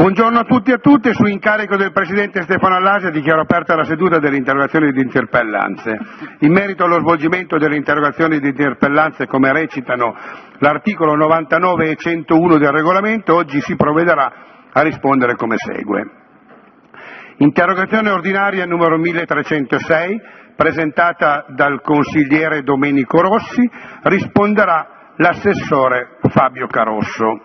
Buongiorno a tutti e a tutte. Su incarico del Presidente Stefano Allasia dichiaro aperta la seduta delle interrogazioni ed interpellanze. In merito allo svolgimento delle interrogazioni ed interpellanze, come recitano l'articolo 99 e 101 del regolamento, oggi si provvederà a rispondere come segue. Interrogazione ordinaria numero 1306, presentata dal consigliere Domenico Rossi, risponderà l'assessore Fabio Carosso.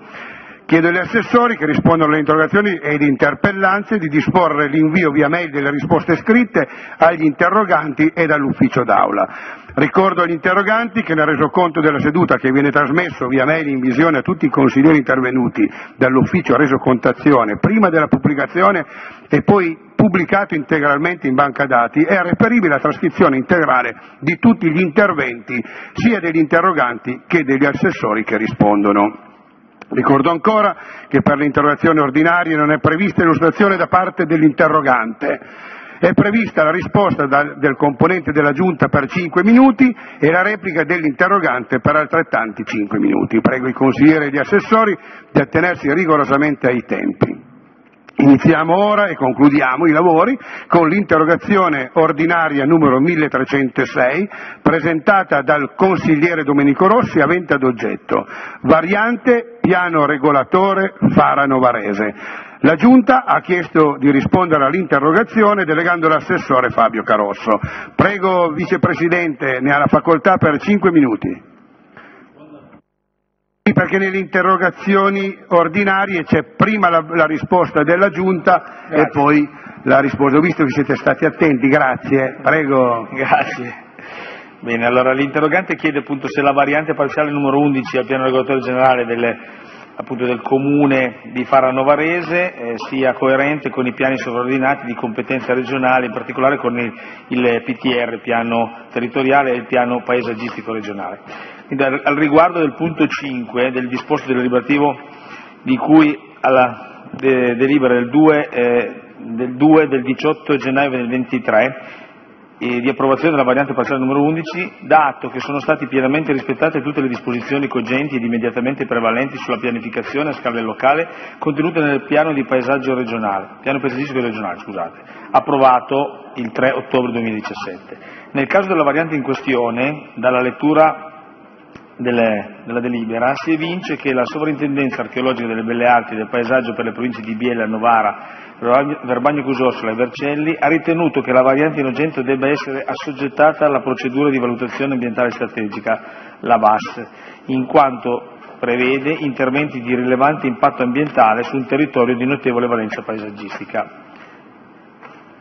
Chiedo agli assessori che rispondono alle interrogazioni ed interpellanze di disporre l'invio via mail delle risposte scritte agli interroganti ed all'ufficio d'aula. Ricordo agli interroganti che nel resoconto della seduta, che viene trasmesso via mail in visione a tutti i consiglieri intervenuti dall'ufficio resocontazione prima della pubblicazione e poi pubblicato integralmente in banca dati, è reperibile la trascrizione integrale di tutti gli interventi sia degli interroganti che degli assessori che rispondono. Ricordo ancora che per le interrogazioni ordinarie non è prevista illustrazione da parte dell'interrogante. È prevista la risposta del componente della Giunta per cinque minuti e la replica dell'interrogante per altrettanti cinque minuti. Prego i consiglieri e gli assessori di attenersi rigorosamente ai tempi. Iniziamo ora e concludiamo i lavori con l'interrogazione ordinaria numero 1306 presentata dal consigliere Domenico Rossi avente ad oggetto variante piano regolatore Fara Novarese. La Giunta ha chiesto di rispondere all'interrogazione delegando l'assessore Fabio Carosso. Prego Vicepresidente, ne ha la facoltà per cinque minuti perché nelle interrogazioni ordinarie c'è prima la, risposta della Giunta e poi la risposta. Ho visto che siete stati attenti, grazie. Prego. Grazie. Bene, allora l'interrogante chiede appunto se la variante parziale numero 11 al piano regolatore generale del comune di Fara Novarese eh, sia coerente con i piani sovraordinati di competenza regionale, in particolare con il, il PTR, il piano territoriale e il piano paesaggistico regionale. Al riguardo del punto 5 del disposto deliberativo di cui alla de, delibera del 2, eh, del 2 del 18 gennaio del 23 e di approvazione della variante parziale numero 11, dato che sono state pienamente rispettate tutte le disposizioni cogenti ed immediatamente prevalenti sulla pianificazione a scala locale contenute nel piano di paesaggio regionale, piano paesaggistico regionale, scusate, approvato il 3 ottobre 2017. Nel caso della variante in questione, dalla lettura delle, della delibera si evince che la Sovrintendenza archeologica delle Belle Arti e del Paesaggio per le province di Biella, Novara, Verbagno Cusossola e Vercelli ha ritenuto che la variante in oggetto debba essere assoggettata alla procedura di valutazione ambientale strategica, la VAS, in quanto prevede interventi di rilevante impatto ambientale su un territorio di notevole valenza paesaggistica.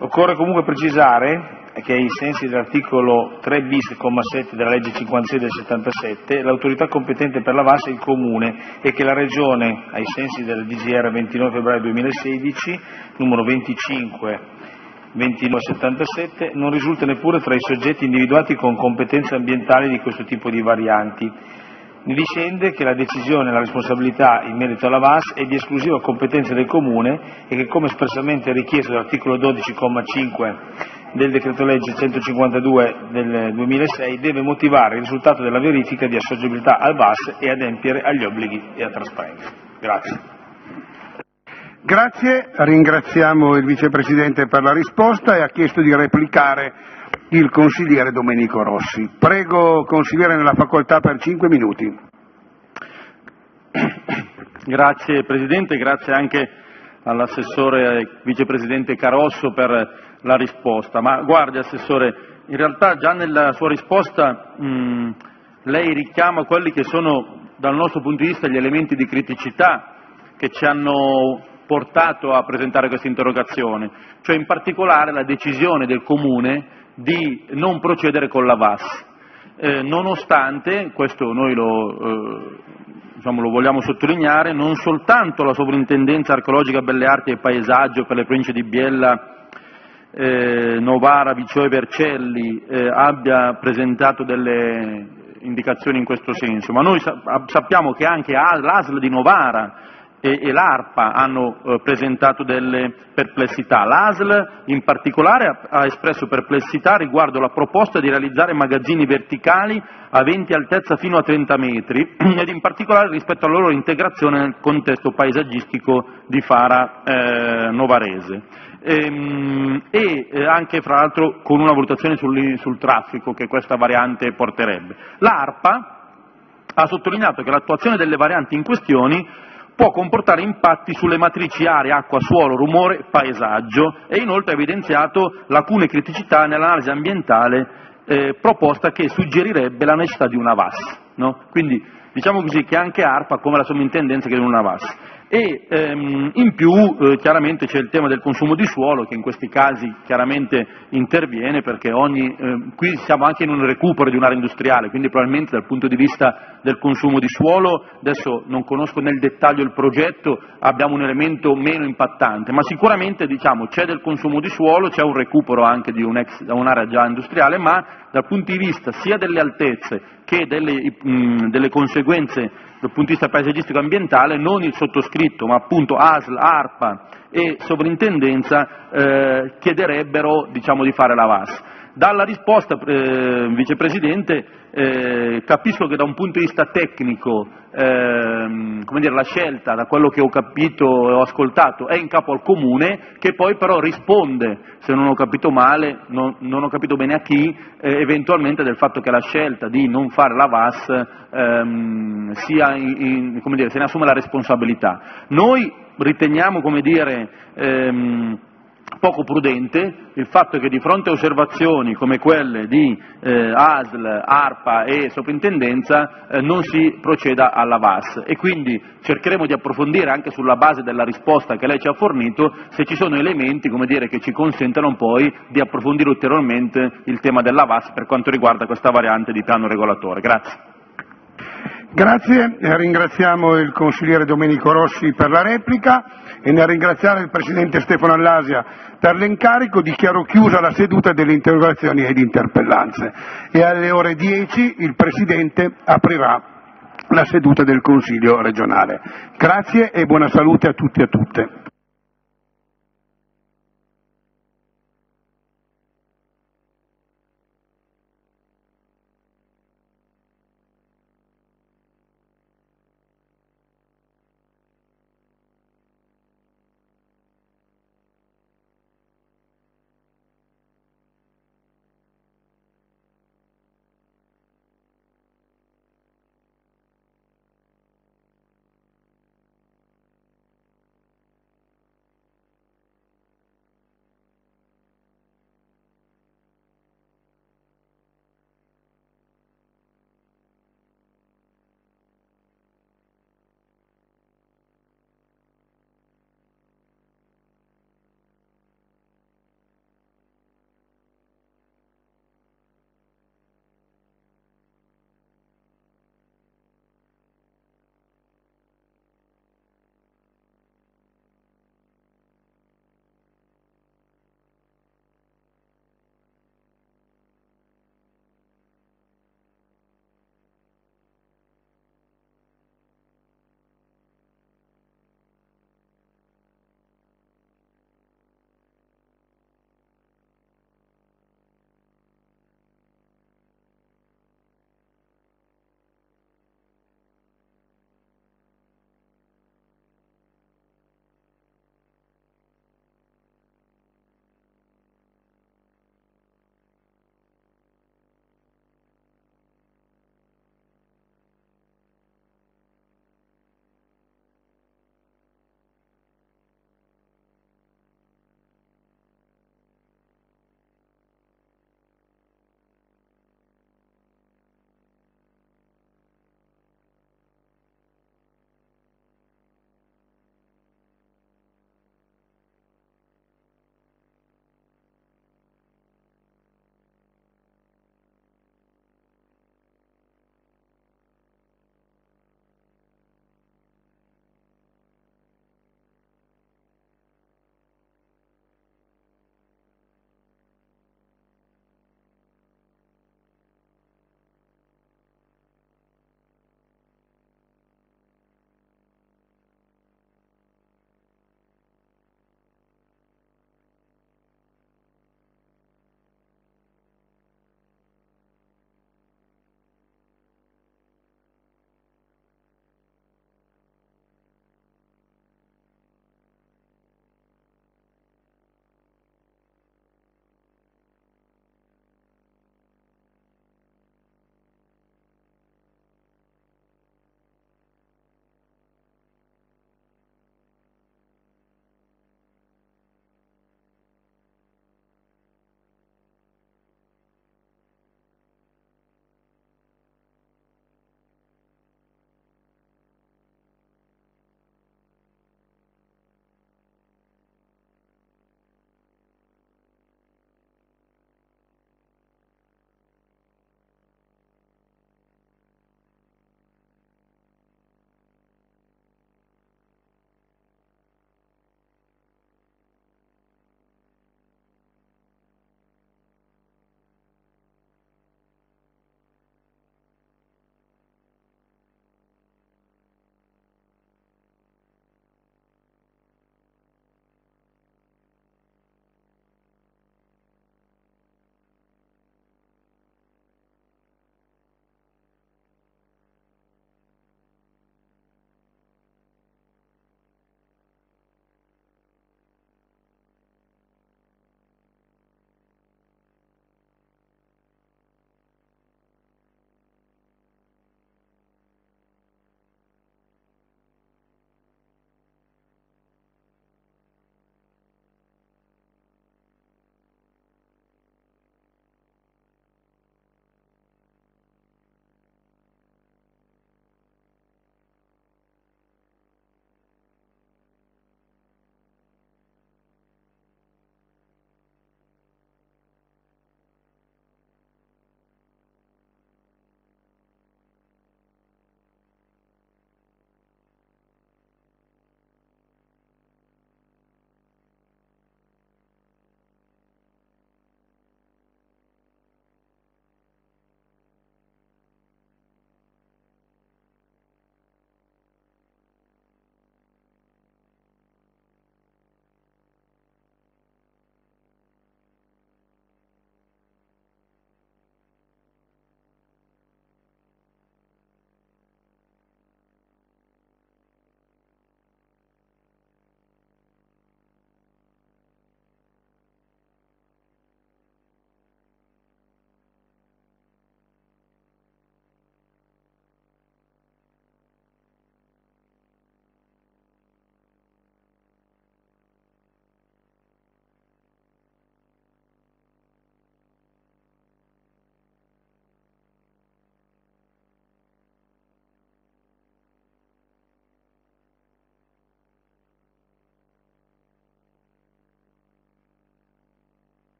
Occorre comunque precisare che ai sensi dell'articolo 3 bis, comma 7 della legge 56 del 77, l'autorità competente per la VAS è il Comune e che la Regione, ai sensi del DGR 29 febbraio 2016, numero 25 2977, non risulta neppure tra i soggetti individuati con competenze ambientali di questo tipo di varianti, ne discende che la decisione e la responsabilità in merito alla VAS è di esclusiva competenza del Comune e che, come espressamente richiesto dall'articolo 12,5 del decreto legge 152 del 2006, deve motivare il risultato della verifica di assoggiabilità al VAS e adempiere agli obblighi e a trasparenza. Grazie. Grazie, ringraziamo il Vicepresidente per la risposta e ha chiesto di replicare il consigliere Domenico Rossi. Prego, consigliere, nella facoltà per cinque minuti. Grazie Presidente, grazie anche all'assessore e vicepresidente Carosso per la risposta. Ma guardi Assessore, in realtà già nella sua risposta mh, lei richiama quelli che sono dal nostro punto di vista gli elementi di criticità che ci hanno portato a presentare questa interrogazione, cioè in particolare la decisione del Comune di non procedere con la VAS, eh, nonostante, questo noi lo, eh, diciamo, lo, vogliamo sottolineare, non soltanto la Sovrintendenza Archeologica Belle Arti e Paesaggio per le province di Biella, eh, Novara, Vicio e Vercelli eh, abbia presentato delle indicazioni in questo senso, ma noi sappiamo che anche l'ASL di Novara e, e l'ARPA hanno eh, presentato delle perplessità. L'ASL in particolare ha, ha, espresso perplessità riguardo la proposta di realizzare magazzini verticali aventi altezza fino a 30 metri ed in particolare rispetto alla loro integrazione nel contesto paesaggistico di Fara eh, Novarese. Ehm, e, e anche fra l'altro con una valutazione sul, sul traffico che questa variante porterebbe. L'ARPA ha sottolineato che l'attuazione delle varianti in questione può comportare impatti sulle matrici aria, acqua, suolo, rumore, paesaggio e inoltre ha evidenziato lacune e criticità nell'analisi ambientale eh, proposta che suggerirebbe la necessità di una VAS. No? Quindi diciamo così che anche ARPA come la sovrintendenza chiede una VAS e ehm, in più eh, chiaramente c'è il tema del consumo di suolo che in questi casi chiaramente interviene perché ogni, eh, qui siamo anche in un recupero di un'area industriale, quindi probabilmente dal punto di vista del consumo di suolo, adesso non conosco nel dettaglio il progetto, abbiamo un elemento meno impattante, ma sicuramente diciamo, c'è del consumo di suolo, c'è un recupero anche di un'area già industriale, ma dal punto di vista sia delle altezze che delle, mh, delle conseguenze dal punto di vista paesaggistico e ambientale non il sottoscritto, ma appunto ASL, ARPA e Sovrintendenza eh, chiederebbero diciamo, di fare la VAS. Dalla risposta, eh, Vicepresidente, eh, capisco che da un punto di vista tecnico ehm, dire, la scelta, da quello che ho capito e ho ascoltato, è in capo al Comune, che poi però risponde, se non ho capito male, non, non ho capito bene a chi, eh, eventualmente del fatto che la scelta di non fare la VAS ehm, in, in, dire, se ne assume la responsabilità. Noi riteniamo, come dire, ehm, poco prudente il fatto che di fronte a osservazioni come quelle di eh, ASL, ARPA e Soprintendenza eh, non si proceda alla VAS e quindi cercheremo di approfondire anche sulla base della risposta che lei ci ha fornito se ci sono elementi dire, che ci consentano poi di approfondire ulteriormente il tema della VAS per quanto riguarda questa variante di piano regolatore. Grazie. Grazie, ringraziamo il consigliere Domenico Rossi per la replica e nel ringraziare il Presidente Stefano Allasia per l'incarico dichiaro chiusa la seduta delle interrogazioni ed interpellanze e alle ore 10 il Presidente aprirà la seduta del Consiglio regionale. Grazie e buona salute a tutti e a tutte.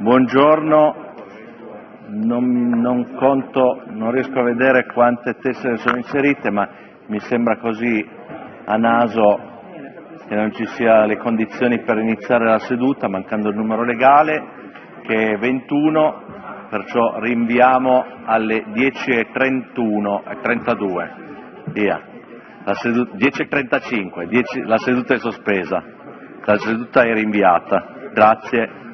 Buongiorno, non, non, conto, non riesco a vedere quante tessere sono inserite, ma mi sembra così a naso che non ci sia le condizioni per iniziare la seduta, mancando il numero legale, che è 21, perciò rinviamo alle 10.31 e 32. Via. La seduta, 10.35, 10, la seduta è sospesa, la seduta è rinviata. Grazie.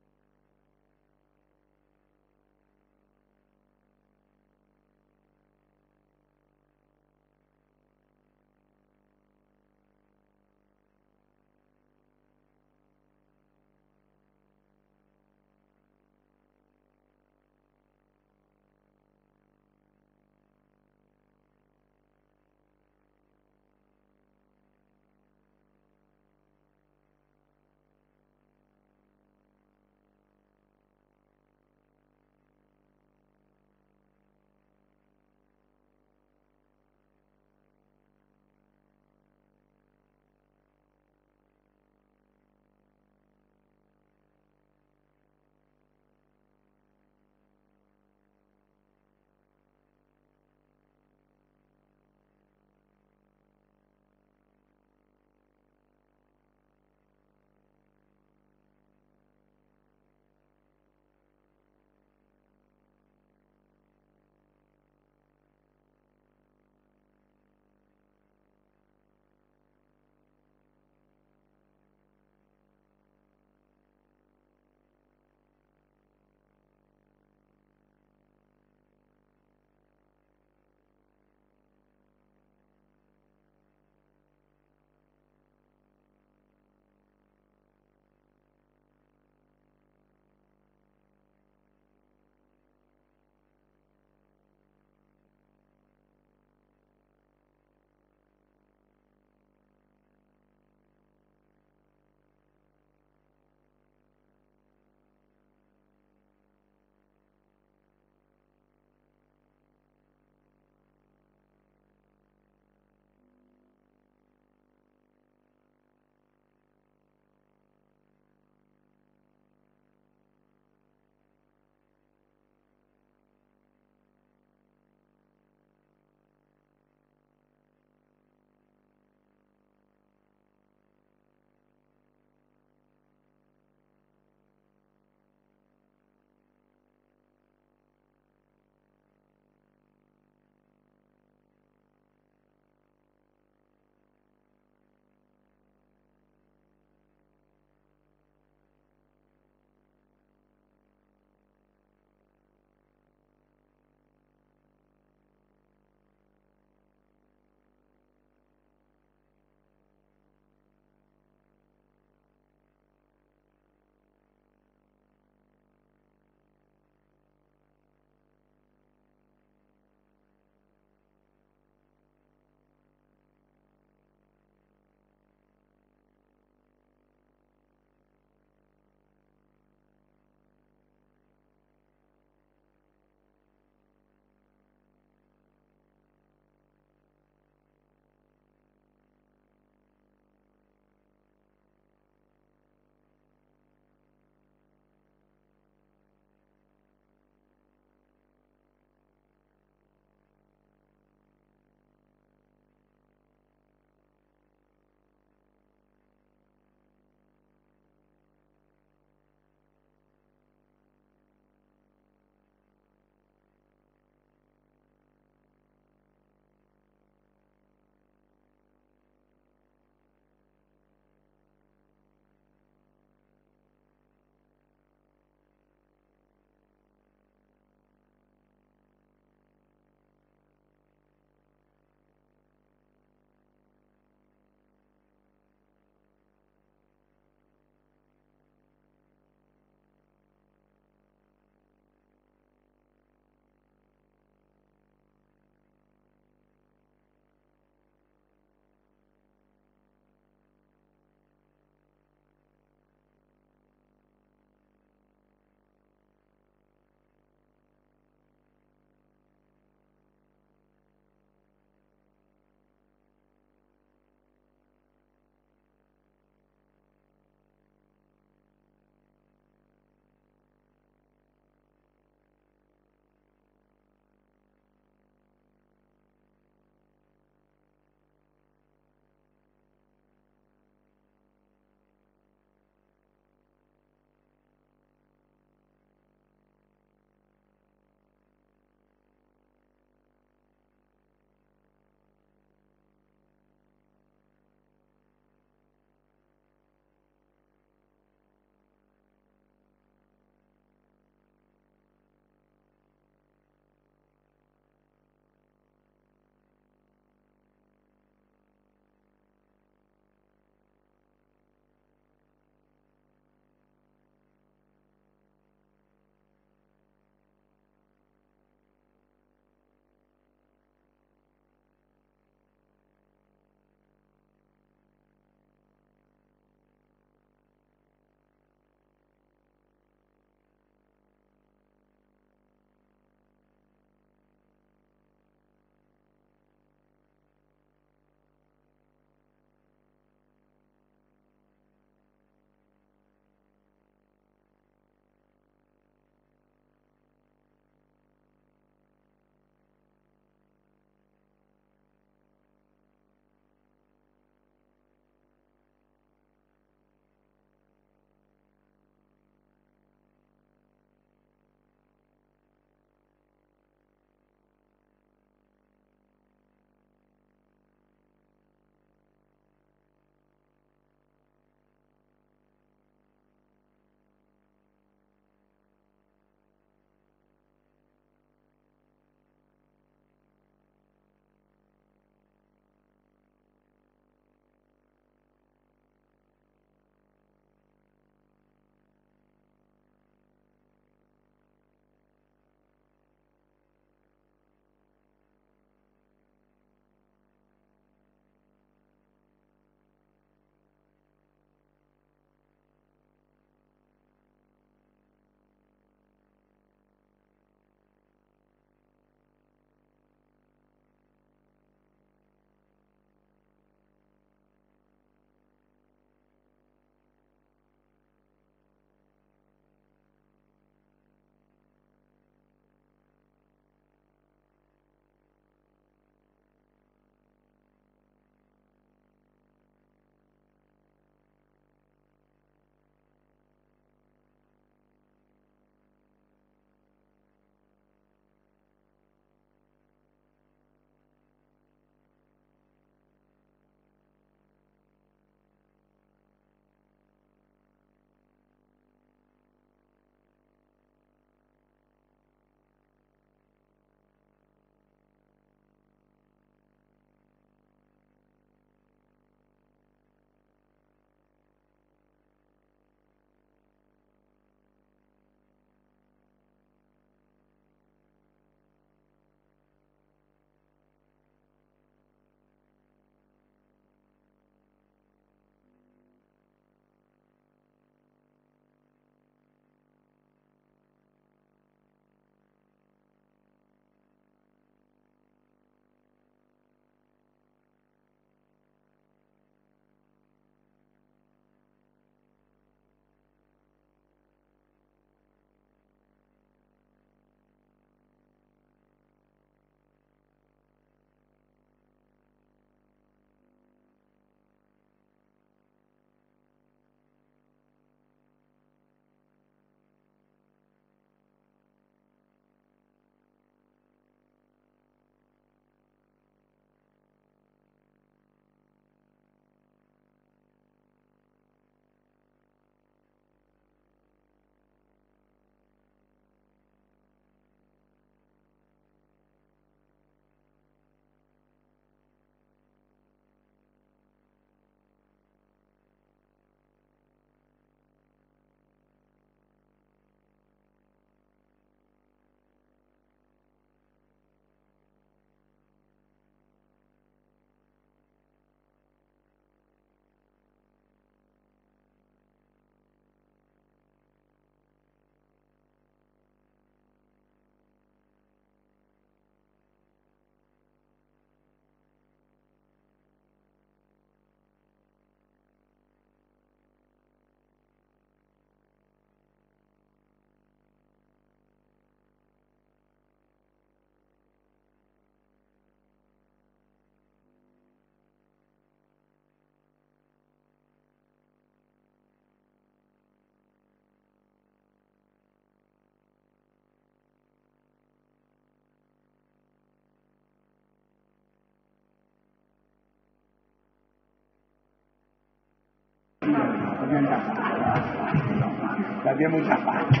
L'abbiamo già fatto.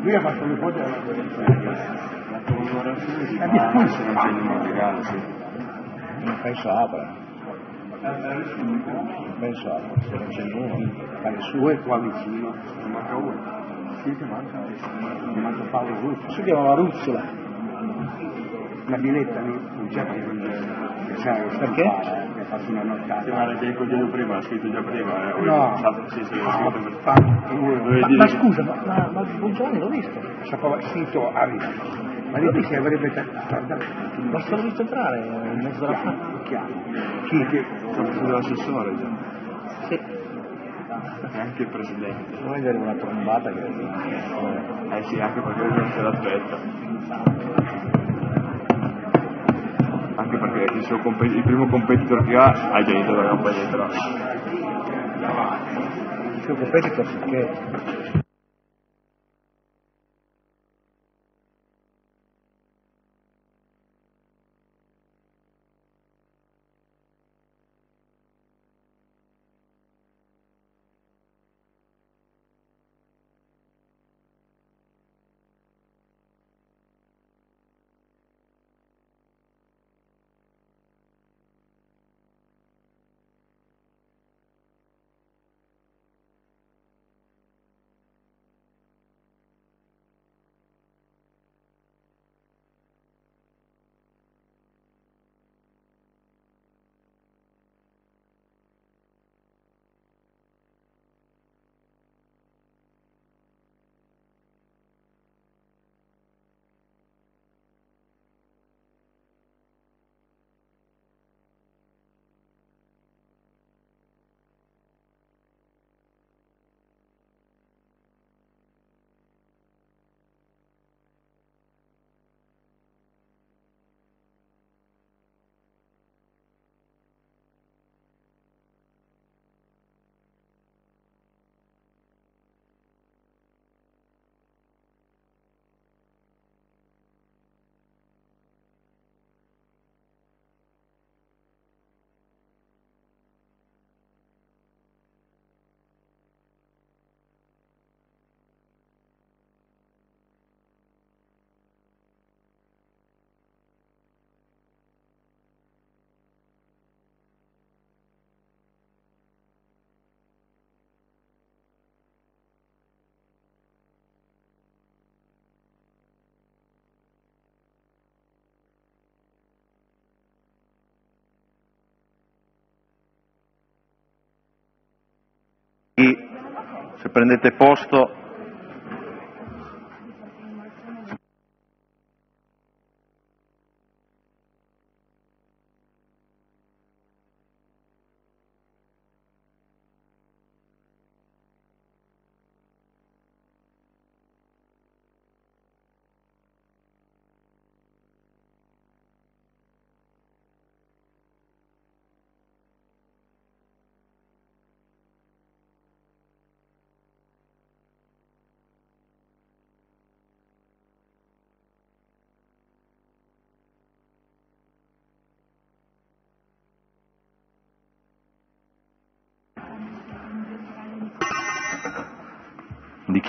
Lui ha fatto le foto della La commemorazione di Parma, se non penso apra. Non penso apra, se non c'è il numero. Dalle sue qua vicino, ne manca uno. Sì, che manca? Ne manca Paolo Russo. Si chiamava Ruzzola. La biletta lì. Perché? Fatto una nottata. Ma che quello prima, ha scritto già prima. Eh. No. Sì, sì, scritto fa- Dovevi Ma, ma che- scusa, ma, ma, ma Bongiorni l'ho visto. Sapeva, sito arriva. Ma lì che avrebbe tardato. L'ho solo visto entrare in mezzo alla fa. Chi? Che? Sono l'assessore già, Sì. anche il presidente. Non vedere una trombata che... Eh sì, anche perché lui non se l'aspetta. Anche perché il, suo compe- il primo competitor che ha ha già iniziato la campagna elettorale. Il suo competitor Se prendete posto,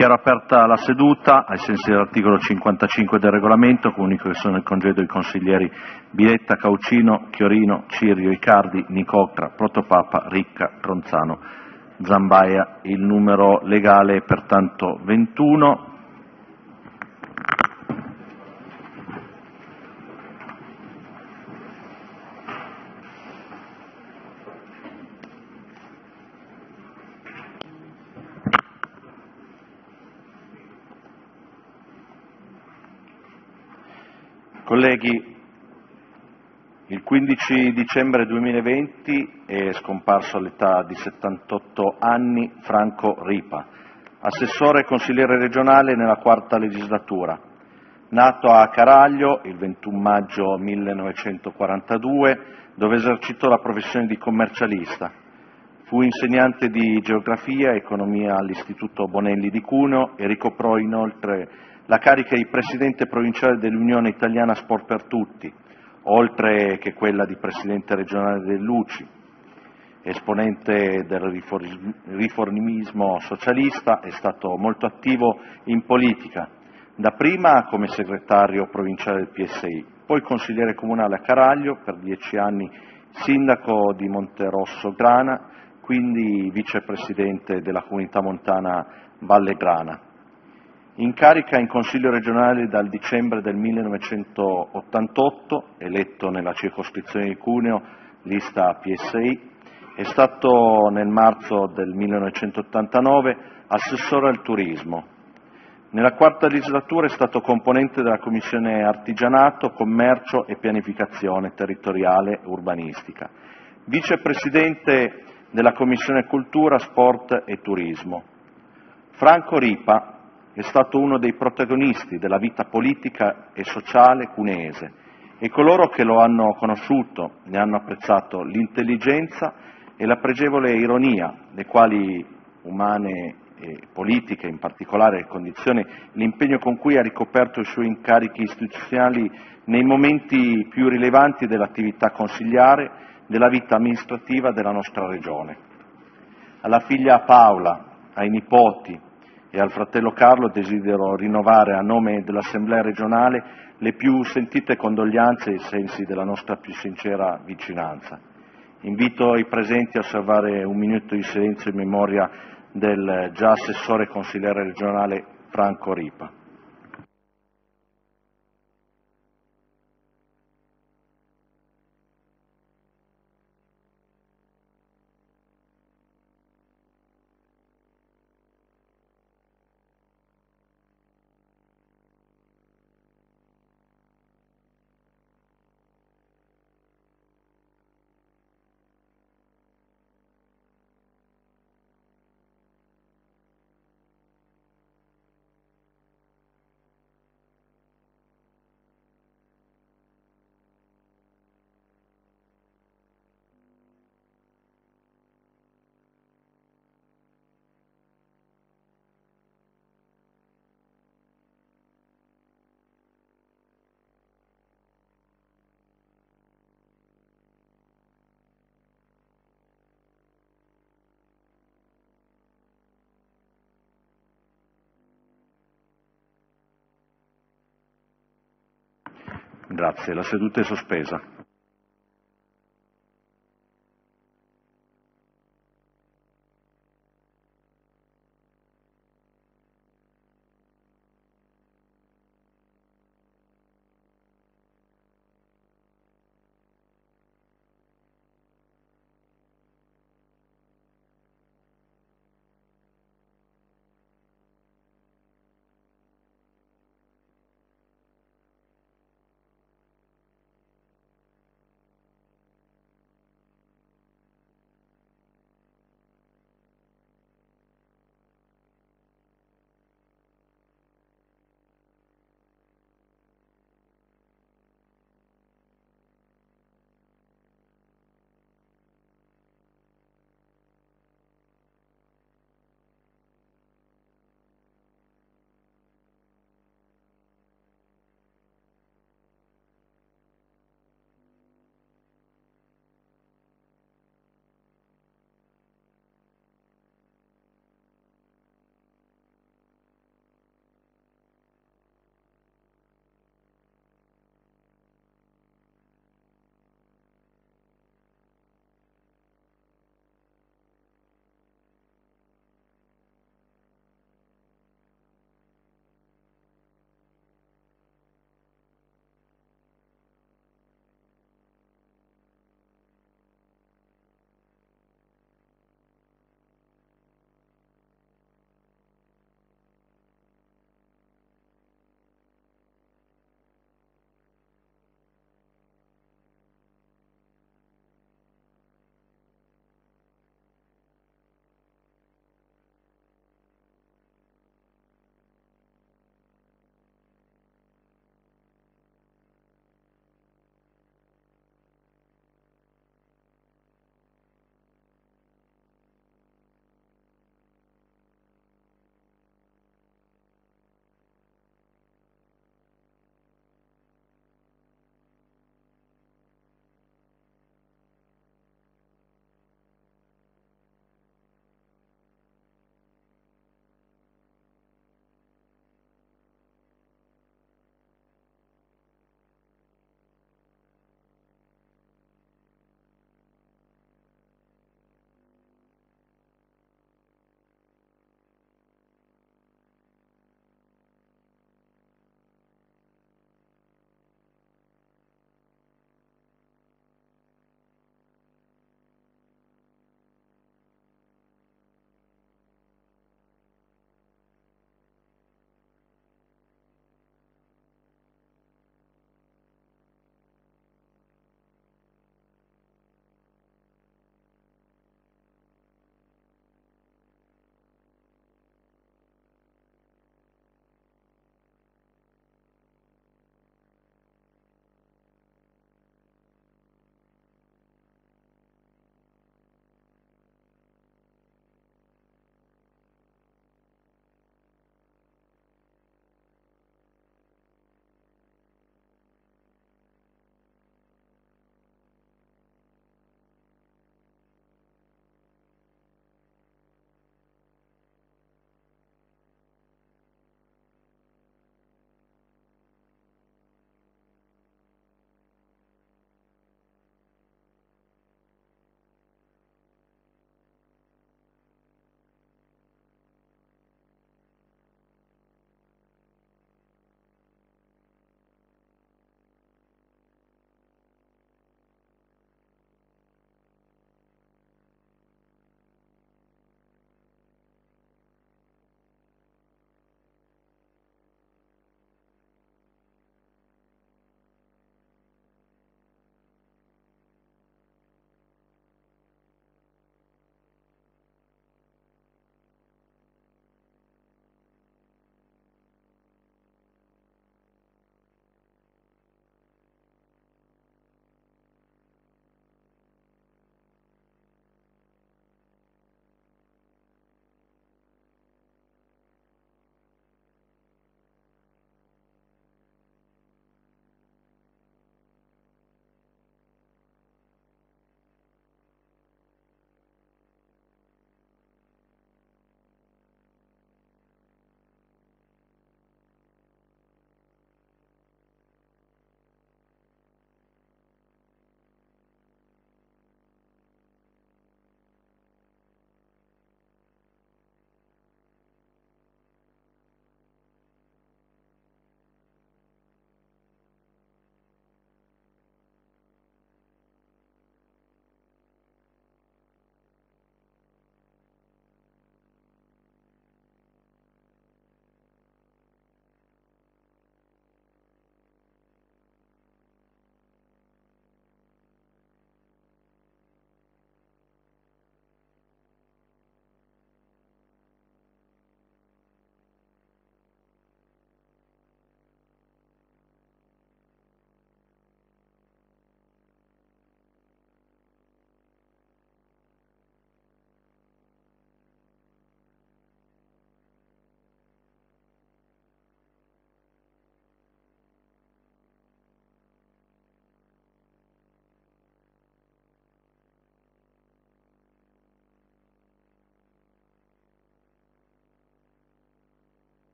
Dichiaro aperta la seduta ai sensi dell'articolo 55 del regolamento. Comunico che sono in congedo i consiglieri Biletta, Caucino, Chiorino, Cirio, Icardi, Nicocra, Protopapa, Ricca, Tronzano, Zambaia. Il numero legale è pertanto 21. Colleghi, il 15 dicembre 2020 è scomparso all'età di 78 anni Franco Ripa, assessore e consigliere regionale nella quarta legislatura. Nato a Caraglio il 21 maggio 1942, dove esercitò la professione di commercialista. Fu insegnante di geografia e economia all'Istituto Bonelli di Cuneo e ricoprò inoltre la carica di presidente provinciale dell'Unione Italiana Sport per Tutti, oltre che quella di presidente regionale dell'UCI. esponente del riformismo socialista, è stato molto attivo in politica, dapprima come segretario provinciale del PSI, poi consigliere comunale a Caraglio, per dieci anni sindaco di Monterosso Grana, quindi vicepresidente della comunità montana Valle Grana. In carica in Consiglio regionale dal dicembre del 1988, eletto nella circoscrizione di Cuneo, lista PSI, è stato nel marzo del 1989 assessore al turismo. Nella quarta legislatura è stato componente della Commissione Artigianato, Commercio e Pianificazione Territoriale e Urbanistica, vicepresidente della Commissione Cultura, Sport e Turismo. Franco Ripa è stato uno dei protagonisti della vita politica e sociale cuneese e coloro che lo hanno conosciuto ne hanno apprezzato l'intelligenza e la pregevole ironia, le quali umane e politiche, in particolare condizioni l'impegno con cui ha ricoperto i suoi incarichi istituzionali nei momenti più rilevanti dell'attività consigliare della vita amministrativa della nostra Regione. Alla figlia Paola, ai nipoti e al fratello Carlo desidero rinnovare a nome dell'Assemblea regionale le più sentite condoglianze e i sensi della nostra più sincera vicinanza. Invito i presenti a osservare un minuto di silenzio in memoria del già assessore consigliere regionale Franco Ripa. Grazie, la seduta è sospesa.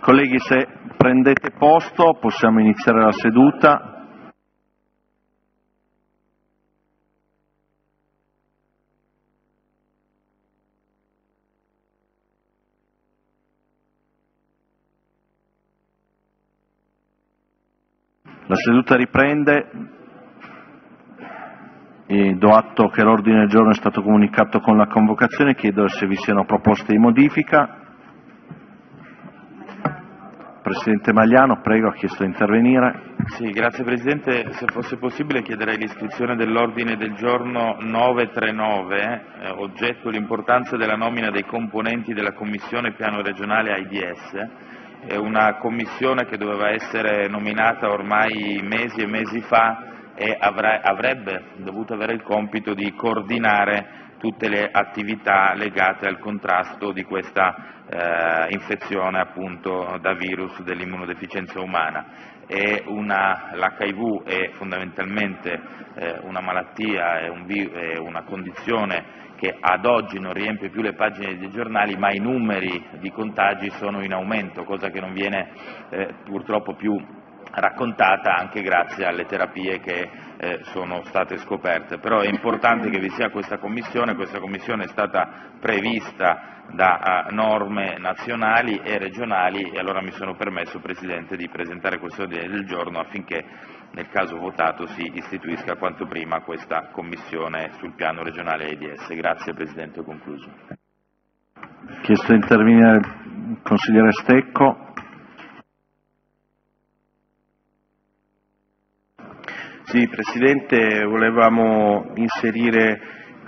Colleghi, se prendete posto possiamo iniziare la seduta. La seduta riprende. E do atto che l'ordine del giorno è stato comunicato con la convocazione. Chiedo se vi siano proposte di modifica. Presidente Magliano, prego, ha chiesto di intervenire. Sì, grazie Presidente. Se fosse possibile chiederei l'iscrizione dell'ordine del giorno 939, eh, oggetto l'importanza della nomina dei componenti della Commissione Piano Regionale AIDS. È una commissione che doveva essere nominata ormai mesi e mesi fa e avre- avrebbe dovuto avere il compito di coordinare tutte le attività legate al contrasto di questa eh, infezione appunto da virus dell'immunodeficienza umana. L'HIV è fondamentalmente eh, una malattia, è un è una condizione che ad oggi non riempie più le pagine dei giornali, ma i numeri di contagi sono in aumento, cosa che non viene eh, purtroppo più raccontata anche grazie alle terapie che eh, sono state scoperte. Però è importante che vi sia questa commissione, questa commissione è stata prevista da uh, norme nazionali e regionali e allora mi sono permesso, Presidente, di presentare questo ordine del giorno affinché nel caso votato si istituisca quanto prima questa commissione sul piano regionale AIDS. Grazie Presidente, ho concluso. Chiesto di intervenire il consigliere Stecco. Sì, Presidente, volevamo inserire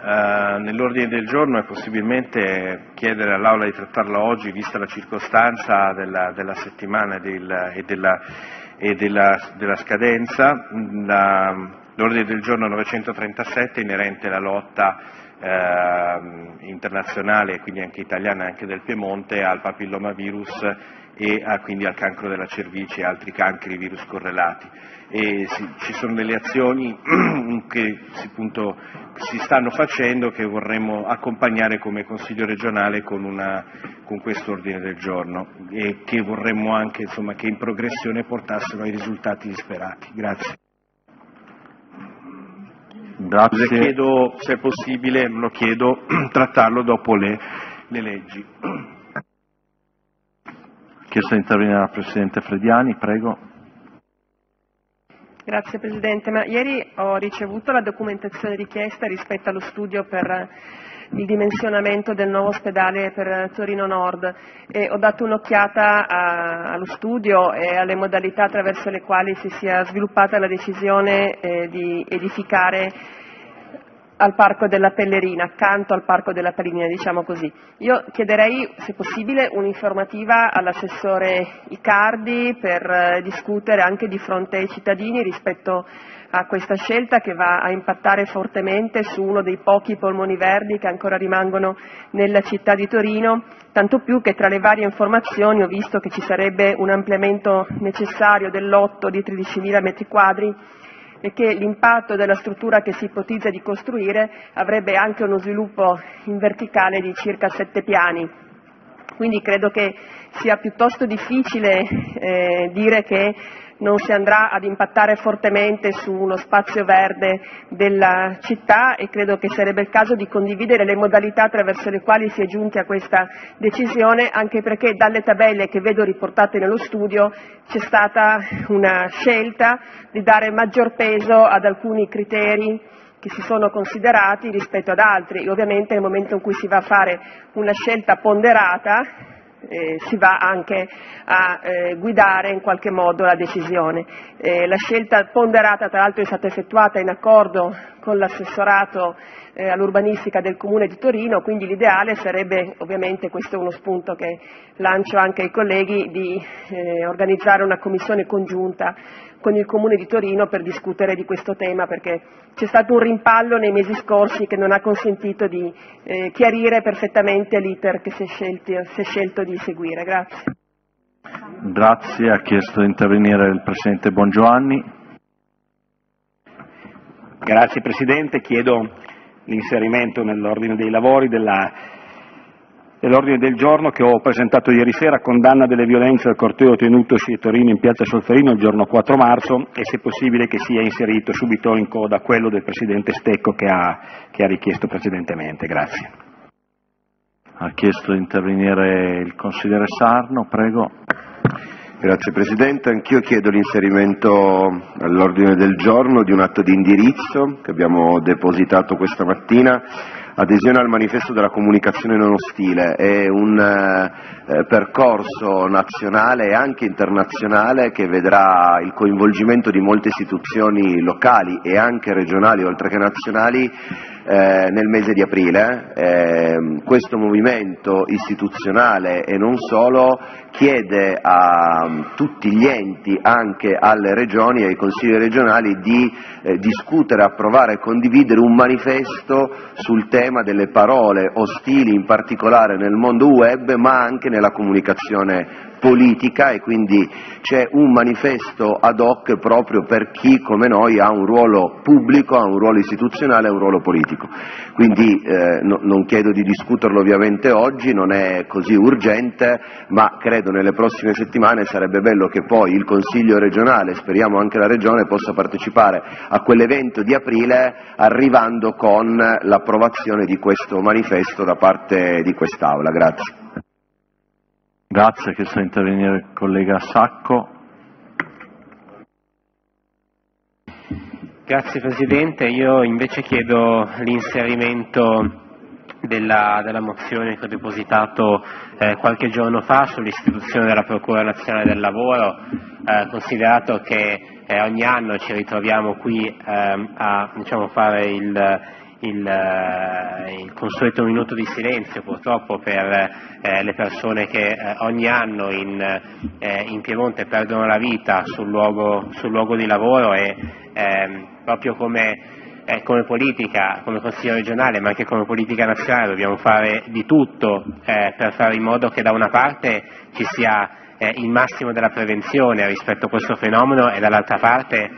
eh, nell'ordine del giorno e possibilmente chiedere all'Aula di trattarla oggi, vista la circostanza della, della settimana e, del, e, della, e della, della, scadenza, l'ordine del giorno 937 inerente alla lotta eh, internazionale, quindi anche italiana e anche del Piemonte, al papillomavirus e a, quindi al cancro della cervice e altri cancri virus correlati. Si, ci sono delle azioni che si, appunto, si, stanno facendo che vorremmo accompagnare come Consiglio regionale con, una, con questo ordine del giorno e che vorremmo anche insomma, che in progressione portassero ai risultati sperati. Grazie. Grazie. Le chiedo, se è possibile, lo chiedo, trattarlo dopo le, le leggi. Chiesto di intervenire la Presidente Frediani, prego. Grazie Presidente, ma ieri ho ricevuto la documentazione richiesta rispetto allo studio per il dimensionamento del nuovo ospedale per Torino Nord e ho dato un'occhiata allo studio e alle modalità attraverso le quali si sia sviluppata la decisione eh, di edificare al Parco della Pellerina, accanto al Parco della Pellerina, diciamo così. Io chiederei, se possibile, un'informativa all'assessore Icardi per eh, discutere anche di fronte ai cittadini rispetto a questa scelta che va a impattare fortemente su uno dei pochi polmoni verdi che ancora rimangono nella città di Torino, tanto più che tra le varie informazioni ho visto che ci sarebbe un ampliamento necessario del lotto di 13.000 metri quadri e che l'impatto della struttura che si ipotizza di costruire avrebbe anche uno sviluppo in verticale di circa sette piani. Quindi credo che sia piuttosto difficile eh, dire che non si andrà ad impattare fortemente su uno spazio verde della città e credo che sarebbe il caso di condividere le modalità attraverso le quali si è giunti a questa decisione, anche perché dalle tabelle che vedo riportate nello studio c'è stata una scelta di dare maggior peso ad alcuni criteri che si sono considerati rispetto ad altri. E ovviamente nel momento in cui si va a fare una scelta ponderata eh, si va anche a eh, guidare in qualche modo la decisione. Eh, la scelta ponderata tra l'altro è stata effettuata in accordo con l'assessorato eh, all'urbanistica del Comune di Torino, quindi l'ideale sarebbe, ovviamente questo è uno spunto che lancio anche ai colleghi, di eh, organizzare una commissione congiunta con il Comune di Torino per discutere di questo tema perché c'è stato un rimpallo nei mesi scorsi che non ha consentito di eh, chiarire perfettamente l'iter che si è, scelti, si è scelto di seguire. Grazie. Grazie, ha chiesto di intervenire il Presidente Bongiovanni. Grazie Presidente, chiedo l'inserimento nell'ordine dei lavori della e l'ordine del giorno che ho presentato ieri sera condanna delle violenze al corteo tenutosi a Torino in piazza Solferino il giorno 4 marzo e se possibile che sia inserito subito in coda quello del Presidente Stecco che ha, che ha richiesto precedentemente. Grazie. Ha chiesto di intervenire il consigliere Sarno, prego. Grazie Presidente, anch'io chiedo l'inserimento all'ordine del giorno di un atto di indirizzo che abbiamo depositato questa mattina adesione al manifesto della comunicazione non ostile, è un eh, percorso nazionale e anche internazionale che vedrà il coinvolgimento di molte istituzioni locali e anche regionali oltre che nazionali eh, nel mese di aprile. Eh, questo movimento istituzionale e non solo chiede a um, tutti gli enti, anche alle regioni e ai consigli regionali, di eh, discutere, approvare e condividere un manifesto sul tema delle parole ostili, in particolare nel mondo web, ma anche nella comunicazione politica e quindi c'è un manifesto ad hoc proprio per chi come noi ha un ruolo pubblico, ha un ruolo istituzionale e un ruolo politico. Quindi eh, no, non chiedo di discuterlo ovviamente oggi, non è così urgente, ma credo nelle prossime settimane sarebbe bello che poi il Consiglio regionale, speriamo anche la Regione, possa partecipare a quell'evento di aprile arrivando con l'approvazione di questo manifesto da parte di quest'Aula. Grazie. Grazie, che sta intervenire il collega Sacco. Grazie Presidente, io invece chiedo l'inserimento della, della, mozione che ho depositato eh, qualche giorno fa sull'istituzione della Procura Nazionale del Lavoro, eh, considerato che eh, ogni anno ci ritroviamo qui ehm, a diciamo, fare il, il, eh, il, consueto minuto di silenzio purtroppo per eh, le persone che eh, ogni anno in, eh, in, Piemonte perdono la vita sul luogo, sul luogo di lavoro e ehm, proprio come eh, come politica, come Consiglio regionale, ma anche come politica nazionale dobbiamo fare di tutto eh, per fare in modo che da una parte ci sia il massimo della prevenzione rispetto a questo fenomeno e dall'altra parte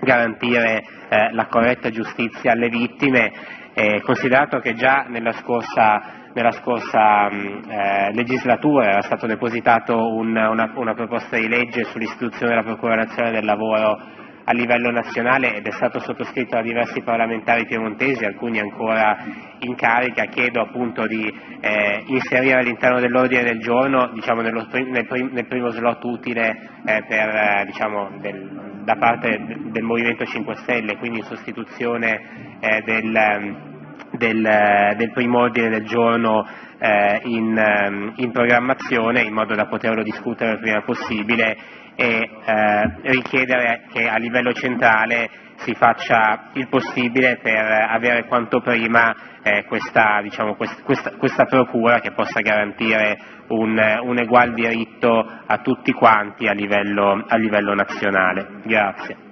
garantire eh, la corretta giustizia alle vittime, eh, considerato che già nella scorsa, nella scorsa mh, eh, legislatura era stato depositato un, una, una, proposta di legge sull'istituzione della Procura Nazionale del Lavoro a livello nazionale ed è stato sottoscritto da diversi parlamentari piemontesi, alcuni ancora in carica, chiedo appunto di eh, inserire all'interno dell'ordine del giorno diciamo, nello, nel, nel, primo slot utile eh, per, eh, diciamo, del, da parte del Movimento 5 Stelle, quindi in sostituzione eh, del, del, del, primo ordine del giorno eh, in, ehm, in programmazione in modo da poterlo discutere il prima possibile e eh, richiedere che a livello centrale si faccia il possibile per avere quanto prima eh, questa, diciamo, quest, questa, questa, procura che possa garantire un, un, egual diritto a tutti quanti a livello, a livello nazionale. Grazie.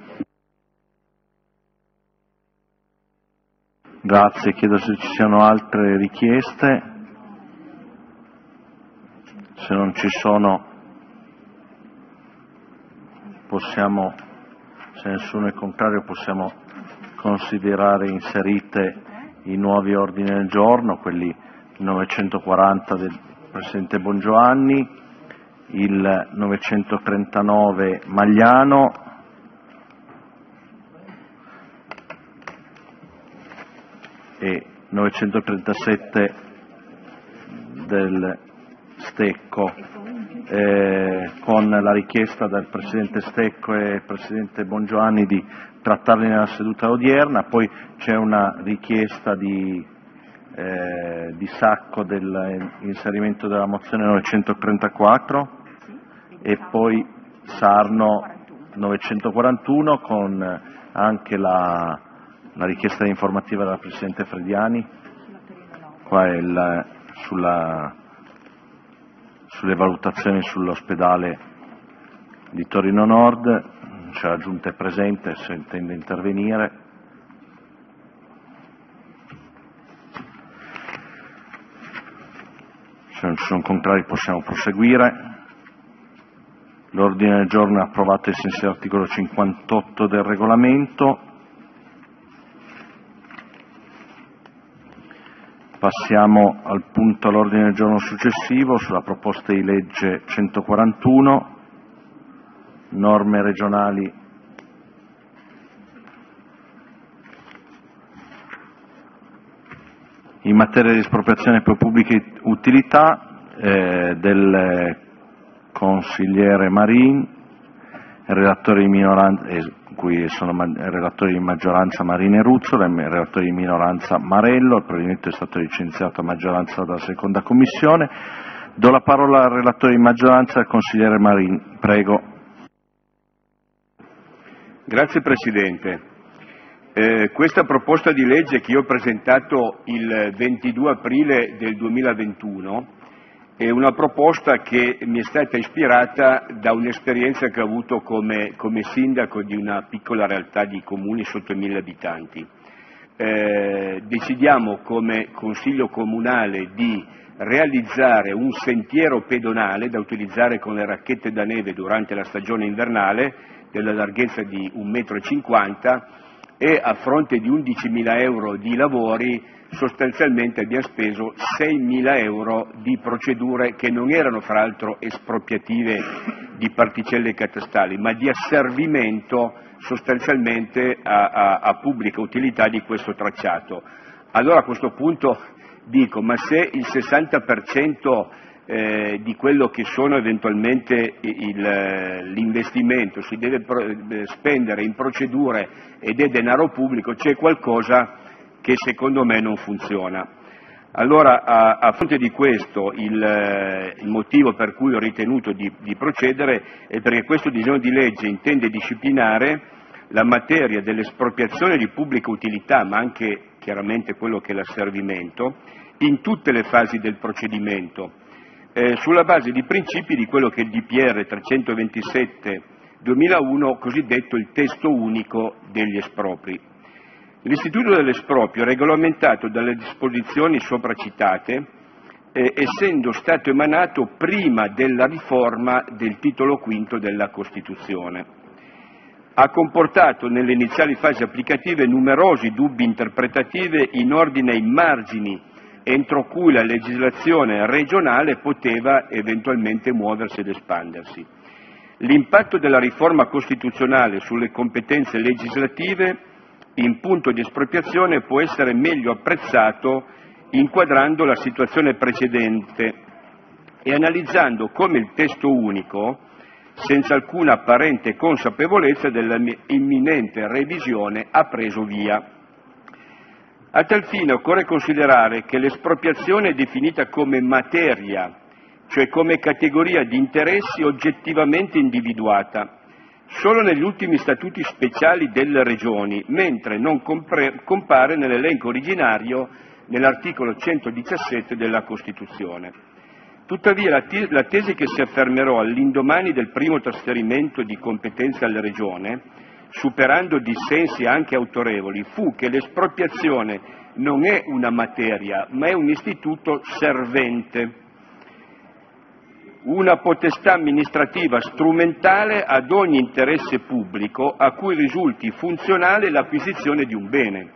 Grazie, chiedo se ci siano altre richieste. Se non ci sono possiamo, se nessuno è contrario, possiamo considerare inserite i nuovi ordini del giorno, quelli 940 del Presidente Bongiovanni, il 939 Magliano, e 937 del Stecco eh, con la richiesta del Presidente Stecco e del Presidente Bongiovanni di trattarli nella seduta odierna, poi c'è una richiesta di, eh, di sacco dell'inserimento della mozione 934 e poi Sarno 941 con anche la, la richiesta informativa della Presidente Frediani. Qua è il, sulla sulle valutazioni sull'ospedale di Torino Nord, c'è la Giunta è presente se intende intervenire. Se non ci sono contrari possiamo proseguire. L'ordine del giorno è approvato ai sensi dell'articolo 58 del regolamento. Passiamo al punto all'ordine del giorno successivo sulla proposta di legge 141, norme regionali. In materia di espropriazione per pubbliche utilità eh, del consigliere Marin, relatore di minoranza, eh, cui sono relatori di maggioranza Marin e Ruzzola relatori di minoranza Marello, il provvedimento è stato licenziato a maggioranza dalla seconda commissione. Do la parola al relatore di maggioranza, al consigliere Marin. Prego. Grazie Presidente. Eh, questa proposta di legge che io ho presentato il 22 aprile del 2021 è una proposta che mi è stata ispirata da un'esperienza che ho avuto come, come sindaco di una piccola realtà di comuni sotto i mille abitanti. Eh, decidiamo come Consiglio Comunale di realizzare un sentiero pedonale da utilizzare con le racchette da neve durante la stagione invernale della larghezza di 1,50 m e a fronte di 11.000 euro di lavori sostanzialmente abbiamo speso 6.000 euro di procedure che non erano fra l'altro espropriative di particelle catastali, ma di asservimento sostanzialmente a, a, a pubblica utilità di questo tracciato. Allora a questo punto dico, ma se il 60% eh, di quello che sono eventualmente l'investimento si deve eh, spendere in procedure ed è denaro pubblico, c'è qualcosa che secondo me non funziona. Allora, a, a fronte di questo, il, eh, il, motivo per cui ho ritenuto di, di procedere è perché questo disegno di legge intende disciplinare la materia dell'espropriazione di pubblica utilità, ma anche chiaramente quello che è l'asservimento, in tutte le fasi del procedimento, sulla base di principi di quello che è il DPR 327-2001, cosiddetto il testo unico degli espropri. L'istituto dell'esproprio è regolamentato dalle disposizioni sopra citate, eh, essendo stato emanato prima della riforma del titolo V della Costituzione. Ha comportato nelle iniziali fasi applicative numerosi dubbi interpretativi in ordine ai margini entro cui la legislazione regionale poteva eventualmente muoversi ed espandersi. L'impatto della riforma costituzionale sulle competenze legislative in punto di espropriazione può essere meglio apprezzato inquadrando la situazione precedente e analizzando come il testo unico, senza alcuna apparente consapevolezza dell'imminente revisione, ha preso via. A tal fine occorre considerare che l'espropriazione è definita come materia, cioè come categoria di interessi oggettivamente individuata, solo negli ultimi statuti speciali delle regioni, mentre non compare nell'elenco originario nell'articolo 117 della Costituzione. Tuttavia la tesi che si affermerò all'indomani del primo trasferimento di competenze alle regioni superando dissensi anche autorevoli, fu che l'espropriazione non è una materia, ma è un istituto servente, una potestà amministrativa strumentale ad ogni interesse pubblico a cui risulti funzionale l'acquisizione di un bene.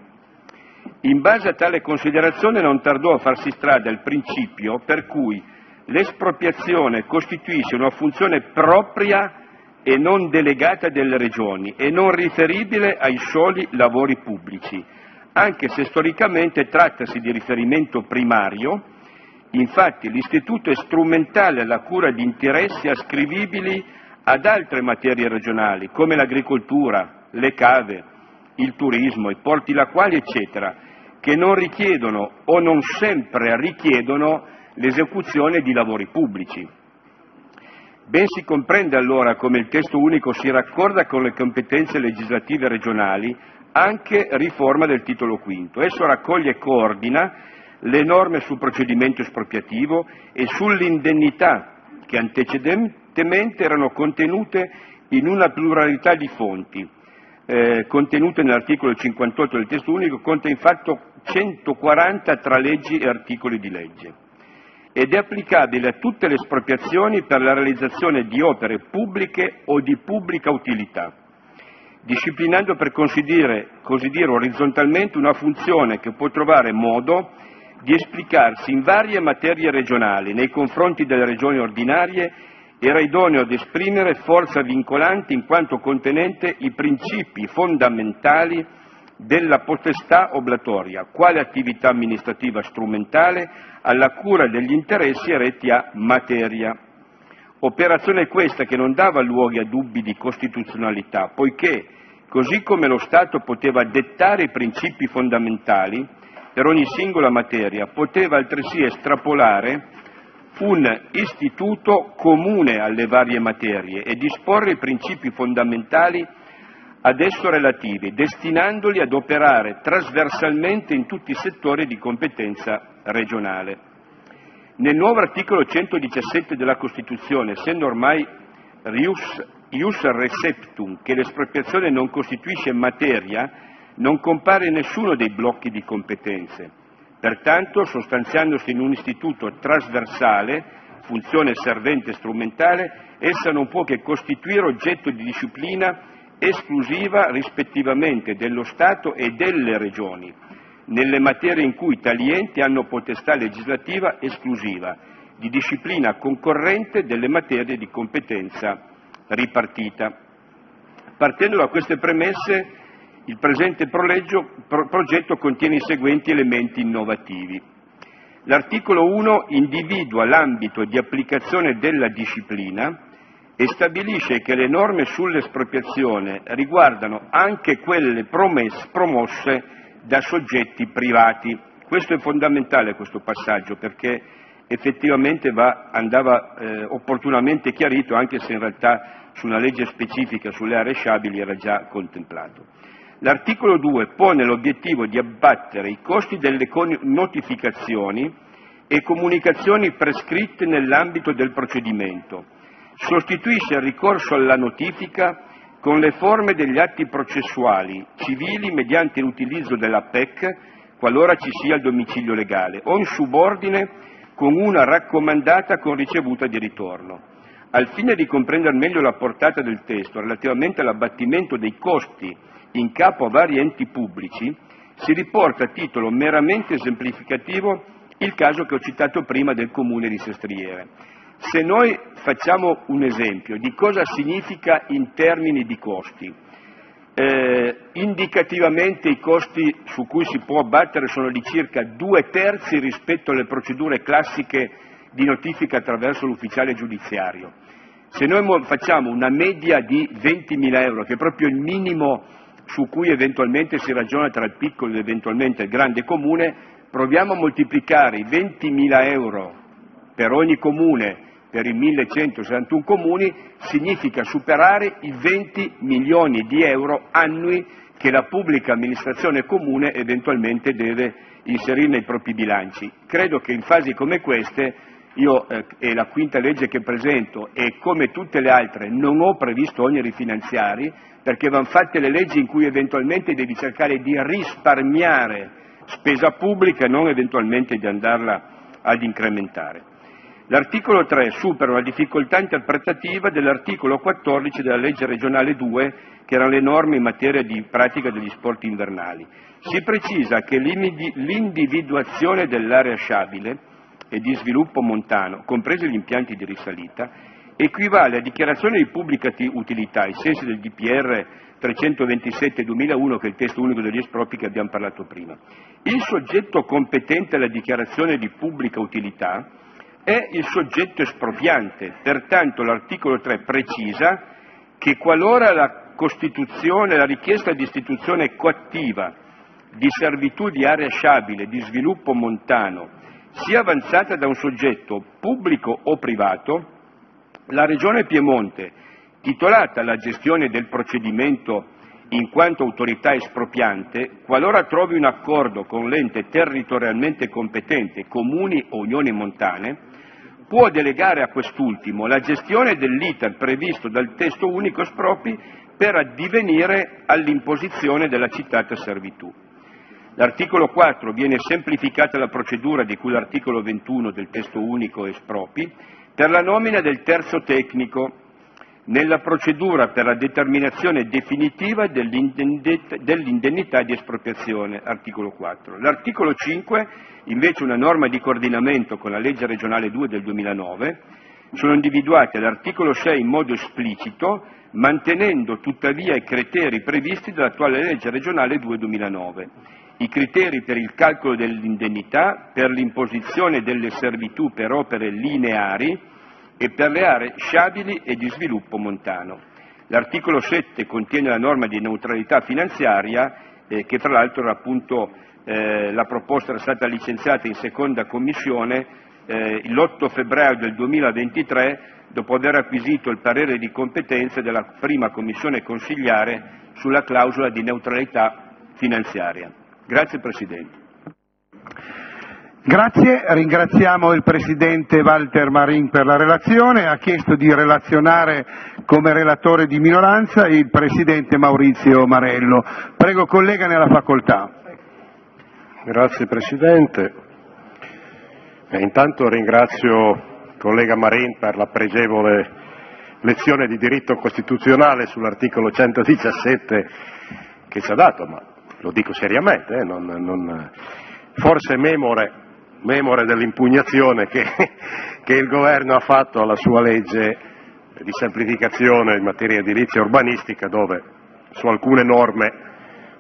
In base a tale considerazione non tardò a farsi strada il principio per cui l'espropriazione costituisce una funzione propria e non delegata delle regioni e non riferibile ai soli lavori pubblici, anche se storicamente trattasi di riferimento primario, infatti l'istituto è strumentale alla cura di interessi ascrivibili ad altre materie regionali, come l'agricoltura, le cave, il turismo, i porti lacuali, eccetera, che non richiedono o non sempre richiedono l'esecuzione di lavori pubblici. Ben si comprende allora come il testo unico si raccorda con le competenze legislative regionali, anche riforma del titolo V. Esso raccoglie e coordina le norme sul procedimento espropriativo e sull'indennità che antecedentemente erano contenute in una pluralità di fonti. Eh, contenute nell'articolo 58 del testo unico, conta infatti 140 tra leggi e articoli di legge ed è applicabile a tutte le espropriazioni per la realizzazione di opere pubbliche o di pubblica utilità, disciplinando per così dire, orizzontalmente una funzione che può trovare modo di esplicarsi in varie materie regionali nei confronti delle regioni ordinarie era idoneo ad esprimere forza vincolante in quanto contenente i principi fondamentali della potestà oblatoria, quale attività amministrativa strumentale alla cura degli interessi eretti a materia. Operazione questa che non dava luoghi a dubbi di costituzionalità, poiché, così come lo Stato poteva dettare i principi fondamentali per ogni singola materia, poteva altresì estrapolare un istituto comune alle varie materie e disporre i principi fondamentali ad esso relativi, destinandoli ad operare trasversalmente in tutti i settori di competenza regionale. Nel nuovo articolo 117 della Costituzione, essendo ormai rius, ius receptum che l'espropriazione non costituisce materia, non compare nessuno dei blocchi di competenze. Pertanto, sostanziandosi in un istituto trasversale, funzione servente strumentale, essa non può che costituire oggetto di disciplina esclusiva rispettivamente dello Stato e delle Regioni, nelle materie in cui tali enti hanno potestà legislativa esclusiva, di disciplina concorrente delle materie di competenza ripartita. Partendo da queste premesse, il presente progetto contiene i seguenti elementi innovativi. L'articolo 1 individua l'ambito di applicazione della disciplina e stabilisce che le norme sull'espropriazione riguardano anche quelle promosse da soggetti privati. Questo è fondamentale questo passaggio perché effettivamente va, andava eh, opportunamente chiarito anche se in realtà su una legge specifica sulle aree sciabili era già contemplato. L'articolo 2 pone l'obiettivo di abbattere i costi delle notificazioni e comunicazioni prescritte nell'ambito del procedimento, sostituisce il ricorso alla notifica con le forme degli atti processuali civili mediante l'utilizzo della PEC, qualora ci sia il domicilio legale, o in subordine con una raccomandata con ricevuta di ritorno. Al fine di comprendere meglio la portata del testo relativamente all'abbattimento dei costi in capo a vari enti pubblici, si riporta a titolo meramente esemplificativo il caso che ho citato prima del comune di Sestriere. Se noi facciamo un esempio di cosa significa in termini di costi, eh, indicativamente i costi su cui si può abbattere sono di circa due terzi rispetto alle procedure classiche di notifica attraverso l'ufficiale giudiziario. Se noi facciamo una media di 20.000 euro, che è proprio il minimo su cui eventualmente si ragiona tra il piccolo ed eventualmente il grande comune, proviamo a moltiplicare i 20.000 euro per ogni comune per i 1161 comuni significa superare i 20 milioni di euro annui che la pubblica amministrazione comune eventualmente deve inserire nei propri bilanci. Credo che in fasi come queste io eh, è la quinta legge che presento e come tutte le altre non ho previsto oneri finanziari perché vanno fatte le leggi in cui eventualmente devi cercare di risparmiare spesa pubblica e non eventualmente di andarla ad incrementare. L'articolo 3 supera la difficoltà interpretativa dell'articolo 14 della legge regionale 2, che erano le norme in materia di pratica degli sport invernali. Si precisa che l'individuazione dell'area sciabile e di sviluppo montano, compresi gli impianti di risalita, equivale a dichiarazione di pubblica utilità ai sensi del DPR 327-2001, che è il testo unico degli espropri che abbiamo parlato prima. Il soggetto competente alla dichiarazione di pubblica utilità è il soggetto espropriante. Pertanto l'articolo 3 precisa che qualora la Costituzione, la richiesta di istituzione coattiva di servitù di area sciabile, di sviluppo montano, sia avanzata da un soggetto pubblico o privato, la Regione Piemonte, titolata alla gestione del procedimento in quanto autorità espropriante, qualora trovi un accordo con l'ente territorialmente competente, comuni o unioni montane, può delegare a quest'ultimo la gestione dell'*iter* previsto dal testo unico espropri per addivenire all'imposizione della citata servitù. L'articolo 4 viene semplificata la procedura di cui l'articolo 21 del testo unico espropri per la nomina del terzo tecnico nella procedura per la determinazione definitiva dell'indennità di espropriazione, articolo 4. L'articolo 5, invece una norma di coordinamento con la legge regionale 2 del 2009, sono individuati all'articolo 6 in modo esplicito, mantenendo tuttavia i criteri previsti dall'attuale legge regionale 2 2009. I criteri per il calcolo dell'indennità, per l'imposizione delle servitù per opere lineari, e per le aree sciabili e di sviluppo montano. L'articolo 7 contiene la norma di neutralità finanziaria eh, che fra l'altro appunto, eh, la proposta era stata licenziata in seconda commissione eh, l'8 febbraio del 2023 dopo aver acquisito il parere di competenza della prima commissione consigliare sulla clausola di neutralità finanziaria. Grazie Presidente. Grazie, ringraziamo il Presidente Walter Marin per la relazione, ha chiesto di relazionare come relatore di minoranza il Presidente Maurizio Marello. Prego collega nella facoltà. Grazie Presidente. E intanto ringrazio il collega Marin per la pregevole lezione di diritto costituzionale sull'articolo 117 che ci ha dato, ma lo dico seriamente, eh, non, non, forse memore memore dell'impugnazione che, che il Governo ha fatto alla sua legge di semplificazione in materia edilizia e urbanistica dove su alcune norme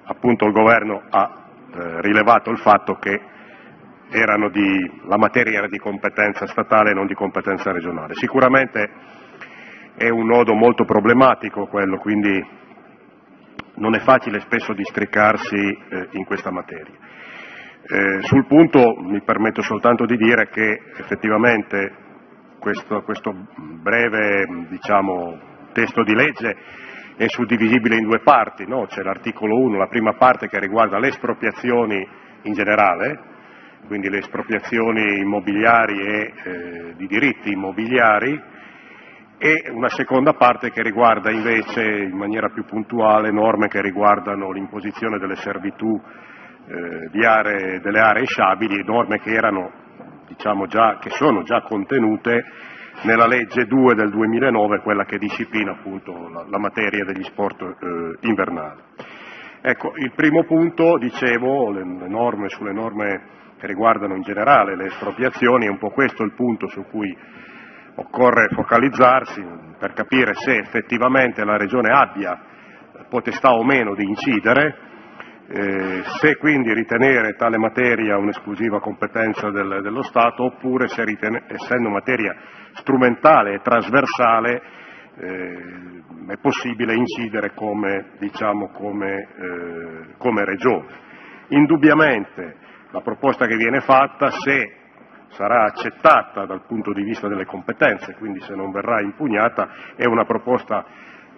appunto il Governo ha eh, rilevato il fatto che di, la materia era di competenza statale e non di competenza regionale. Sicuramente è un nodo molto problematico quello, quindi non è facile spesso districarsi eh, in questa materia. Eh, sul punto mi permetto soltanto di dire che effettivamente questo, questo breve diciamo, testo di legge è suddivisibile in due parti, no? c'è l'articolo 1, la prima parte che riguarda le espropriazioni in generale, quindi le espropriazioni immobiliari e eh, di diritti immobiliari, e una seconda parte che riguarda invece in maniera più puntuale norme che riguardano l'imposizione delle servitù eh, aree, delle aree sciabili, norme che, erano, diciamo già, che sono già contenute nella legge 2 del 2009, quella che disciplina appunto la, la materia degli sport eh, invernali. Ecco, il primo punto, dicevo, le, le norme sulle norme che riguardano in generale le espropriazioni, è un po' questo il punto su cui occorre focalizzarsi per capire se effettivamente la Regione abbia potestà o meno di incidere se quindi ritenere tale materia un'esclusiva competenza del, dello Stato oppure se ritene, essendo materia strumentale e trasversale eh, è possibile incidere come, diciamo, come, eh, come Regione. Indubbiamente la proposta che viene fatta, se sarà accettata dal punto di vista delle competenze, quindi se non verrà impugnata, è una proposta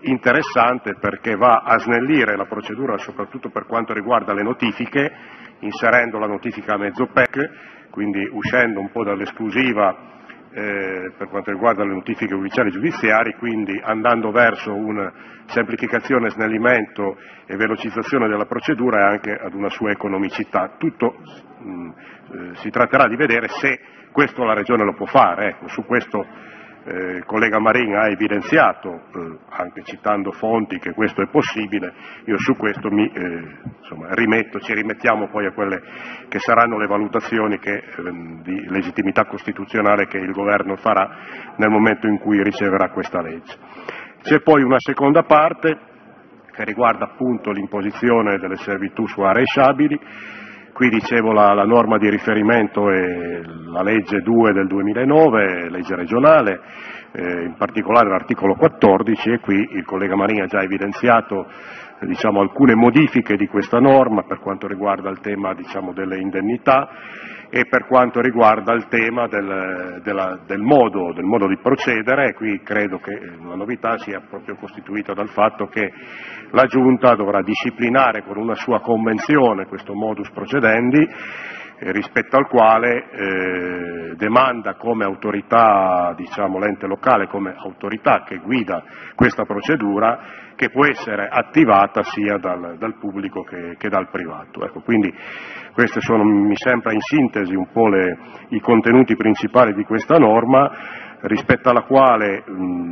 interessante perché va a snellire la procedura soprattutto per quanto riguarda le notifiche, inserendo la notifica a mezzo PEC, quindi uscendo un po' dall'esclusiva eh, per quanto riguarda le notifiche ufficiali giudiziarie, quindi andando verso una semplificazione, snellimento e velocizzazione della procedura e anche ad una sua economicità. Tutto mh, mm, eh, si tratterà di vedere se questo la Regione lo può fare, ecco, su questo il collega Marin ha evidenziato, eh, anche citando fonti, che questo è possibile, io su questo mi eh, insomma, rimetto, ci rimettiamo poi a quelle che saranno le valutazioni che, ehm, di legittimità costituzionale che il Governo farà nel momento in cui riceverà questa legge. C'è poi una seconda parte che riguarda appunto l'imposizione delle servitù su aree sciabili, Qui dicevo la, la, norma di riferimento è la legge 2 del 2009, legge regionale, eh, in particolare l'articolo 14 e qui il collega Marini ha già evidenziato diciamo, alcune modifiche di questa norma per quanto riguarda il tema diciamo, delle indennità e per quanto riguarda il tema del, della, del, modo, del, modo, di procedere, qui credo che la novità sia proprio costituita dal fatto che la Giunta dovrà disciplinare con una sua convenzione questo modus procedendi eh, rispetto al quale eh, demanda come autorità, diciamo l'ente locale, come autorità che guida questa procedura, che può essere attivata sia dal, dal pubblico che, che, dal privato. Ecco, quindi questi sono, mi sembra in sintesi un po' le, i contenuti principali di questa norma, rispetto alla quale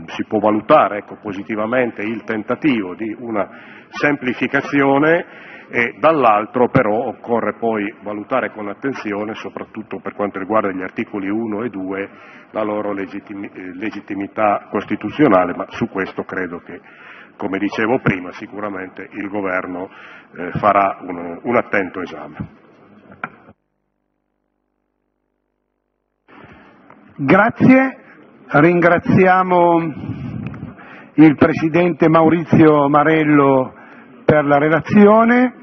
si può valutare ecco, positivamente il tentativo di una semplificazione e dall'altro però occorre poi valutare con attenzione, soprattutto per quanto riguarda gli articoli 1 e 2, la loro legittimità costituzionale, ma su questo credo che, come dicevo prima, sicuramente il Governo eh, farà un, un attento esame. Grazie, ringraziamo il Presidente Maurizio Marello per la relazione.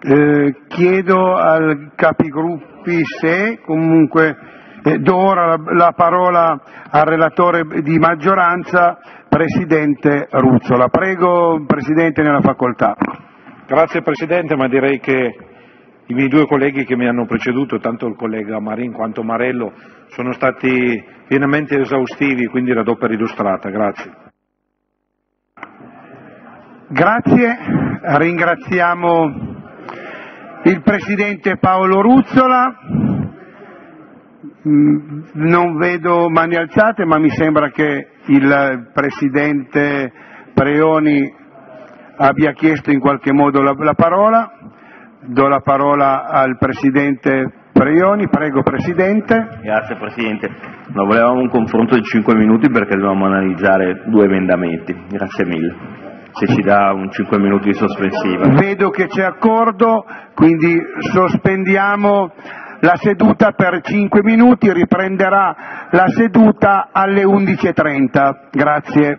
Eh, chiedo al capigruppi se comunque eh, do ora la, la, parola al relatore di maggioranza, Presidente Ruzzola. Prego Presidente nella facoltà. Grazie Presidente, ma direi che i miei due colleghi che mi hanno preceduto, tanto il collega Marin quanto Marello, sono stati pienamente esaustivi, quindi la do per illustrata. Grazie. Grazie, ringraziamo il Presidente Paolo Ruzzola. Mm, non vedo mani alzate, ma mi sembra che il Presidente Preoni abbia chiesto in qualche modo la, la parola. Do la parola al Presidente Preioni, prego Presidente. Grazie Presidente. No, volevamo un confronto di 5 minuti perché dovevamo analizzare due emendamenti. Grazie mille. Se ci dà un 5 minuti di sospensiva. Vedo che c'è accordo, quindi sospendiamo la seduta per 5 minuti, riprenderà la seduta alle 11.30. Grazie.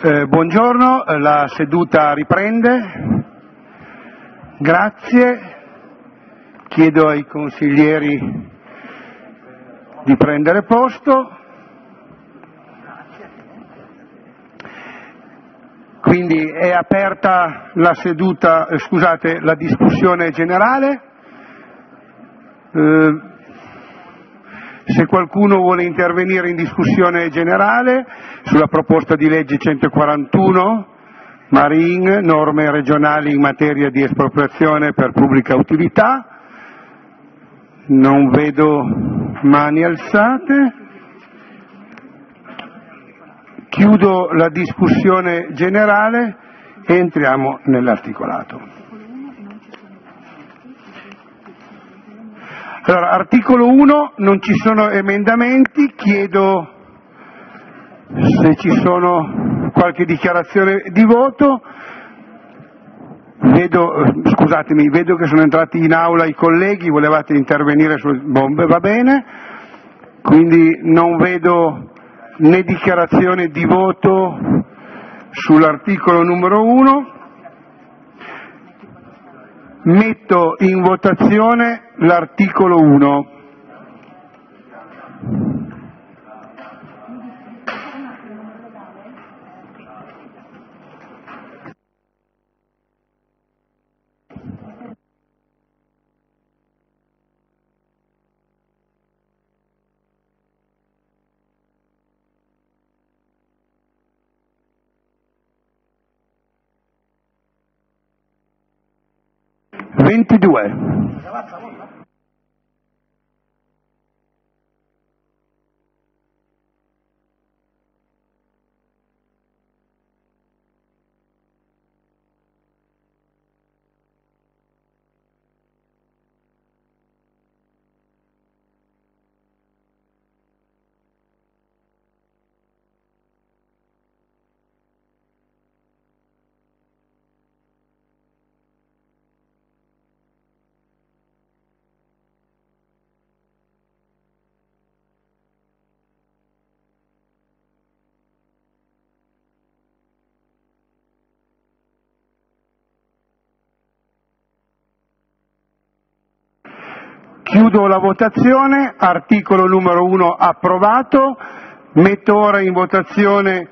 Buongiorno, eh, la seduta riprende. Grazie. Chiedo ai consiglieri di prendere posto. Quindi è aperta la seduta, eh, scusate, la discussione generale. Eh, se qualcuno vuole intervenire in discussione generale sulla proposta di legge 141, Marin, norme regionali in materia di espropriazione per pubblica utilità, non vedo mani alzate. Chiudo la discussione generale e entriamo nell'articolato. Articolo 1, non ci sono emendamenti, chiedo se ci sono qualche dichiarazione di voto. Vedo, scusatemi, vedo che sono entrati in aula i colleghi, volevate intervenire sulle bombe, va bene, quindi non vedo né dichiarazione di voto sull'articolo numero 1. Metto in votazione l'articolo 1. Ventidue. Chiudo la votazione, articolo numero 1 approvato, metto ora in votazione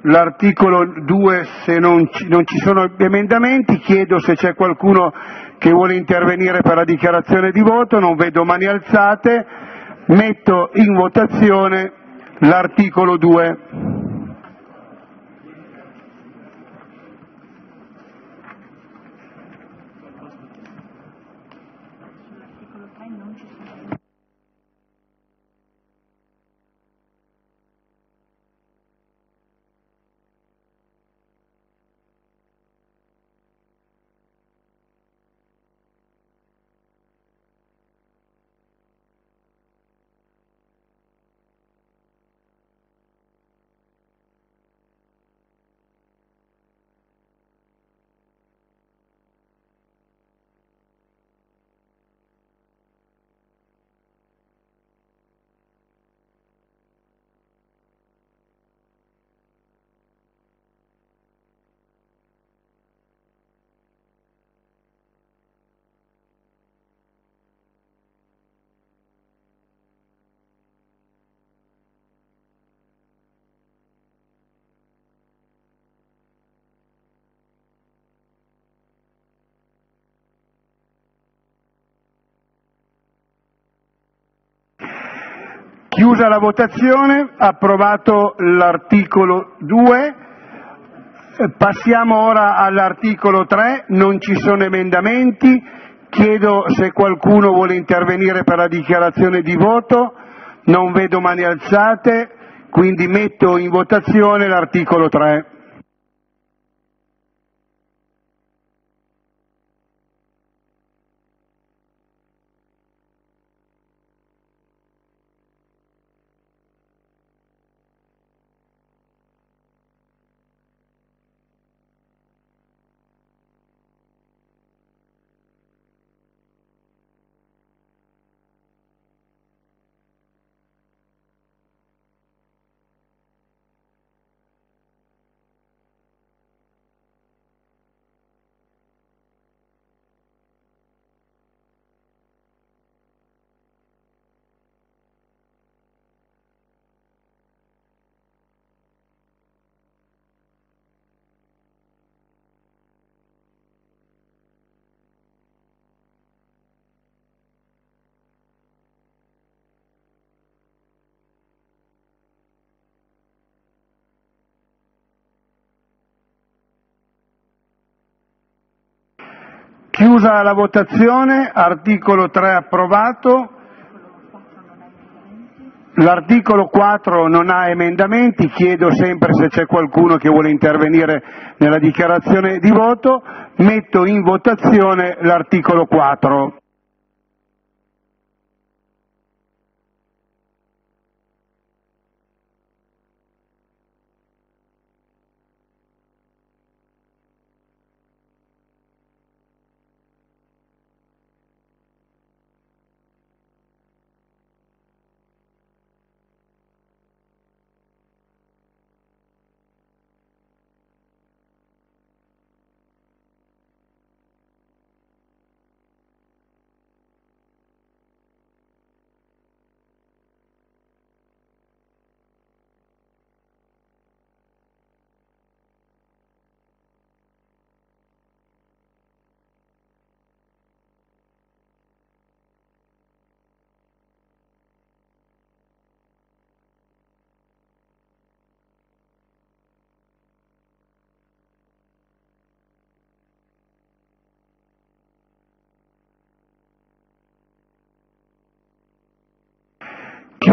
l'articolo 2 se non ci, non ci sono emendamenti, chiedo se c'è qualcuno che vuole intervenire per la dichiarazione di voto, non vedo mani alzate, metto in votazione l'articolo 2. Chiusa la votazione, approvato l'articolo 2. Eh, Passiamo ora all'articolo 3, non ci sono emendamenti. Chiedo se qualcuno vuole intervenire per la dichiarazione di voto. Non vedo mani alzate, quindi metto in votazione l'articolo 3. Chiusa la votazione, articolo 3 approvato. L'articolo 4 non ha emendamenti, chiedo sempre se c'è qualcuno che vuole intervenire nella dichiarazione di voto. Metto in votazione l'articolo 4.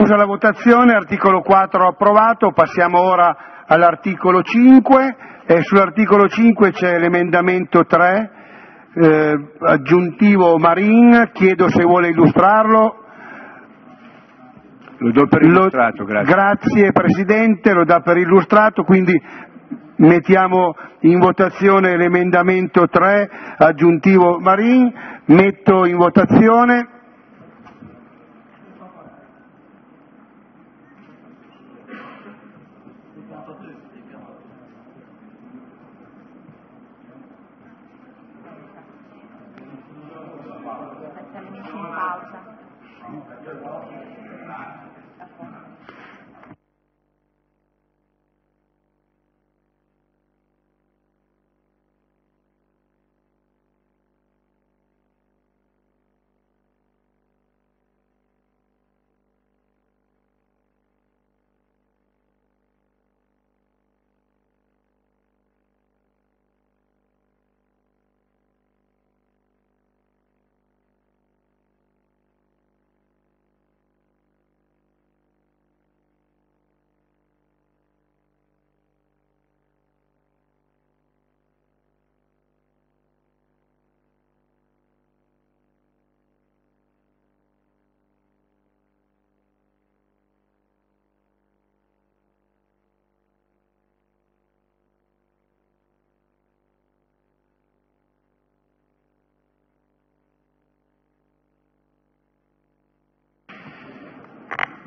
Chiusa la votazione, articolo 4 approvato, passiamo ora all'articolo 5 e sull'articolo 5 c'è l'emendamento 3 eh, aggiuntivo Marin, chiedo se vuole illustrarlo. Lo do per illustrato, grazie. Grazie Presidente, lo dà per illustrato, quindi mettiamo in votazione l'emendamento 3 aggiuntivo Marin, metto in votazione.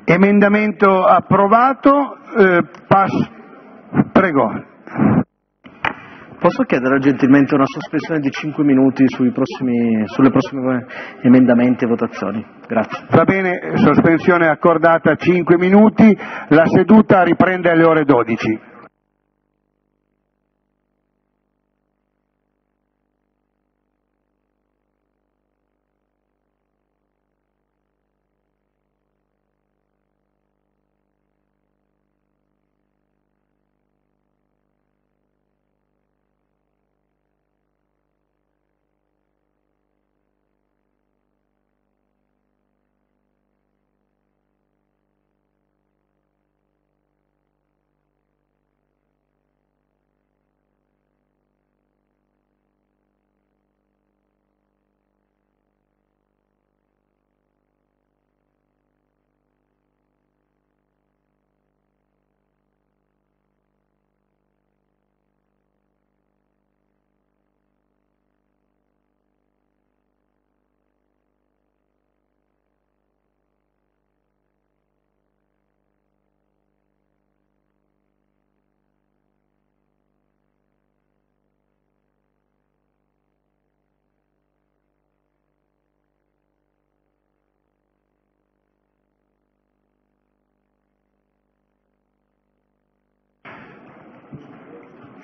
Emendamento approvato. Eh, pass- Prego. Posso chiedere gentilmente una sospensione di 5 minuti prossimi, sulle prossime emendamenti e votazioni? Grazie. Va bene, sospensione accordata 5 minuti, la seduta riprende alle ore 12.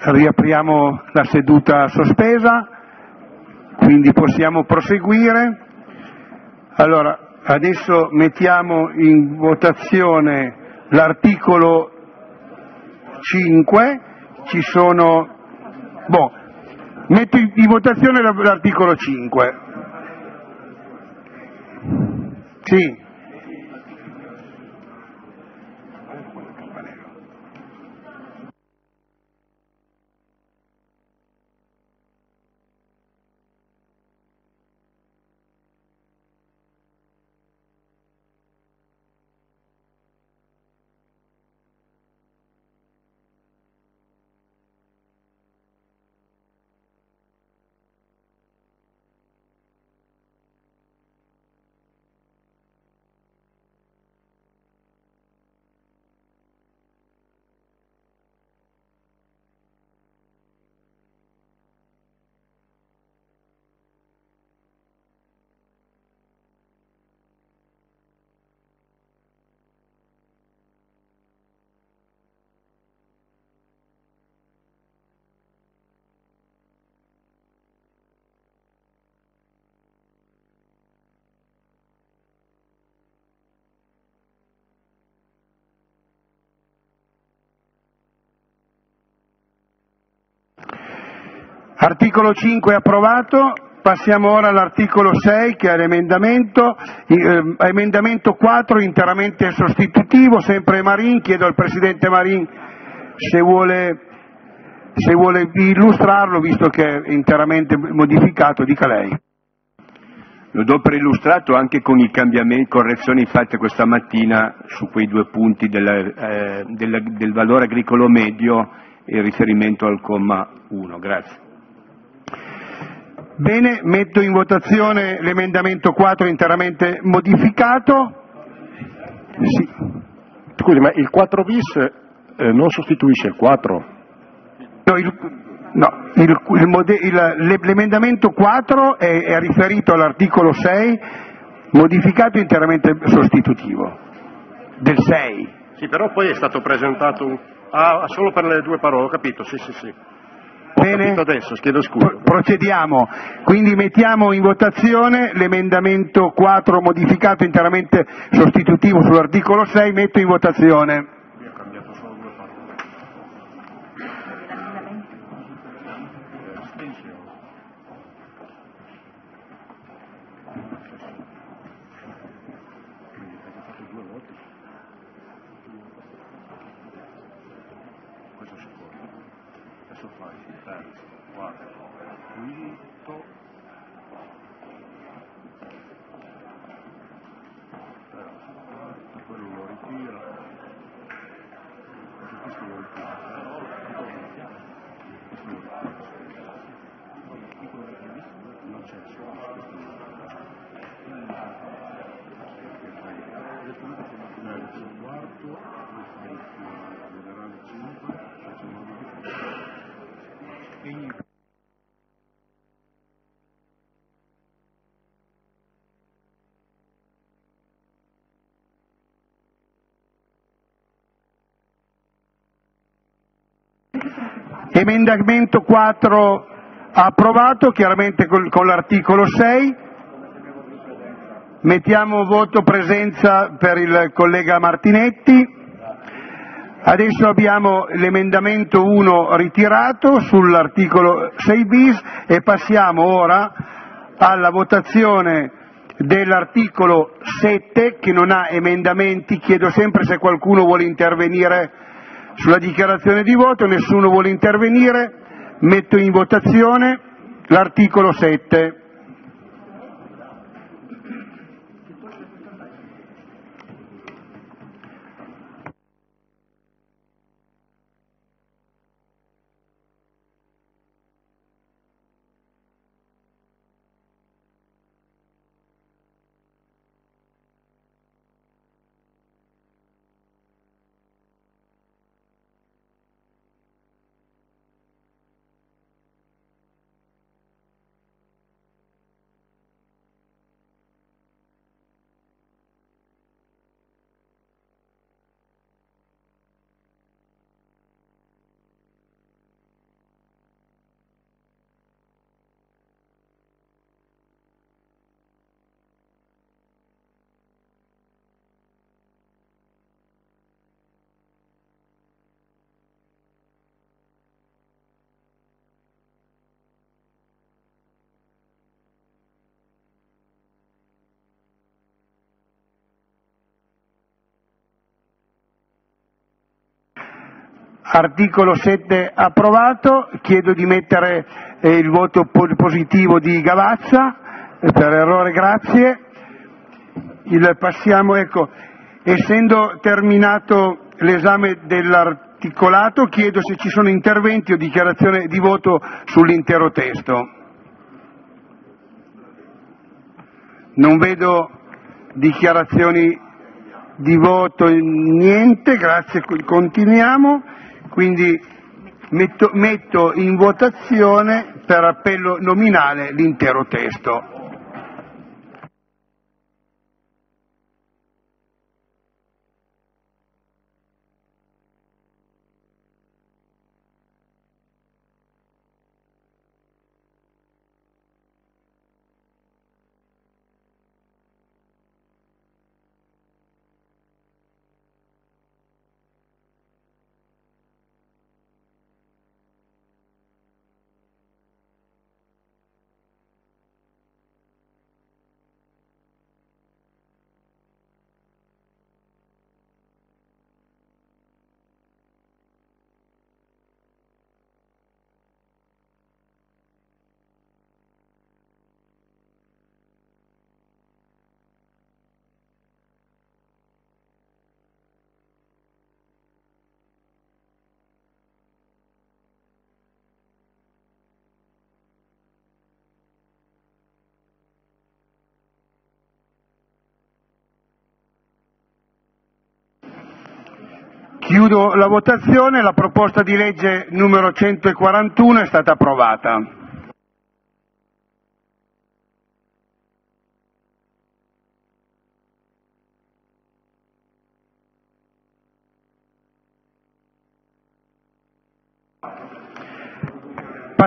Riapriamo la seduta sospesa, quindi possiamo proseguire. Allora, adesso mettiamo in votazione l'articolo 5, ci sono... Boh, Metto in votazione la- l'articolo 5. Sì. Articolo 5 approvato. Passiamo ora all'articolo 6 che è l'emendamento, eh, emendamento 4 interamente sostitutivo, sempre Marin, chiedo al Presidente Marin se vuole, se vuole illustrarlo visto che è interamente modificato, dica lei. Lo do per illustrato anche con i cambiamenti, correzioni fatte questa mattina su quei due punti del, eh, del- del valore agricolo medio e riferimento al comma 1. Grazie. Bene, metto in votazione l'emendamento 4 interamente modificato. Sì. Scusi, ma il 4 bis eh, non sostituisce il 4? No, il, no, il- il mode- il- le- l'emendamento 4 è, è riferito all'articolo 6 modificato interamente sostitutivo del 6. Sì, però poi è stato presentato un... Ah, solo per le due parole, ho capito, sì, sì, sì. Adesso, procediamo, quindi mettiamo in votazione l'emendamento 4 modificato interamente sostitutivo sull'articolo 6, metto in votazione. Questo secondo. Adesso fai il terzo, quarto, quinto. Terzo, quarto, quello lo ritira. Anche questo lo ritira. Questo lo ritira. Non c'è solo questo lo Terzo, quarto, poi fai il federale 5, faccio una modifica. Emendamento 4 approvato, chiaramente con l'articolo 6. Mettiamo voto presenza per il collega Martinetti. Adesso abbiamo l'emendamento 1 ritirato sull'articolo 6 bis e passiamo ora alla votazione dell'articolo 7 che non ha emendamenti. Chiedo sempre se qualcuno vuole intervenire sulla dichiarazione di voto, nessuno vuole intervenire. Metto in votazione l'articolo 7. Articolo 7 approvato, chiedo di mettere eh, il voto positivo di Gavazza, eh, per errore grazie. Il, passiamo, ecco, essendo terminato l'esame dell'articolato, chiedo se ci sono interventi o dichiarazioni di voto sull'intero testo. Non vedo dichiarazioni di voto, niente, grazie, continuiamo. Quindi metto, in votazione per appello nominale l'intero testo. Chiudo la votazione, la proposta di legge numero 141 è stata approvata.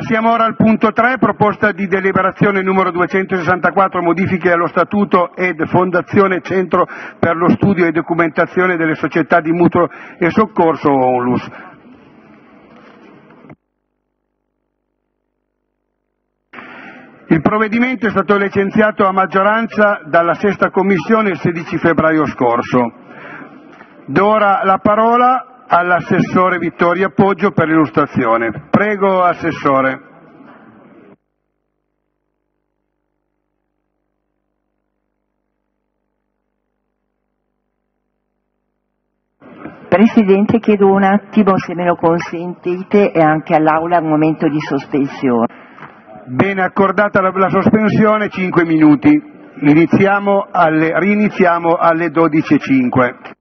Passiamo ora al punto 3, proposta di deliberazione numero 264, modifiche allo statuto ed Fondazione Centro per lo studio e documentazione delle società di mutuo e soccorso ONLUS. Il provvedimento è stato licenziato a maggioranza dalla sesta commissione il 16 febbraio scorso. Do la parola all'assessore Vittorio Appoggio per l'illustrazione. Prego, Assessore. Presidente, chiedo un attimo, se me lo consentite, e anche all'Aula un momento di sospensione. Bene, accordata la, la sospensione, 5 minuti. Iniziamo alle, riniziamo alle 12.05.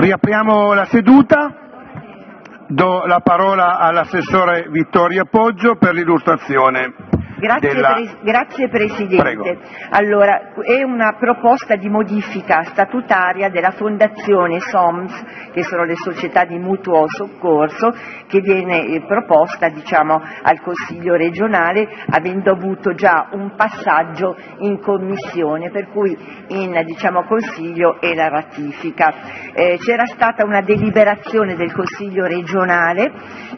Riapriamo la seduta. Do la parola all'assessore Vittorio Poggio per l'illustrazione. Grazie, della... pres- grazie Presidente. Prego. Allora, è una proposta di modifica statutaria della Fondazione SOMS, che sono le società di mutuo soccorso, che viene eh, proposta diciamo, al Consiglio regionale avendo avuto già un passaggio in Commissione, per cui in diciamo, Consiglio e la ratifica. Eh, c'era stata una deliberazione del Consiglio regionale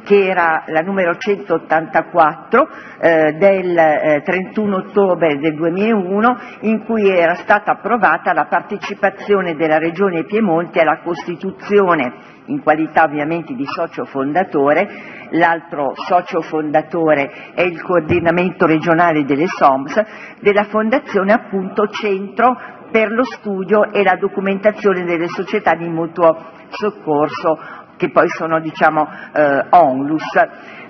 che era la numero 184 eh, del eh, 31 ottobre del 2001 in cui era stata approvata la partecipazione della Regione Piemonte alla Costituzione in qualità ovviamente di socio fondatore, l'altro socio fondatore è il coordinamento regionale delle SOMS, della Fondazione appunto Centro per lo studio e la documentazione delle società di mutuo soccorso che poi sono diciamo eh, onlus,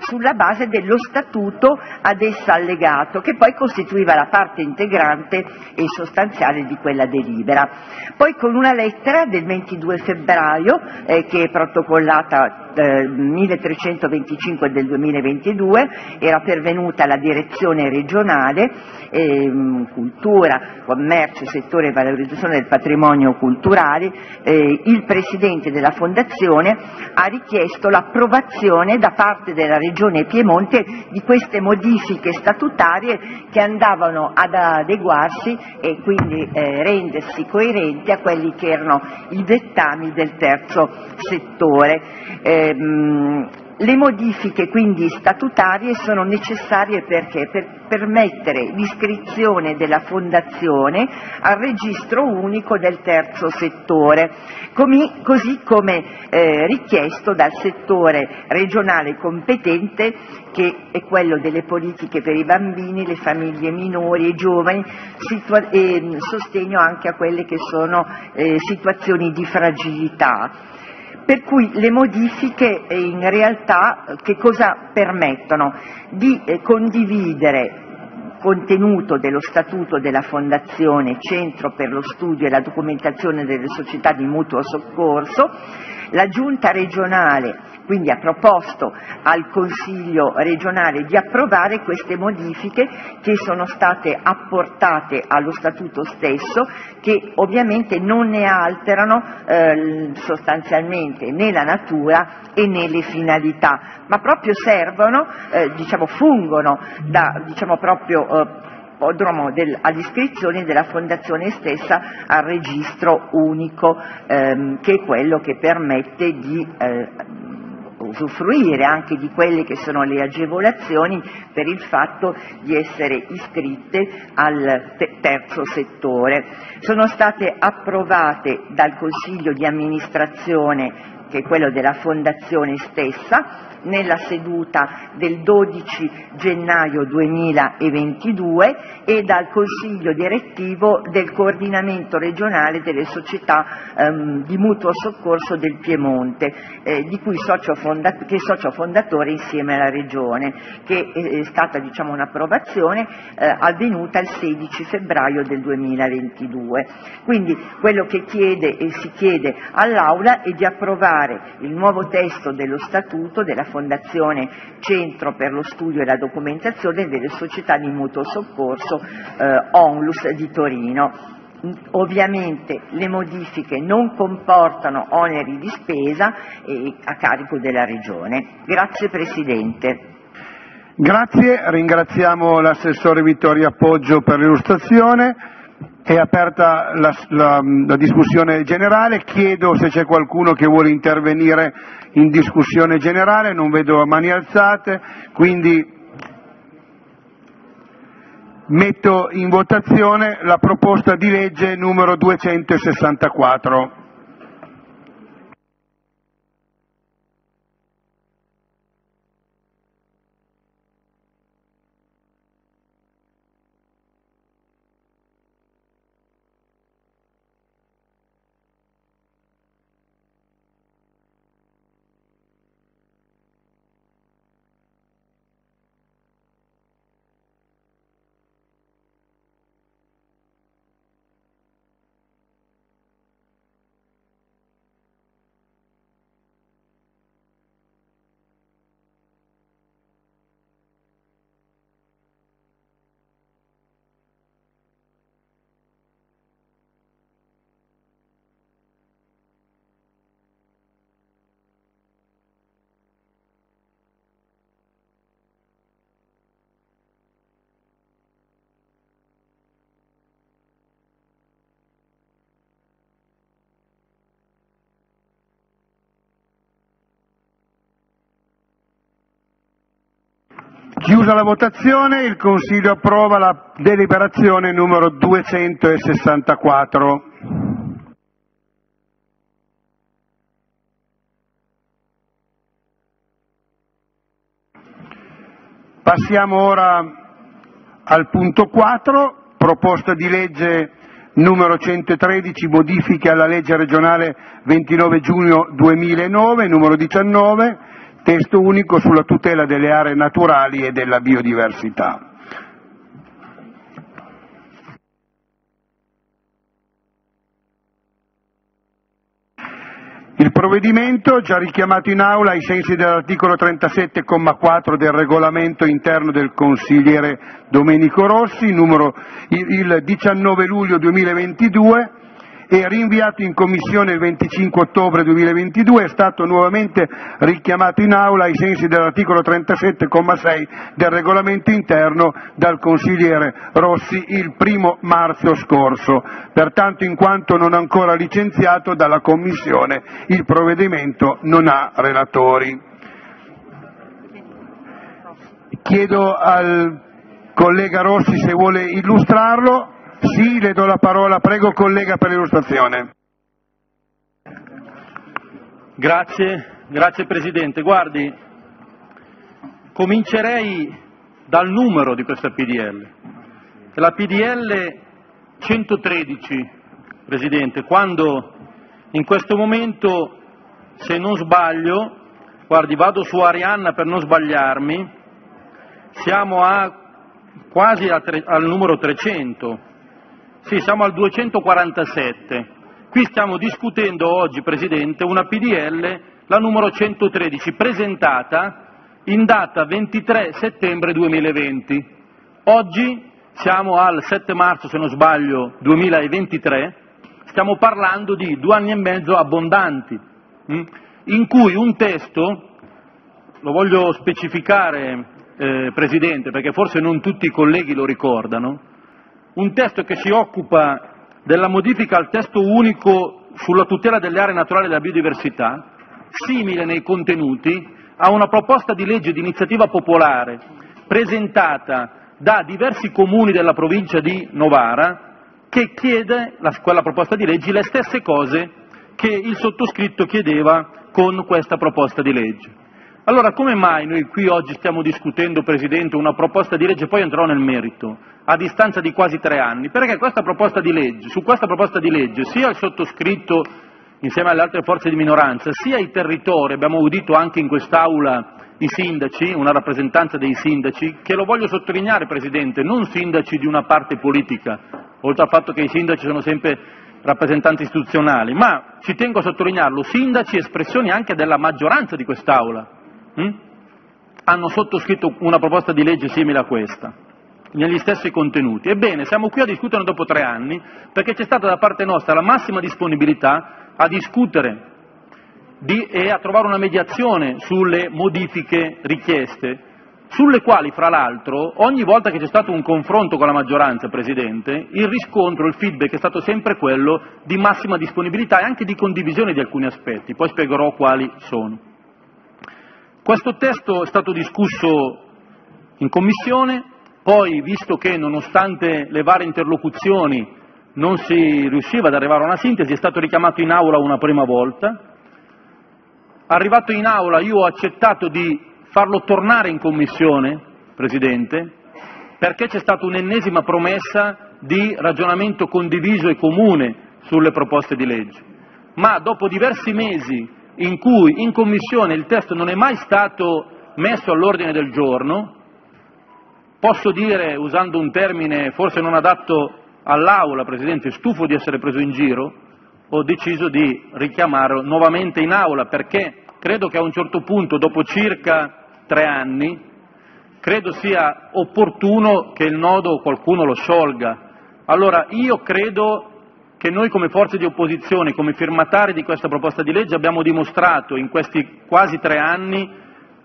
sulla base dello statuto ad essa allegato, che poi costituiva la parte integrante e sostanziale di quella delibera. Poi con una lettera del 22 febbraio, eh, che è protocollata eh, 1325 del 2022, era pervenuta alla direzione regionale ehm, cultura, commercio, settore e valorizzazione del patrimonio culturale, eh, il Presidente della Fondazione ha richiesto l'approvazione da parte della Regione Piemonte di queste modifiche statutarie che andavano ad adeguarsi e quindi eh, rendersi coerenti a quelli che erano i dettami del terzo settore. Ehm, le modifiche quindi statutarie sono necessarie perché? per permettere l'iscrizione della Fondazione al registro unico del terzo settore, comi- così come eh, richiesto dal settore regionale competente che è quello delle politiche per i bambini, le famiglie minori e giovani e sostegno anche a quelle che sono eh, situazioni di fragilità. Per cui le modifiche eh, in realtà eh, che cosa permettono? Di eh, condividere contenuto dello statuto della Fondazione Centro per lo studio e la documentazione delle società di mutuo soccorso, la Giunta regionale quindi ha proposto al Consiglio regionale di approvare queste modifiche che sono state apportate allo Statuto stesso, che ovviamente non ne alterano eh, sostanzialmente né la natura e né le finalità, ma proprio servono, eh, diciamo, fungono da diciamo, proprio eh, del, all'iscrizione della fondazione stessa al registro unico, ehm, che è quello che permette di eh, usufruire anche di quelle che sono le agevolazioni per il fatto di essere iscritte al te- terzo settore. Sono state approvate dal Consiglio di amministrazione che è quello della Fondazione stessa, nella seduta del 12 gennaio 2022 e dal Consiglio direttivo del coordinamento regionale delle società ehm, di mutuo soccorso del Piemonte, eh, di cui socio che è socio fondatore insieme alla Regione, che è stata diciamo, un'approvazione eh, avvenuta il 16 febbraio del 2022. Quindi quello che chiede e si chiede all'Aula è di approvare il nuovo testo dello Statuto della Fondazione Centro per lo studio e la documentazione delle società di mutuo soccorso eh, Onlus di Torino. Ovviamente le modifiche non comportano oneri di spesa a carico della Regione. Grazie Presidente. Grazie, ringraziamo l'assessore Vittorio Appoggio per l'illustrazione. È aperta la, la, la, discussione generale, chiedo se c'è qualcuno che vuole intervenire in discussione generale, non vedo mani alzate, quindi metto in votazione la proposta di legge numero 264. Chiusa la votazione, il Consiglio approva la deliberazione numero 264. Passiamo ora al punto 4, proposta di legge numero 113, modifiche alla legge regionale 29 giugno 2009, numero 19, testo unico sulla tutela delle aree naturali e della biodiversità. Il provvedimento, già richiamato in aula ai sensi dell'articolo 37,4 del regolamento interno del consigliere Domenico Rossi, numero il 19 luglio 2022, e rinviato in commissione il 25 ottobre 2022, è stato nuovamente richiamato in aula ai sensi dell'articolo 37,6 del regolamento interno dal consigliere Rossi il primo marzo scorso. Pertanto, in quanto non ancora licenziato dalla Commissione, il provvedimento non ha relatori. Chiedo al collega Rossi se vuole illustrarlo. Sì, le do la parola. Prego, collega, per l'illustrazione. Grazie, grazie Presidente. Guardi, comincerei dal numero di questa PDL. La PDL 113, Presidente, quando in questo momento, se non sbaglio, guardi, vado su Arianna per non sbagliarmi, siamo a quasi a tre, al numero 300, sì, siamo al 247. Qui stiamo discutendo oggi, Presidente, una PDL, la numero 113, presentata in data 23 settembre 2020. Oggi siamo al 7 marzo, se non sbaglio, 2023, stiamo parlando di due anni e mezzo abbondanti, in cui un testo, lo voglio specificare, eh, Presidente, perché forse non tutti i colleghi lo ricordano, un testo che si occupa della modifica al testo unico sulla tutela delle aree naturali e della biodiversità, simile nei contenuti a una proposta di legge di iniziativa popolare presentata da diversi comuni della provincia di Novara che chiede, quella proposta di legge, le stesse cose che il sottoscritto chiedeva con questa proposta di legge. Allora come mai noi qui oggi stiamo discutendo, Presidente, una proposta di legge, poi entrerò nel merito, a distanza di quasi tre anni? Perché legge, su questa proposta di legge sia il sottoscritto insieme alle altre forze di minoranza, sia i territori, abbiamo udito anche in quest'Aula i sindaci, una rappresentanza dei sindaci, che lo voglio sottolineare Presidente, non sindaci di una parte politica, oltre al fatto che i sindaci sono sempre rappresentanti istituzionali, ma ci tengo a sottolinearlo, sindaci espressioni anche della maggioranza di quest'Aula, hm? hanno sottoscritto una proposta di legge simile a questa negli stessi contenuti. Ebbene, siamo qui a discutere dopo tre anni perché c'è stata da parte nostra la massima disponibilità a discutere di, e a trovare una mediazione sulle modifiche richieste, sulle quali, fra l'altro, ogni volta che c'è stato un confronto con la maggioranza, Presidente, il riscontro, il feedback è stato sempre quello di massima disponibilità e anche di condivisione di alcuni aspetti, poi spiegherò quali sono. Questo testo è stato discusso in Commissione, poi, visto che nonostante le varie interlocuzioni non si riusciva ad arrivare a una sintesi, è stato richiamato in aula una prima volta. Arrivato in aula io ho accettato di farlo tornare in commissione, Presidente, perché c'è stata un'ennesima promessa di ragionamento condiviso e comune sulle proposte di legge. Ma dopo diversi mesi in cui in commissione il testo non è mai stato messo all'ordine del giorno, posso dire, usando un termine forse non adatto all'Aula, Presidente, stufo di essere preso in giro, ho deciso di richiamarlo nuovamente in Aula perché credo che a un certo punto, dopo circa tre anni, credo sia opportuno che il nodo qualcuno lo sciolga. Allora io credo che noi come forze di opposizione, come firmatari di questa proposta di legge abbiamo dimostrato in questi quasi tre anni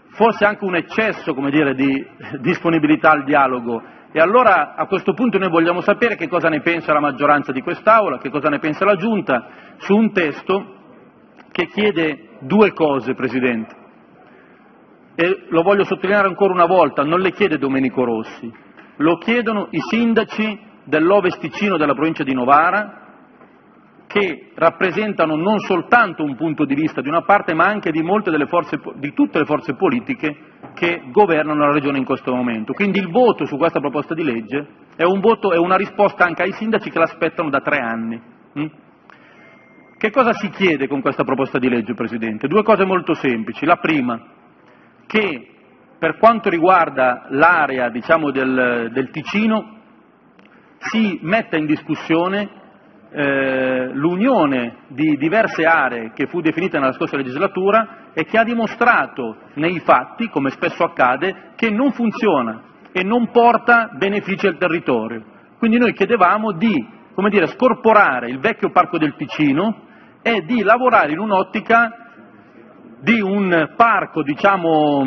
forse anche un eccesso come dire, di disponibilità al dialogo e allora a questo punto noi vogliamo sapere che cosa ne pensa la maggioranza di quest'Aula, che cosa ne pensa la Giunta su un testo che chiede due cose, Presidente. e lo voglio sottolineare ancora una volta, non le chiede Domenico Rossi, lo chiedono i sindaci dell'Ovest Ticino della provincia di Novara, che rappresentano non soltanto un punto di vista di una parte, ma anche di, tutte le forze politiche che governano la Regione in questo momento. Quindi il voto su questa proposta di legge è, un voto, è una risposta anche ai sindaci che l'aspettano da tre anni. Mm? Che cosa si chiede con questa proposta di legge, Presidente? Due cose molto semplici. La prima, che per quanto riguarda l'area diciamo, del, del Ticino si metta in discussione eh, l'unione di diverse aree che fu definita nella scorsa legislatura e che ha dimostrato nei fatti, come spesso accade, che non funziona e non porta benefici al territorio. Quindi noi chiedevamo di come dire, scorporare il vecchio Parco del Ticino e di lavorare in un'ottica di un parco diciamo,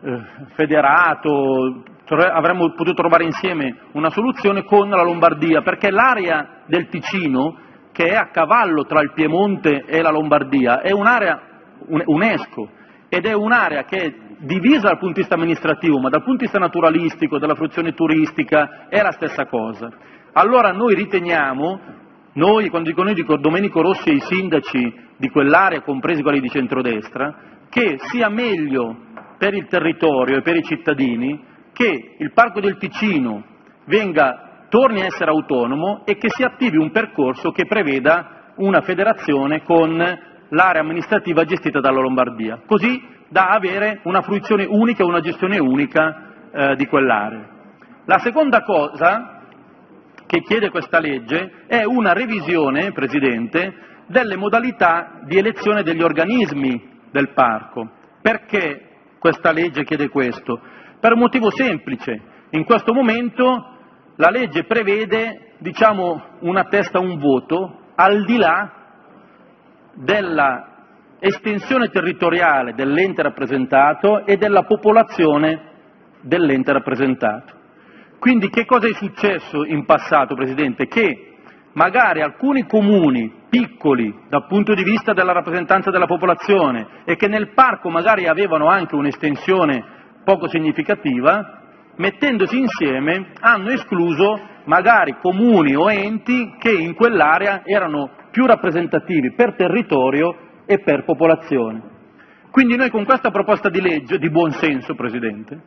eh, federato, avremmo potuto trovare insieme una soluzione con la Lombardia, perché l'area del Ticino, che è a cavallo tra il Piemonte e la Lombardia, è un'area UNESCO ed è un'area che è divisa dal punto di vista amministrativo, ma dal punto di vista naturalistico, della fruizione turistica, è la stessa cosa. Allora noi riteniamo, noi, quando dico noi dico Domenico Rossi e i sindaci di quell'area, compresi quelli di centrodestra, che sia meglio per il territorio e per i cittadini che il Parco del Ticino venga, torni a essere autonomo e che si attivi un percorso che preveda una federazione con l'area amministrativa gestita dalla Lombardia, così da avere una fruizione unica e una gestione unica eh, di quell'area. La seconda cosa che chiede questa legge è una revisione, Presidente, delle modalità di elezione degli organismi del parco. Perché questa legge chiede questo? Per un motivo semplice: in questo momento la legge prevede diciamo, una testa un voto al di là dell'estensione territoriale dell'ente rappresentato e della popolazione dell'ente rappresentato. Quindi che cosa è successo in passato, Presidente? Che magari alcuni comuni piccoli dal punto di vista della rappresentanza della popolazione e che nel parco magari avevano anche un'estensione poco significativa, mettendosi insieme hanno escluso magari comuni o enti che in quell'area erano più rappresentativi per territorio e per popolazione. Quindi noi con questa proposta di legge, di buon senso Presidente,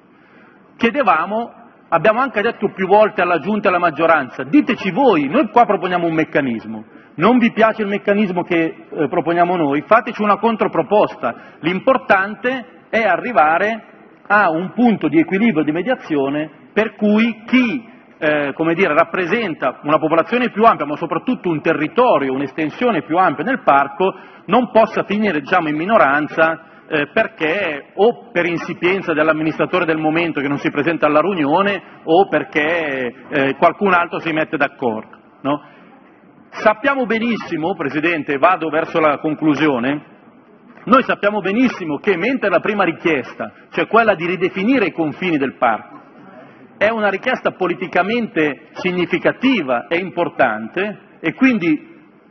chiedevamo, abbiamo anche detto più volte alla Giunta e alla maggioranza, diteci voi, noi qua proponiamo un meccanismo, non vi piace il meccanismo che eh, proponiamo noi, fateci una controproposta, l'importante è arrivare a un punto di equilibrio, di mediazione, per cui chi eh, come dire, rappresenta una popolazione più ampia, ma soprattutto un territorio, un'estensione più ampia nel parco, non possa finire diciamo, in minoranza eh, perché o per insipienza dell'amministratore del momento che non si presenta alla riunione o perché eh, qualcun altro si mette d'accordo. No? Sappiamo benissimo, Presidente, vado verso la conclusione, noi sappiamo benissimo che mentre la prima richiesta, cioè quella di ridefinire i confini del parco, è una richiesta politicamente significativa e importante e quindi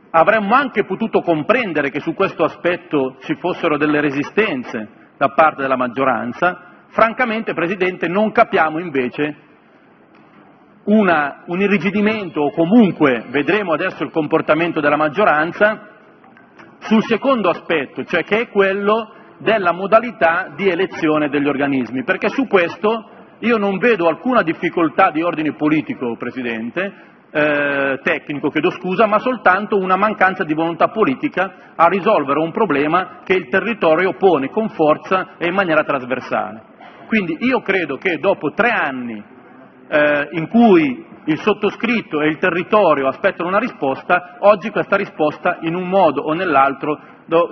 avremmo anche potuto comprendere che su questo aspetto ci fossero delle resistenze da parte della maggioranza, francamente, Presidente, non capiamo invece una, un irrigidimento o comunque vedremo adesso il comportamento della maggioranza sul secondo aspetto, cioè che è quello della modalità di elezione degli organismi, perché su questo io non vedo alcuna difficoltà di ordine politico, Presidente, eh, tecnico, chiedo scusa, ma soltanto una mancanza di volontà politica a risolvere un problema che il territorio pone con forza e in maniera trasversale. Quindi io credo che dopo tre anni eh, in cui il sottoscritto e il territorio aspettano una risposta, oggi questa risposta in un modo o nell'altro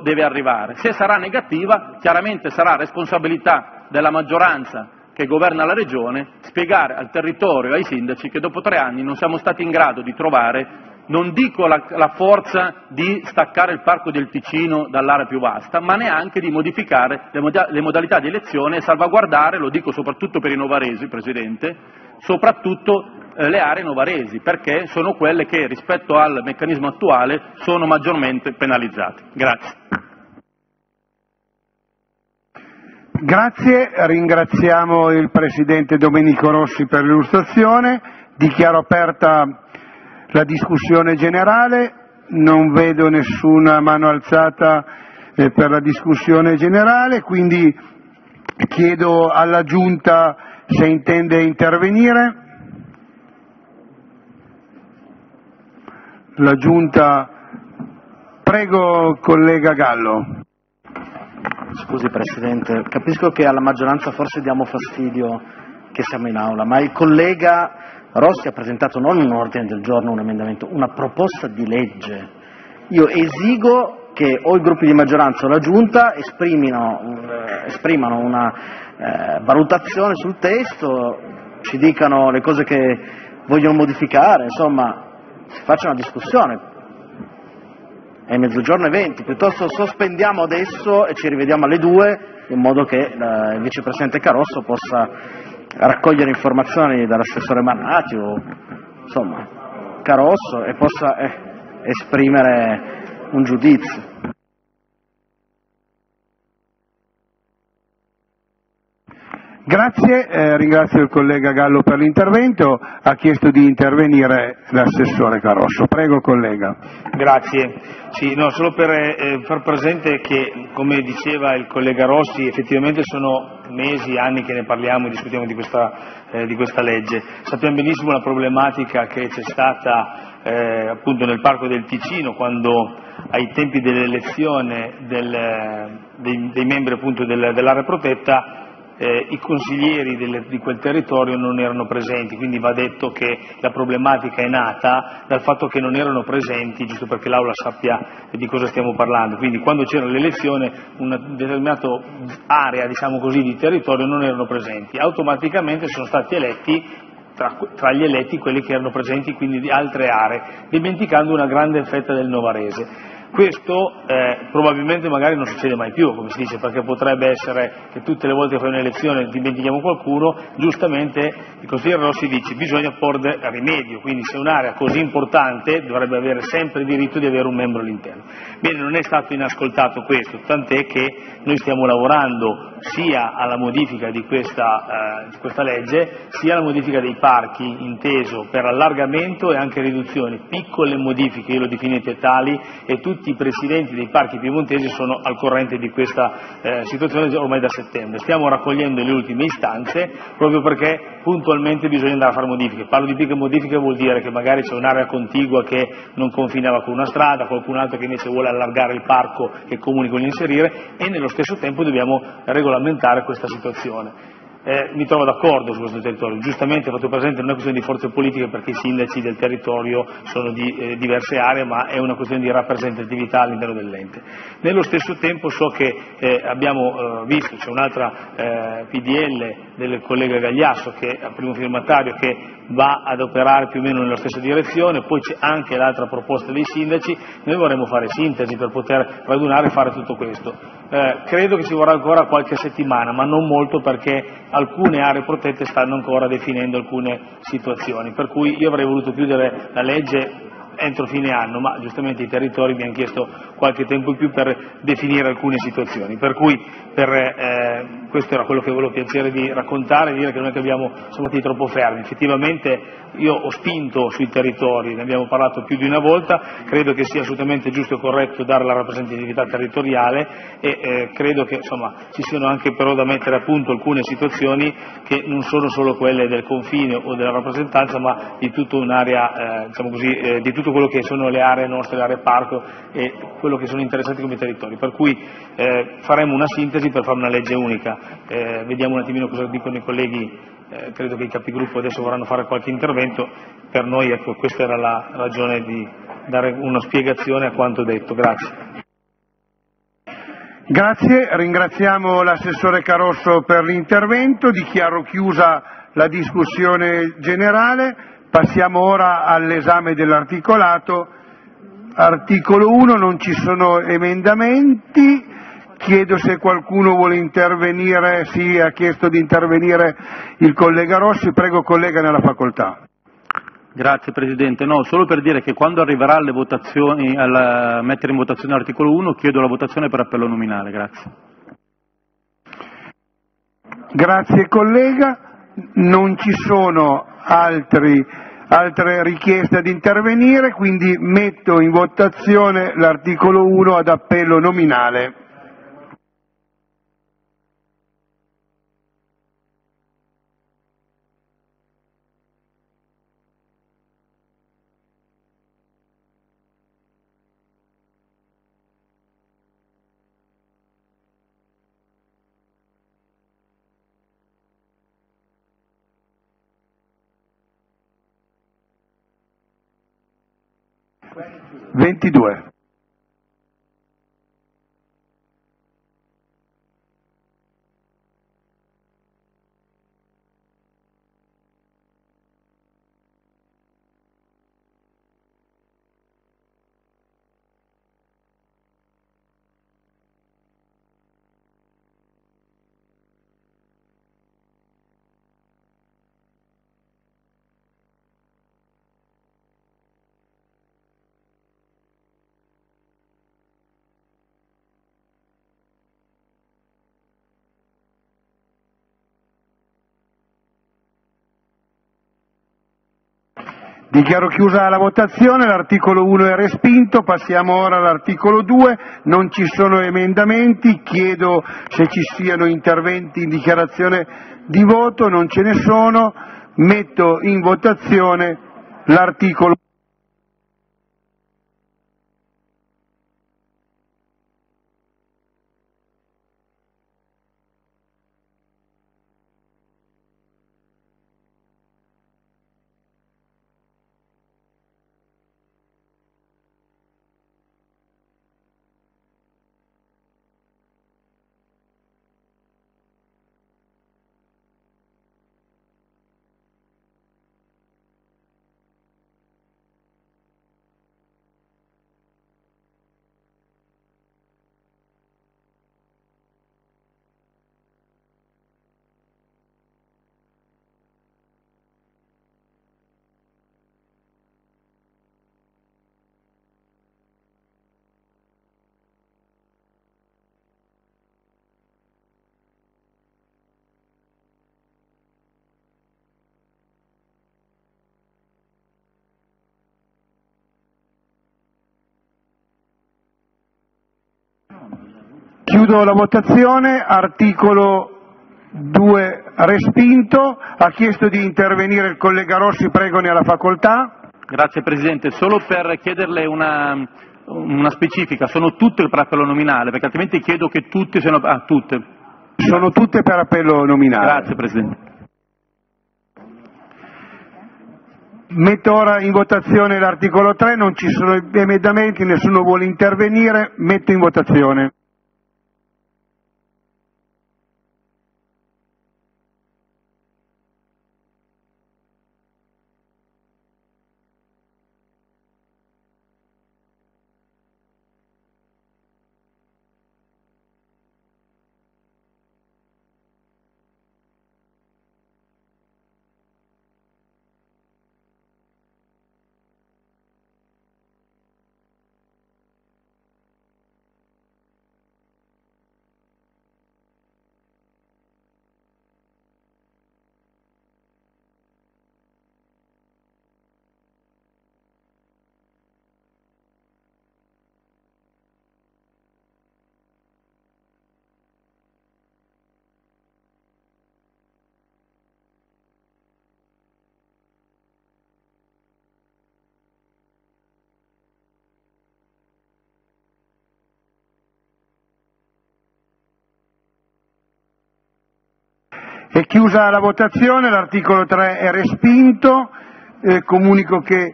deve arrivare. Se sarà negativa, chiaramente sarà responsabilità della maggioranza che governa la Regione spiegare al territorio e ai sindaci che dopo tre anni non siamo stati in grado di trovare non dico la, la, forza di staccare il Parco del Ticino dall'area più vasta, ma neanche di modificare le, moda, le modalità di elezione e salvaguardare, lo dico soprattutto per i novaresi, Presidente, soprattutto le aree novaresi, perché sono quelle che rispetto al meccanismo attuale sono maggiormente penalizzate. Grazie. Grazie, ringraziamo il Presidente Domenico Rossi per l'illustrazione, dichiaro aperta la discussione generale, non vedo nessuna mano alzata eh, per la discussione generale, quindi chiedo alla Giunta se intende intervenire. La Giunta, prego collega Gallo. Scusi Presidente, capisco che alla maggioranza forse diamo fastidio che siamo in aula, ma il collega Rossi ha presentato non un ordine del giorno, un emendamento, una proposta di legge. Io esigo che o i gruppi di maggioranza o la Giunta esprimino, eh, esprimano una eh, valutazione sul testo, ci dicano le cose che vogliono modificare, insomma faccia una discussione, è mezzogiorno e venti, piuttosto sospendiamo adesso e ci rivediamo alle due in modo che eh, il vicepresidente Carosso possa raccogliere informazioni dall'assessore Mannati o insomma Carosso e possa eh, esprimere un giudizio. Grazie, eh, ringrazio il collega Gallo per l'intervento, ha chiesto di intervenire l'assessore Carosso. Prego collega. No, solo per eh, far presente che, come diceva il collega Rossi, effettivamente sono mesi, anni che ne parliamo e discutiamo di questa, eh, di questa legge. Sappiamo benissimo la problematica che c'è stata eh, appunto nel Parco del Ticino quando ai tempi dell'elezione del, dei, dei, membri appunto del, dell'area protetta eh, i consiglieri del, di quel territorio non erano presenti, quindi va detto che la problematica è nata dal fatto che non erano presenti, giusto perché l'Aula sappia di cosa stiamo parlando. Quindi quando c'era l'elezione una determinata area diciamo così, di territorio non erano presenti. Automaticamente sono stati eletti tra, gli eletti quelli che erano presenti quindi di altre aree, dimenticando una grande fetta del Novarese. Questo eh, probabilmente magari non succede mai più, come si dice, perché potrebbe essere che tutte le volte che fai un'elezione dimentichiamo qualcuno, giustamente il consigliere Rossi dice che bisogna porre rimedio, quindi se un'area così importante dovrebbe avere sempre il diritto di avere un membro all'interno. Bene, non è stato inascoltato questo, tant'è che noi stiamo lavorando sia alla modifica di questa, eh, di questa legge, sia alla modifica dei parchi, inteso per allargamento e anche riduzione, piccole modifiche, io lo definite tali, e tutti i presidenti dei parchi piemontesi sono al corrente di questa eh, situazione ormai da settembre. Stiamo raccogliendo le ultime istanze proprio perché puntualmente bisogna andare a fare modifiche. Parlo di piccole modifiche vuol dire che magari c'è un'area contigua che non confinava con una strada, qualcun altro che invece vuole allargare il parco che comuni con l'inserire e nello stesso tempo dobbiamo regolamentare questa situazione eh, mi trovo d'accordo su questo territorio. Giustamente ho fatto presente non è una questione di forze politiche perché i sindaci del territorio sono di eh, diverse aree, ma è una questione di rappresentatività all'interno dell'ente. Nello stesso tempo so che eh, abbiamo eh, visto, c'è un'altra eh, PDL del collega Gagliasso che è primo firmatario che va ad operare più o meno nella stessa direzione, poi c'è anche l'altra proposta dei sindaci, noi vorremmo fare sintesi per poter radunare e fare tutto questo. Eh, credo che ci vorrà ancora qualche settimana, ma non molto perché alcune aree protette stanno ancora definendo alcune situazioni, per cui io avrei voluto chiudere la legge entro fine anno, ma giustamente i territori mi hanno chiesto qualche tempo in più per definire alcune situazioni. Per cui per, eh, questo era quello che avevo piacere di raccontare, dire che non è che abbiamo, siamo stati troppo fermi. Effettivamente io ho spinto sui territori, ne abbiamo parlato più di una volta, credo che sia assolutamente giusto e corretto dare la rappresentatività territoriale e eh, credo che insomma, ci siano anche però da mettere a punto alcune situazioni che non sono solo quelle del confine o della rappresentanza, ma di tutta un'area, eh, diciamo così, eh, di tutto tutto quello che sono le aree nostre, le aree parco e quello che sono interessati come territori. Per cui eh, faremo una sintesi per fare una legge unica. Eh, vediamo un attimino cosa dicono i colleghi, eh, credo che i capigruppo adesso vorranno fare qualche intervento. Per noi ecco, questa era la ragione di dare una spiegazione a quanto detto. Grazie. Grazie, ringraziamo l'assessore Carosso per l'intervento, dichiaro chiusa la discussione generale. Passiamo ora all'esame dell'articolato. Articolo 1, non ci sono emendamenti. Chiedo se qualcuno vuole intervenire. Sì, ha chiesto di intervenire il collega Rossi. Prego, collega, nella facoltà. Grazie Presidente. No, solo per dire che quando arriverà alle votazioni, a mettere in votazione l'articolo 1, chiedo la votazione per appello nominale. Grazie. Grazie collega, non ci sono altri, altre richieste ad intervenire, quindi metto in votazione l'articolo 1 ad appello nominale. Ventidue. Dichiaro chiusa la votazione, l'articolo 1 è respinto, passiamo ora all'articolo 2, non ci sono emendamenti, chiedo se ci siano interventi in dichiarazione di voto, non ce ne sono, metto in votazione l'articolo Chiudo la votazione, articolo 2 respinto, ha chiesto di intervenire il collega Rossi, prego ne ha la facoltà. Grazie Presidente, solo per chiederle una, una specifica, sono tutte per appello nominale, perché altrimenti chiedo che tutte siano... Ah, tutte. Sono tutte per appello nominale. Grazie Presidente. Metto ora in votazione l'articolo 3, non ci sono emendamenti, nessuno vuole intervenire, metto in votazione. È chiusa la votazione, l'articolo 3 è respinto, eh, comunico che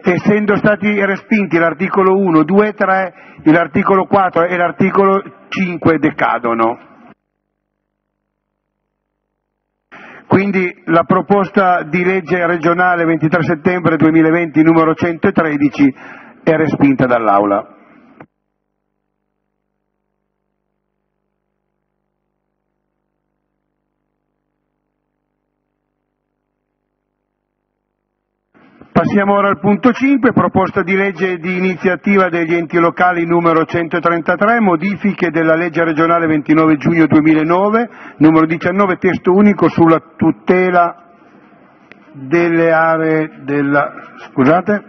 essendo stati respinti l'articolo 1, 2, 3, l'articolo 4 e l'articolo 5 decadono. Quindi la proposta di legge regionale 23 settembre 2020 numero 113 è respinta dall'Aula. Passiamo ora al punto 5, proposta di legge di iniziativa degli enti locali numero 133, modifiche della legge regionale 29 giugno 2009, numero 19, testo unico sulla tutela delle aree della... scusate?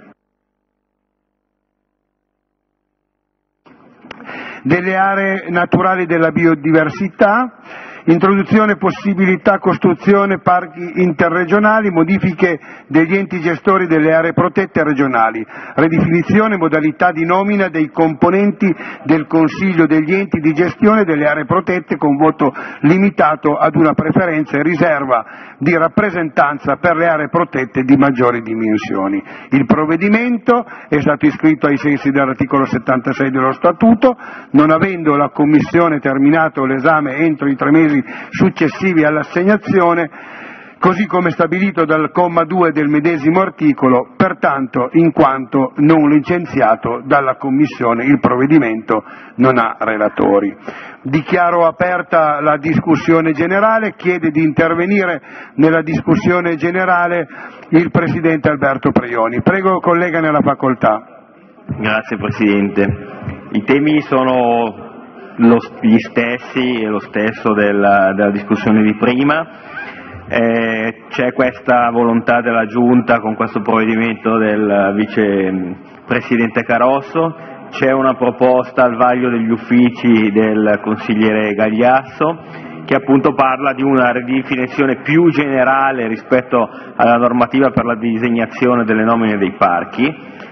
delle aree naturali della biodiversità, introduzione possibilità costruzione parchi interregionali, modifiche degli enti gestori delle aree protette regionali, ridefinizione modalità di nomina dei componenti del Consiglio degli enti di gestione delle aree protette con voto limitato ad una preferenza e riserva di rappresentanza per le aree protette di maggiori dimensioni. Il provvedimento è stato iscritto ai sensi dell'articolo 76 dello Statuto, non avendo la Commissione terminato l'esame entro i tre mesi successivi all'assegnazione, così come stabilito dal comma 2 del medesimo articolo, pertanto in quanto non licenziato dalla Commissione il provvedimento non ha relatori. Dichiaro aperta la discussione generale, chiede di intervenire nella discussione generale il Presidente Alberto Prioni. Prego collega nella facoltà. Grazie Presidente. I temi sono lo, gli stessi e lo stesso della, della discussione di prima. Eh, c'è questa volontà della Giunta con questo provvedimento del vicepresidente Carosso, c'è una proposta al vaglio degli uffici del consigliere Gagliasso che appunto parla di una ridefinizione più generale rispetto alla normativa per la disegnazione delle nomine dei parchi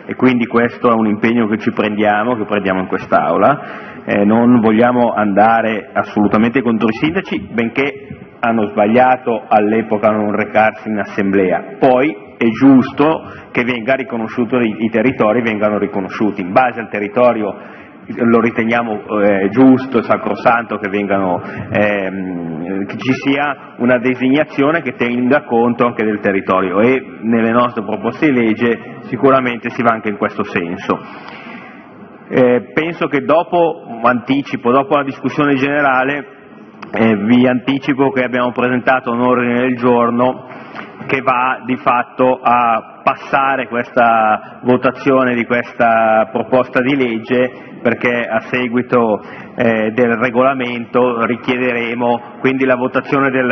e quindi questo è un impegno che ci prendiamo, che prendiamo in quest'Aula. Eh, non vogliamo andare assolutamente contro i sindaci, benché hanno sbagliato all'epoca a non recarsi in assemblea. Poi è giusto che venga riconosciuto, i territori vengano riconosciuti in base al territorio lo riteniamo eh, giusto e sacrosanto che, vengano, ehm, che, ci sia una designazione che tenga conto anche del territorio e nelle nostre proposte di legge sicuramente si va anche in questo senso. Eh, penso che dopo, anticipo, dopo la discussione generale eh, vi anticipo che abbiamo presentato un ordine del giorno che va di fatto a passare questa votazione di questa proposta di legge perché a seguito eh, del regolamento richiederemo quindi la votazione del,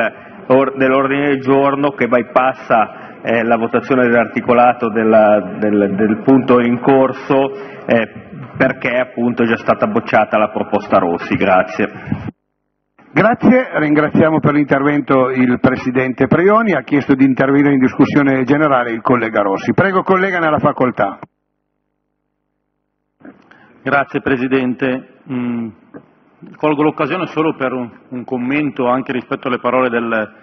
or, dell'ordine del giorno che bypassa eh, la votazione dell'articolato della, del, del, punto in corso eh, perché appunto è già stata bocciata la proposta Rossi. Grazie. Grazie, ringraziamo per l'intervento il Presidente Prioni, ha chiesto di intervenire in discussione generale il collega Rossi. Prego collega nella facoltà. Grazie Presidente. Mm, colgo l'occasione solo per un, un, commento anche rispetto alle parole del,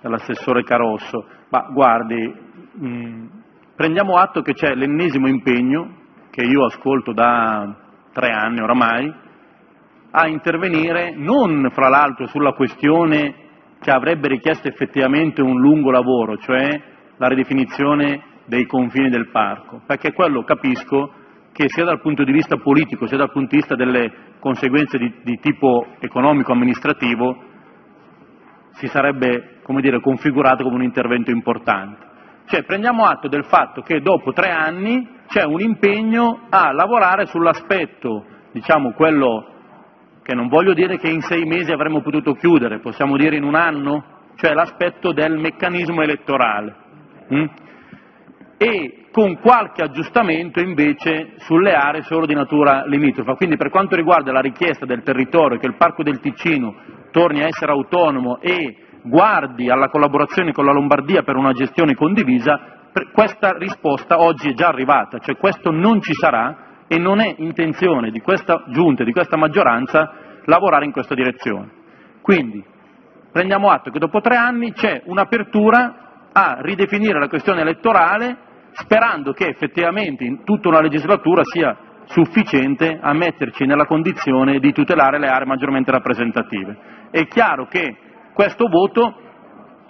dell'assessore Carosso. Ma guardi, mm, prendiamo atto che c'è l'ennesimo impegno che io ascolto da tre anni oramai a intervenire non fra l'altro sulla questione che avrebbe richiesto effettivamente un lungo lavoro, cioè la ridefinizione dei confini del parco, perché quello capisco che sia dal punto di vista politico sia dal punto di vista delle conseguenze di, di tipo economico-amministrativo si sarebbe come dire, configurato come un intervento importante. Cioè, prendiamo atto del fatto che dopo tre anni c'è un impegno a lavorare sull'aspetto, diciamo quello che non voglio dire che in sei mesi avremmo potuto chiudere, possiamo dire in un anno, cioè l'aspetto del meccanismo elettorale. Hm? E con qualche aggiustamento invece sulle aree solo di natura limitrofa. Quindi per quanto riguarda la richiesta del territorio che il Parco del Ticino torni a essere autonomo e guardi alla collaborazione con la Lombardia per una gestione condivisa, questa risposta oggi è già arrivata, cioè questo non ci sarà e non è intenzione di questa Giunta e di questa maggioranza lavorare in questa direzione. Quindi prendiamo atto che dopo tre anni c'è un'apertura a ridefinire la questione elettorale sperando che effettivamente in tutta una legislatura sia sufficiente a metterci nella condizione di tutelare le aree maggiormente rappresentative. È chiaro che questo voto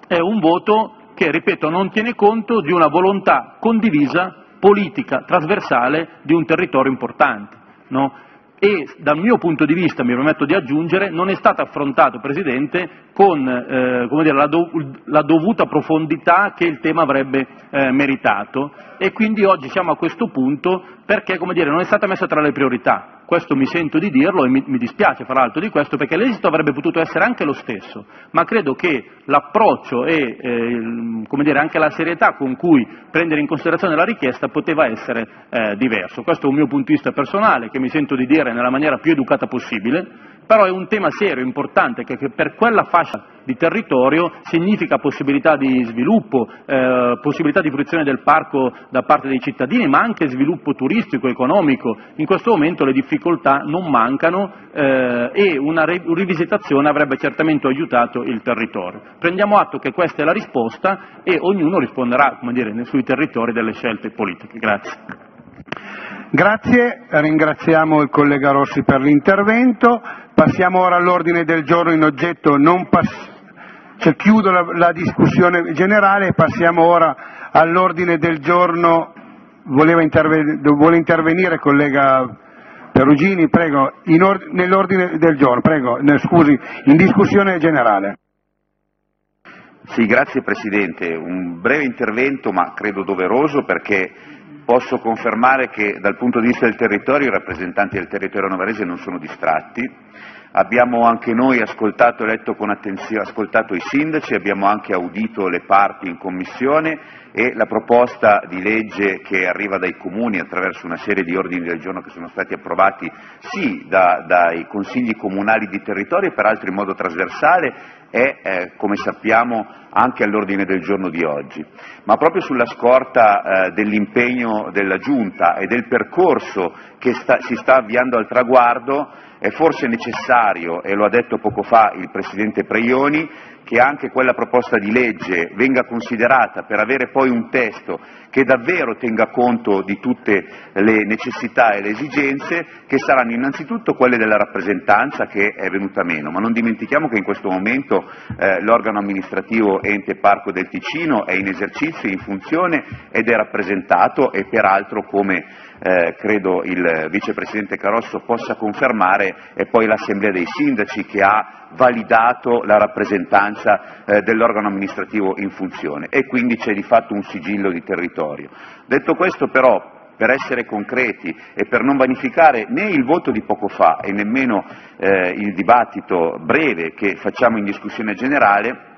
è un voto che, ripeto, non tiene conto di una volontà condivisa, politica, trasversale di un territorio importante. No? e dal mio punto di vista, mi permetto di aggiungere, non è stato affrontato, Presidente, con eh, dire, la, do, la, dovuta profondità che il tema avrebbe eh, meritato e quindi oggi siamo a questo punto perché dire, non è stata messa tra le priorità questo mi sento di dirlo e mi, mi dispiace fra l'altro di questo perché l'esito avrebbe potuto essere anche lo stesso, ma credo che l'approccio e eh, dire, anche la serietà con cui prendere in considerazione la richiesta poteva essere eh, diverso. Questo è un mio punto di vista personale che mi sento di dire nella maniera più educata possibile, però è un tema serio, importante, che, che per quella fascia di territorio significa possibilità di sviluppo, eh, possibilità di fruizione del parco da parte dei cittadini, ma anche sviluppo turistico, economico. In questo momento le difficoltà non mancano eh, e una rivisitazione avrebbe certamente aiutato il territorio. Prendiamo atto che questa è la risposta e ognuno risponderà dire, sui territori delle scelte politiche. Grazie. Grazie, ringraziamo il collega Rossi per l'intervento. Passiamo ora all'ordine del giorno in oggetto, cioè, chiudo la, la, discussione generale e passiamo ora all'ordine del giorno. Interven- vuole intervenire collega Perugini? Prego, or- nell'ordine del giorno, prego, ne, scusi, in discussione generale. Sì, grazie Presidente. Un breve intervento, ma credo doveroso perché Posso confermare che dal punto di vista del territorio i rappresentanti del territorio novarese non sono distratti. Abbiamo anche noi ascoltato e letto con attenzione ascoltato i sindaci, abbiamo anche audito le parti in commissione e la proposta di legge che arriva dai comuni attraverso una serie di ordini del giorno che sono stati approvati sì da, dai consigli comunali di territorio e peraltro in modo trasversale è, eh, come sappiamo, anche all'ordine del giorno di oggi. Ma proprio sulla scorta eh, dell'impegno della Giunta e del percorso che sta, si sta avviando al traguardo, è forse necessario, e lo ha detto poco fa il Presidente Preioni, che anche quella proposta di legge venga considerata per avere poi un testo che davvero tenga conto di tutte le necessità e le esigenze, che saranno innanzitutto quelle della rappresentanza che è venuta meno, ma non dimentichiamo che in questo momento eh, l'organo amministrativo ente Parco del Ticino è in esercizio, in funzione ed è rappresentato e peraltro come eh, credo il vicepresidente Carosso possa confermare è poi l'assemblea dei sindaci che ha validato la rappresentanza eh, dell'organo amministrativo in funzione e quindi c'è di fatto un sigillo di territorio. Detto questo però per essere concreti e per non vanificare né il voto di poco fa e nemmeno eh, il dibattito breve che facciamo in discussione generale,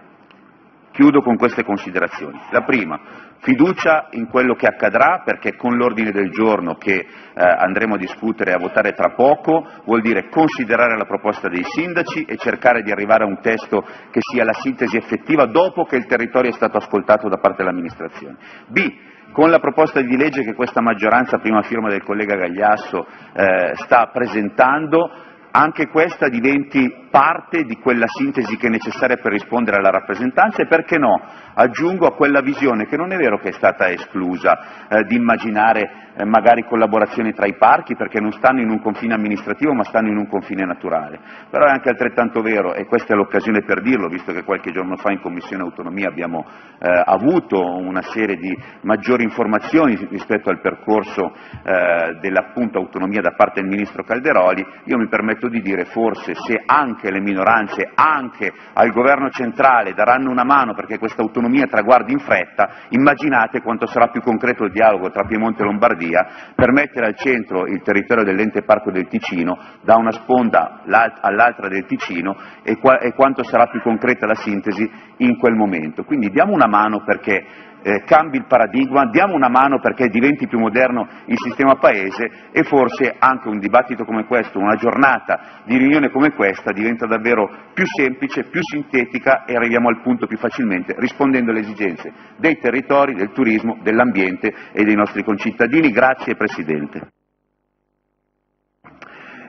chiudo con queste considerazioni. La prima, Fiducia in quello che accadrà perché con l'ordine del giorno che eh, andremo a discutere e a votare tra poco vuol dire considerare la proposta dei sindaci e cercare di arrivare a un testo che sia la sintesi effettiva dopo che il territorio è stato ascoltato da parte dell'amministrazione. B. Con la proposta di legge che questa maggioranza, prima firma del collega Gagliasso, eh, sta presentando, anche questa diventi parte di quella sintesi che è necessaria per rispondere alla rappresentanza e perché no, aggiungo a quella visione che non è vero che è stata esclusa eh, di immaginare eh, magari collaborazioni tra i parchi perché non stanno in un confine amministrativo ma stanno in un confine naturale, però è anche altrettanto vero e questa è l'occasione per dirlo visto che qualche giorno fa in Commissione Autonomia abbiamo eh, avuto una serie di maggiori informazioni rispetto al percorso eh, dell'appunto autonomia da parte del Ministro Calderoli, io mi permetto di dire forse se anche anche le minoranze, anche al governo centrale daranno una mano perché questa autonomia traguardi in fretta, immaginate quanto sarà più concreto il dialogo tra Piemonte e Lombardia per mettere al centro il territorio dell'ente Parco del Ticino, da una sponda all'altra del Ticino e, qua, e quanto sarà più concreta la sintesi in quel momento. Quindi diamo una mano perché eh, cambi il paradigma, diamo una mano perché diventi più moderno il sistema Paese e forse anche un dibattito come questo, una giornata di riunione come questa diventa davvero più semplice, più sintetica e arriviamo al punto più facilmente rispondendo alle esigenze dei territori, del turismo, dell'ambiente e dei nostri concittadini. Grazie Presidente.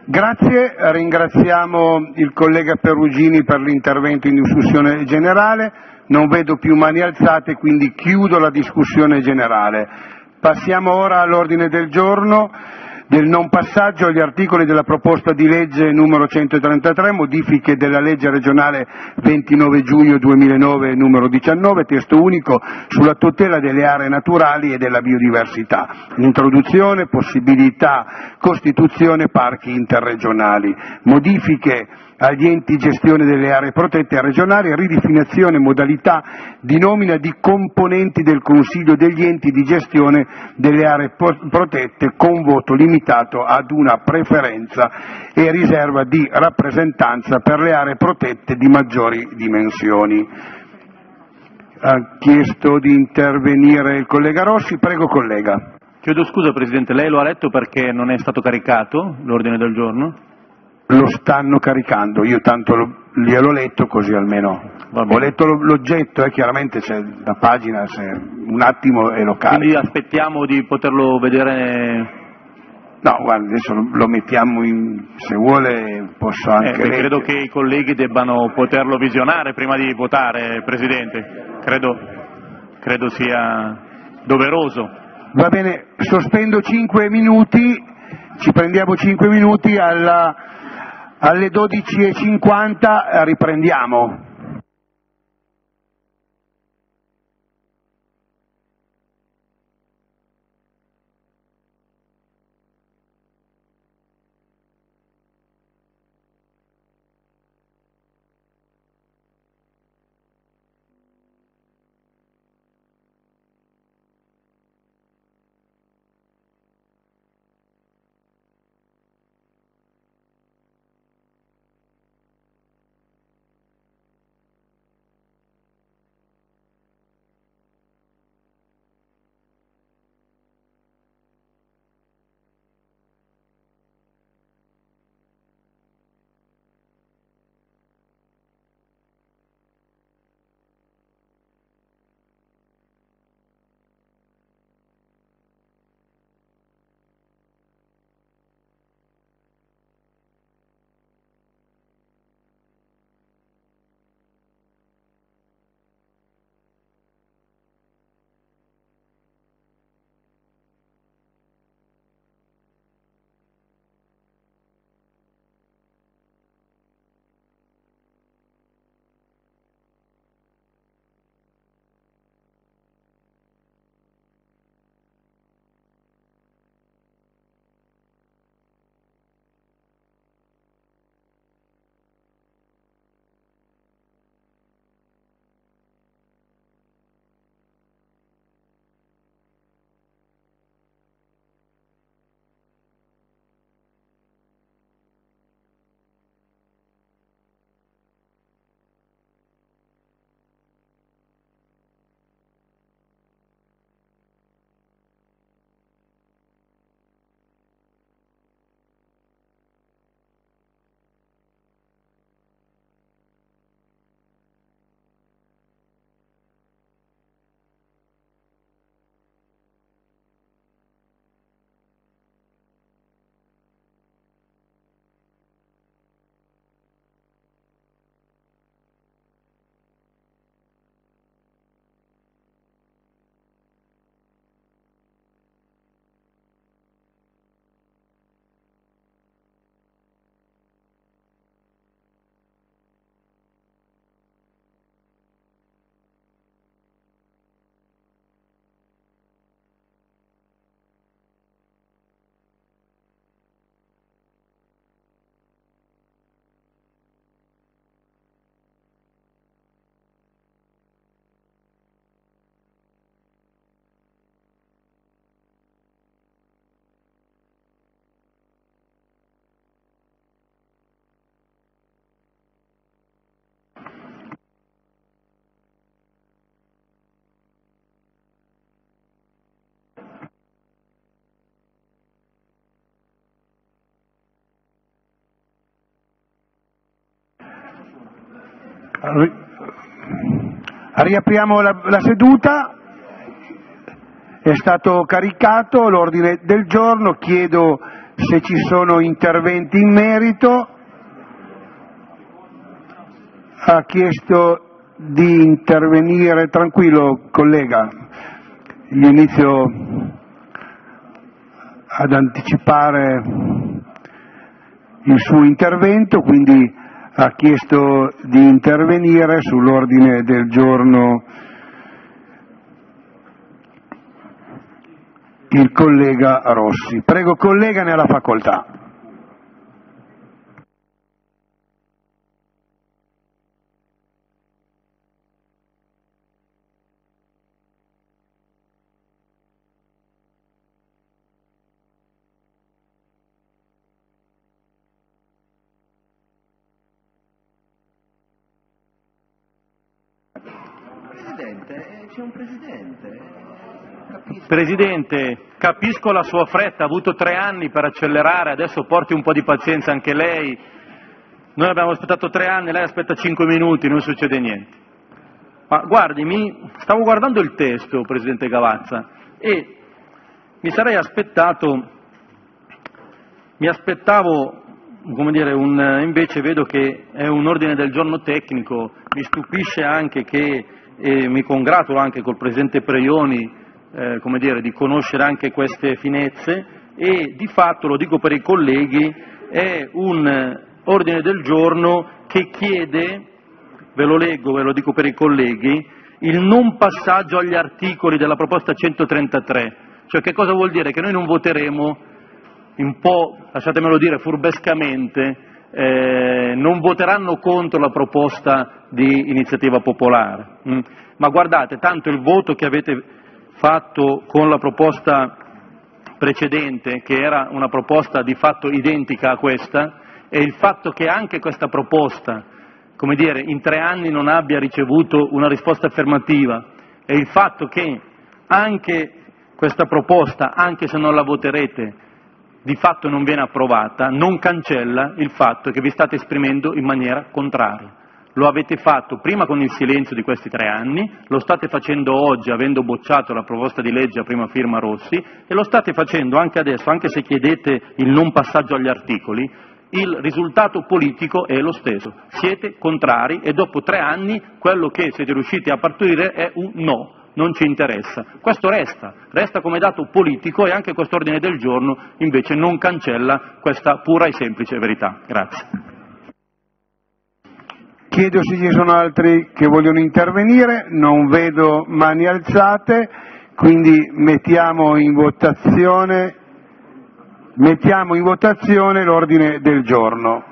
Grazie, ringraziamo il collega Perugini per l'intervento in discussione generale non vedo più mani alzate, quindi chiudo la discussione generale. Passiamo ora all'ordine del giorno. del non passaggio agli articoli della proposta di legge numero 133, modifiche della legge regionale 29 giugno 2009 numero 19, testo unico sulla tutela delle aree naturali e della biodiversità, introduzione, possibilità, costituzione parchi interregionali, modifiche agli enti gestione delle aree protette regionali, ridefinizione e modalità di nomina di componenti del Consiglio degli enti di gestione delle aree protette con voto limitato ad una preferenza e riserva di rappresentanza per le aree protette di maggiori dimensioni. Ha chiesto di intervenire il collega Rossi, prego collega. Chiedo scusa Presidente, lei lo ha letto perché non è stato caricato l'ordine del giorno? Lo stanno caricando, io tanto lo, gliel'ho letto così almeno. Ho letto l'oggetto e chiaramente c'è la pagina, un attimo e lo carico. Quindi aspettiamo di poterlo vedere No, guarda, adesso lo, lo mettiamo in, se vuole posso anche... Eh, credo che i colleghi debbano poterlo visionare prima di votare, Presidente, credo, credo sia doveroso. Va bene, sospendo 5 minuti, ci prendiamo 5 minuti alla alle 12.50 riprendiamo. Riapriamo la, la seduta, è stato caricato l'ordine del giorno, chiedo se ci sono interventi in merito. Ha chiesto di intervenire, tranquillo collega, io inizio ad anticipare il suo intervento, quindi ha chiesto di intervenire sull'ordine del giorno il collega Rossi. Prego collega, ne ha la facoltà. Presidente, capisco la sua fretta, ha avuto tre anni per accelerare, adesso porti un po' di pazienza anche lei. Noi abbiamo aspettato tre anni, lei aspetta cinque minuti, non succede niente. Ma guardi, mi... stavo guardando il testo, Presidente Gavazza, e mi sarei aspettato, mi aspettavo, come dire, un, invece vedo che è un ordine del giorno tecnico, mi stupisce anche che, e mi congratulo anche col Presidente Preioni, eh, come dire, di conoscere anche queste finezze e di fatto, lo dico per i colleghi, è un ordine del giorno che chiede, ve lo leggo, ve lo dico per i colleghi, il non passaggio agli articoli della proposta 133. Cioè che cosa vuol dire? Che noi non voteremo un po', lasciatemelo dire, furbescamente, eh, non voteranno contro la proposta di iniziativa popolare. Mm. Ma guardate, tanto il voto che avete fatto con la proposta precedente, che era una proposta di fatto identica a questa, e il fatto che anche questa proposta, come dire, in tre anni non abbia ricevuto una risposta affermativa, e il fatto che anche questa proposta, anche se non la voterete, di fatto non viene approvata, non cancella il fatto che vi state esprimendo in maniera contraria. Lo avete fatto prima con il silenzio di questi tre anni, lo state facendo oggi avendo bocciato la proposta di legge a prima firma Rossi e lo state facendo anche adesso, anche se chiedete il non passaggio agli articoli, il risultato politico è lo stesso. Siete contrari e dopo tre anni quello che siete riusciti a partorire è un no, non ci interessa. Questo resta, resta come dato politico e anche quest'ordine del giorno invece non cancella questa pura e semplice verità. Grazie. Chiedo se ci sono altri che vogliono intervenire, non vedo mani alzate, quindi mettiamo in votazione, mettiamo in votazione l'ordine del giorno.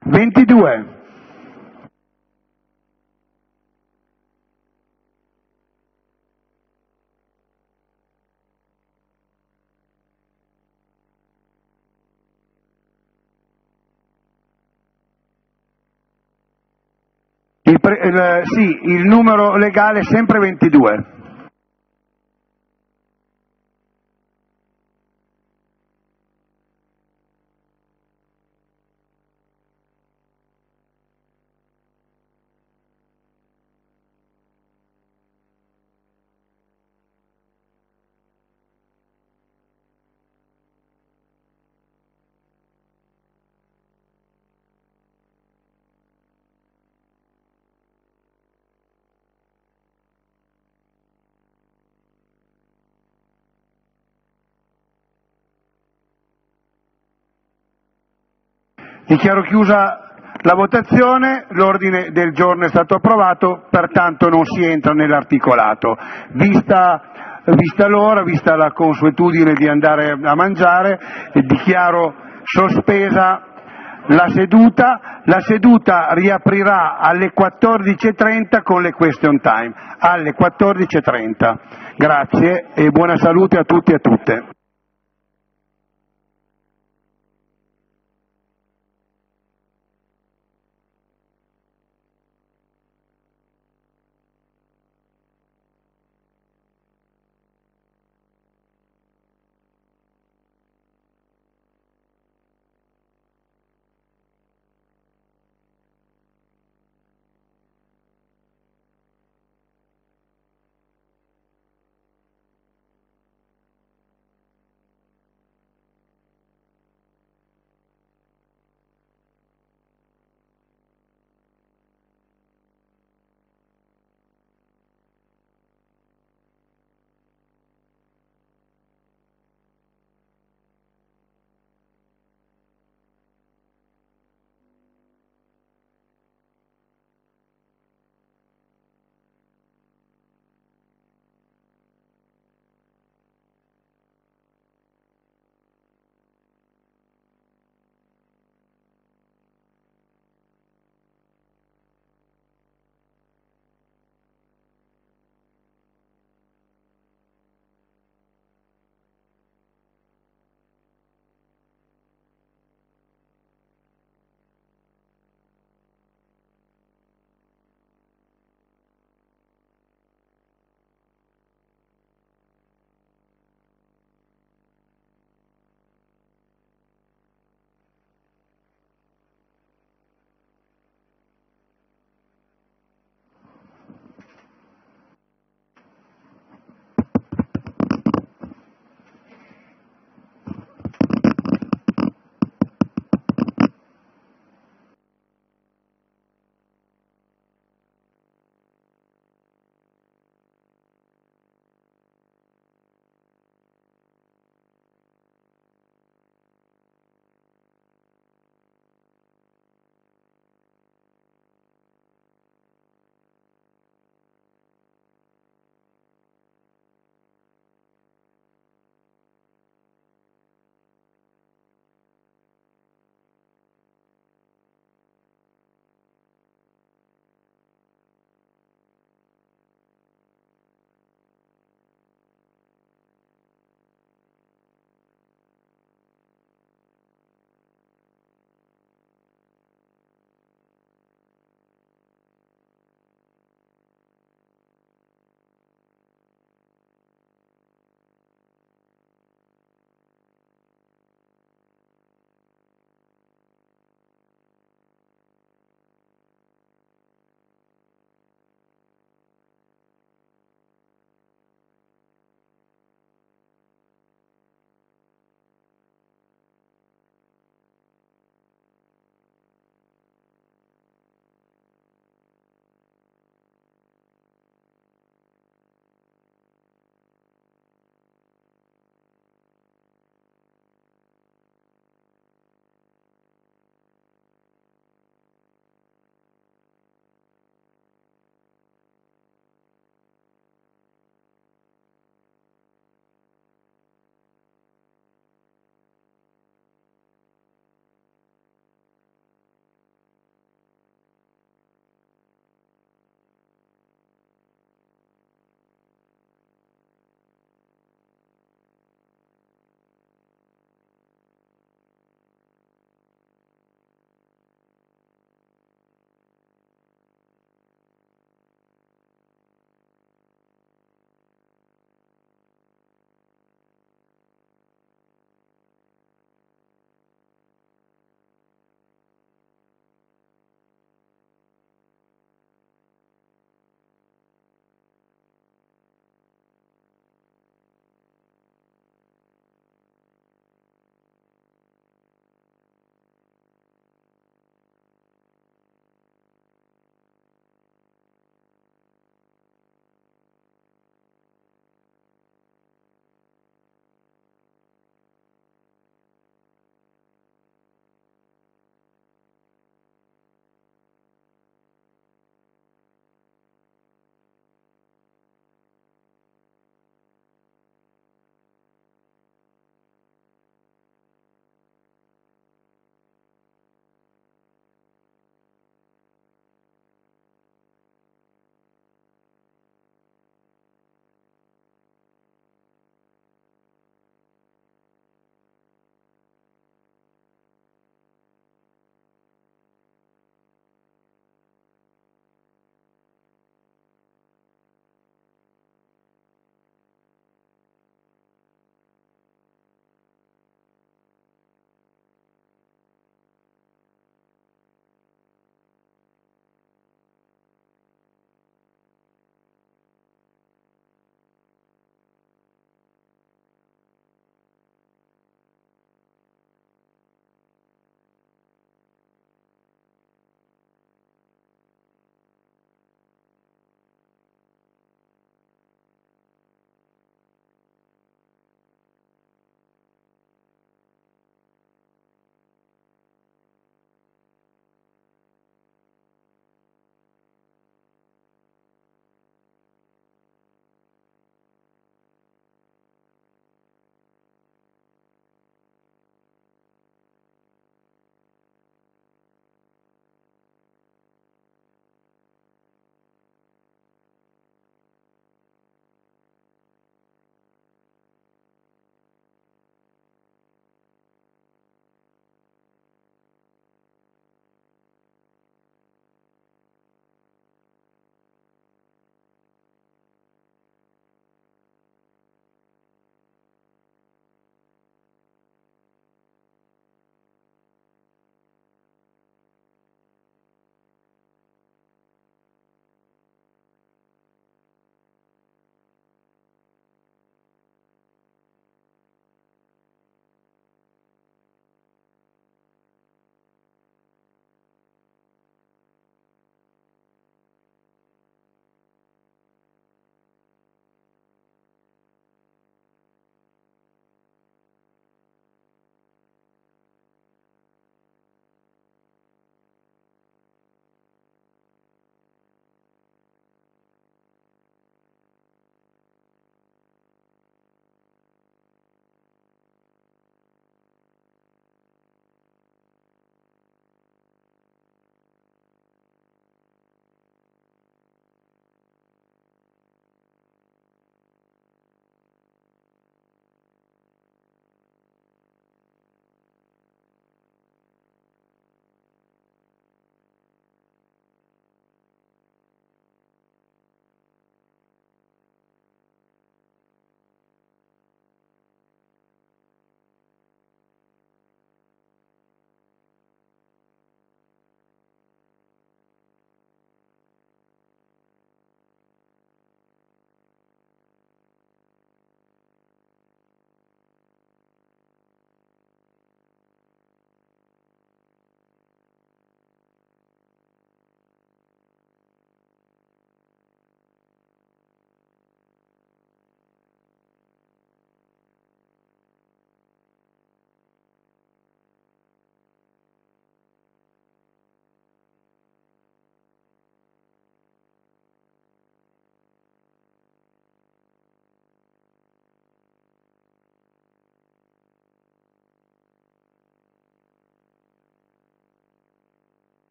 Ventidue. Il numero legale è sempre 22. Dichiaro chiusa la votazione, l'ordine del giorno è stato approvato, pertanto non si entra nell'articolato. Vista, vista l'ora, vista la consuetudine di andare a mangiare, dichiaro sospesa la seduta, la seduta riaprirà alle 14.30 con le question time, alle 14.30. Grazie e buona salute a tutti e a tutte.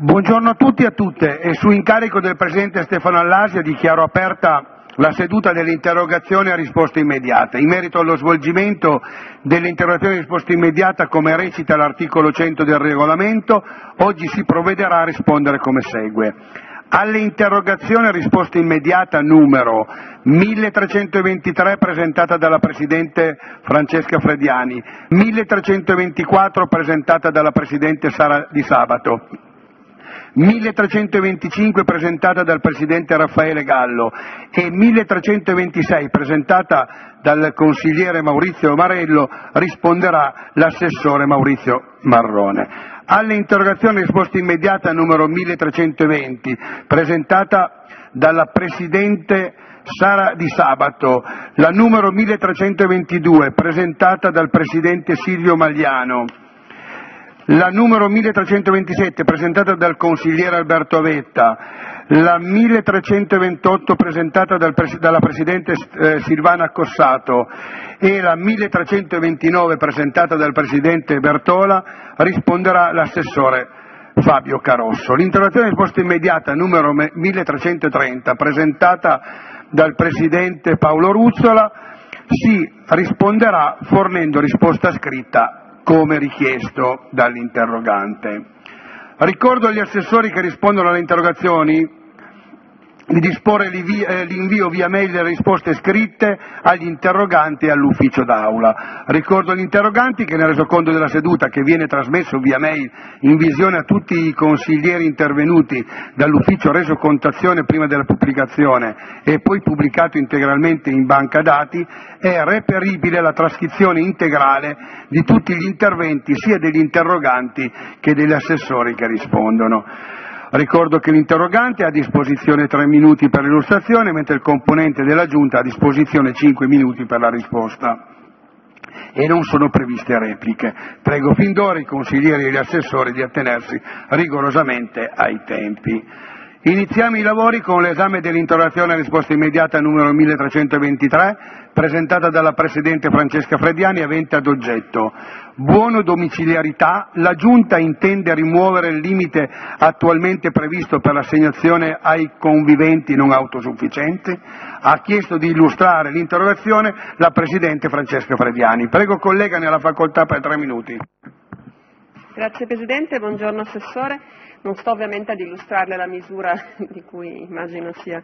Buongiorno a tutti e a tutte e su incarico del Presidente Stefano Allasia dichiaro aperta la seduta delle interrogazioni a risposta immediata. In merito allo svolgimento delle interrogazioni a risposta immediata, come recita l'articolo 100 del regolamento, oggi si provvederà a rispondere come segue. Alle interrogazioni a risposta immediata numero 1323 presentata dalla Presidente Francesca Frediani, 1324 presentata dalla Presidente Sara Di Sabato, 1325 presentata dal Presidente Raffaele Gallo e 1326 presentata dal consigliere Maurizio Marello risponderà l'assessore Maurizio Marrone. Alle interrogazioni risposta immediata numero 1320 presentata dalla Presidente Sara Di Sabato, la numero 1322 presentata dal Presidente Silvio Magliano, la numero 1327 presentata dal consigliere Alberto Avetta, la 1328 presentata dal, dalla Presidente eh, Silvana Cossato e la 1329 presentata dal Presidente Bertola risponderà l'assessore Fabio Carosso. L'interrogazione risposta immediata numero 1330 presentata dal Presidente Paolo Ruzzola. Si risponderà fornendo risposta scritta come richiesto dall'interrogante. Ricordo agli assessori che rispondono alle interrogazioni disporre eh, l'invio via mail delle risposte scritte agli interroganti e all'ufficio d'aula. Ricordo agli interroganti che nel resoconto della seduta, che viene trasmesso via mail in visione a tutti i consiglieri intervenuti dall'ufficio reso contazione prima della pubblicazione e poi pubblicato integralmente in banca dati, è reperibile la trascrizione integrale di tutti gli interventi sia degli interroganti che degli assessori che rispondono. Ricordo che l'interrogante ha a disposizione tre minuti per l'illustrazione, mentre il componente della Giunta ha a disposizione cinque minuti per la risposta e non sono previste repliche. Prego fin d'ora i consiglieri e gli assessori di attenersi rigorosamente ai tempi. Iniziamo i lavori con l'esame dell'interrogazione a risposta immediata numero 1323, presentata dalla Presidente Francesca Frediani, avente ad oggetto buono domiciliarità, la Giunta intende rimuovere il limite attualmente previsto per l'assegnazione ai conviventi non autosufficienti? Ha chiesto di illustrare l'interrogazione la Presidente Francesca Frediani. Prego collega nella facoltà per tre minuti. Grazie Presidente, buongiorno Assessore. Non sto ovviamente ad illustrarle la misura di cui immagino sia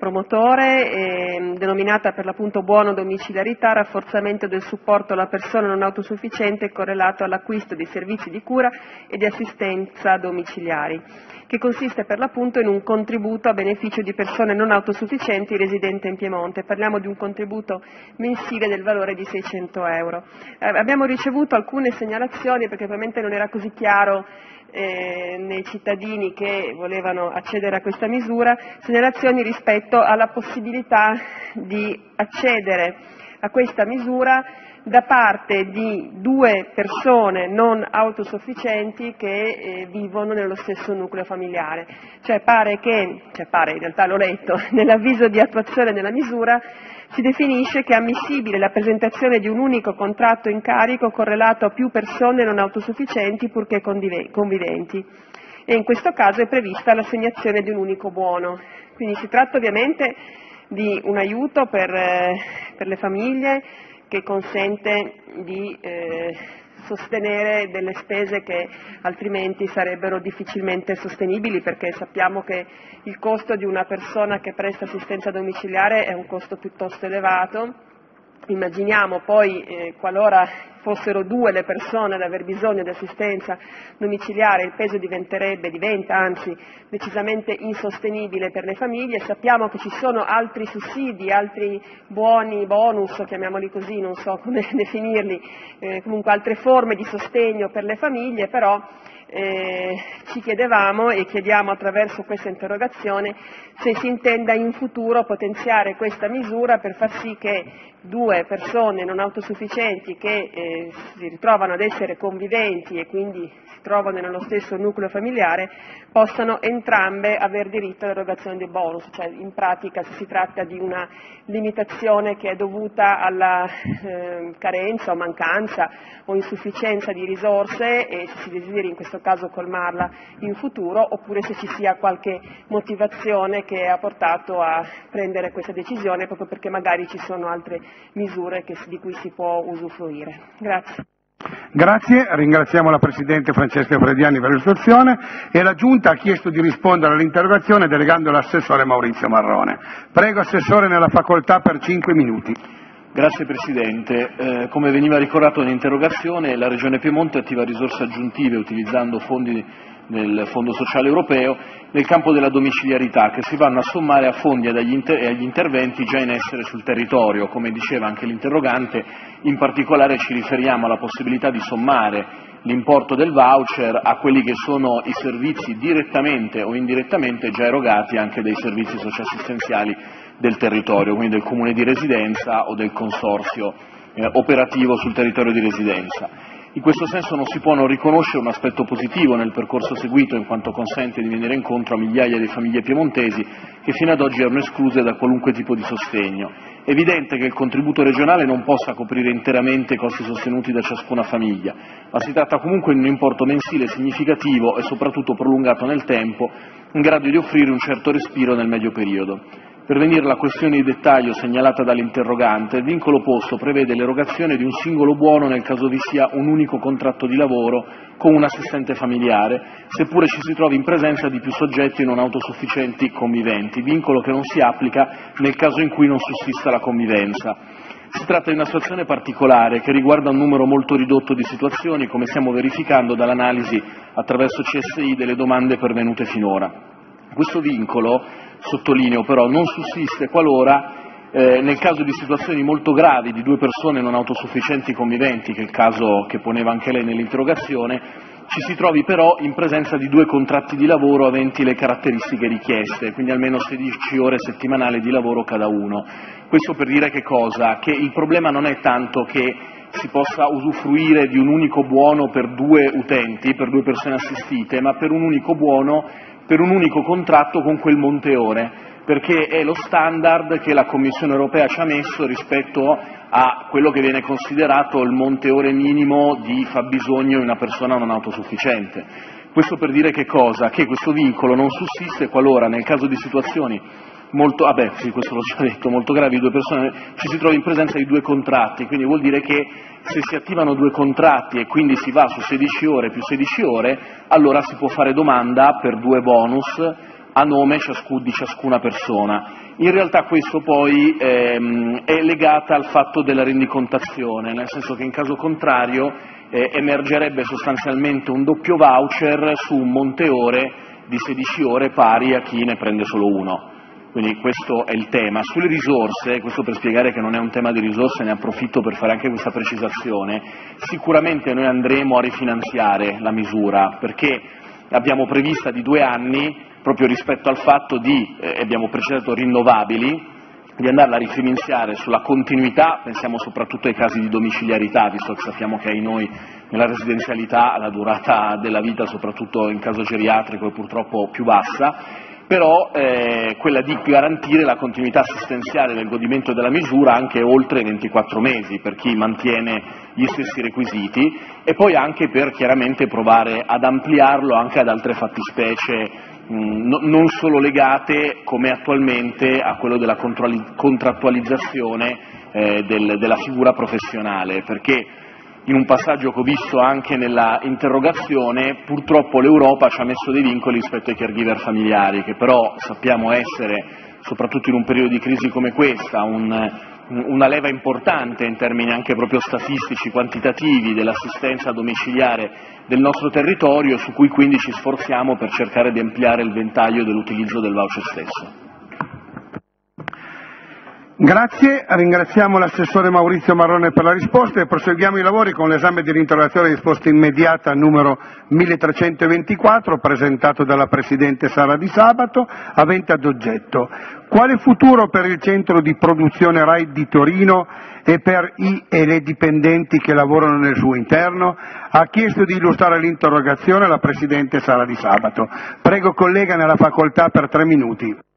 promotore, eh, denominata per l'appunto buono domiciliarità, rafforzamento del supporto alla persona non autosufficiente correlato all'acquisto di servizi di cura e di assistenza domiciliari, che consiste per l'appunto in un contributo a beneficio di persone non autosufficienti residenti in Piemonte. Parliamo di un contributo mensile del valore di 600 euro. Eh, abbiamo ricevuto alcune segnalazioni perché probabilmente non era così chiaro nei cittadini che volevano accedere a questa misura segnalazioni rispetto alla possibilità di accedere a questa misura da parte di due persone non autosufficienti che eh, vivono nello stesso nucleo familiare. Cioè pare che, cioè pare, in realtà l'ho letto, nell'avviso di attuazione della misura si definisce che è ammissibile la presentazione di un unico contratto in carico correlato a più persone non autosufficienti purché conviventi e in questo caso è prevista l'assegnazione di un unico buono. Quindi si tratta ovviamente di un aiuto per, eh, per le famiglie che consente di eh, sostenere delle spese che altrimenti sarebbero difficilmente sostenibili perché sappiamo che il costo di una persona che presta assistenza domiciliare è un costo piuttosto elevato Immaginiamo poi, eh, qualora fossero due le persone ad aver bisogno di assistenza domiciliare, il peso diventerebbe, diventa anzi decisamente insostenibile per le famiglie. Sappiamo che ci sono altri sussidi, altri buoni, bonus, chiamiamoli così, non so come definirli, eh, comunque altre forme di sostegno per le famiglie, però eh, ci chiedevamo e chiediamo attraverso questa interrogazione se si intenda in futuro potenziare questa misura per far sì che due persone non autosufficienti che eh, si ritrovano ad essere conviventi e quindi trovano nello stesso nucleo familiare possano entrambe aver diritto all'erogazione dei bonus, cioè in pratica si tratta di una limitazione che è dovuta alla eh, carenza o mancanza o insufficienza di risorse e se si desideri in questo caso colmarla in futuro oppure se ci sia qualche motivazione che ha portato a prendere questa decisione proprio perché magari ci sono altre misure che, di cui si può usufruire. Grazie. Grazie, ringraziamo la Presidente Francesca Frediani per l'istruzione e la Giunta ha chiesto di rispondere all'interrogazione delegando l'assessore Maurizio Marrone. Prego Assessore nella facoltà per cinque minuti. Grazie Presidente. Eh, come veniva ricordato nell'interrogazione, la Regione Piemonte attiva risorse aggiuntive utilizzando fondi del Fondo Sociale Europeo nel campo della domiciliarità che si vanno a sommare a fondi e agli interventi già in essere sul territorio. Come diceva anche l'interrogante, in particolare ci riferiamo alla possibilità di sommare l'importo del voucher a quelli che sono i servizi direttamente o indirettamente già erogati anche dai servizi socioassistenziali del territorio, quindi del comune di residenza o del consorzio eh, operativo sul territorio di residenza. In questo senso non si può non riconoscere un aspetto positivo nel percorso seguito in quanto consente di venire incontro a migliaia di famiglie piemontesi che fino ad oggi erano escluse da qualunque tipo di sostegno. È evidente che il contributo regionale non possa coprire interamente i costi sostenuti da ciascuna famiglia, ma si tratta comunque di un importo mensile significativo e soprattutto prolungato nel tempo, in grado di offrire un certo respiro nel medio periodo. Per venire alla questione di dettaglio segnalata dall'interrogante, il vincolo posto prevede l'erogazione di un singolo buono nel caso vi sia un unico contratto di lavoro con un assistente familiare, seppure ci si trovi in presenza di più soggetti non autosufficienti conviventi, vincolo che non si applica nel caso in cui non sussista la convivenza. Si tratta di una situazione particolare che riguarda un numero molto ridotto di situazioni, come stiamo verificando dall'analisi attraverso CSI delle domande pervenute finora. Questo vincolo sottolineo però, non sussiste qualora eh, nel caso di situazioni molto gravi di due persone non autosufficienti conviventi, che è il caso che poneva anche lei nell'interrogazione, ci si trovi però in presenza di due contratti di lavoro aventi le caratteristiche richieste, quindi almeno 16 ore settimanali di lavoro cada uno. Questo per dire che cosa? Che il problema non è tanto che si possa usufruire di un unico buono per due utenti, per due persone assistite, ma per un unico buono per un unico contratto con quel monte ore, perché è lo standard che la Commissione europea ci ha messo rispetto a quello che viene considerato il monte ore minimo di fabbisogno di una persona non autosufficiente. Questo per dire che cosa? Che questo vincolo non sussiste qualora nel caso di situazioni molto, ah beh, questo l'ho già detto, molto gravi, due persone, ci si trova in presenza di due contratti, quindi vuol dire che se si attivano due contratti e quindi si va su 16 ore più 16 ore, allora si può fare domanda per due bonus a nome di ciascuna persona. In realtà questo poi ehm, è legato al fatto della rendicontazione, nel senso che in caso contrario eh, emergerebbe sostanzialmente un doppio voucher su un monte ore di 16 ore pari a chi ne prende solo uno. Quindi questo è il tema. Sulle risorse, questo per spiegare che non è un tema di risorse, ne approfitto per fare anche questa precisazione, sicuramente noi andremo a rifinanziare la misura perché abbiamo prevista di due anni proprio rispetto al fatto di, eh, abbiamo precisato, rinnovabili, di andarla a rifinanziare sulla continuità, pensiamo soprattutto ai casi di domiciliarità, visto che sappiamo che ai noi nella residenzialità la durata della vita, soprattutto in caso geriatrico, è purtroppo più bassa, però eh, quella di garantire la continuità assistenziale del godimento della misura anche oltre i 24 mesi per chi mantiene gli stessi requisiti e poi anche per chiaramente provare ad ampliarlo anche ad altre fattispecie mh, no, non solo legate come attualmente a quello della contrattualizzazione eh, del, della figura professionale, perché in un passaggio che ho visto anche nella interrogazione, purtroppo l'Europa ci ha messo dei vincoli rispetto ai caregiver familiari, che però sappiamo essere, soprattutto in un periodo di crisi come questa, un, una leva importante in termini anche proprio statistici, quantitativi dell'assistenza domiciliare del nostro territorio, su cui quindi ci sforziamo per cercare di ampliare il ventaglio dell'utilizzo del voucher stesso. Grazie, ringraziamo l'assessore Maurizio Marrone per la risposta e proseguiamo i lavori con l'esame dell'interrogazione di risposta immediata numero 1324 presentato dalla Presidente Sara Di Sabato, avente ad oggetto quale futuro per il centro di produzione RAI di Torino e per i e le dipendenti che lavorano nel suo interno? Ha chiesto di illustrare l'interrogazione la Presidente Sara Di Sabato. Prego collega nella facoltà per tre minuti.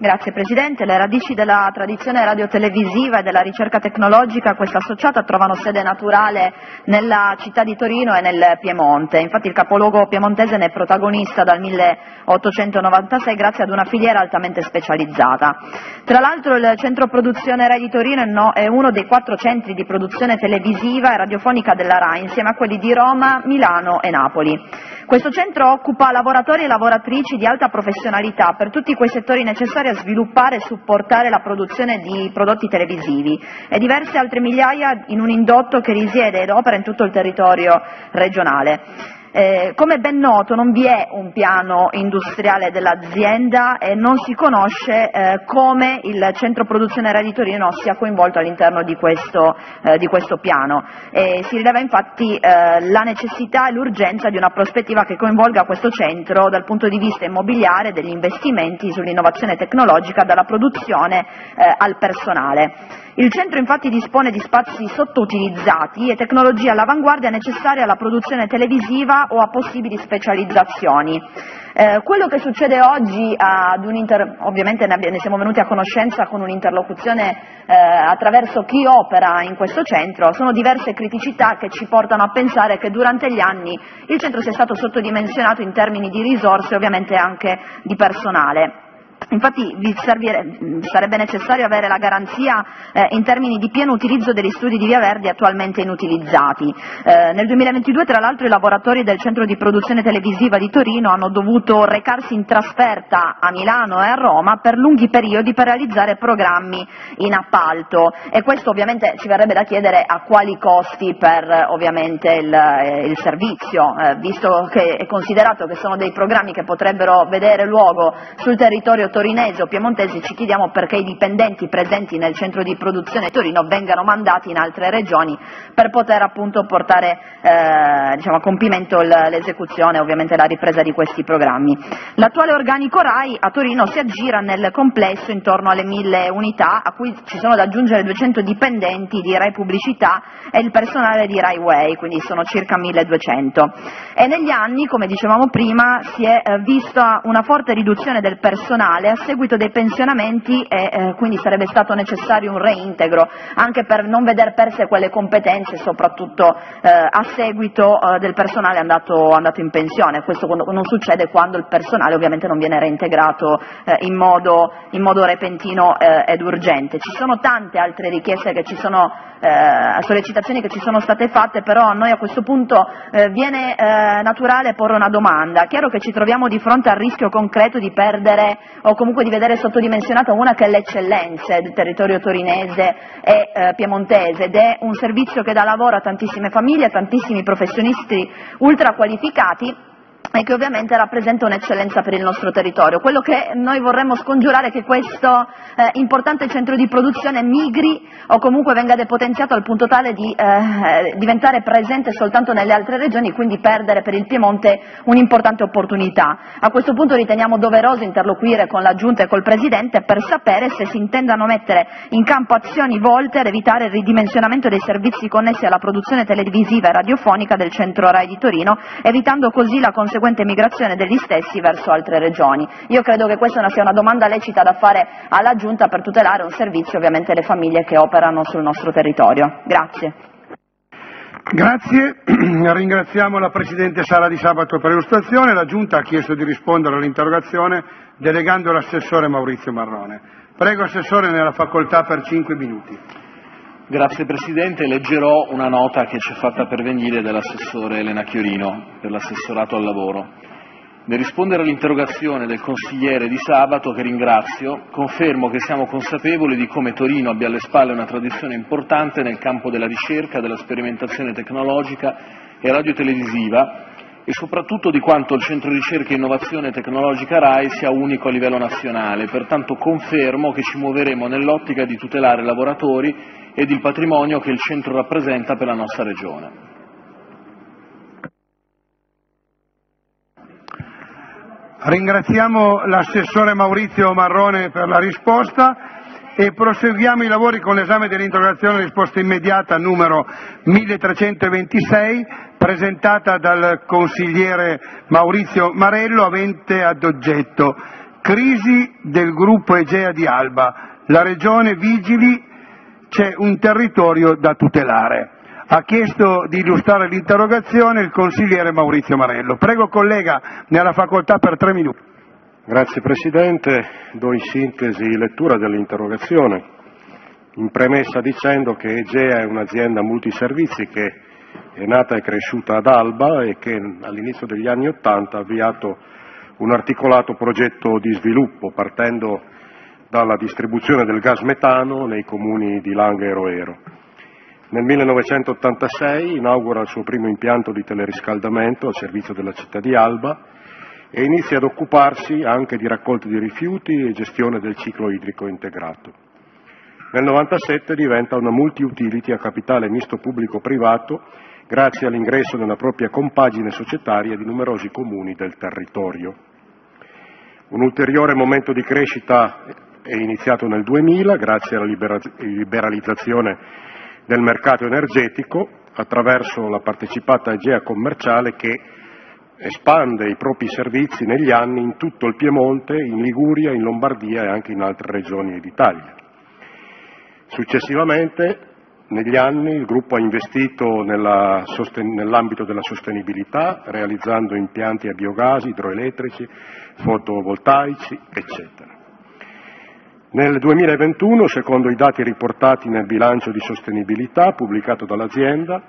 Grazie Presidente. Le radici della tradizione radiotelevisiva e della ricerca tecnologica, questa associata, trovano sede naturale nella città di Torino e nel Piemonte. Infatti il capoluogo piemontese ne è protagonista dal 1896 grazie ad una filiera altamente specializzata. Tra l'altro il centro produzione Rai di Torino è uno dei quattro centri di produzione televisiva e radiofonica della Rai, insieme a quelli di Roma, Milano e Napoli. Questo centro occupa lavoratori e lavoratrici di alta professionalità per tutti quei settori necessari a sviluppare e supportare la produzione di prodotti televisivi e diverse altre migliaia in un indotto che risiede ed opera in tutto il territorio regionale. Eh, come ben noto non vi è un piano industriale dell'azienda e non si conosce eh, come il centro produzione Rai di Torino sia coinvolto all'interno di eh, di questo piano. si rileva infatti eh, la necessità e l'urgenza di una prospettiva che coinvolga questo centro dal punto di vista immobiliare, degli investimenti sull'innovazione tecnologica, dalla produzione eh, al personale. Il centro infatti dispone di spazi sottoutilizzati e tecnologie all'avanguardia necessarie alla produzione televisiva o a possibili specializzazioni. Eh, quello che succede oggi ad un inter... ovviamente ne, siamo venuti a conoscenza con un'interlocuzione eh, attraverso chi opera in questo centro, sono diverse criticità che ci portano a pensare che durante gli anni il centro sia stato sottodimensionato in termini di risorse e ovviamente anche di personale. Infatti vi sarebbe necessario avere la garanzia eh, in termini di pieno utilizzo degli studi di Via Verdi attualmente inutilizzati. Eh, nel 2022 tra l'altro i lavoratori del centro di produzione televisiva di Torino hanno dovuto recarsi in trasferta a Milano e a Roma per lunghi periodi per realizzare programmi in appalto e questo ovviamente ci verrebbe da chiedere a quali costi per ovviamente il, eh, il servizio, eh, visto che è considerato che sono dei programmi che potrebbero vedere luogo sul territorio torinese o piemontese ci chiediamo perché i dipendenti presenti nel centro di produzione Torino vengano mandati in altre regioni per poter appunto portare eh, diciamo, a compimento l'esecuzione e ovviamente la ripresa di questi programmi. L'attuale organico RAI a Torino si aggira nel complesso intorno alle mille unità a cui ci sono da aggiungere 200 dipendenti di RAI Pubblicità e il personale di RAI Way, quindi sono circa 1200. E negli anni, come dicevamo prima, si è eh, vista una forte riduzione del personale a seguito dei pensionamenti e eh, quindi sarebbe stato necessario un reintegro anche per non veder perse quelle competenze soprattutto eh, a seguito eh, del personale andato, andato, in pensione. Questo non succede quando il personale ovviamente non viene reintegrato eh, in modo, in, modo, repentino eh, ed urgente. Ci sono tante altre richieste che ci sono, eh, sollecitazioni che ci sono state fatte, però a noi a questo punto viene naturale porre una domanda. Chiaro che ci troviamo di fronte al rischio concreto di perdere o comunque di vedere sottodimensionata una che è l'eccellenza del territorio torinese e eh, piemontese ed è un servizio che dà lavoro a tantissime famiglie, a tantissimi professionisti ultra qualificati e che ovviamente rappresenta un'eccellenza per il nostro territorio. Quello che noi vorremmo scongiurare è che questo eh, importante centro di produzione migri o comunque venga depotenziato al punto tale di eh, diventare presente soltanto nelle altre regioni e quindi perdere per il Piemonte un'importante opportunità. A questo punto riteniamo doveroso interloquire con la Giunta e col Presidente per sapere se si intendano mettere in campo azioni volte ad evitare il ridimensionamento dei servizi connessi alla produzione televisiva e radiofonica del centro RAI di Torino, evitando così la conseguenza conseguente migrazione degli stessi verso altre regioni. Io credo che questa sia una domanda lecita da fare alla Giunta per tutelare un servizio ovviamente alle famiglie che operano sul nostro territorio. Grazie. Grazie, ringraziamo la Presidente Sala di Sabato per l'illustrazione. La Giunta ha chiesto di rispondere all'interrogazione delegando l'assessore Maurizio Marrone. Prego Assessore nella facoltà per cinque minuti. Grazie Presidente, leggerò una nota che ci è fatta pervenire dall'assessore Elena Chiorino per l'assessorato al lavoro. Nel rispondere all'interrogazione del consigliere di sabato, che ringrazio, confermo che siamo consapevoli di come Torino abbia alle spalle una tradizione importante nel campo della ricerca, della sperimentazione tecnologica e radiotelevisiva e soprattutto di quanto il Centro Ricerca e Innovazione Tecnologica RAI sia unico a livello nazionale, pertanto confermo che ci muoveremo nell'ottica di tutelare lavoratori ed il patrimonio che il centro rappresenta per la nostra regione. Ringraziamo l'assessore Maurizio Marrone per la risposta e proseguiamo i lavori con l'esame dell'interrogazione risposta immediata numero 1326 presentata dal consigliere Maurizio Marello avente ad oggetto crisi del gruppo Egea di Alba, la regione vigili, c'è un territorio da tutelare. Ha chiesto di illustrare l'interrogazione il consigliere Maurizio Marello. Prego collega, ne ha la facoltà per tre minuti. Grazie Presidente, do in sintesi lettura dell'interrogazione, in premessa dicendo che Egea è un'azienda multiservizi che è nata e cresciuta ad Alba e che all'inizio degli anni Ottanta ha avviato un articolato progetto di sviluppo partendo dalla distribuzione del gas metano nei comuni di Langa e Roero. Nel 1986 inaugura il suo primo impianto di teleriscaldamento al servizio della città di Alba e inizia ad occuparsi anche di raccolta di rifiuti e gestione del ciclo idrico integrato. Nel 1997 diventa una multi-utility a capitale misto pubblico-privato grazie all'ingresso nella propria compagine societaria di numerosi comuni del territorio. Un ulteriore momento di crescita è iniziato nel 2000 grazie alla liberalizzazione del mercato energetico attraverso la partecipata Egea commerciale che espande i propri servizi negli anni in tutto il Piemonte, in Liguria, in Lombardia e anche in altre regioni d'Italia. Successivamente, negli anni, il gruppo ha investito nella, nell'ambito della sostenibilità, realizzando impianti a biogas, idroelettrici, fotovoltaici, eccetera. Nel 2021, secondo i dati riportati nel bilancio di sostenibilità pubblicato dall'azienda,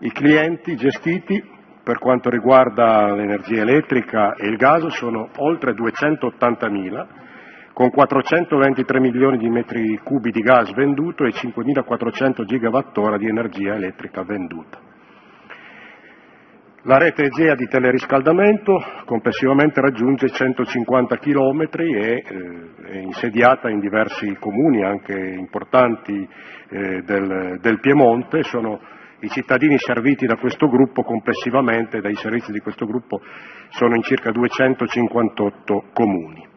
i clienti gestiti per quanto riguarda l'energia elettrica e il gas sono oltre 280.000, con 423 milioni di metri cubi di gas venduto e 5.400 gigawattora di energia elettrica venduta. La rete Egea di teleriscaldamento complessivamente raggiunge 150 km e eh, è insediata in diversi comuni, anche importanti eh, del, del Piemonte. Sono i cittadini serviti da questo gruppo complessivamente, dai servizi di questo gruppo, sono in circa 258 comuni.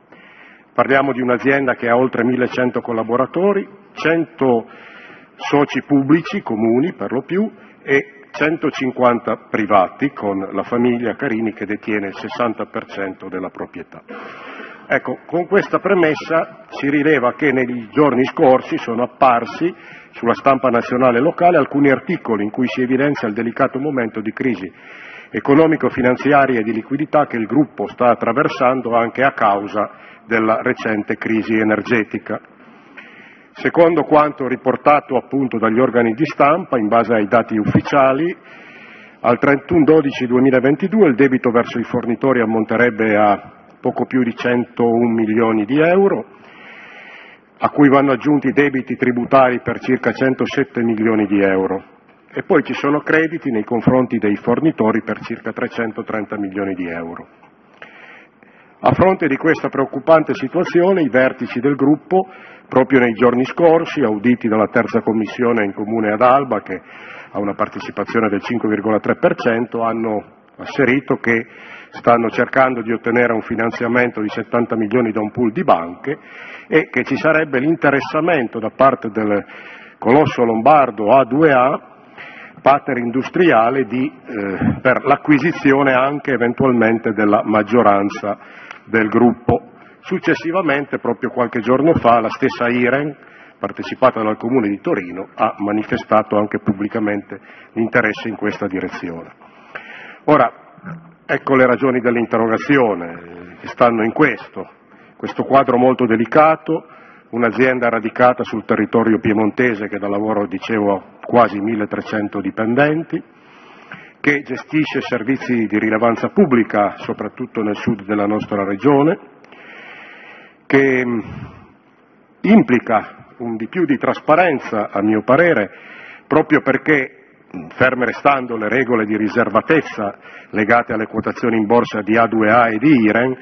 Parliamo di un'azienda che ha oltre 1100 collaboratori, 100 soci pubblici, comuni per lo più, e 150 privati con la famiglia Carini che detiene il 60% della proprietà. Ecco, con questa premessa si rileva che nei giorni scorsi sono apparsi sulla stampa nazionale locale alcuni articoli in cui si evidenzia il delicato momento di crisi economico-finanziaria e di liquidità che il gruppo sta attraversando anche a causa della recente crisi energetica. Secondo quanto riportato appunto dagli organi di stampa, in base ai dati ufficiali, al 31-12-2022 il debito verso i fornitori ammonterebbe a poco più di 101 milioni di euro, a cui vanno aggiunti debiti tributari per circa 107 milioni di euro e poi ci sono crediti nei confronti dei fornitori per circa 330 milioni di euro. A fronte di questa preoccupante situazione i vertici del gruppo, proprio nei giorni scorsi, auditi dalla terza commissione in comune ad Alba, che ha una partecipazione del 5,3%, hanno asserito che stanno cercando di ottenere un finanziamento di 70 milioni da un pool di banche e che ci sarebbe l'interessamento da parte del colosso lombardo A2A partner industriale di, eh, per l'acquisizione anche eventualmente della maggioranza del gruppo. Successivamente, proprio qualche giorno fa, la stessa IREN, partecipata dal Comune di Torino, ha manifestato anche pubblicamente l'interesse in questa direzione. Ora, ecco le ragioni dell'interrogazione, che stanno in questo, questo quadro molto delicato, un'azienda radicata sul territorio piemontese che da lavoro, dicevo, quasi 1300 dipendenti, che gestisce servizi di rilevanza pubblica, soprattutto nel sud della nostra regione, che mm, implica un di più di trasparenza, a mio parere, proprio perché, mm, ferme restando le regole di riservatezza legate alle quotazioni in borsa di A2A e di IREN,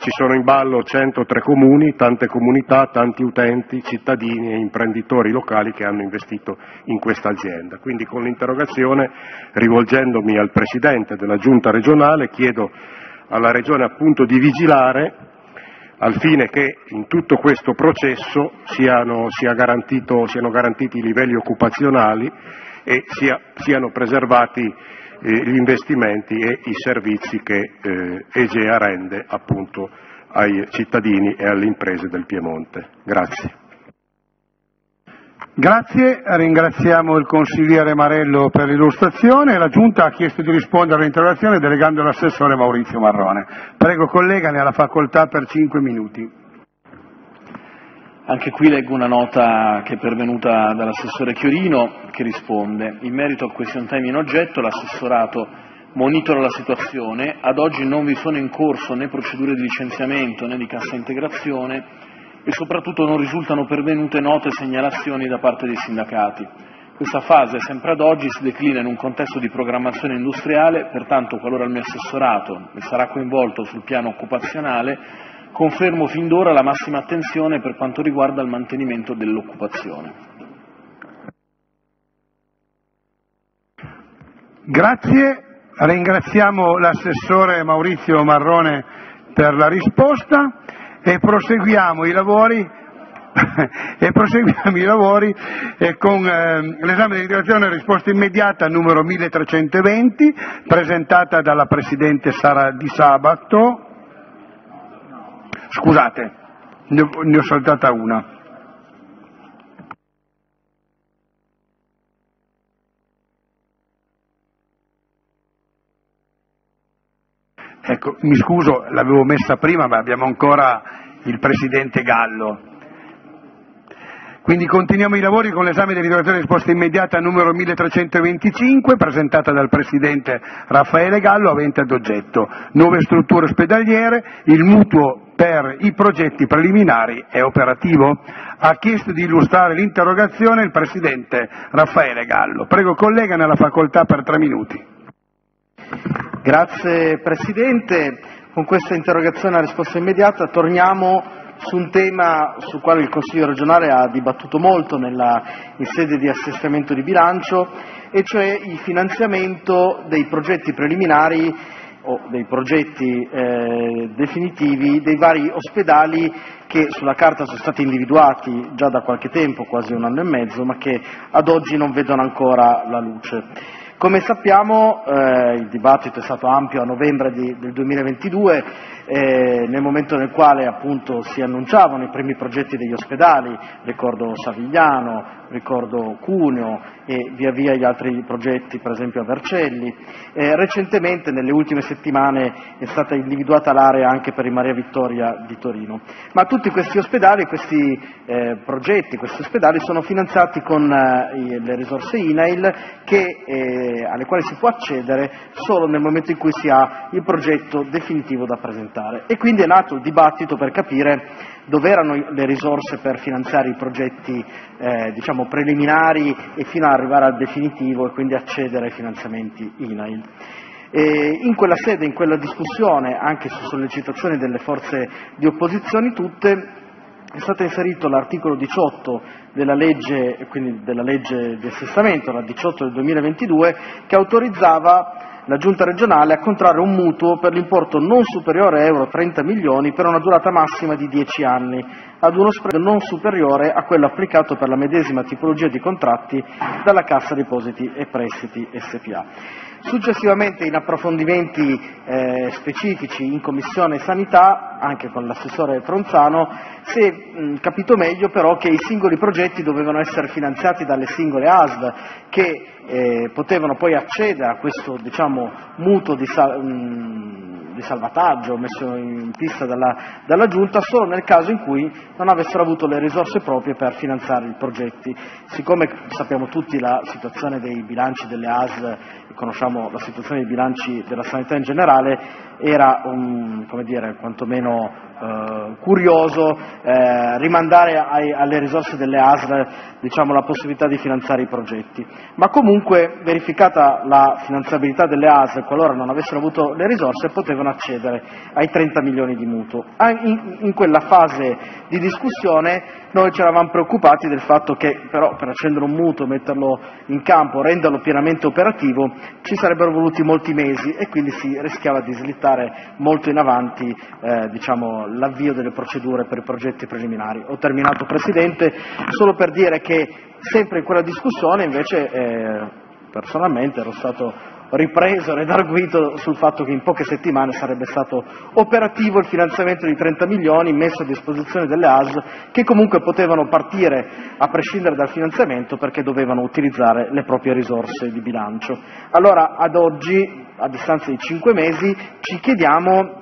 ci sono in ballo 103 comuni, tante comunità, tanti utenti, cittadini e imprenditori locali che hanno investito in questa azienda. Quindi con l'interrogazione, rivolgendomi al Presidente della Giunta regionale, chiedo alla Regione appunto di vigilare al fine che in tutto questo processo siano, sia siano garantiti i livelli occupazionali e sia, siano preservati gli investimenti e i servizi che eh, Egea rende appunto ai cittadini e alle imprese del Piemonte. Grazie. Grazie, ringraziamo il consigliere Marello per l'illustrazione. La Giunta ha chiesto di rispondere all'interrogazione delegando l'assessore Maurizio Marrone. Prego collega, ne ha la facoltà per cinque minuti. Anche qui leggo una nota che è pervenuta dall'assessore Chiorino che risponde in merito al question time in oggetto l'assessorato monitora la situazione, ad oggi non vi sono in corso né procedure di licenziamento né di cassa integrazione e soprattutto non risultano pervenute note segnalazioni da parte dei sindacati. Questa fase, sempre ad oggi, si declina in un contesto di programmazione industriale, pertanto qualora il mio assessorato sarà coinvolto sul piano occupazionale, confermo fin d'ora la massima attenzione per quanto riguarda il mantenimento dell'occupazione. Grazie, ringraziamo l'assessore Maurizio Marrone per la risposta e proseguiamo i lavori e proseguiamo i lavori eh, con eh, l'esame di dichiarazione e risposta immediata numero 1320 presentata dalla Presidente Sara Di Sabato. Scusate, ne ho, ne ho saltata una. Ecco, mi scuso, l'avevo messa prima, ma abbiamo ancora il Presidente Gallo. Quindi continuiamo i lavori con l'esame di risposta immediata numero 1325, presentata dal Presidente Raffaele Gallo, avente ad oggetto nuove strutture ospedaliere, il mutuo per i progetti preliminari è operativo. Ha chiesto di illustrare l'interrogazione il Presidente Raffaele Gallo. Prego collega nella facoltà per tre minuti. Grazie Presidente, con questa interrogazione a risposta immediata torniamo su un tema sul quale il Consiglio regionale ha dibattuto molto nella, in sede di assestamento di bilancio, e cioè il finanziamento dei progetti preliminari o dei progetti eh, definitivi dei vari ospedali che sulla carta sono stati individuati già da qualche tempo, quasi un anno e mezzo, ma che ad oggi non vedono ancora la luce. Come sappiamo eh, il dibattito è stato ampio a novembre di, del 2022, eh, nel momento nel quale appunto si annunciavano i primi progetti degli ospedali, ricordo Savigliano, ricordo Cuneo e via via gli altri progetti, per esempio a Vercelli. Eh, recentemente, nelle ultime settimane, è stata individuata l'area anche per il Maria Vittoria di Torino. Ma tutti questi ospedali, questi eh, progetti, questi ospedali sono finanziati con eh, le risorse INAIL che, eh, alle quali si può accedere solo nel momento in cui si ha il progetto definitivo da presentare. E quindi è nato il dibattito per capire dove erano le risorse per finanziare i progetti eh, diciamo, preliminari e fino ad arrivare al definitivo e quindi accedere ai finanziamenti INAIL. E in quella sede, in quella discussione, anche su sollecitazione delle forze di opposizione tutte, è stato inserito l'articolo 18 della legge, quindi della legge di assestamento, la 18 del 2022, che autorizzava la Giunta regionale a contrarre un mutuo per l'importo non superiore a euro 30 milioni per una durata massima di 10 anni, ad uno spread non superiore a quello applicato per la medesima tipologia di contratti dalla Cassa Depositi e Prestiti SPA. Successivamente in approfondimenti eh, specifici in Commissione Sanità, anche con l'assessore Tronzano, si è mh, capito meglio però che i singoli progetti dovevano essere finanziati dalle singole ASL che eh, potevano poi accedere a questo diciamo, mutuo di, mh, di, salvataggio messo in pista dalla, dalla, Giunta solo nel caso in cui non avessero avuto le risorse proprie per finanziare i progetti. Siccome sappiamo tutti la situazione dei bilanci delle ASL conosciamo la situazione dei bilanci della sanità in generale, era un, come dire, quantomeno eh, curioso eh, rimandare ai, alle risorse delle ASL diciamo, la possibilità di finanziare i progetti. Ma comunque, verificata la finanziabilità delle ASL, qualora non avessero avuto le risorse, potevano accedere ai 30 milioni di mutuo. In, in quella fase di discussione noi ci eravamo preoccupati del fatto che però per accendere un mutuo, metterlo in campo, renderlo pienamente operativo, ci sarebbero voluti molti mesi e quindi si rischiava di slittare molto in avanti eh, diciamo, l'avvio delle procedure per i progetti preliminari. Ho terminato Presidente solo per dire che sempre in quella discussione invece eh, personalmente ero stato ripreso, redarguito sul fatto che in poche settimane sarebbe stato operativo il finanziamento di 30 milioni messo a disposizione delle ASL che comunque potevano partire a prescindere dal finanziamento perché dovevano utilizzare le proprie risorse di bilancio. Allora ad oggi, a distanza di cinque mesi, ci chiediamo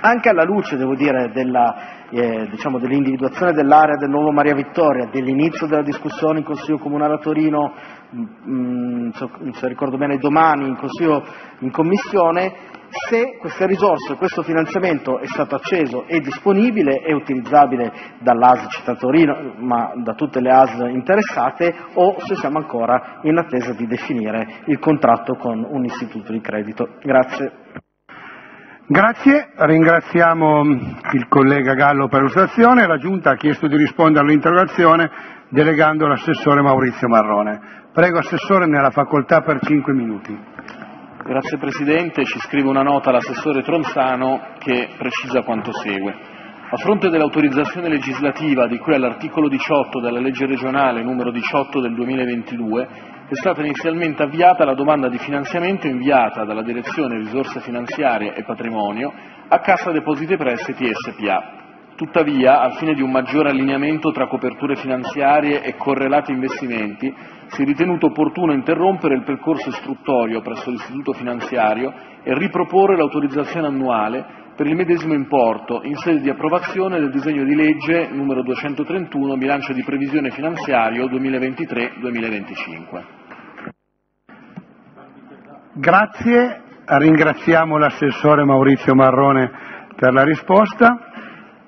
anche alla luce, devo dire, della eh, diciamo, dell'individuazione dell'area del nuovo Maria Vittoria, dell'inizio della discussione in Consiglio Comunale a Torino, mm, se ricordo bene domani in, consiglio, in Commissione, se queste risorse, questo finanziamento è stato acceso, è disponibile, è utilizzabile dall'ASL città Torino, ma da tutte le ASL interessate, o se siamo ancora in attesa di definire il contratto con un istituto di credito. Grazie. Grazie, ringraziamo il collega Gallo per l'illustrazione. La Giunta ha chiesto di rispondere all'interrogazione delegando l'assessore Maurizio Marrone. Prego Assessore nella facoltà per cinque minuti. Grazie Presidente, ci scrive una nota l'assessore Tronzano che precisa quanto segue. A fronte dell'autorizzazione legislativa di cui all'articolo 18 della legge regionale numero 18 del 2022, è stata inizialmente avviata la domanda di finanziamento inviata dalla Direzione Risorse Finanziarie e Patrimonio a Cassa Depositi e Prestiti SPA. Tuttavia, al fine di un maggiore allineamento tra coperture finanziarie e correlati investimenti, si è ritenuto opportuno interrompere il percorso istruttorio presso l'istituto finanziario e riproporre l'autorizzazione annuale per il medesimo importo in sede di approvazione del disegno di legge numero 231 bilancio di previsione finanziario 2023-2025. Grazie, ringraziamo l'assessore Maurizio Marrone per la risposta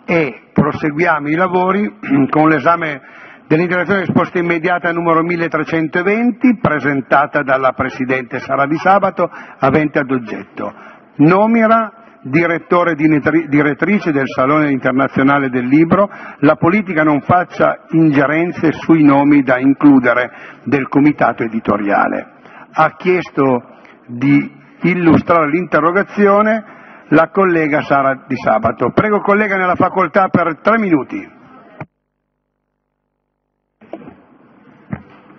e proseguiamo i lavori con l'esame dell'interrogazione risposta immediata numero 1320 presentata dalla Presidente Sara Di Sabato avente ad oggetto nomina direttore direttrice del Salone internazionale del libro, la politica non faccia ingerenze sui nomi da includere del comitato editoriale. Ha chiesto di illustrare l'interrogazione la collega Sara Di Sabato. Prego collega nella facoltà per tre minuti.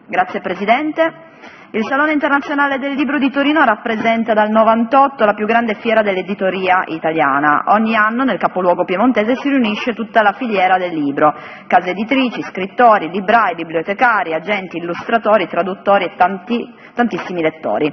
Grazie Presidente. Il Salone internazionale del libro di Torino rappresenta dal 98 la più grande fiera dell'editoria italiana. Ogni anno nel capoluogo piemontese si riunisce tutta la filiera del libro, case editrici, scrittori, librai, bibliotecari, agenti, illustratori, traduttori e tanti, tantissimi lettori.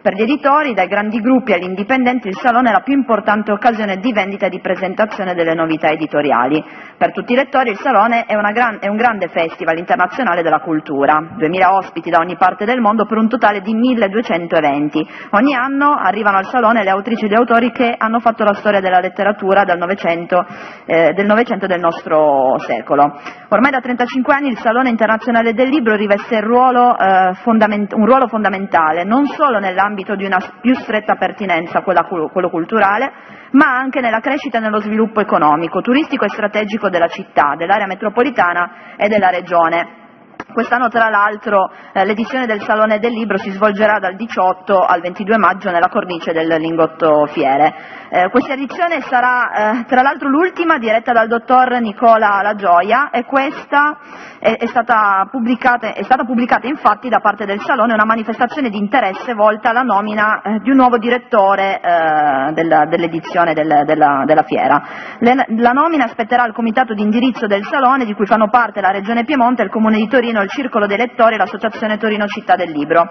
Per gli editori, dai grandi gruppi agli indipendenti, il Salone è la più importante occasione di vendita e di presentazione delle novità editoriali. Per tutti i lettori il Salone è, gran, è un grande festival internazionale della cultura, 2000 ospiti da ogni parte del mondo per un totale di 1200 eventi. Ogni anno arrivano al Salone le autrici e gli autori che hanno fatto la storia della letteratura Novecento, eh, del Novecento del nostro secolo. Ormai da 35 anni il Salone internazionale del libro riveste ruolo, eh, un ruolo fondamentale, non solo nell'ambito nell'ambito di una più stretta pertinenza, quella, quello culturale, ma anche nella crescita e nello sviluppo economico, turistico e strategico della città, dell'area metropolitana e della regione. Quest'anno, tra l'altro, eh, l'edizione del Salone del Libro si svolgerà dal 18 al 22 maggio nella cornice del Lingotto Fiere. Eh, questa edizione sarà, eh, tra l'altro, l'ultima diretta dal dottor Nicola La Gioia e questa è, è, stata pubblicata, è, stata pubblicata, infatti da parte del Salone una manifestazione di interesse volta alla nomina eh, di un nuovo direttore eh, del, dell'edizione del, della, della, fiera. Le, la nomina spetterà al comitato di indirizzo del Salone, di cui fanno parte la Regione Piemonte, il Comune di Torino, il Circolo dei Lettori e l'Associazione Torino Città del Libro.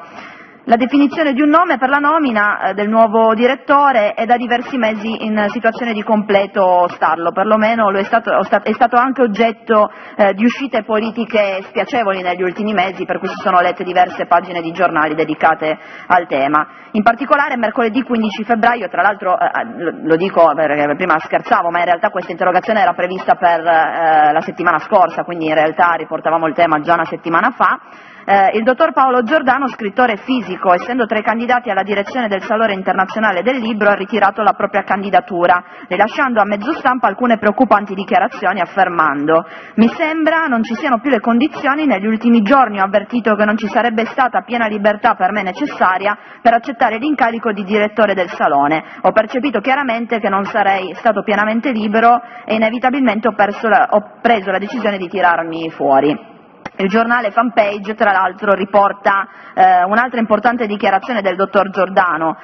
La definizione di un nome per la nomina eh, del nuovo direttore è da diversi mesi in situazione di completo stallo, perlomeno lo è, stato, è stato anche oggetto eh, di uscite politiche spiacevoli negli ultimi mesi, per cui si sono lette diverse pagine di giornali dedicate al tema. In particolare mercoledì 15 febbraio, tra l'altro eh, eh lo dico perché prima scherzavo, ma in realtà questa interrogazione era prevista per la settimana scorsa, quindi in realtà riportavamo il tema già una settimana fa, eh, il dottor Paolo Giordano, scrittore fisico, essendo tra i candidati alla direzione del Salone internazionale del libro, ha ritirato la propria candidatura, rilasciando a mezzo stampa alcune preoccupanti dichiarazioni affermando «Mi sembra non ci siano più le condizioni, negli ultimi giorni ho avvertito che non ci sarebbe stata piena libertà per me necessaria per accettare l'incarico di direttore del Salone. Ho percepito chiaramente che non sarei stato pienamente libero e inevitabilmente ho, la, ho preso la decisione di tirarmi fuori». Il giornale Fanpage, tra l'altro, riporta eh, un'altra importante dichiarazione del dottor Giordano,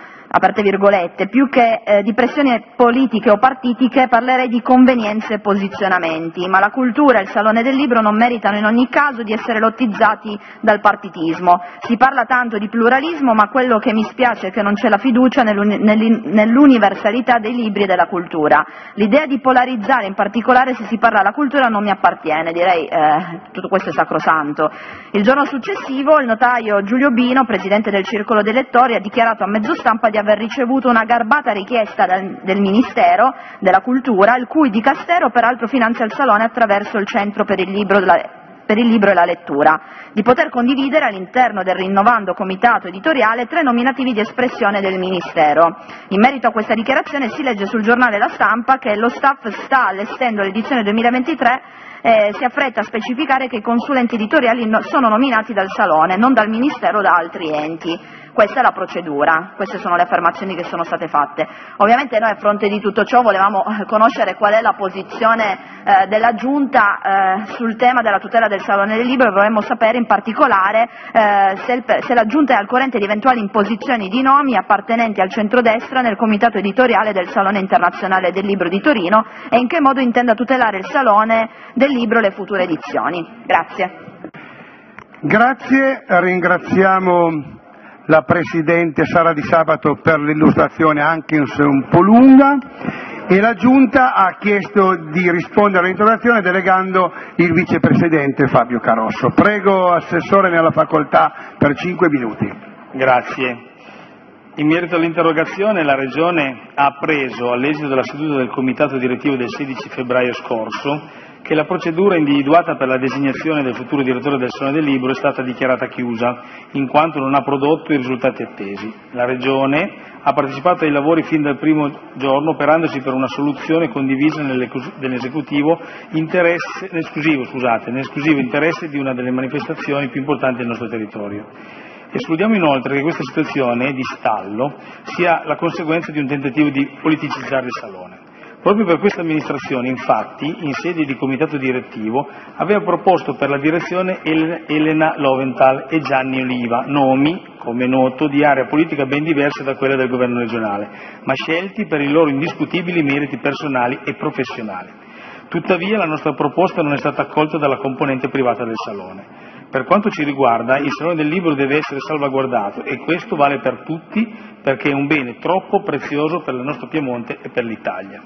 più che eh, di pressioni politiche o partitiche parlerei di convenienze e posizionamenti, ma la cultura e il Salone del Libro non meritano in ogni caso di essere lottizzati dal partitismo. Si parla tanto di pluralismo, ma quello che mi spiace è che non c'è la fiducia nell'universalità dei libri e della cultura. L'idea di polarizzare, in particolare se si parla della cultura, non mi appartiene, direi eh, tutto questo è sacrosanto. Il giorno successivo il notaio Giulio Bino, presidente del Circolo dei Lettori, ha dichiarato a mezzo stampa di aver ricevuto una garbata richiesta del, del Ministero della Cultura, il cui dicastero peraltro finanzia il Salone attraverso il Centro per il Libro della per il libro e la lettura, di poter condividere all'interno del rinnovando comitato editoriale tre nominativi di espressione del Ministero. In merito a questa dichiarazione si legge sul giornale La Stampa che lo staff sta allestendo l'edizione 2023 eh, si affretta a specificare che i consulenti editoriali no, sono nominati dal Salone, non dal Ministero o da altri enti. Questa è la procedura, queste sono le affermazioni che sono state fatte. Ovviamente noi a fronte di tutto ciò volevamo eh, conoscere qual è la posizione eh, della Giunta eh, sul tema della tutela del Salone del Libro e vorremmo sapere in particolare eh, se, il, se, la Giunta è al corrente di eventuali imposizioni di nomi appartenenti al centrodestra nel comitato editoriale del Salone internazionale del Libro di Torino e in che modo intenda tutelare il Salone del Libro e le future edizioni. Grazie. Grazie, ringraziamo la Presidente Sara Di Sabato per l'illustrazione anche se un po' lunga e la Giunta ha chiesto di rispondere all'interrogazione delegando il Vicepresidente Fabio Carosso. Prego Assessore nella facoltà per cinque minuti. Grazie. In merito all'interrogazione la Regione ha appreso all'esito della seduta del Comitato direttivo del 16 febbraio scorso che la procedura individuata per la designazione del futuro direttore del Salone del Libro è stata dichiarata chiusa, in quanto non ha prodotto i risultati attesi. La Regione ha partecipato ai lavori fin dal primo giorno, operandosi per una soluzione condivisa nell'esecutivo interesse, scusate, nell'esclusivo interesse di una delle manifestazioni più importanti del nostro territorio. Escludiamo inoltre che questa situazione di stallo sia la conseguenza di un tentativo di politicizzare il Salone. Proprio per questa amministrazione, infatti, in sede di comitato direttivo, aveva proposto per la direzione Elena Loventhal e Gianni Oliva, nomi, come noto, di area politica ben diverse da quella del governo regionale, ma scelti per i loro indiscutibili meriti personali e professionali. Tuttavia la nostra proposta non è stata accolta dalla componente privata del Salone. Per quanto ci riguarda, il Salone del Libro deve essere salvaguardato e questo vale per tutti perché è un bene troppo prezioso per il nostro Piemonte e per l'Italia.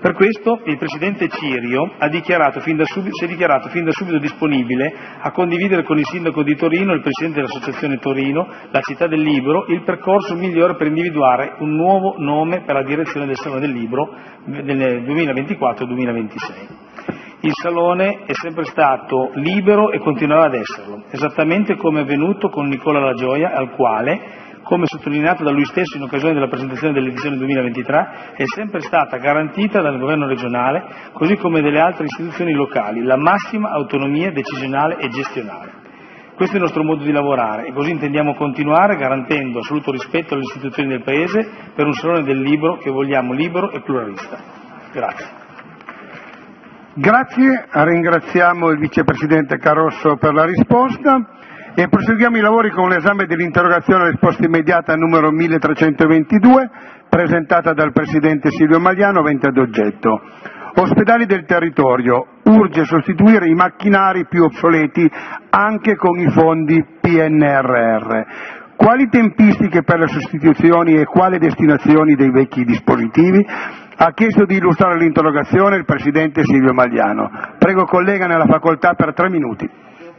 Per questo il Presidente Cirio si è dichiarato fin da subito disponibile a condividere con il Sindaco di Torino, il Presidente dell'Associazione Torino, la città del Libro, il percorso migliore per individuare un nuovo nome per la direzione del Salone del Libro nel 2024-2026 il Salone è sempre stato libero e continuerà ad esserlo, esattamente come è avvenuto con Nicola La Gioia, al quale, come sottolineato da lui stesso in occasione della presentazione dell'edizione 2023, è sempre stata garantita dal governo regionale, così come delle altre istituzioni locali, la massima autonomia decisionale e gestionale. Questo è il nostro modo di lavorare e così intendiamo continuare garantendo assoluto rispetto alle istituzioni del Paese per un Salone del Libro che vogliamo libero e pluralista. Grazie. Grazie, ringraziamo il Vicepresidente Carosso per la risposta proseguiamo i lavori con l'esame dell'interrogazione a risposta immediata numero 1322 presentata dal Presidente Silvio Magliano avente ad oggetto Ospedali del territorio, urge sostituire i macchinari più obsoleti anche con i fondi PNRR. Quali tempistiche per le sostituzioni e quali destinazioni dei vecchi dispositivi? Ha chiesto di illustrare l'interrogazione il Presidente Silvio Magliano. Prego collega nella facoltà per tre minuti.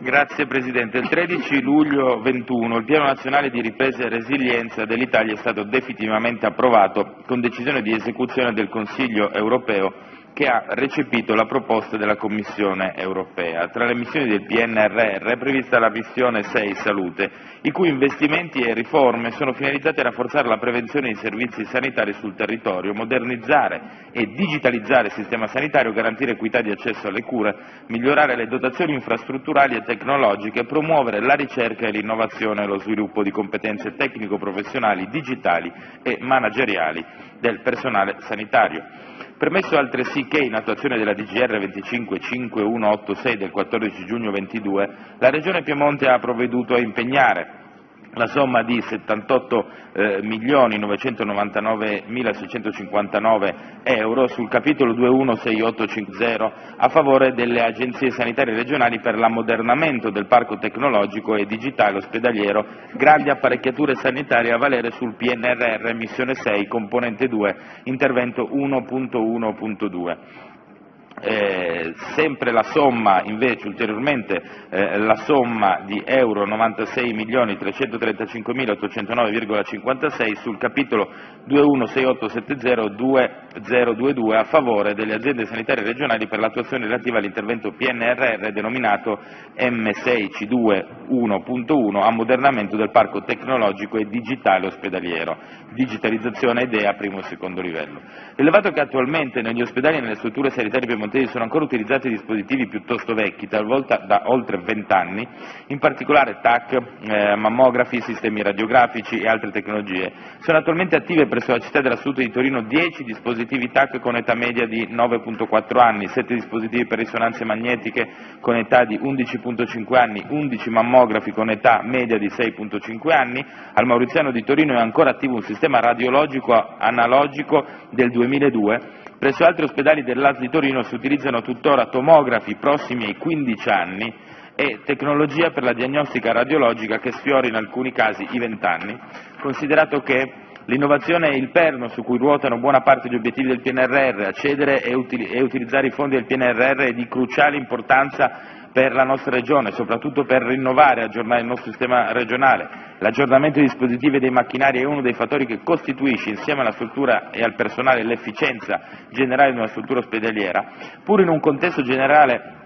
Grazie Presidente. Il 13 luglio 21 il Piano nazionale di ripresa e resilienza dell'Italia è stato definitivamente approvato con decisione di esecuzione del Consiglio europeo che ha recepito la proposta della Commissione europea. Tra le missioni del PNRR è prevista la missione 6 Salute, i cui investimenti e riforme sono finalizzati a rafforzare la prevenzione dei servizi sanitari sul territorio, modernizzare e digitalizzare il sistema sanitario, garantire equità di accesso alle cure, migliorare le dotazioni infrastrutturali e tecnologiche, promuovere la ricerca e l'innovazione e lo sviluppo di competenze tecnico-professionali, digitali e manageriali del personale sanitario. Premesso altresì che, in attuazione della DGR 255186 del 14 giugno 22, la Regione Piemonte ha provveduto a impegnare la somma di 78.999.659 euro sul capitolo 216850 a favore delle agenzie sanitarie regionali per l'ammodernamento del parco tecnologico e digitale ospedaliero grandi apparecchiature sanitarie a valere sul PNRR missione 6 componente 2 intervento 1.1.2. ulteriormente eh, la somma di euro 96.335.809,56 sul capitolo 2168702022 a favore delle aziende sanitarie regionali per l'attuazione relativa all'intervento PNRR denominato M6C2 ammodernamento del parco tecnologico e digitale ospedaliero, digitalizzazione ed EA primo e secondo livello. Rilevato che attualmente negli ospedali e nelle strutture sanitarie piemontesi sono ancora utilizzati dispositivi piuttosto vecchi, talvolta da oltre vent'anni, in particolare TAC, eh, mammografi, sistemi radiografici e altre tecnologie. Sono attualmente attive presso la città dell'Assoluto di Torino 10 dispositivi TAC con età media di 9.4 anni, 7 dispositivi per risonanze magnetiche con età di 11.5 anni, 11 mammografi con età media di 6.5 anni. Al Mauriziano di Torino è ancora attivo un sistema radiologico analogico del 2002 Presso altri ospedali dell'AS di Torino si utilizzano tuttora tomografi prossimi ai 15 anni e tecnologia per la diagnostica radiologica che sfiora in alcuni casi i 20 anni, considerato che l'innovazione è il perno su cui ruotano buona parte degli obiettivi del PNRR, accedere e, utilizzare i fondi del PNRR è di cruciale importanza per la nostra Regione, soprattutto per rinnovare e aggiornare il nostro sistema regionale. L'aggiornamento dei dispositivi e dei macchinari è uno dei fattori che costituisce, insieme alla struttura e al personale, l'efficienza generale di una struttura ospedaliera, pur in un contesto generale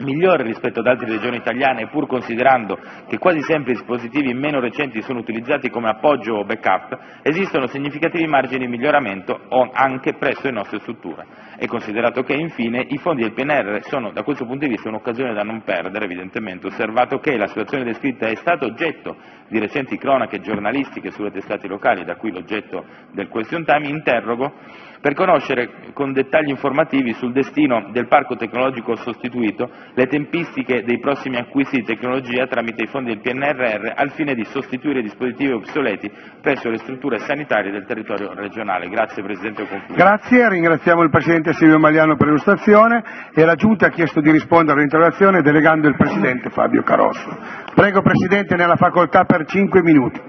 migliore rispetto ad altre regioni italiane, pur considerando che quasi sempre i dispositivi meno recenti sono utilizzati come appoggio o backup, esistono significativi margini di miglioramento anche presso le nostre strutture. E considerato che, infine, i fondi del PNR sono da questo punto di vista un'occasione da non perdere, evidentemente, osservato che la situazione descritta è stata oggetto di recenti cronache giornalistiche sulle testate locali, da cui l'oggetto del question time, interrogo per conoscere con dettagli informativi sul destino del parco tecnologico sostituito, le tempistiche dei prossimi acquisti di tecnologia tramite i fondi del PNRR al fine di sostituire dispositivi obsoleti presso le strutture sanitarie del territorio regionale. Grazie Presidente. Grazie, ringraziamo il Presidente Silvio Magliano per l'illustrazione e la Giunta ha chiesto di rispondere all'interrogazione delegando il Presidente Fabio Carosso. Prego Presidente, nella facoltà per cinque minuti.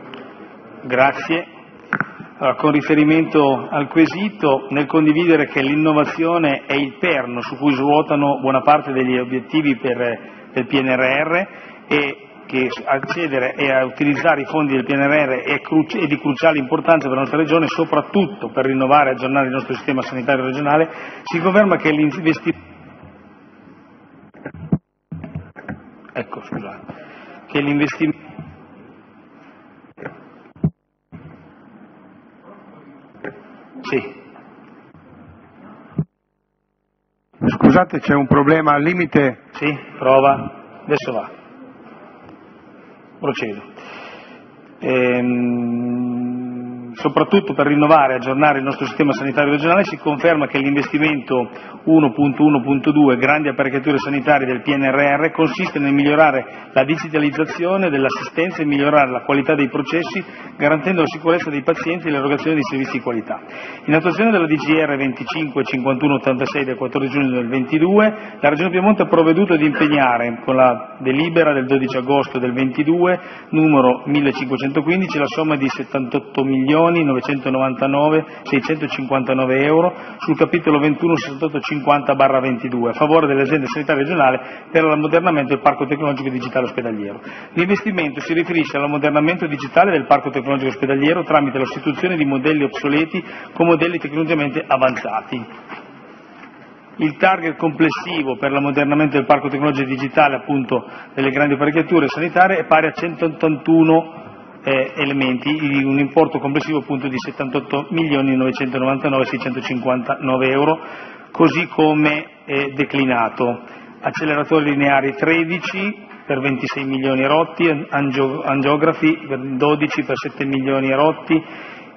Grazie. Allora, con riferimento al quesito, nel condividere che l'innovazione è il perno su cui svuotano buona parte degli obiettivi per, del PNRR e che accedere e a utilizzare i fondi del PNRR è, cruci- è, di cruciale importanza per la nostra Regione, soprattutto per rinnovare e aggiornare il nostro sistema sanitario regionale, si conferma che l'investimento ecco, Sì. Scusate, c'è un problema al limite? Sì, prova. Adesso va. Procedo. Ehm, soprattutto per rinnovare e aggiornare il nostro sistema sanitario regionale, si conferma che l'investimento 1.1.2 grandi apparecchiature sanitarie del PNRR consiste nel migliorare la digitalizzazione dell'assistenza e migliorare la qualità dei processi, garantendo la sicurezza dei pazienti e l'erogazione di servizi di qualità. In attuazione della DGR 25 51 86 del 14 giugno del 22, la Regione Piemonte ha provveduto ad impegnare con la delibera del 12 agosto del 22, numero 1515, la somma di 78 milioni 999.659 euro sul capitolo 216850-22 a favore delle aziende sanitarie regionali per l'ammodernamento del parco tecnologico digitale ospedaliero. L'investimento si riferisce all'ammodernamento digitale del parco tecnologico ospedaliero tramite la sostituzione di modelli obsoleti con modelli tecnologicamente avanzati. Il target complessivo per l'ammodernamento del parco tecnologico digitale appunto delle grandi apparecchiature sanitarie è pari a 181 eh, elementi di un importo complessivo di 78.999.659 euro, così come eh, declinato. Acceleratori lineari 13 per 26 milioni rotti, angiografi per 12 per 7 milioni rotti,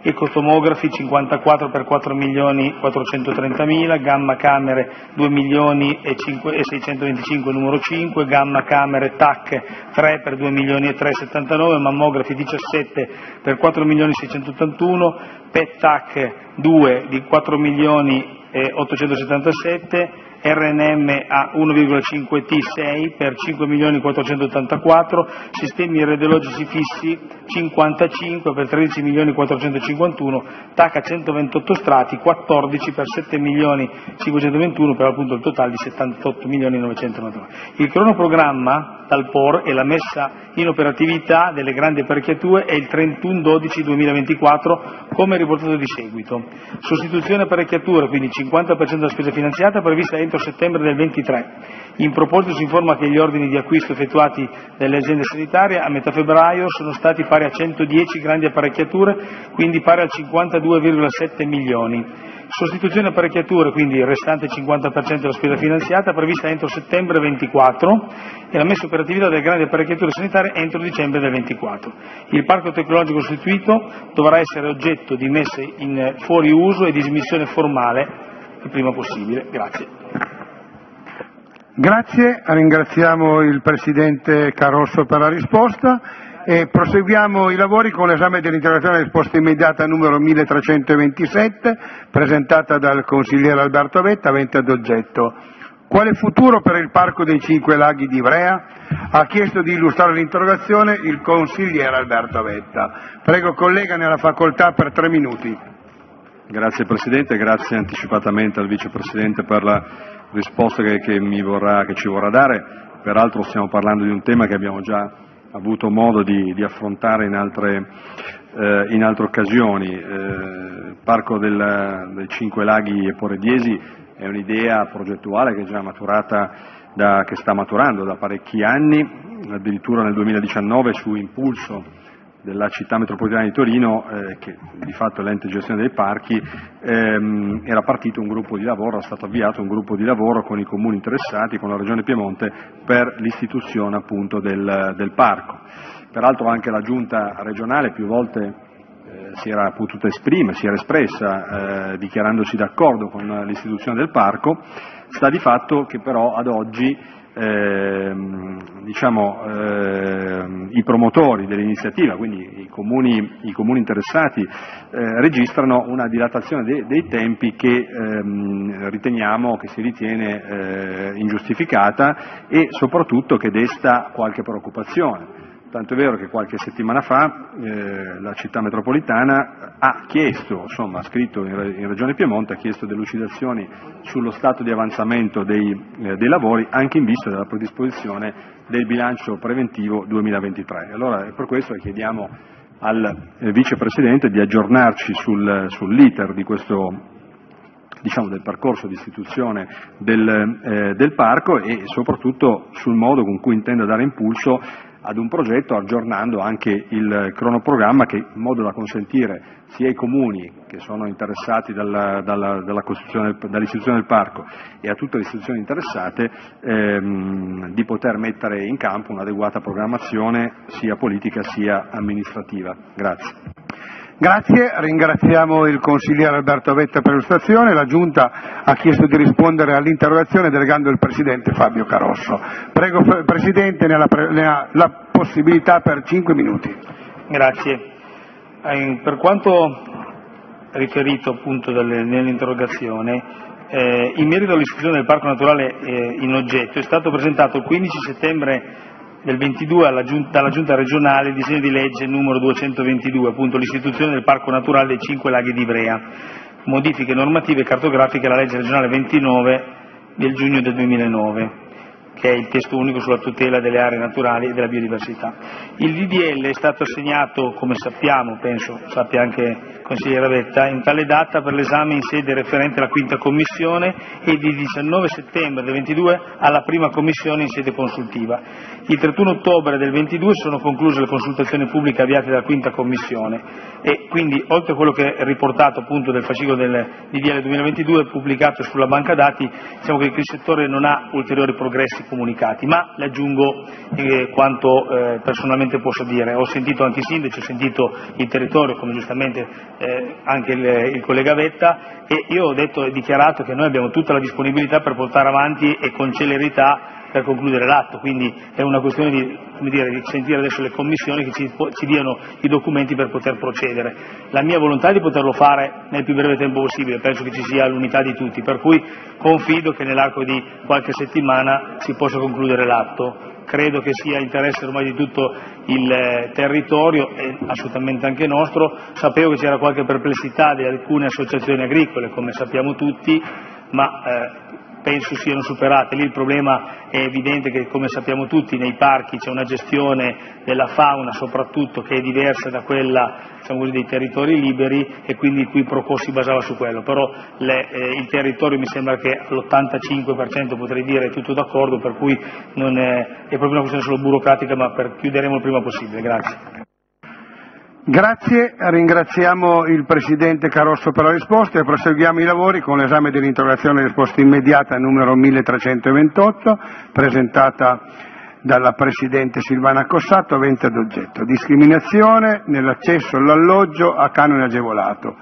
ecotomografi 54 per 4 milioni 430 mila, gamma camere 2 milioni e 625 numero 5, gamma camere TAC 3 per 2 milioni e 379, mammografi 17 per 4 milioni 681, PET TAC 2 di 4 milioni e 877, RNM a 1,5T6 per 5.484, sistemi radiologici fissi 55 per 13.451, TAC a 128 strati 14 per 7.521 per appunto il totale di 78.999. Il cronoprogramma dal POR e la messa in operatività delle grandi apparecchiature è il 31-12-2024 come riportato di seguito. Sostituzione apparecchiature, quindi 50% della spesa finanziata prevista entro settembre del 23. In proposito si informa che gli ordini di acquisto effettuati dalle aziende sanitarie a metà febbraio sono stati pari a 110 grandi apparecchiature, quindi pari a 52,7 milioni. Sostituzione apparecchiature, quindi il restante 50% della spesa finanziata, prevista entro settembre 24 e la messa operatività delle grandi apparecchiature sanitarie entro dicembre del 24. Il parco tecnologico sostituito dovrà essere oggetto di messa in fuori uso e dismissione formale il prima possibile. Grazie. Grazie, ringraziamo il Presidente Carosso per la risposta e proseguiamo i lavori con l'esame dell'interrogazione risposta immediata numero 1327 presentata dal consigliere Alberto Vetta avente ad oggetto quale futuro per il Parco dei Cinque Laghi di Ivrea? Ha chiesto di illustrare l'interrogazione il consigliere Alberto Vetta. Prego collega, nella facoltà per tre minuti. Grazie Presidente, grazie anticipatamente al Vicepresidente per la risposta che, che, ci vorrà dare. Peraltro stiamo parlando di un tema che abbiamo già avuto modo di, di affrontare in altre, eh, in altre occasioni. Eh, il Parco del, dei Cinque Laghi e Porediesi è un'idea progettuale che, è già maturata da, che sta maturando da parecchi anni, addirittura nel 2019 su impulso della città metropolitana di Torino, eh, che di fatto è l'ente gestione dei parchi, ehm, era partito un gruppo di lavoro, è stato avviato un gruppo di lavoro con i comuni interessati, con la Regione Piemonte, per l'istituzione appunto del, del parco. Peraltro anche la giunta regionale più volte eh, si era potuta esprimere, si era espressa eh, dichiarandosi d'accordo con l'istituzione del parco, sta di fatto che però ad oggi diciamo, eh, i promotori dell'iniziativa, quindi i comuni, i comuni interessati, eh, registrano una dilatazione de, dei tempi che ehm, riteniamo che si ritiene eh, ingiustificata e soprattutto che desta qualche preoccupazione tanto è vero che qualche settimana fa eh, la città metropolitana ha chiesto, insomma, ha scritto in, in, Regione Piemonte, ha chiesto delucidazioni sullo stato di avanzamento dei, eh, dei, lavori anche in vista della predisposizione del bilancio preventivo 2023. Allora è per questo che chiediamo al eh, Vicepresidente di aggiornarci sul, sull'iter di questo diciamo, del percorso di istituzione del, eh, del, parco e soprattutto sul modo con cui intende dare impulso ad un progetto aggiornando anche il cronoprogramma che, in modo da consentire sia ai comuni che sono interessati dalla, dalla, dalla dall'istituzione del parco e a tutte le istituzioni interessate ehm, di poter mettere in campo un'adeguata programmazione sia politica sia amministrativa. Grazie. Grazie, ringraziamo il consigliere Alberto Vetta per l'illustrazione. La Giunta ha chiesto di rispondere all'interrogazione delegando il Presidente Fabio Carosso. Prego Presidente, ne ha la possibilità per cinque minuti. Grazie. Eh, per quanto riferito nell'interrogazione, eh, in merito all'iscrizione del Parco Naturale eh, in oggetto è stato presentato il 15 settembre del 22 giunta, dalla Giunta regionale il disegno di legge numero 222, appunto l'istituzione del Parco Naturale dei Cinque Laghi di Ivrea, modifiche normative e cartografiche alla legge regionale 29 del giugno del 2009 che è il testo unico sulla tutela delle aree naturali e della biodiversità. Il DDL è stato assegnato, come sappiamo, penso sappia anche il consigliere Vetta, in tale data per l'esame in sede referente alla quinta commissione e di 19 settembre del 22 alla prima commissione in sede consultiva. Il 31 ottobre del 22 sono concluse le consultazioni pubbliche avviate dalla quinta commissione e quindi oltre a quello che è riportato appunto del fascicolo del DDL 2022 pubblicato sulla banca dati, diciamo che il settore non ha ulteriori progressi comunicati, ma le aggiungo eh, quanto eh, personalmente posso dire. Ho sentito anche i sindaci, ho sentito il territorio, come giustamente eh, anche il, il, collega Vetta, e io ho detto e dichiarato che noi abbiamo tutta la disponibilità per portare avanti e con celerità per concludere l'atto, quindi è una questione di, dire, di sentire adesso le commissioni che ci, ci, diano i documenti per poter procedere. La mia volontà è di poterlo fare nel più breve tempo possibile, penso che ci sia l'unità di tutti, per cui confido che nell'arco di qualche settimana si possa concludere l'atto. Credo che sia interesse ormai di tutto il eh, territorio e assolutamente anche nostro. Sapevo che c'era qualche perplessità di alcune associazioni agricole, come sappiamo tutti, ma eh, penso siano superate. Lì il problema è evidente che, come sappiamo tutti, nei parchi c'è una gestione della fauna soprattutto che è diversa da quella diciamo così, dei territori liberi e quindi cui Procò si basava su quello. Però le, eh, il territorio mi sembra che all'85% potrei dire è tutto d'accordo, per cui non è, è proprio una questione solo burocratica, ma per, chiuderemo il prima possibile. Grazie. Grazie, ringraziamo il Presidente Carosso per la risposta e proseguiamo i lavori con l'esame dell'interrogazione risposta immediata numero 1328 presentata dalla Presidente Silvana Cossato avente ad oggetto discriminazione nell'accesso all'alloggio a canone agevolato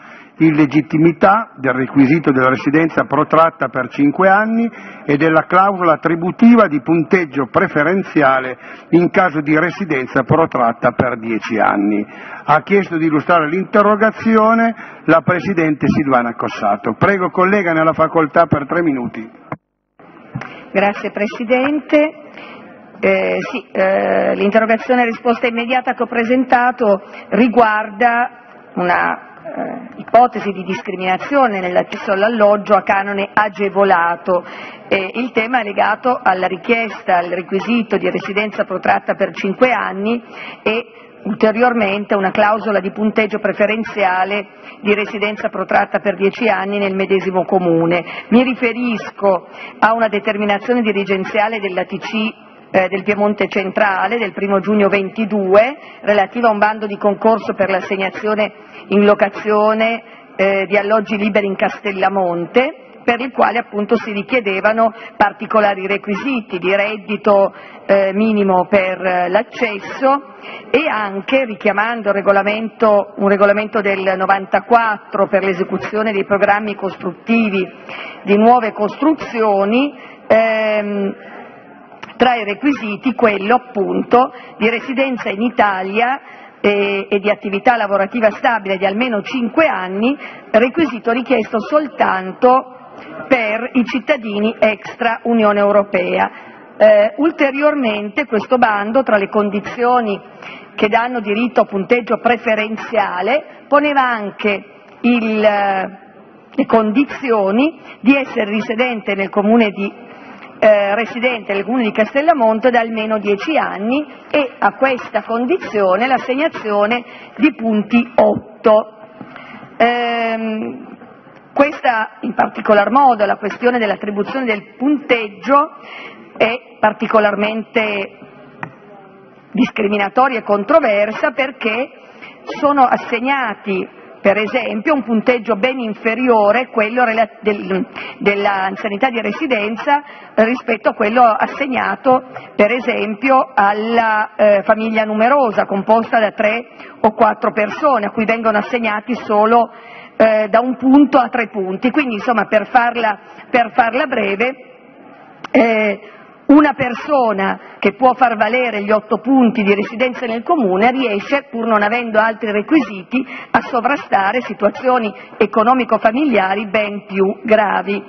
illegittimità del requisito della residenza protratta per cinque anni e della clausola attributiva di punteggio preferenziale in caso di residenza protratta per dieci anni. Ha chiesto di illustrare l'interrogazione la Presidente Silvana Cossato. Prego collega nella facoltà per tre minuti. Grazie Presidente. Eh, sì, eh, l'interrogazione a risposta immediata che ho presentato riguarda una ipotesi di discriminazione nell'accesso all'alloggio a canone agevolato. Il tema è legato alla richiesta, al requisito di residenza protratta per cinque anni e ulteriormente una clausola di punteggio preferenziale di residenza protratta per dieci anni nel medesimo comune. Mi riferisco a una determinazione dirigenziale della TC eh, del Piemonte centrale del 1 giugno 22 relativa a un bando di concorso per l'assegnazione in locazione eh, di alloggi liberi in Castellamonte per il quale appunto si richiedevano particolari requisiti di reddito eh, minimo per eh, l'accesso e anche richiamando regolamento, un regolamento del 94 per l'esecuzione dei programmi costruttivi di nuove costruzioni ehm, tra i requisiti quello appunto di residenza in Italia e, e di attività lavorativa stabile di almeno cinque anni, requisito richiesto soltanto per i cittadini extra Unione Europea. Eh, ulteriormente questo bando, tra le condizioni che danno diritto a punteggio preferenziale, poneva anche il, le condizioni di essere risedente nel comune di eh, residente nel comune di Castellamonte da almeno dieci anni e a questa condizione l'assegnazione di punti 8. Ehm, questa, in particolar modo, la questione dell'attribuzione del punteggio è particolarmente discriminatoria e controversa perché sono assegnati per esempio un punteggio ben inferiore quello del, dell'anzianità di residenza rispetto a quello assegnato per esempio alla eh, famiglia numerosa composta da tre o quattro persone a cui vengono assegnati solo eh, da un punto a tre punti. Quindi insomma per farla, per farla breve eh, una persona che può far valere gli otto punti di residenza nel comune riesce, pur non avendo altri requisiti, a sovrastare situazioni economico-familiari ben più gravi.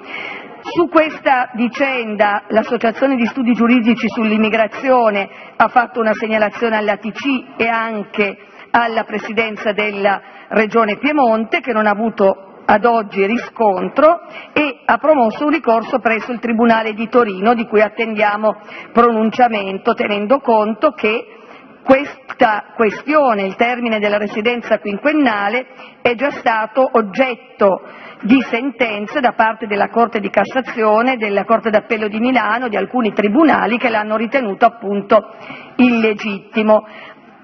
Su questa vicenda l'Associazione di Studi Giuridici sull'Immigrazione ha fatto una segnalazione all'ATC e anche alla Presidenza della Regione Piemonte che non ha avuto ad oggi riscontro e ha promosso un ricorso presso il Tribunale di Torino di cui attendiamo pronunciamento, tenendo conto che questa questione, il termine della residenza quinquennale, è già stato oggetto di sentenze da parte della Corte di Cassazione, della Corte d'Appello di Milano, di alcuni tribunali che l'hanno ritenuto appunto illegittimo.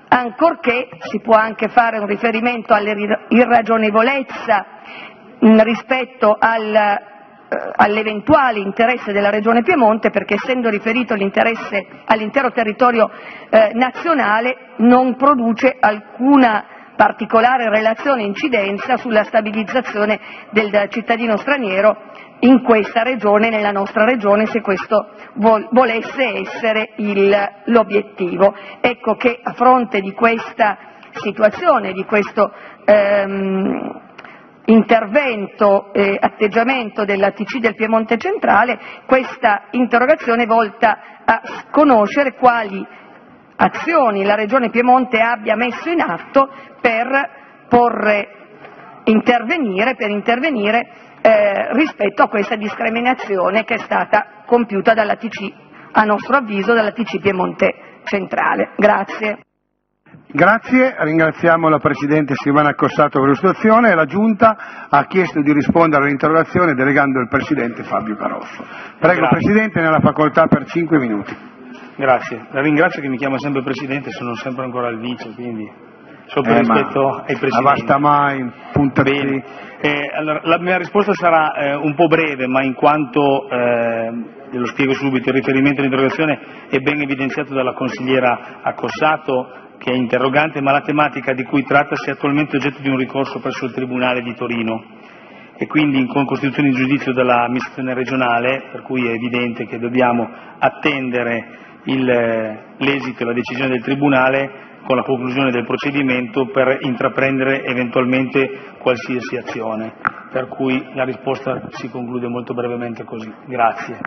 Ancorché si può anche fare un riferimento all'irragionevolezza rispetto al all'eventuale interesse della Regione Piemonte perché essendo riferito l'interesse all'intero territorio eh, nazionale non produce alcuna particolare relazione e incidenza sulla stabilizzazione del cittadino straniero in questa regione, nella nostra regione, se questo volesse essere l'obiettivo. Ecco che a fronte di questa situazione, di questo ehm, intervento e atteggiamento della TC del Piemonte centrale, questa interrogazione è volta a conoscere quali azioni la Regione Piemonte abbia messo in atto per porre intervenire, per intervenire eh, rispetto a questa discriminazione che è stata compiuta dalla TC, a nostro avviso, dalla TC Piemonte centrale. Grazie. Grazie, ringraziamo la Presidente Silvana Cossato per l'illustrazione e la Giunta ha chiesto di rispondere all'interrogazione delegando il Presidente Fabio Carosso. Prego Grazie. Presidente, nella facoltà per cinque minuti. Grazie, la ringrazio che mi chiama sempre Presidente, sono sempre ancora il Vice, quindi sopra Eh, rispetto ai Presidenti. basta mai, punta Bene. Eh, allora, la mia risposta sarà eh, un po' breve, ma in quanto, eh, lo spiego subito, il riferimento all'interrogazione è ben evidenziato dalla consigliera Accossato, che è interrogante, ma la tematica di cui trattasi è attualmente oggetto di un ricorso presso il Tribunale di Torino e quindi con costituzione di giudizio dell'amministrazione regionale, per cui è evidente che dobbiamo attendere eh, l'esito e la decisione del Tribunale con la conclusione del procedimento per intraprendere eventualmente qualsiasi azione. Per cui la risposta si conclude molto brevemente così. Grazie.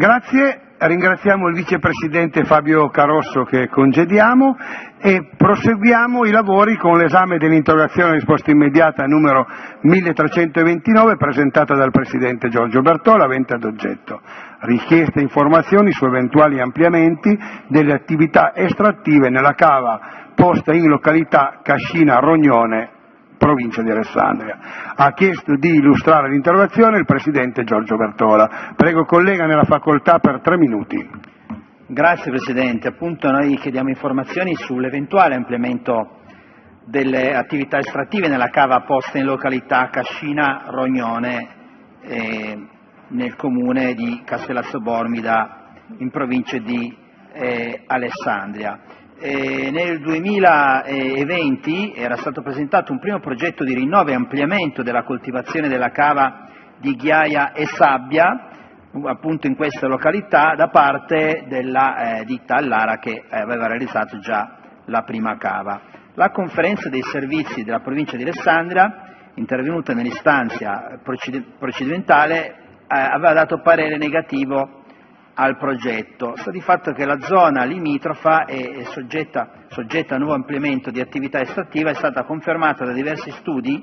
Grazie, ringraziamo il Vicepresidente Fabio Carosso che congediamo e proseguiamo i lavori con l'esame dell'interrogazione risposta immediata numero 1329 presentata dal Presidente Giorgio Bertola avente ad oggetto richieste informazioni su eventuali ampliamenti delle attività estrattive nella cava posta in località Cascina Rognone provincia di Alessandria. Ha chiesto di illustrare l'interrogazione il Presidente Giorgio Bertola. Prego collega nella facoltà per tre minuti. Grazie Presidente, appunto noi chiediamo informazioni sull'eventuale ampliamento delle attività estrattive nella cava posta in località Cascina Rognone eh, nel comune di Castellazzo Bormida in provincia di eh, Alessandria. Eh, nel 2020 era stato presentato un primo progetto di rinnovo e ampliamento della coltivazione della cava di ghiaia e sabbia appunto in questa località da parte della eh, ditta Allara che aveva realizzato già la prima cava. La conferenza dei servizi della provincia di Alessandria, intervenuta nell'istanza procedimentale, eh, aveva dato parere negativo al progetto. Sta di fatto che la zona limitrofa è soggetta, soggetta a nuovo ampliamento di attività estrattiva è stata confermata da diversi studi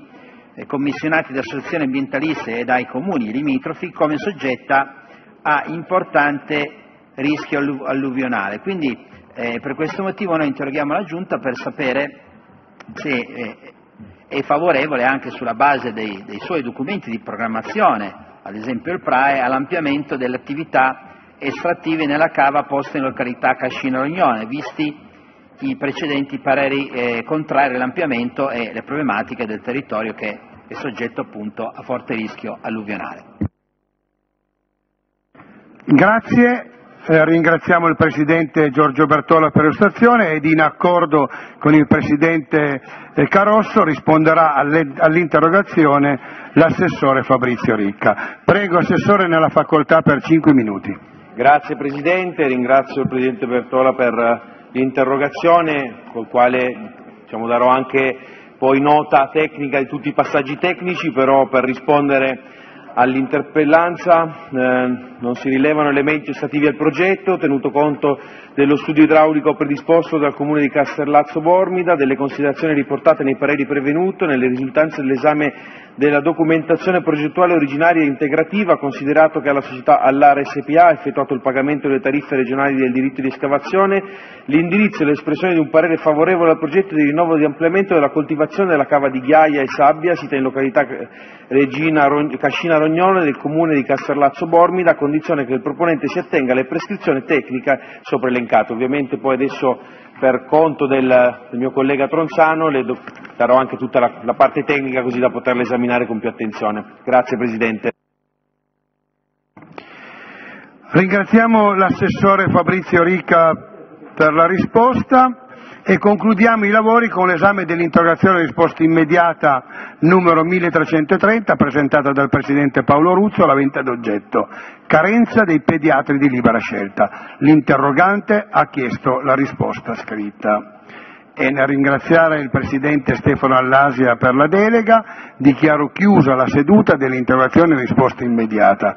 eh, commissionati da associazioni ambientaliste e dai comuni limitrofi come soggetta a importante rischio allu- alluvionale. Quindi eh, per questo motivo noi interroghiamo la Giunta per sapere se eh, è favorevole anche sulla base dei, dei suoi documenti di programmazione, ad esempio il PRAE, all'ampliamento delle attività estrattive nella cava posta in località Cascino Rognone, visti i precedenti pareri eh, contrari all'ampliamento e le problematiche del territorio che è soggetto appunto a forte rischio alluvionale. Grazie, eh, ringraziamo il Presidente Giorgio Bertola per l'illustrazione ed in accordo con il Presidente eh, Carosso risponderà all'interrogazione l'assessore Fabrizio Ricca. Prego Assessore nella facoltà per cinque minuti. Grazie Presidente, ringrazio il Presidente Bertola per l'interrogazione col quale diciamo, darò anche poi nota tecnica di tutti i passaggi tecnici, però per rispondere all'interpellanza eh, non si rilevano elementi ostativi al progetto, tenuto conto dello studio idraulico predisposto dal Comune di Castellazzo Bormida, delle considerazioni riportate nei pareri prevenuto, nelle risultanze dell'esame della documentazione progettuale originaria e integrativa, considerato che alla società Allara SPA ha effettuato il pagamento delle tariffe regionali del diritto di escavazione, l'indirizzo e l'espressione di un parere favorevole al progetto di rinnovo di ampliamento della coltivazione della cava di ghiaia e sabbia, sita in località Regina Cascina Rognone del comune di Castellazzo Bormida, a condizione che il proponente si attenga alle prescrizioni tecniche sopra elencate. Ovviamente poi adesso per conto del, del mio collega Tronzano le, do- darò anche tutta la, la parte tecnica così da poterla esaminare con più attenzione. Grazie Presidente. Ringraziamo l'assessore Fabrizio Ricca per la risposta e concludiamo i lavori con l'esame dell'interrogazione risposta immediata numero 1330 presentata dal Presidente Paolo Ruzzo, avente ad oggetto carenza dei pediatri di libera scelta. L'interrogante ha chiesto la risposta scritta. E nel ringraziare il Presidente Stefano Allasia per la delega, dichiaro chiusa la seduta dell'interrogazione risposta immediata.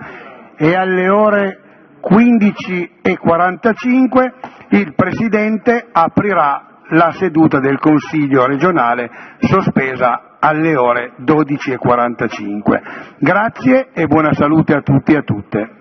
E alle ore 15.45 il Presidente aprirà la seduta del Consiglio regionale sospesa alle ore 12.45. Grazie e buona salute a tutti e a tutte.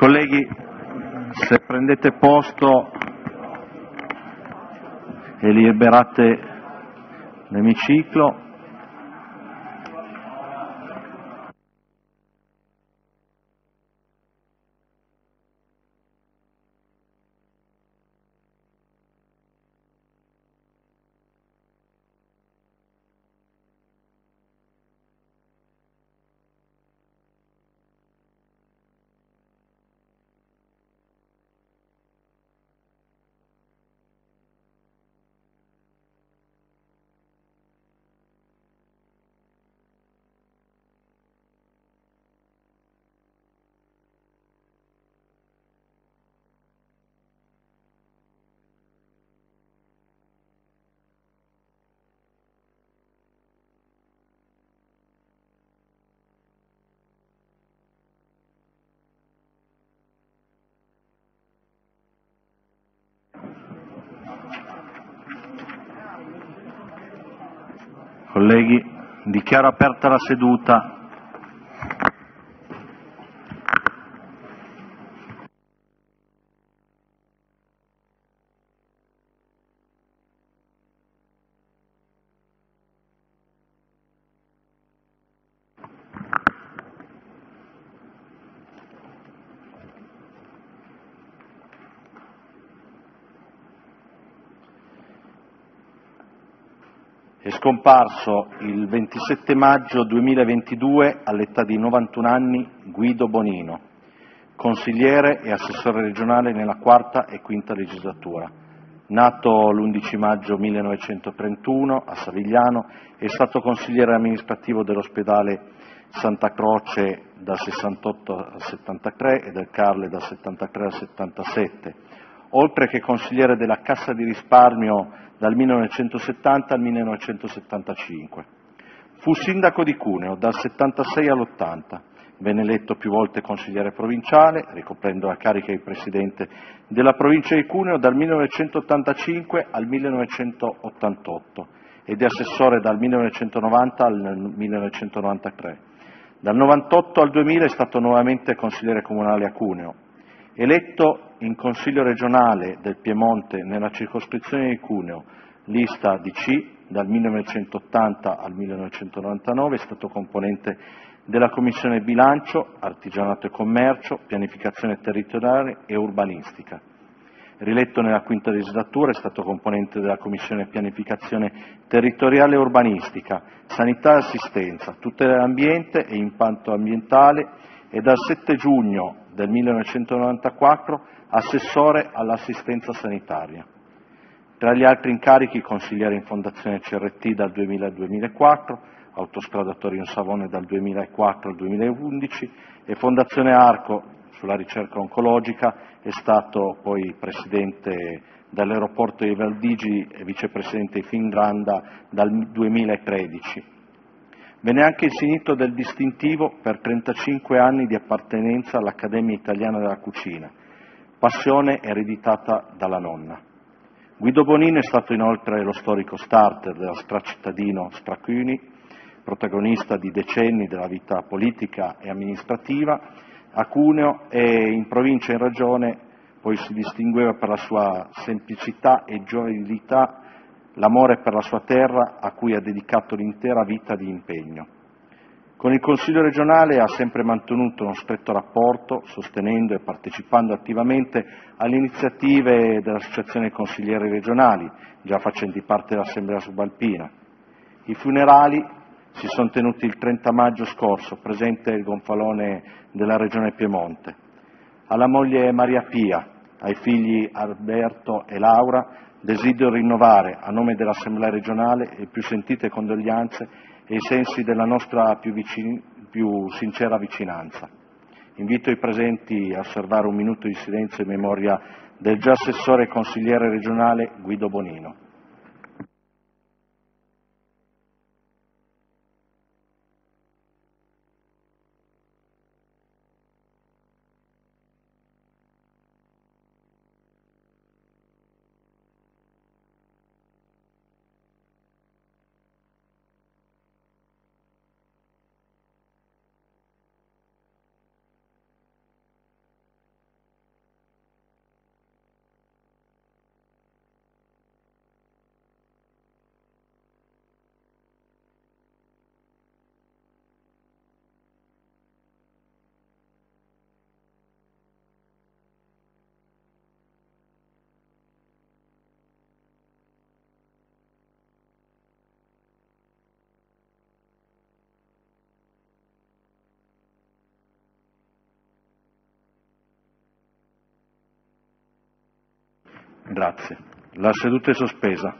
Colleghi, se prendete posto e liberate l'emiciclo. Colleghi, dichiaro aperta la seduta. È scomparso il 27 maggio 2022 all'età di 91 anni Guido Bonino, consigliere e assessore regionale nella quarta e quinta legislatura. Nato l'11 maggio 1931 a Savigliano, è stato consigliere amministrativo dell'ospedale Santa Croce dal 68 al 73 e del Carle dal 73 al 77, oltre che consigliere della Cassa di risparmio dal 1970 al 1975. Fu sindaco di Cuneo dal 76 all'80, venne eletto più volte consigliere provinciale, ricoprendo la carica di presidente della provincia di Cuneo dal 1985 al 1988 e di assessore dal 1990 al 1993. Dal 98 al 2000 è stato nuovamente consigliere comunale a Cuneo. Eletto in Consiglio regionale del Piemonte nella circoscrizione di Cuneo, lista DC, dal 1980 al 1999 è stato componente della Commissione Bilancio, Artigianato e Commercio, Pianificazione territoriale e Urbanistica. Riletto nella quinta legislatura è stato componente della Commissione Pianificazione territoriale e urbanistica, Sanità e assistenza, tutela dell'ambiente e impatto ambientale e dal 7 giugno del 1994 assessore all'assistenza sanitaria. Tra gli altri incarichi consigliere in Fondazione CRT dal 2000 al 2004, Autostrada Torino-Savone dal 2004 al 2011 e Fondazione Arco sulla ricerca oncologica è stato poi presidente dell'aeroporto di Valdigi e vicepresidente di Fingranda dal 2013. Venne anche insignito del distintivo per 35 anni di appartenenza all'Accademia Italiana della Cucina, passione ereditata dalla nonna. Guido Bonino è stato inoltre lo storico starter della stracittadino Stracuni, protagonista di decenni della vita politica e amministrativa a Cuneo e in provincia e in regione poi si distingueva per la sua semplicità e giovialità, l'amore per la sua terra a cui ha dedicato l'intera vita di impegno. Con il Consiglio regionale ha sempre mantenuto uno stretto rapporto, sostenendo e partecipando attivamente alle iniziative dell'Associazione Consiglieri regionali, già facenti parte dell'Assemblea subalpina. I funerali si sono tenuti il 30 maggio scorso, presente il gonfalone della Regione Piemonte. Alla moglie Maria Pia, ai figli Alberto e Laura, desidero rinnovare, a nome dell'Assemblea regionale, le più sentite condoglianze e i sensi della nostra più, vicin- più sincera vicinanza. Invito i presenti a osservare un minuto di silenzio in memoria del già assessore e consigliere regionale Guido Bonino. Grazie. La seduta è sospesa.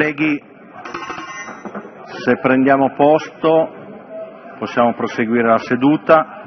Colleghi, se prendiamo posto possiamo proseguire la seduta.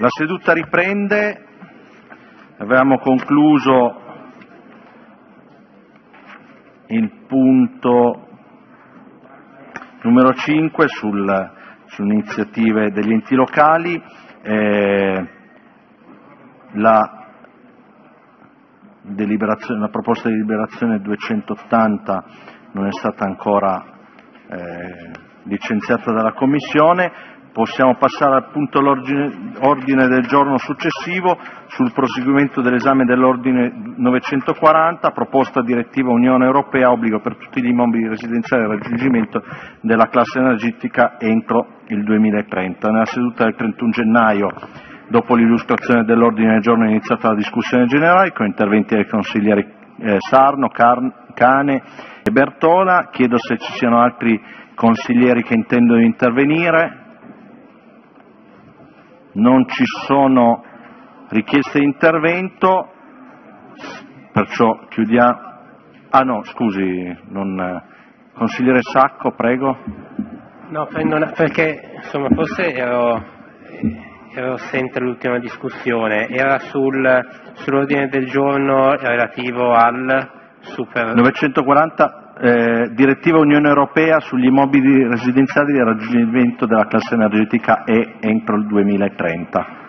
La seduta riprende, avevamo concluso il punto numero 5 sul, sulle iniziative degli enti locali, eh, la, la, proposta di deliberazione 280 non è stata ancora eh, licenziata dalla Commissione, Possiamo passare al punto ordine del giorno successivo sul proseguimento dell'esame dell'ordine 940, proposta direttiva Unione Europea, obbligo per tutti gli immobili residenziali il raggiungimento della classe energetica entro il 2030. Nella seduta del 31 gennaio, dopo l'illustrazione dell'ordine del giorno, è iniziata la discussione generale con interventi dei consiglieri eh, Sarno, Cane e Bertola. Chiedo se ci siano altri consiglieri che intendono intervenire. Non ci sono richieste di intervento, perciò chiudiamo. Ah no, scusi, non... consigliere Sacco, prego. No, prendo perché insomma, forse ero, ero assente all'ultima discussione, era sul, sull'ordine del giorno relativo al super... 940 eh, direttiva Unione Europea sugli immobili residenziali di raggiungimento della classe energetica E entro il 2030.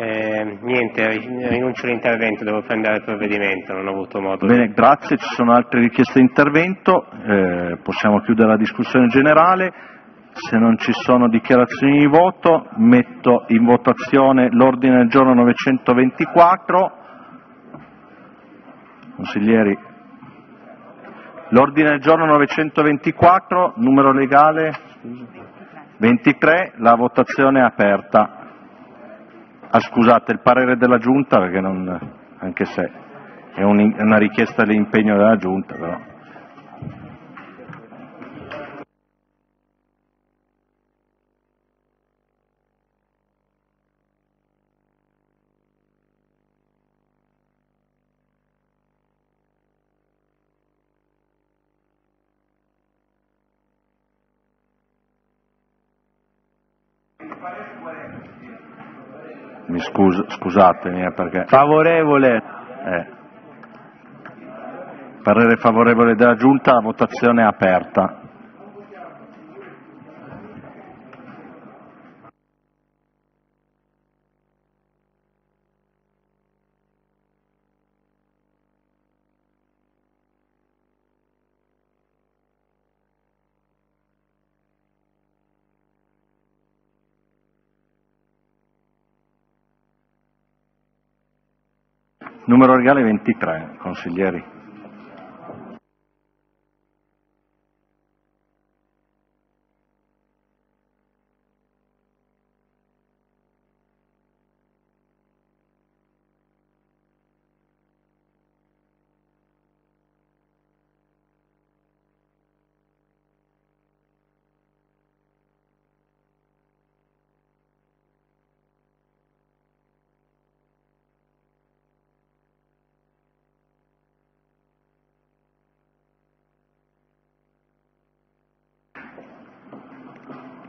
Eh, niente, rinuncio all'intervento, devo prendere il provvedimento, non ho avuto modo. Bene, grazie, ci sono altre richieste di intervento, eh, possiamo chiudere la discussione generale. Se non ci sono dichiarazioni di voto, metto in votazione l'ordine del giorno 924 Consiglieri. L'ordine del giorno 924, numero legale 23, la votazione è aperta. Ah, scusate, il parere della Giunta, perché non, anche se è una richiesta di impegno della Giunta, però. Mi scuso, scusatemi eh, perché... Favorevole. Eh. Parere favorevole della Giunta, la votazione è aperta. Numero legale 23, consiglieri.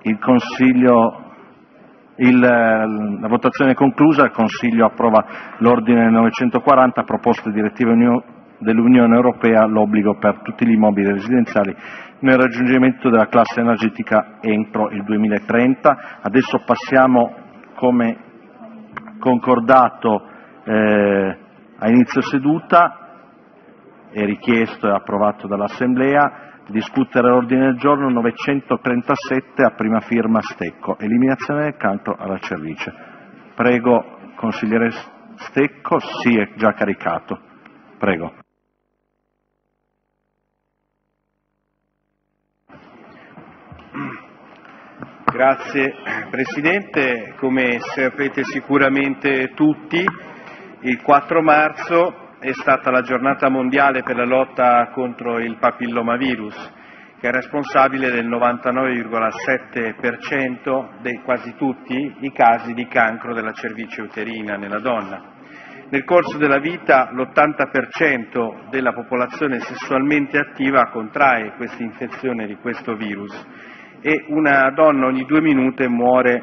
Il Consiglio, il, la votazione è conclusa, il Consiglio approva l'ordine 940, proposte direttive dell'Unione Europea, l'obbligo per tutti gli immobili residenziali nel raggiungimento della classe energetica entro il 2030. Adesso passiamo, come concordato eh, a inizio seduta, è richiesto e approvato dall'Assemblea, discutere l'ordine del giorno 937 a prima firma Stecco, eliminazione del cancro alla cervice. Prego, consigliere Stecco, sì, è già caricato. Prego. Grazie Presidente, come sapete sicuramente tutti, il 4 marzo è stata la giornata mondiale per la lotta contro il papillomavirus, che è responsabile del 99,7% di quasi tutti i casi di cancro della cervice uterina nella donna. Nel corso della vita l'80% della popolazione sessualmente attiva contrae questa infezione di questo virus e una donna ogni due minuti muore,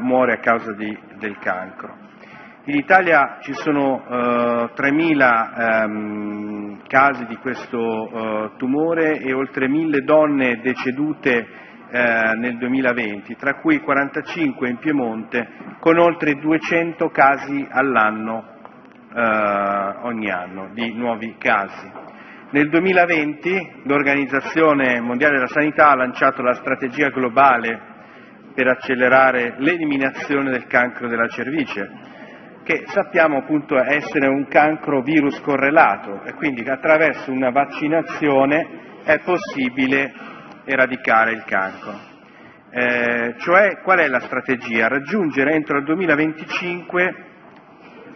muore a causa di, del cancro. In Italia ci sono eh, 3.000 ehm, casi di questo eh, tumore e oltre 1.000 donne decedute eh, nel 2020, tra cui 45 in Piemonte, con oltre 200 casi all'anno, eh, ogni anno, di nuovi casi. Nel 2020 l'Organizzazione Mondiale della Sanità ha lanciato la strategia globale per accelerare l'eliminazione del cancro della cervice, che sappiamo appunto essere un cancro virus correlato e quindi attraverso una vaccinazione è possibile eradicare il cancro. Eh, cioè qual è la strategia? Raggiungere entro il 2025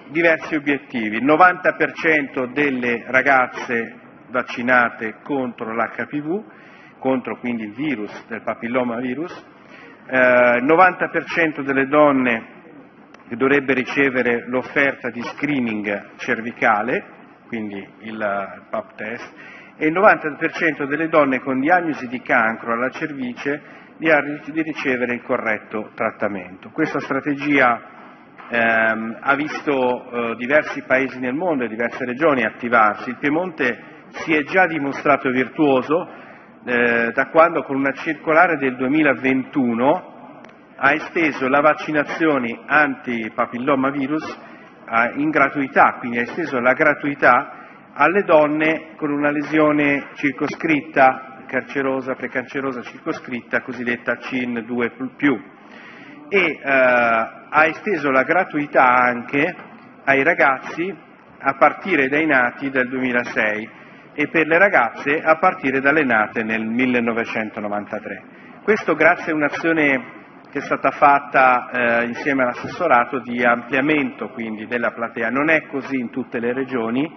diversi obiettivi. Il 90% delle ragazze vaccinate contro l'HPV, contro quindi il virus del papillomavirus, eh, il 90% delle donne dovrebbe ricevere l'offerta di screening cervicale, quindi il PAP test, e il 90% delle donne con diagnosi di cancro alla cervice di ricevere il corretto trattamento. Questa strategia ehm, ha visto eh, diversi paesi nel mondo e diverse regioni attivarsi. Il Piemonte si è già dimostrato virtuoso eh, da quando con una circolare del 2021 ha esteso la vaccinazione antipapillomavirus in gratuità, quindi ha esteso la gratuità alle donne con una lesione circoscritta, carcerosa, precancerosa circoscritta, cosiddetta CIN2+, e eh, ha esteso la gratuità anche ai ragazzi a partire dai nati del 2006 e per le ragazze a partire dalle nate nel 1993. Questo grazie a un'azione che è stata fatta eh, insieme all'assessorato di ampliamento quindi della platea. Non è così in tutte le regioni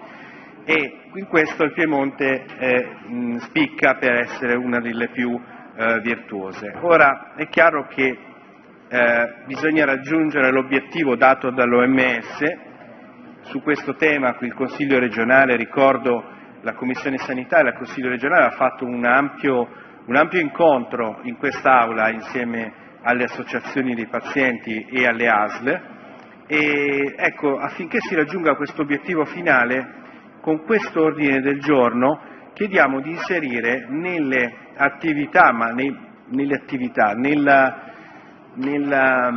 e in questo il Piemonte eh, mh, spicca per essere una delle più eh, virtuose. Ora è chiaro che eh, bisogna raggiungere l'obiettivo dato dall'OMS su questo tema, il Consiglio regionale, ricordo la Commissione Sanità e il Consiglio regionale ha fatto un ampio, un ampio incontro in quest'Aula insieme alle associazioni dei pazienti e alle ASL e ecco, affinché si raggiunga questo obiettivo finale, con questo ordine del giorno chiediamo di inserire nelle attività, ma nei, nelle attività, nella, nella,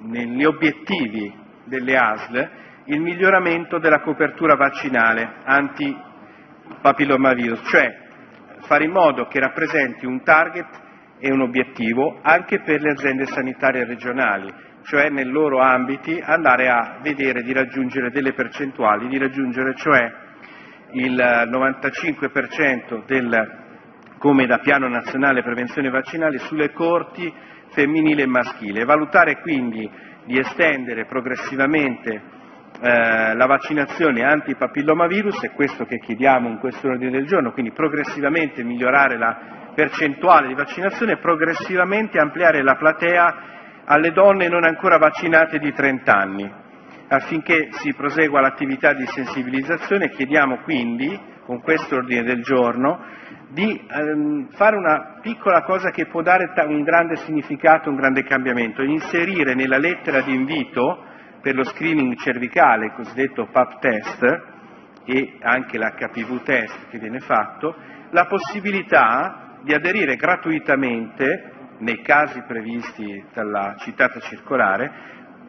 negli obiettivi delle ASL il miglioramento della copertura vaccinale anti-papillomavirus, cioè fare in modo che rappresenti un target e un obiettivo anche per le aziende sanitarie regionali, cioè nei loro ambiti andare a vedere di raggiungere delle percentuali, di raggiungere cioè il 95% del, come da piano nazionale prevenzione vaccinale sulle corti femminile e maschile, valutare quindi di estendere progressivamente eh, la vaccinazione antipapillomavirus, è questo che chiediamo in questo ordine del giorno, quindi progressivamente migliorare la percentuale di vaccinazione e progressivamente ampliare la platea alle donne non ancora vaccinate di 30 anni. Affinché si prosegua l'attività di sensibilizzazione chiediamo quindi, con questo ordine del giorno, di ehm, fare una piccola cosa che può dare un grande significato, un grande cambiamento, inserire nella lettera di invito per lo screening cervicale, il cosiddetto PAP test, e anche l'HPV test che viene fatto, la possibilità di aderire gratuitamente, nei casi previsti dalla citata circolare,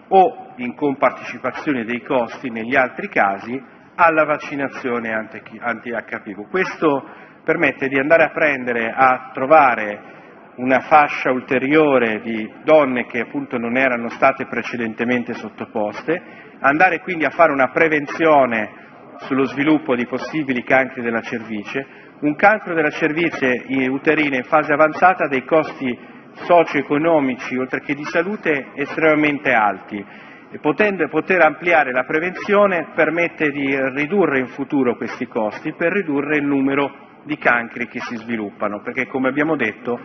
o in compartecipazione dei costi negli altri casi, alla vaccinazione anti-HPV. Questo permette di andare a prendere, a trovare una fascia ulteriore di donne che appunto non erano state precedentemente sottoposte, andare quindi a fare una prevenzione sullo sviluppo di possibili cancri della cervice, un cancro della cervice uterina in fase avanzata ha dei costi socio-economici oltre che di salute estremamente alti. E potendo, poter ampliare la prevenzione permette di ridurre in futuro questi costi per ridurre il numero di cancri che si sviluppano, perché come abbiamo detto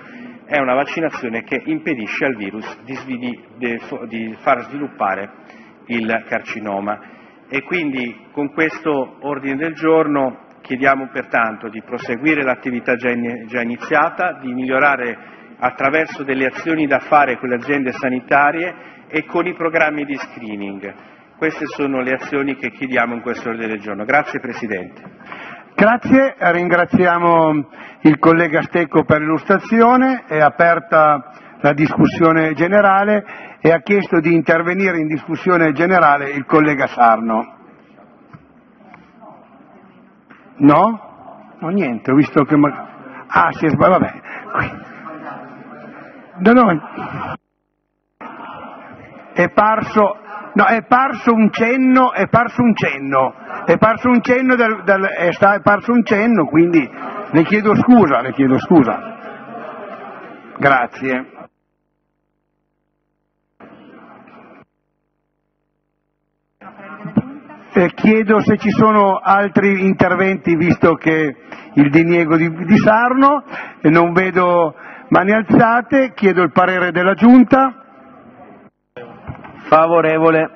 è una vaccinazione che impedisce al virus di, di, di far sviluppare il carcinoma. E quindi con questo ordine del giorno chiediamo pertanto di proseguire l'attività già, in, già iniziata, di migliorare attraverso delle azioni da fare con le aziende sanitarie e con i programmi di screening. Queste sono le azioni che chiediamo in questo ordine del giorno. Grazie Presidente. Grazie, ringraziamo il collega Stecco per l'illustrazione, è aperta la discussione generale e ha chiesto di intervenire in discussione generale il collega Sarno. No? No, niente, ho visto che... Ah, si è sbagliato, vabbè. No, no. È parso, no, è parso un cenno, è parso un cenno, è parso un cenno, del, del, è, sta, è parso un cenno, quindi le chiedo scusa, le chiedo scusa. Grazie. Eh, chiedo se ci sono altri interventi visto che il diniego di, di Sarno, e non vedo mani alzate, chiedo il parere della Giunta. Favorevole.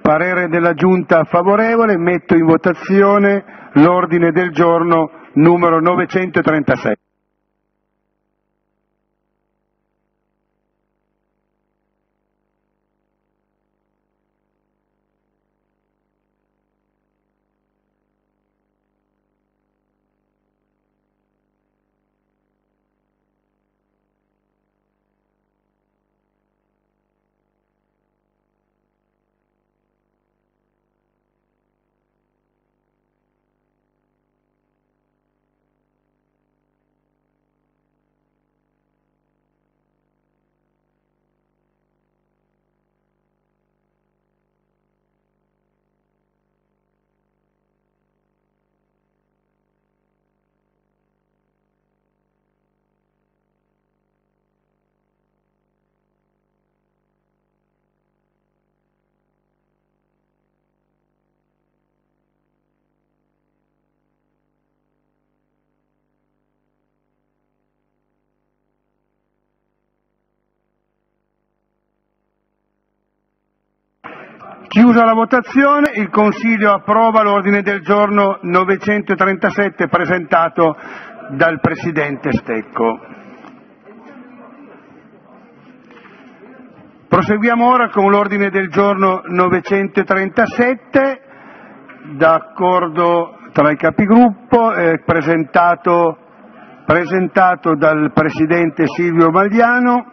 Parere della Giunta favorevole, metto in votazione l'ordine del giorno numero 936. Chiusa la votazione, il Consiglio approva l'ordine del giorno 937 presentato dal Presidente Stecco. Proseguiamo ora con l'ordine del giorno 937, d'accordo tra i capigruppo, eh, presentato, presentato dal Presidente Silvio Magliano.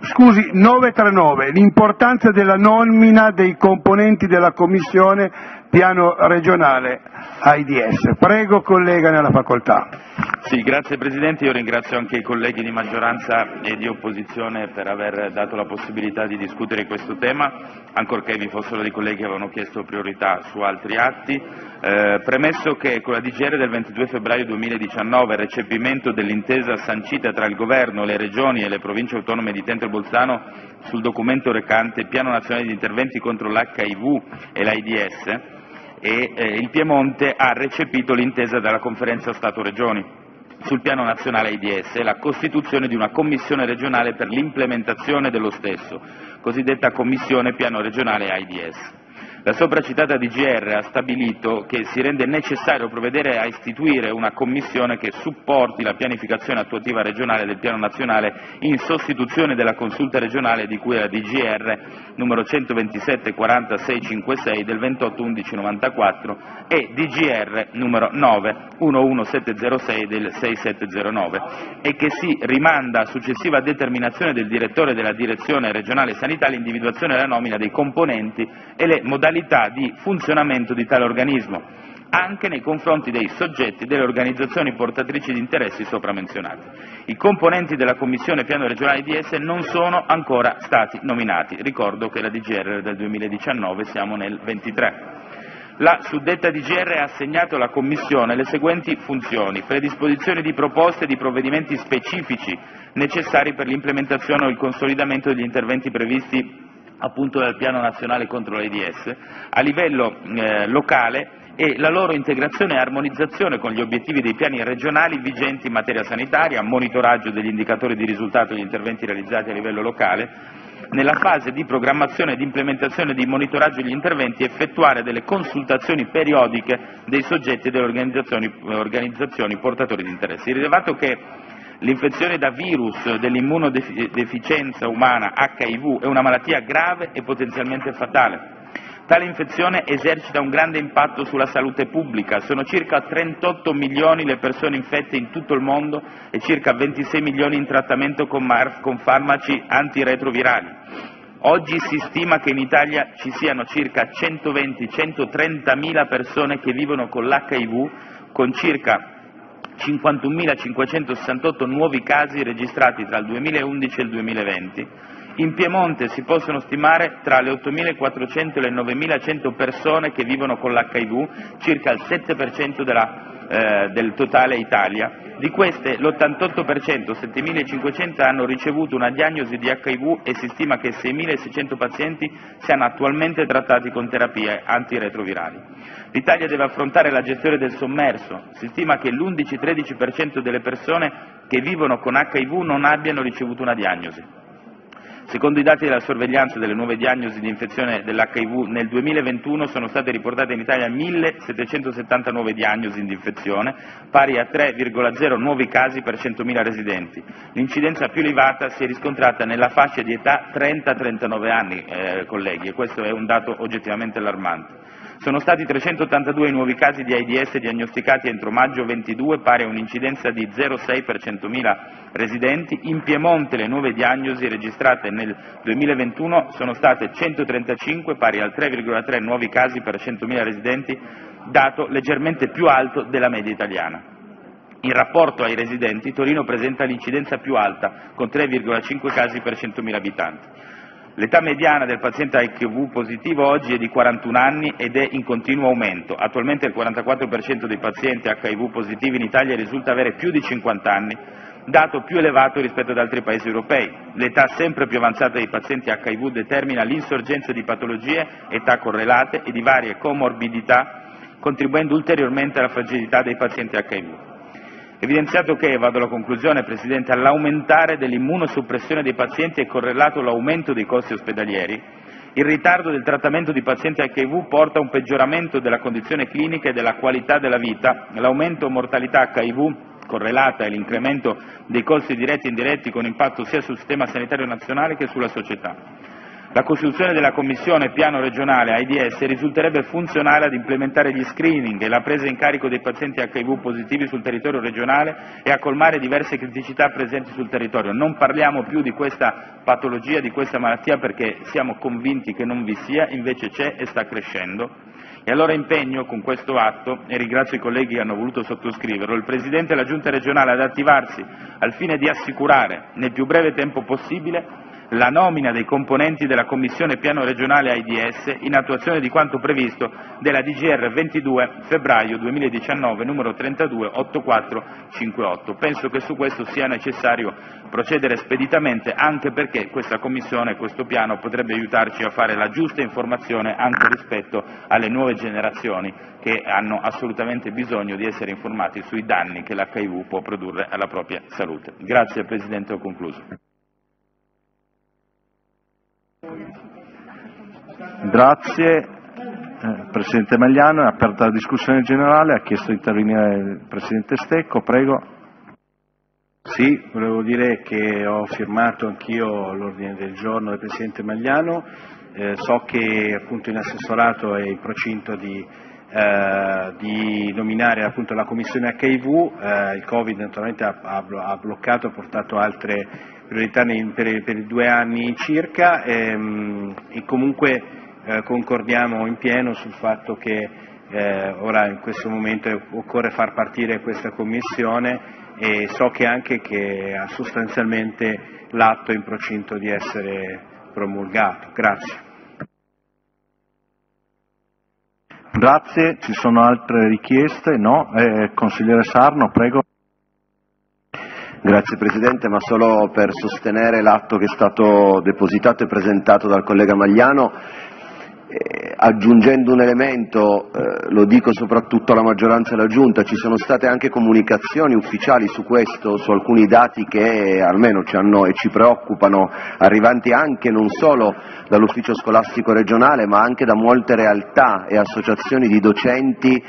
Scusi, 939, l'importanza della nomina dei componenti della Commissione piano regionale AIDS. Prego collega nella facoltà. Grazie Presidente, io ringrazio anche i colleghi di maggioranza e di opposizione per aver dato la possibilità di discutere questo tema, ancorché vi fossero dei colleghi che avevano chiesto priorità su altri atti. Eh, premesso che con la DGR del 22 febbraio 2019 il recepimento dell'intesa sancita tra il Governo, le Regioni e le Province autonome di Trento e Bolzano sul documento recante Piano nazionale di interventi contro l'HIV e l'AIDS e eh, il Piemonte ha recepito l'intesa della Conferenza Stato-Regioni sul piano nazionale AIDS e la costituzione di una commissione regionale per l'implementazione dello stesso, cosiddetta Commissione Piano Regionale AIDS. La sopracitata DGR ha stabilito che si rende necessario provvedere a istituire una commissione che supporti la pianificazione attuativa regionale del piano nazionale in sostituzione della consulta regionale di cui la DGR numero 127 4656 del 28 11 94 e DGR numero 9 11706 del 6709 e che si rimanda a successiva determinazione del direttore della direzione regionale sanità l'individuazione e la nomina dei componenti e le modalità modalità di funzionamento di tale organismo, anche nei confronti dei soggetti delle organizzazioni portatrici di interessi sopra menzionati. I componenti della Commissione Piano Regionale IDS non sono ancora stati nominati. Ricordo che la DGR era del 2019, siamo nel 23. La suddetta DGR ha assegnato alla Commissione le seguenti funzioni: predisposizione di proposte e di provvedimenti specifici necessari per l'implementazione o il consolidamento degli interventi previsti appunto dal Piano nazionale contro l'AIDS a livello eh, locale e la loro integrazione e armonizzazione con gli obiettivi dei piani regionali vigenti in materia sanitaria, monitoraggio degli indicatori di risultato degli interventi realizzati a livello locale, nella fase di programmazione e di implementazione di monitoraggio degli interventi effettuare delle consultazioni periodiche dei soggetti e delle organizzazioni, organizzazioni portatori di interessi. L'infezione da virus dell'immunodeficienza umana HIV è una malattia grave e potenzialmente fatale, Tale infezione esercita un grande impatto sulla salute pubblica, sono circa 38 milioni le persone infette in tutto il mondo e circa 26 milioni in trattamento con, con farmaci antiretrovirali. Oggi si stima che in Italia ci siano circa 120-130 mila persone che vivono con l'HIV, con circa 51.568 nuovi casi registrati tra il 2011 e il 2020 in Piemonte si possono stimare tra le 8.400 e le 9.100 persone che vivono con l'HIV, circa il 7% della, eh, del totale Italia. Di queste l'88%, 7.500, hanno ricevuto una diagnosi di HIV e si stima che 6.600 pazienti siano attualmente trattati con terapie antiretrovirali. L'Italia deve affrontare la gestione del sommerso. Si stima che l'11-13% delle persone che vivono con HIV non abbiano ricevuto una diagnosi. Secondo i dati della sorveglianza delle nuove diagnosi di infezione dell'HIV, nel 2021 sono state riportate in Italia 1.779 diagnosi di infezione, pari a 3,0 nuovi casi per 100.000 residenti. L'incidenza più elevata si è riscontrata nella fascia di età 30-39 anni, eh, colleghi, e questo è un dato oggettivamente allarmante. Sono stati 382 i nuovi casi di AIDS diagnosticati entro maggio 22, pari a un'incidenza di 0,6 per 100.000 residenti. In Piemonte le nuove diagnosi registrate nel 2021 sono state 135, pari al 3,3 nuovi casi per 100.000 residenti, dato leggermente più alto della media italiana. In rapporto ai residenti, Torino presenta l'incidenza più alta, con 3,5 casi per 100.000 abitanti. L'età mediana del paziente HIV positivo oggi è di 41 anni ed è in continuo aumento. Attualmente il 44 per dei pazienti HIV positivi in Italia risulta avere più di 50 anni, dato più elevato rispetto ad altri Paesi europei. L'età sempre più avanzata dei pazienti HIV determina l'insorgenza di patologie, età correlate e di varie comorbidità, contribuendo ulteriormente alla fragilità dei pazienti HIV. Evidenziato che, vado alla conclusione Presidente, all'aumentare dell'immunosoppressione dei pazienti è correlato l'aumento dei costi ospedalieri, il ritardo del trattamento di pazienti HIV porta a un peggioramento della condizione clinica e della qualità della vita, l'aumento mortalità HIV correlata e l'incremento dei costi diretti e indiretti con impatto sia sul sistema sanitario nazionale che sulla società. La costituzione della Commissione Piano regionale AIDS risulterebbe funzionale ad implementare gli screening e la presa in carico dei pazienti HIV positivi sul territorio regionale e a colmare diverse criticità presenti sul territorio. Non parliamo più di questa patologia, di questa malattia perché siamo convinti che non vi sia, invece c'è e sta crescendo. E allora impegno con questo atto, e ringrazio i colleghi che hanno voluto sottoscriverlo, il Presidente e la Giunta regionale ad attivarsi al fine di assicurare nel più breve tempo possibile la nomina dei componenti della Commissione Piano regionale AIDS in attuazione di quanto previsto dalla DGR 22 febbraio 2019 numero 328458. Penso che su questo sia necessario procedere speditamente anche perché questa Commissione questo piano potrebbe aiutarci a fare la giusta informazione anche rispetto alle nuove generazioni che hanno assolutamente bisogno di essere informati sui danni che l'HIV può produrre alla propria salute. Grazie Presidente, ho concluso. Grazie. Eh, Presidente Magliano, è aperta la discussione generale, ha chiesto di intervenire il Presidente Stecco, prego. Sì, volevo dire che ho firmato anch'io l'ordine del giorno del Presidente Magliano, eh, so che appunto in assessorato è in procinto di, eh, di nominare appunto la Commissione HIV, eh, il Covid naturalmente ha, ha bloccato, ha portato altre priorità per, per, due anni circa ehm, e comunque eh, concordiamo in pieno sul fatto che eh, ora in questo momento occorre far partire questa commissione e so che anche che sostanzialmente l'atto in procinto di essere promulgato. Grazie. Grazie, ci sono altre richieste? No? Eh, consigliere Sarno, prego. Grazie Presidente, ma solo per sostenere l'atto che è stato depositato e presentato dal collega Magliano. Eh, aggiungendo un elemento, eh, lo dico soprattutto alla maggioranza e alla Giunta, ci sono state anche comunicazioni ufficiali su questo, su alcuni dati che almeno ci hanno e ci preoccupano, arrivanti anche non solo dall'ufficio scolastico regionale ma anche da molte realtà e associazioni di docenti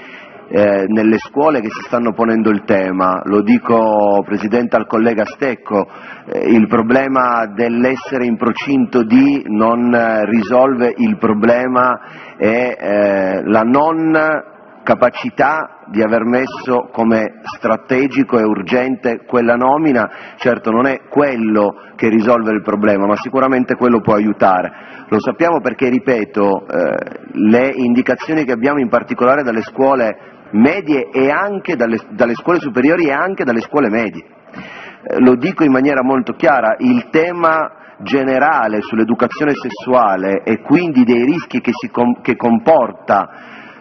eh, nelle scuole che si stanno ponendo il tema, lo dico Presidente al collega Stecco, eh, il problema dell'essere in procinto di non eh, risolve il problema e eh, la non capacità di aver messo come strategico e urgente quella nomina, certo non è quello che risolve il problema, ma sicuramente quello può aiutare. Lo sappiamo perché, ripeto, eh, le indicazioni che abbiamo in particolare dalle scuole medie e anche dalle, dalle scuole superiori e anche dalle scuole medie. Eh, lo dico in maniera molto chiara, il tema generale sull'educazione sessuale e quindi dei rischi che, com- che comporta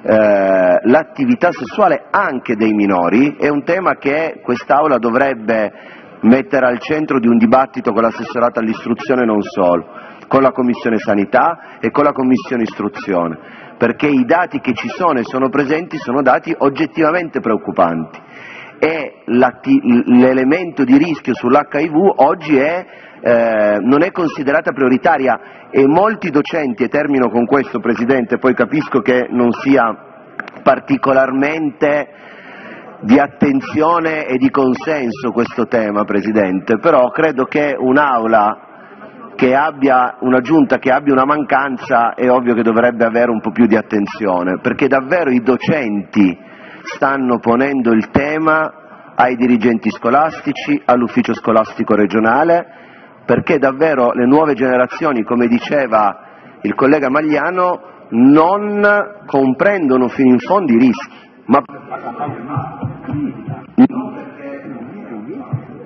eh, l'attività sessuale anche dei minori è un tema che quest'Aula dovrebbe mettere al centro di un dibattito con l'assessorato all'istruzione non solo, con la Commissione Sanità e con la Commissione Istruzione perché i dati che ci sono e sono presenti sono dati oggettivamente preoccupanti. E l'elemento di rischio sull'HIV oggi è, eh, non è considerata prioritaria e molti docenti, e termino con questo Presidente, poi capisco che non sia particolarmente di attenzione e di consenso questo tema Presidente, però credo che un'Aula che abbia una giunta che abbia una mancanza è ovvio che dovrebbe avere un po' più di attenzione, perché davvero i docenti stanno ponendo il tema ai dirigenti scolastici, all'ufficio scolastico regionale, perché davvero le nuove generazioni, come diceva il collega Magliano, non comprendono fino in fondo i rischi. Ma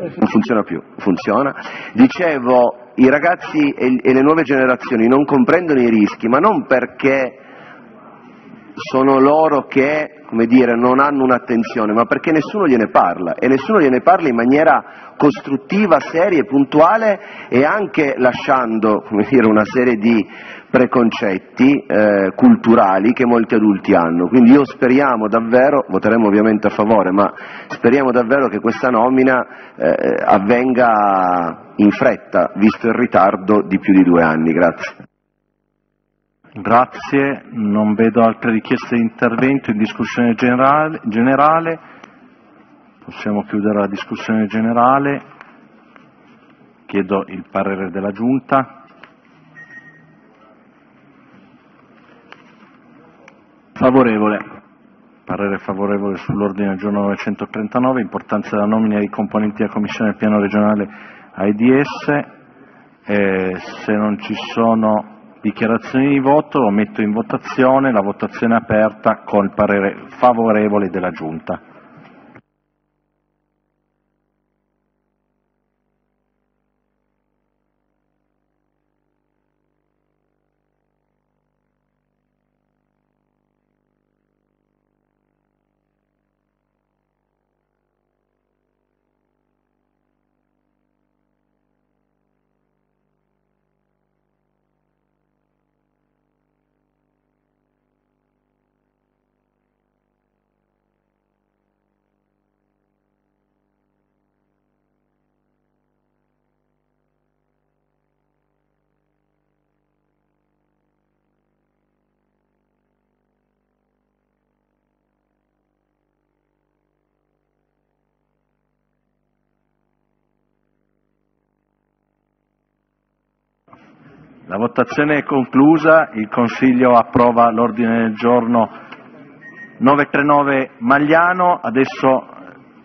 non funziona più, funziona. Dicevo, i ragazzi e le nuove generazioni non comprendono i rischi, ma non perché sono loro che dire, non hanno un'attenzione, ma perché nessuno gliene parla. E nessuno gliene parla in maniera costruttiva, seria e puntuale e anche lasciando dire, una serie di preconcetti eh, culturali che molti adulti hanno. Quindi io speriamo davvero, voteremo ovviamente a favore, ma speriamo davvero che questa nomina eh, avvenga in fretta, visto il ritardo di più di due anni. Grazie. Grazie, non vedo altre richieste di intervento in discussione generale. generale. Possiamo chiudere la discussione generale. Chiedo il parere della Giunta. Favorevole. Parere favorevole sull'ordine del giorno 939, importanza della nomina dei componenti della Commissione del Piano regionale AIDS. Eh, se non ci sono dichiarazioni di voto lo metto in votazione, la votazione è aperta con il parere favorevole della Giunta. La votazione è conclusa, il Consiglio approva l'ordine del giorno 939 Magliano, adesso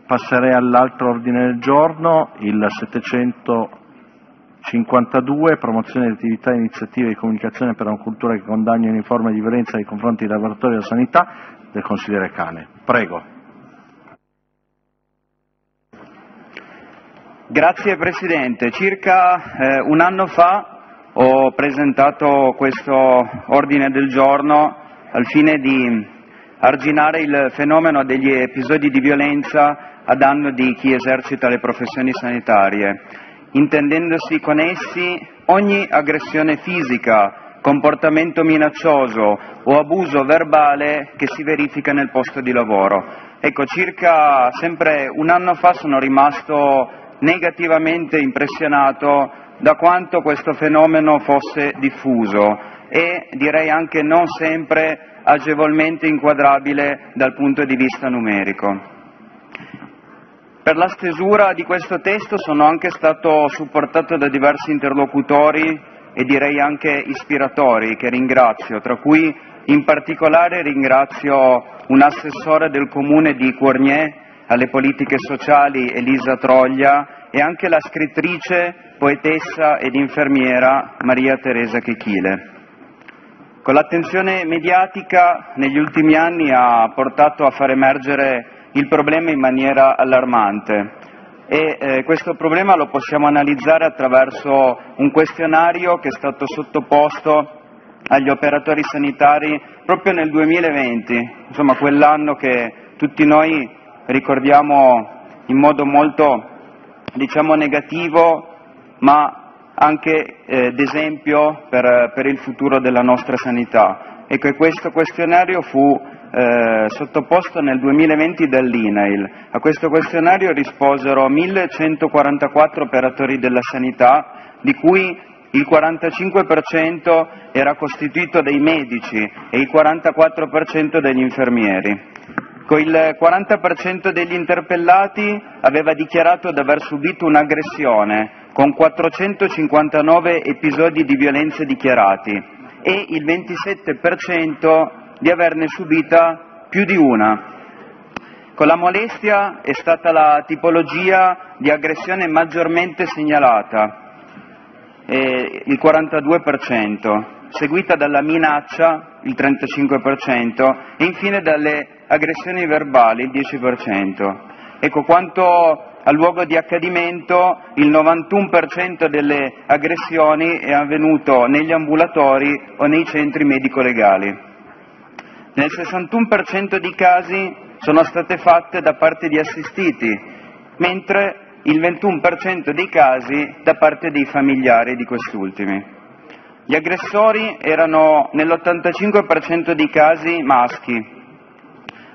passerei all'altro ordine del giorno, il 700 52, promozione di attività e iniziative di comunicazione per una cultura che condanni ogni forma di violenza nei confronti dei lavoratori della sanità, del consigliere Cane. Prego. Grazie Presidente. Circa eh, un anno fa ho presentato questo ordine del giorno al fine di arginare il fenomeno degli episodi di violenza a danno di chi esercita le professioni sanitarie, intendendosi con essi ogni aggressione fisica, comportamento minaccioso o abuso verbale che si verifica nel posto di lavoro. Ecco, circa sempre un anno fa sono rimasto negativamente impressionato da quanto questo fenomeno fosse diffuso e direi anche non sempre agevolmente inquadrabile dal punto di vista numerico. Per la stesura di questo testo sono anche stato supportato da diversi interlocutori e direi anche ispiratori che ringrazio, tra cui in particolare ringrazio un assessore del comune di Cournier alle politiche sociali Elisa Troglia e anche la scrittrice, poetessa ed infermiera Maria Teresa Chechile. Con l'attenzione mediatica negli ultimi anni ha portato a far emergere il problema in maniera allarmante e eh, questo problema lo possiamo analizzare attraverso un questionario che è stato sottoposto agli operatori sanitari proprio nel 2020, insomma quell'anno che tutti noi ricordiamo in modo molto diciamo negativo ma anche eh, d'esempio per, per, il futuro della nostra sanità. Ecco, questo questionario fu eh, sottoposto nel 2020 dall'INAIL. A questo questionario risposero 1144 operatori della sanità, di cui il 45% era costituito dai medici e il 44% dagli infermieri. Il 40% degli interpellati aveva dichiarato di aver subito un'aggressione con 459 episodi di violenza dichiarati e il 27% di averne subita più di una. Con la molestia è stata la tipologia di aggressione maggiormente segnalata, eh, il 42%, seguita dalla minaccia, il 35%, e infine dalle aggressioni verbali, il 10%. Ecco, quanto al luogo di accadimento il 91% delle aggressioni è avvenuto negli ambulatori o nei centri medico-legali. Nel 61% dei casi sono state fatte da parte di assistiti, mentre il 21% dei casi da parte dei familiari di quest'ultimi. Gli aggressori erano nell'85% dei casi maschi,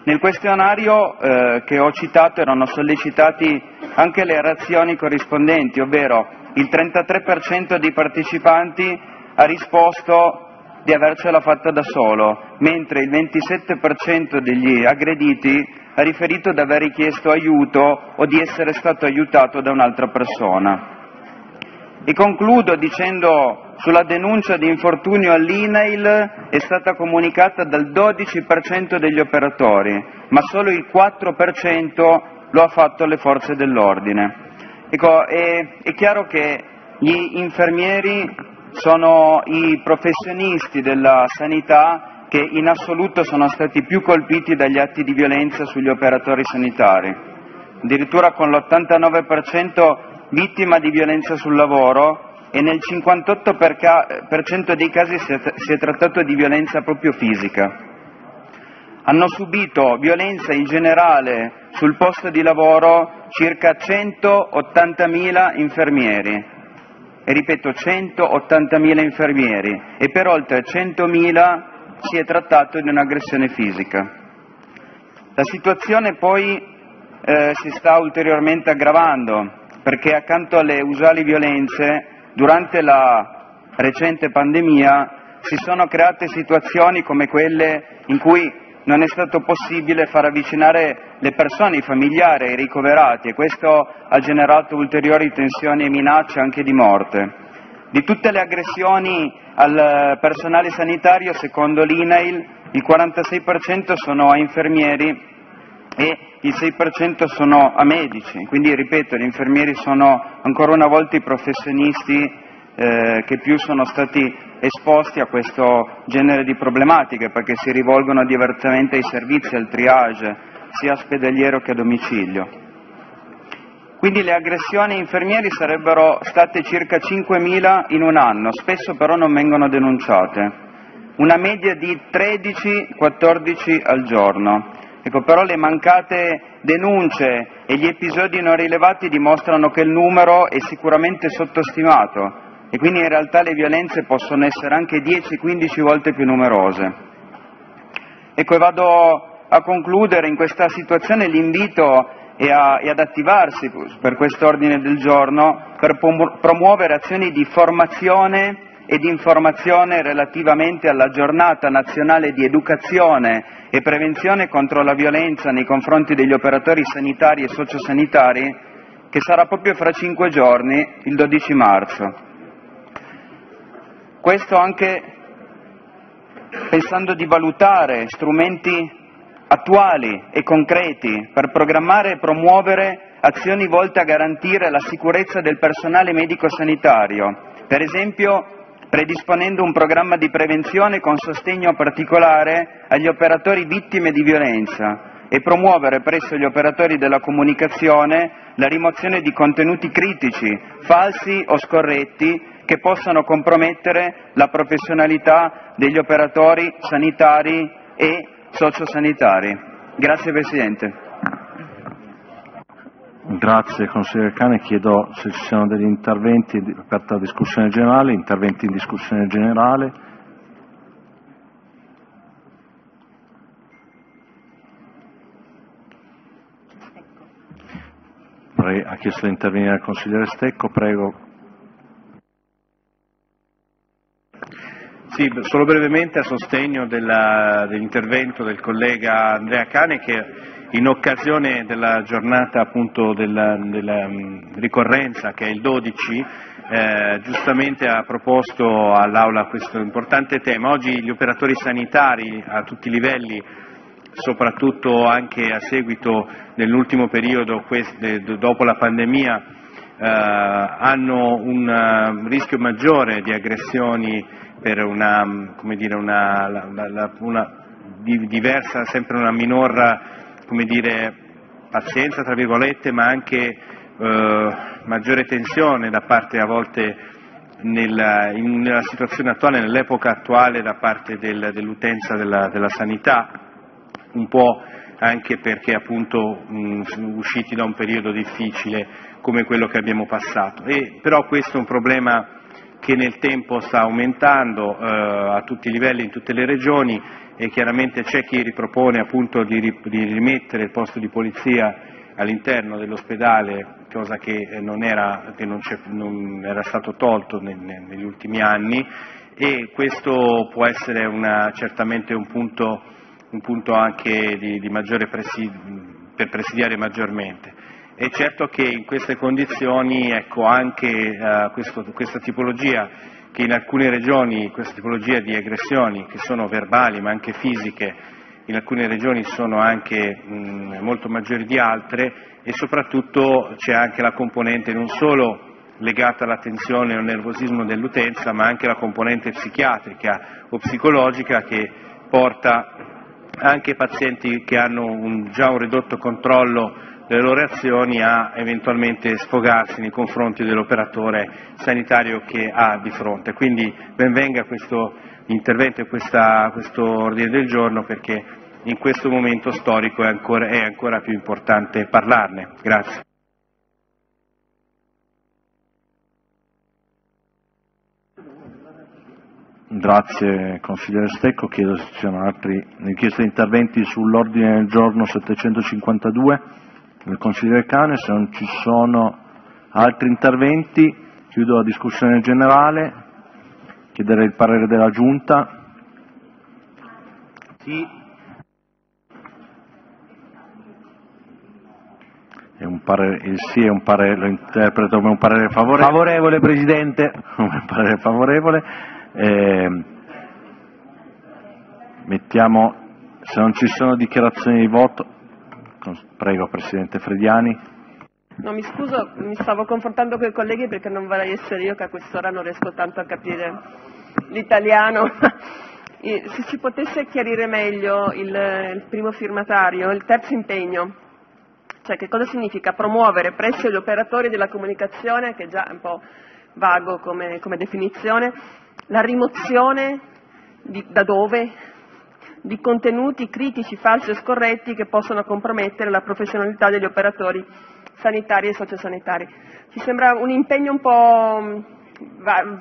nel questionario eh, che ho citato erano sollecitati anche le reazioni corrispondenti, ovvero il 33% dei partecipanti ha risposto di avercela fatta da solo, mentre il 27% degli aggrediti ha riferito di aver richiesto aiuto o di essere stato aiutato da un'altra persona. E concludo dicendo sulla denuncia di infortunio all'INAIL è stata comunicata dal 12% degli operatori, ma solo il 4% lo ha fatto alle forze dell'ordine. Ecco, è, è chiaro che gli infermieri sono i professionisti della sanità che in assoluto sono stati più colpiti dagli atti di violenza sugli operatori sanitari, addirittura con l'89% vittima di violenza sul lavoro e nel 58% dei casi si è trattato di violenza proprio fisica. Hanno subito violenza in generale sul posto di lavoro circa 180.000 infermieri, e ripeto 180.000 infermieri, e per oltre 100.000 si è trattato di un'aggressione fisica. La situazione poi eh, si sta ulteriormente aggravando perché accanto alle usuali violenze, durante la recente pandemia si sono create situazioni come quelle in cui non è stato possibile far avvicinare le persone, i familiari, i ricoverati e questo ha generato ulteriori tensioni e minacce anche di morte. Di tutte le aggressioni al personale sanitario, secondo l'INAIL, il 46% sono a infermieri e il 6% sono a medici. Quindi, ripeto, gli infermieri sono ancora una volta i professionisti eh, che più sono stati esposti a questo genere di problematiche perché si rivolgono direttamente ai servizi, al triage, sia ospedaliero che a domicilio. Quindi le aggressioni ai infermieri sarebbero state circa 5.000 in un anno, spesso però non vengono denunciate. Una media di 13-14 al giorno. Ecco, però le mancate denunce e gli episodi non rilevati dimostrano che il numero è sicuramente sottostimato e quindi in realtà le violenze possono essere anche 10-15 volte più numerose. Ecco, e vado a concludere in questa situazione l'invito è, a, è ad attivarsi per quest'ordine del giorno per promuovere azioni di formazione e di informazione relativamente alla giornata nazionale di educazione e prevenzione contro la violenza nei confronti degli operatori sanitari e sociosanitari, che sarà proprio fra cinque giorni, il 12 marzo. Questo anche pensando di valutare strumenti attuali e concreti per programmare e promuovere azioni volte a garantire la sicurezza del personale medico-sanitario, per esempio predisponendo un programma di prevenzione con sostegno particolare agli operatori vittime di violenza e promuovere presso gli operatori della comunicazione la rimozione di contenuti critici, falsi o scorretti che possano compromettere la professionalità degli operatori sanitari e sociosanitari. Grazie Presidente. Grazie consigliere Cane, chiedo se ci sono degli interventi aperta la discussione generale, interventi in discussione generale. ha chiesto di intervenire il consigliere Stecco, prego. Sì, solo brevemente a sostegno dell'intervento del collega Andrea Cane che in occasione della giornata appunto della, della ricorrenza che è il 12 eh, giustamente ha proposto all'Aula questo importante tema. Oggi gli operatori sanitari a tutti i livelli soprattutto anche a seguito nell'ultimo periodo dopo la pandemia eh, hanno un uh, rischio maggiore di aggressioni per una, dire, una, la, una diversa, sempre una minor dire, pazienza, tra virgolette, ma anche eh, maggiore tensione da parte a volte nella, in, nella situazione attuale, nell'epoca attuale da parte del, dell'utenza della, della, sanità, un po' anche perché appunto mh, usciti da un periodo difficile come quello che abbiamo passato. E, però questo è un problema che nel tempo sta aumentando eh, a tutti i livelli in tutte le regioni e chiaramente c'è chi ripropone appunto di, di rimettere il posto di polizia all'interno dell'ospedale, cosa che, eh, non era, che non, non, era, stato tolto nel, negli ultimi anni e questo può essere una, certamente un punto, un punto anche di, di presi, per presidiare maggiormente. È certo che in queste condizioni ecco, anche eh, questo, questa tipologia che in alcune regioni, questa tipologia di aggressioni che sono verbali ma anche fisiche, in alcune regioni sono anche mh, molto maggiori di altre e soprattutto c'è anche la componente non solo legata alla tensione o al nervosismo dell'utenza ma anche la componente psichiatrica o psicologica che porta anche pazienti che hanno un, già un ridotto controllo delle loro azioni a eventualmente sfogarsi nei confronti dell'operatore sanitario che ha di fronte. Quindi benvenga questo intervento e questa, questo ordine del giorno perché in questo momento storico è ancora, è ancora più importante parlarne. Grazie. Grazie consigliere Stecco, chiedo se ci sono altri richieste di interventi sull'ordine del giorno 752 del consigliere Cane, se non ci sono altri interventi chiudo la discussione generale, chiederei il parere della Giunta. Sì. È un parere, il sì è un parere, lo interpreto come un parere favorevole. Favorevole Presidente. un parere favorevole. Eh, mettiamo, se non ci sono dichiarazioni di voto, Prego, Presidente Frediani. No, mi scuso, mi stavo confrontando con i colleghi perché non vorrei essere io che a quest'ora non riesco tanto a capire l'italiano. Se ci potesse chiarire meglio il, il primo firmatario, il terzo impegno, cioè che cosa significa promuovere presso gli operatori della comunicazione, che già è un po' vago come, come definizione, la rimozione di, da dove? Di contenuti critici, falsi o scorretti che possono compromettere la professionalità degli operatori sanitari e sociosanitari. Ci sembra un impegno un po'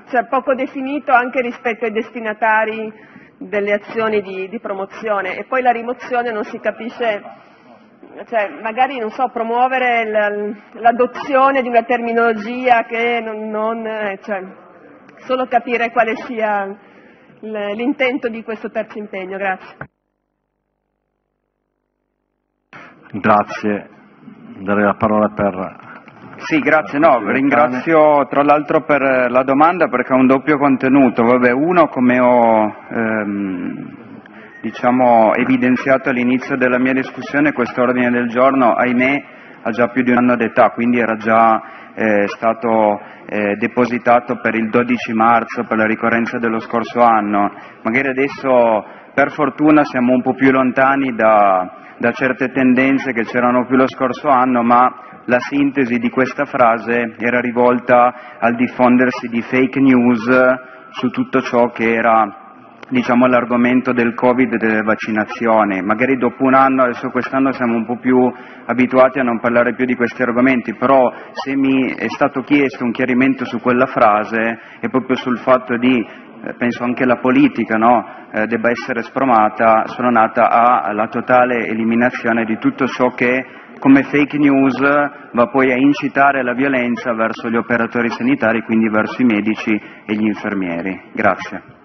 cioè, poco definito anche rispetto ai destinatari delle azioni di, di promozione e poi la rimozione non si capisce, cioè, magari non so, promuovere l'adozione di una terminologia che non, non cioè, solo capire quale sia l'intento di questo terzo impegno. Grazie. Grazie. Darei la parola per sì, grazie. No, ringrazio tra l'altro per la domanda perché ha un doppio contenuto. Vabbè, uno, come ho ehm, diciamo, evidenziato all'inizio della mia discussione, questo ordine del giorno, ahimè, ha già più di un anno d'età, quindi era già eh, stato eh, depositato per il 12 marzo, per la ricorrenza dello scorso anno. Magari adesso, per fortuna, siamo un po' più lontani da, da certe tendenze che c'erano più lo scorso anno, ma la sintesi di questa frase era rivolta al diffondersi di fake news su tutto ciò che era diciamo, l'argomento del Covid e delle vaccinazioni. Magari dopo un anno, adesso quest'anno siamo un po' più abituati a non parlare più di questi argomenti, però se mi è stato chiesto un chiarimento su quella frase è proprio sul fatto di eh, penso anche la politica no? eh, debba essere spromata, sono nata alla totale eliminazione di tutto ciò che come fake news va poi a incitare la violenza verso gli operatori sanitari, quindi verso i medici e gli infermieri. Grazie.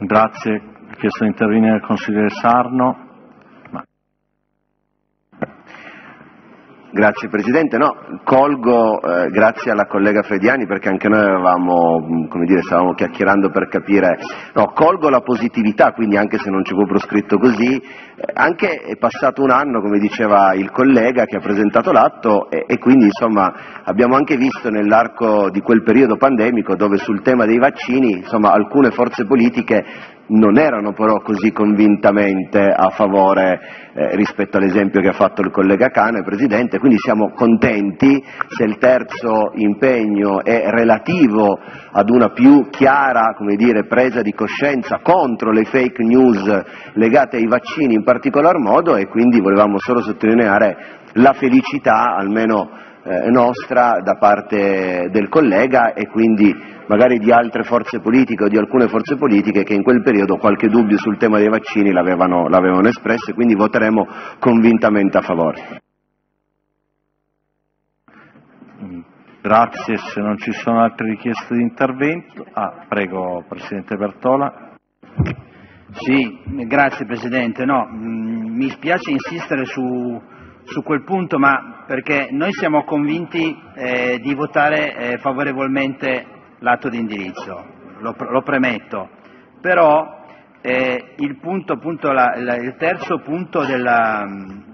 Grazie. Ha chiesto di intervenire il consigliere Sarno. Grazie Presidente, no, colgo eh, grazie alla collega Frediani perché anche noi avevamo, come dire, stavamo chiacchierando per capire, no, colgo la positività, quindi anche se non ci fu proscritto così, eh, anche è passato un anno, come diceva il collega che ha presentato l'atto e, e quindi insomma abbiamo anche visto nell'arco di quel periodo pandemico dove sul tema dei vaccini insomma, alcune forze politiche non erano però così convintamente a favore eh, rispetto all'esempio che ha fatto il collega Cane, Presidente, quindi siamo contenti se il terzo impegno è relativo ad una più chiara dire, presa di coscienza contro le fake news legate ai vaccini in particolar modo e quindi volevamo solo sottolineare la felicità, almeno nostra, da parte del collega e quindi magari di altre forze politiche o di alcune forze politiche che in quel periodo qualche dubbio sul tema dei vaccini l'avevano, l'avevano espresso e quindi voteremo convintamente a favore. Grazie, se non ci sono altre richieste di intervento. Ah, prego Presidente Bertola. Sì, grazie Presidente. No, mh, mi spiace insistere su, su, quel punto, ma perché noi siamo convinti eh, di votare eh, favorevolmente l'atto di indirizzo, lo, lo premetto, però eh, il, punto, appunto, la, la, il, terzo punto della,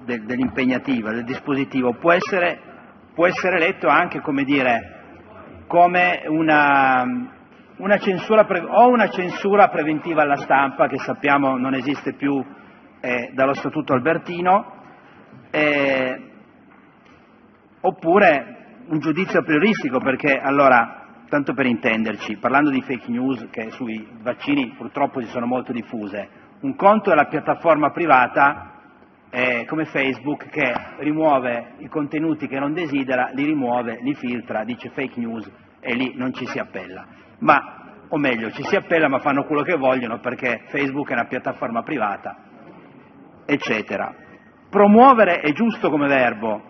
del, dell'impegnativa, del dispositivo, può essere, può essere letto anche come, dire, come una, una censura o una censura preventiva alla stampa, che sappiamo non esiste più eh, dallo Statuto Albertino, oppure un giudizio prioristico, perché allora tanto per intenderci, parlando di fake news che sui vaccini purtroppo si sono molto diffuse, un conto è la piattaforma privata eh, come Facebook che rimuove i contenuti che non desidera, li rimuove, li filtra, dice fake news e lì non ci si appella. Ma, o meglio, ci si appella ma fanno quello che vogliono perché Facebook è una piattaforma privata, eccetera. Promuovere è giusto come verbo,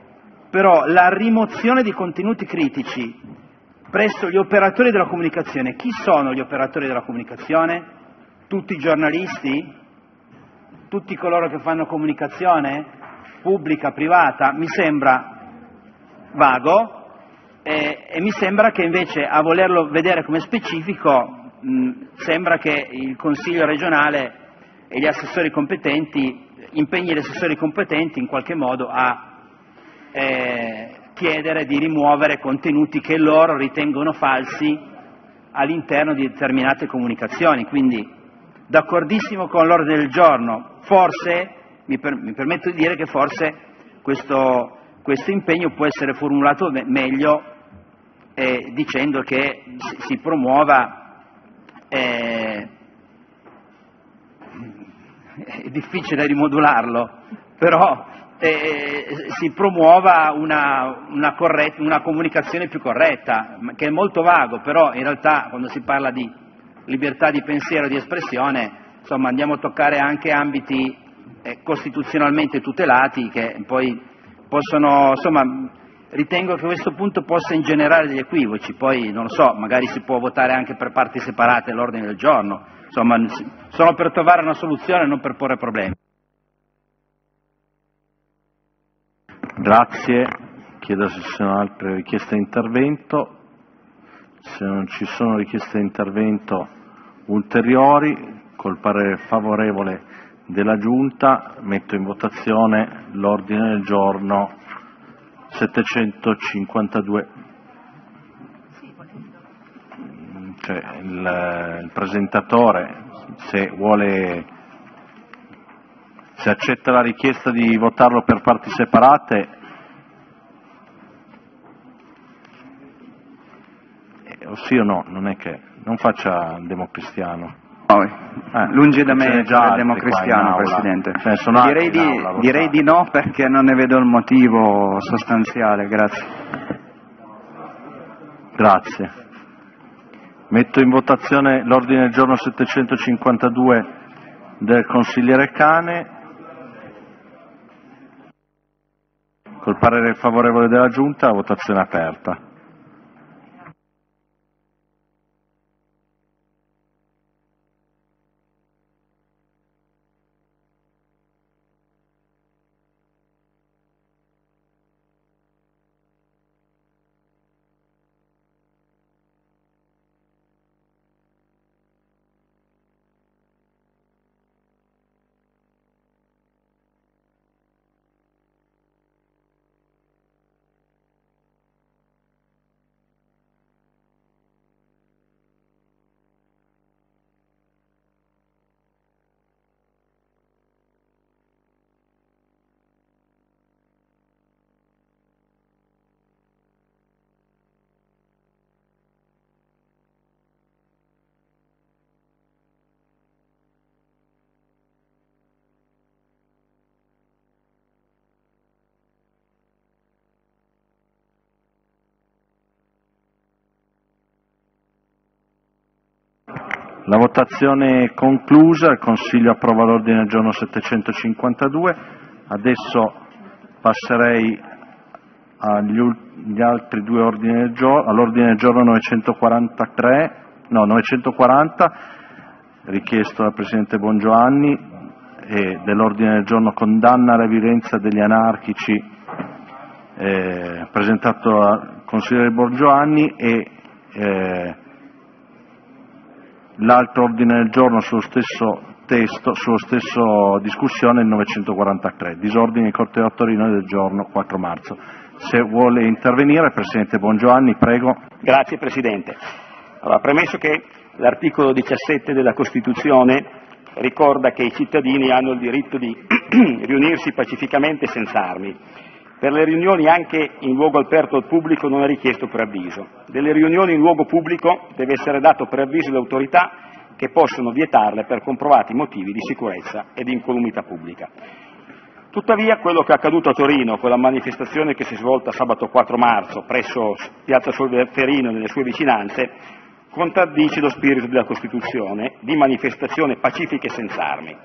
però la rimozione di contenuti critici presso gli operatori della comunicazione. Chi sono gli operatori della comunicazione? Tutti i giornalisti? Tutti coloro che fanno comunicazione? Pubblica, privata? Mi sembra vago e, e mi sembra che invece a volerlo vedere come specifico mh, sembra che il Consiglio regionale e gli assessori competenti impegni gli assessori competenti in qualche modo a eh, chiedere di rimuovere contenuti che loro ritengono falsi all'interno di determinate comunicazioni. Quindi d'accordissimo con l'ordine del giorno, forse, mi, per, mi permetto di dire che forse questo, questo impegno può essere formulato me- meglio eh, dicendo che si, si promuova eh, è difficile rimodularlo, però eh, si promuova una, comunicazione più corretta, che è molto vago, però in realtà quando si parla di libertà di pensiero e di espressione, insomma, andiamo a toccare anche ambiti eh, costituzionalmente tutelati che poi possono, insomma, ritengo che questo punto possa ingenerare degli equivoci, poi non lo so, magari si può votare anche per parti separate l'ordine del giorno, insomma, sono per trovare una soluzione, non per porre problemi. Grazie. Chiedo se ci sono altre richieste di intervento. Se non ci sono richieste di intervento ulteriori, col parere favorevole della Giunta metto in votazione l'ordine del giorno 752. Cioè, il, il presentatore, se vuole se accetta la richiesta di votarlo per parti separate, eh, o sì o no, non è che non faccia il democristiano. No, eh, lungi da me il democristiano, Presidente. Direi, di, aula, direi di no perché non ne vedo il motivo sostanziale, grazie. Grazie. Metto in votazione l'ordine del giorno 752 del consigliere Cane. Col parere favorevole della Giunta, votazione aperta. La votazione è conclusa, il Consiglio approva l'ordine del giorno 752. Adesso passerei agli altri due ordini del giorno, all'ordine del giorno 943, no, 940, richiesto dal Presidente Bongiovanni, e dell'ordine del giorno condanna la violenza degli anarchici, eh, presentato dal consigliere Bongiovanni e eh, l'altro ordine del giorno sullo stesso testo, sullo stesso discussione il 943, disordine in corteo a Torino del giorno 4 marzo. Se vuole intervenire, Presidente Bongiovanni, prego. Grazie Presidente. Allora, premesso che l'articolo 17 della Costituzione ricorda che i cittadini hanno il diritto di riunirsi pacificamente senza armi. Per le riunioni anche in luogo aperto al pubblico non è richiesto preavviso. Delle riunioni in luogo pubblico deve essere dato preavviso alle autorità che possono vietarle per comprovati motivi di sicurezza e di incolumità pubblica. Tuttavia quello che è accaduto a Torino con la manifestazione che si è svolta sabato 4 marzo presso Piazza Solferino e nelle sue vicinanze contraddice lo spirito della Costituzione di manifestazione pacifica e senza armi,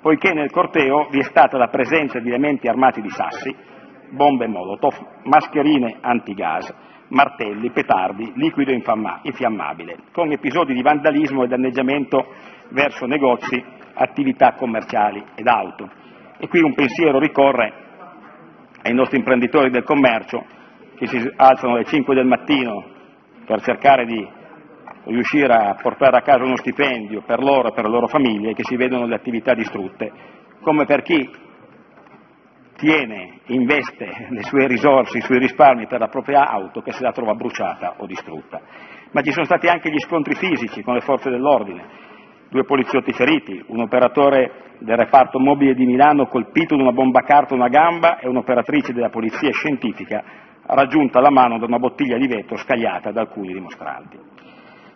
poiché nel corteo vi è stata la presenza di elementi armati di sassi, bombe molotov, mascherine antigas, martelli, petardi, liquido infiammabile, con episodi di vandalismo e danneggiamento verso negozi, attività commerciali ed auto. E qui un pensiero ricorre ai nostri imprenditori del commercio che si alzano alle 5 del mattino per cercare di riuscire a portare a casa uno stipendio per loro e per le loro famiglie e che si vedono le attività distrutte, come per chi tiene, investe le sue risorse, i suoi risparmi per la propria auto che se la trova bruciata o distrutta. Ma ci sono stati anche gli scontri fisici con le forze dell'ordine, due poliziotti feriti, un operatore del reparto mobile di Milano colpito da una bomba carta a una gamba e un'operatrice della polizia scientifica raggiunta alla mano da una bottiglia di vetro scagliata da alcuni dimostranti.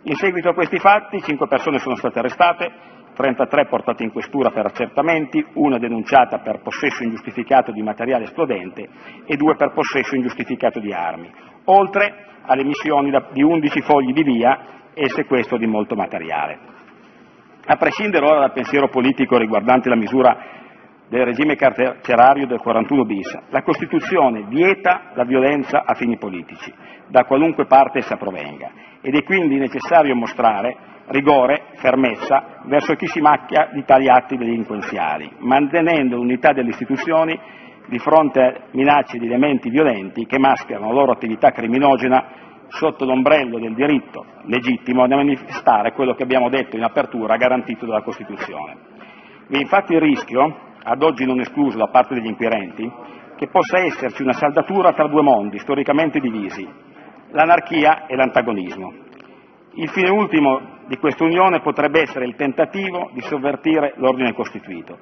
In seguito a questi fatti, cinque persone sono state arrestate, 33 portate in questura per accertamenti, una denunciata per possesso ingiustificato di materiale esplodente e due per possesso ingiustificato di armi, oltre alle missioni di 11 fogli di via e sequestro di molto materiale. A prescindere ora dal pensiero politico riguardante la misura del regime carcerario del 41 bis, la Costituzione vieta la violenza a fini politici, da qualunque parte essa provenga, ed è quindi necessario mostrare rigore, fermezza verso chi si macchia di tali atti delinquenziali, mantenendo l'unità delle istituzioni di fronte a minacce di elementi violenti che mascherano la loro attività criminogena sotto l'ombrello del diritto legittimo a manifestare quello che abbiamo detto in apertura garantito dalla Costituzione. Vi è infatti il rischio, ad oggi non escluso da parte degli inquirenti, che possa esserci una saldatura tra due mondi storicamente divisi, l'anarchia e l'antagonismo. Il fine ultimo di questa unione potrebbe essere il tentativo di sovvertire l'ordine costituito,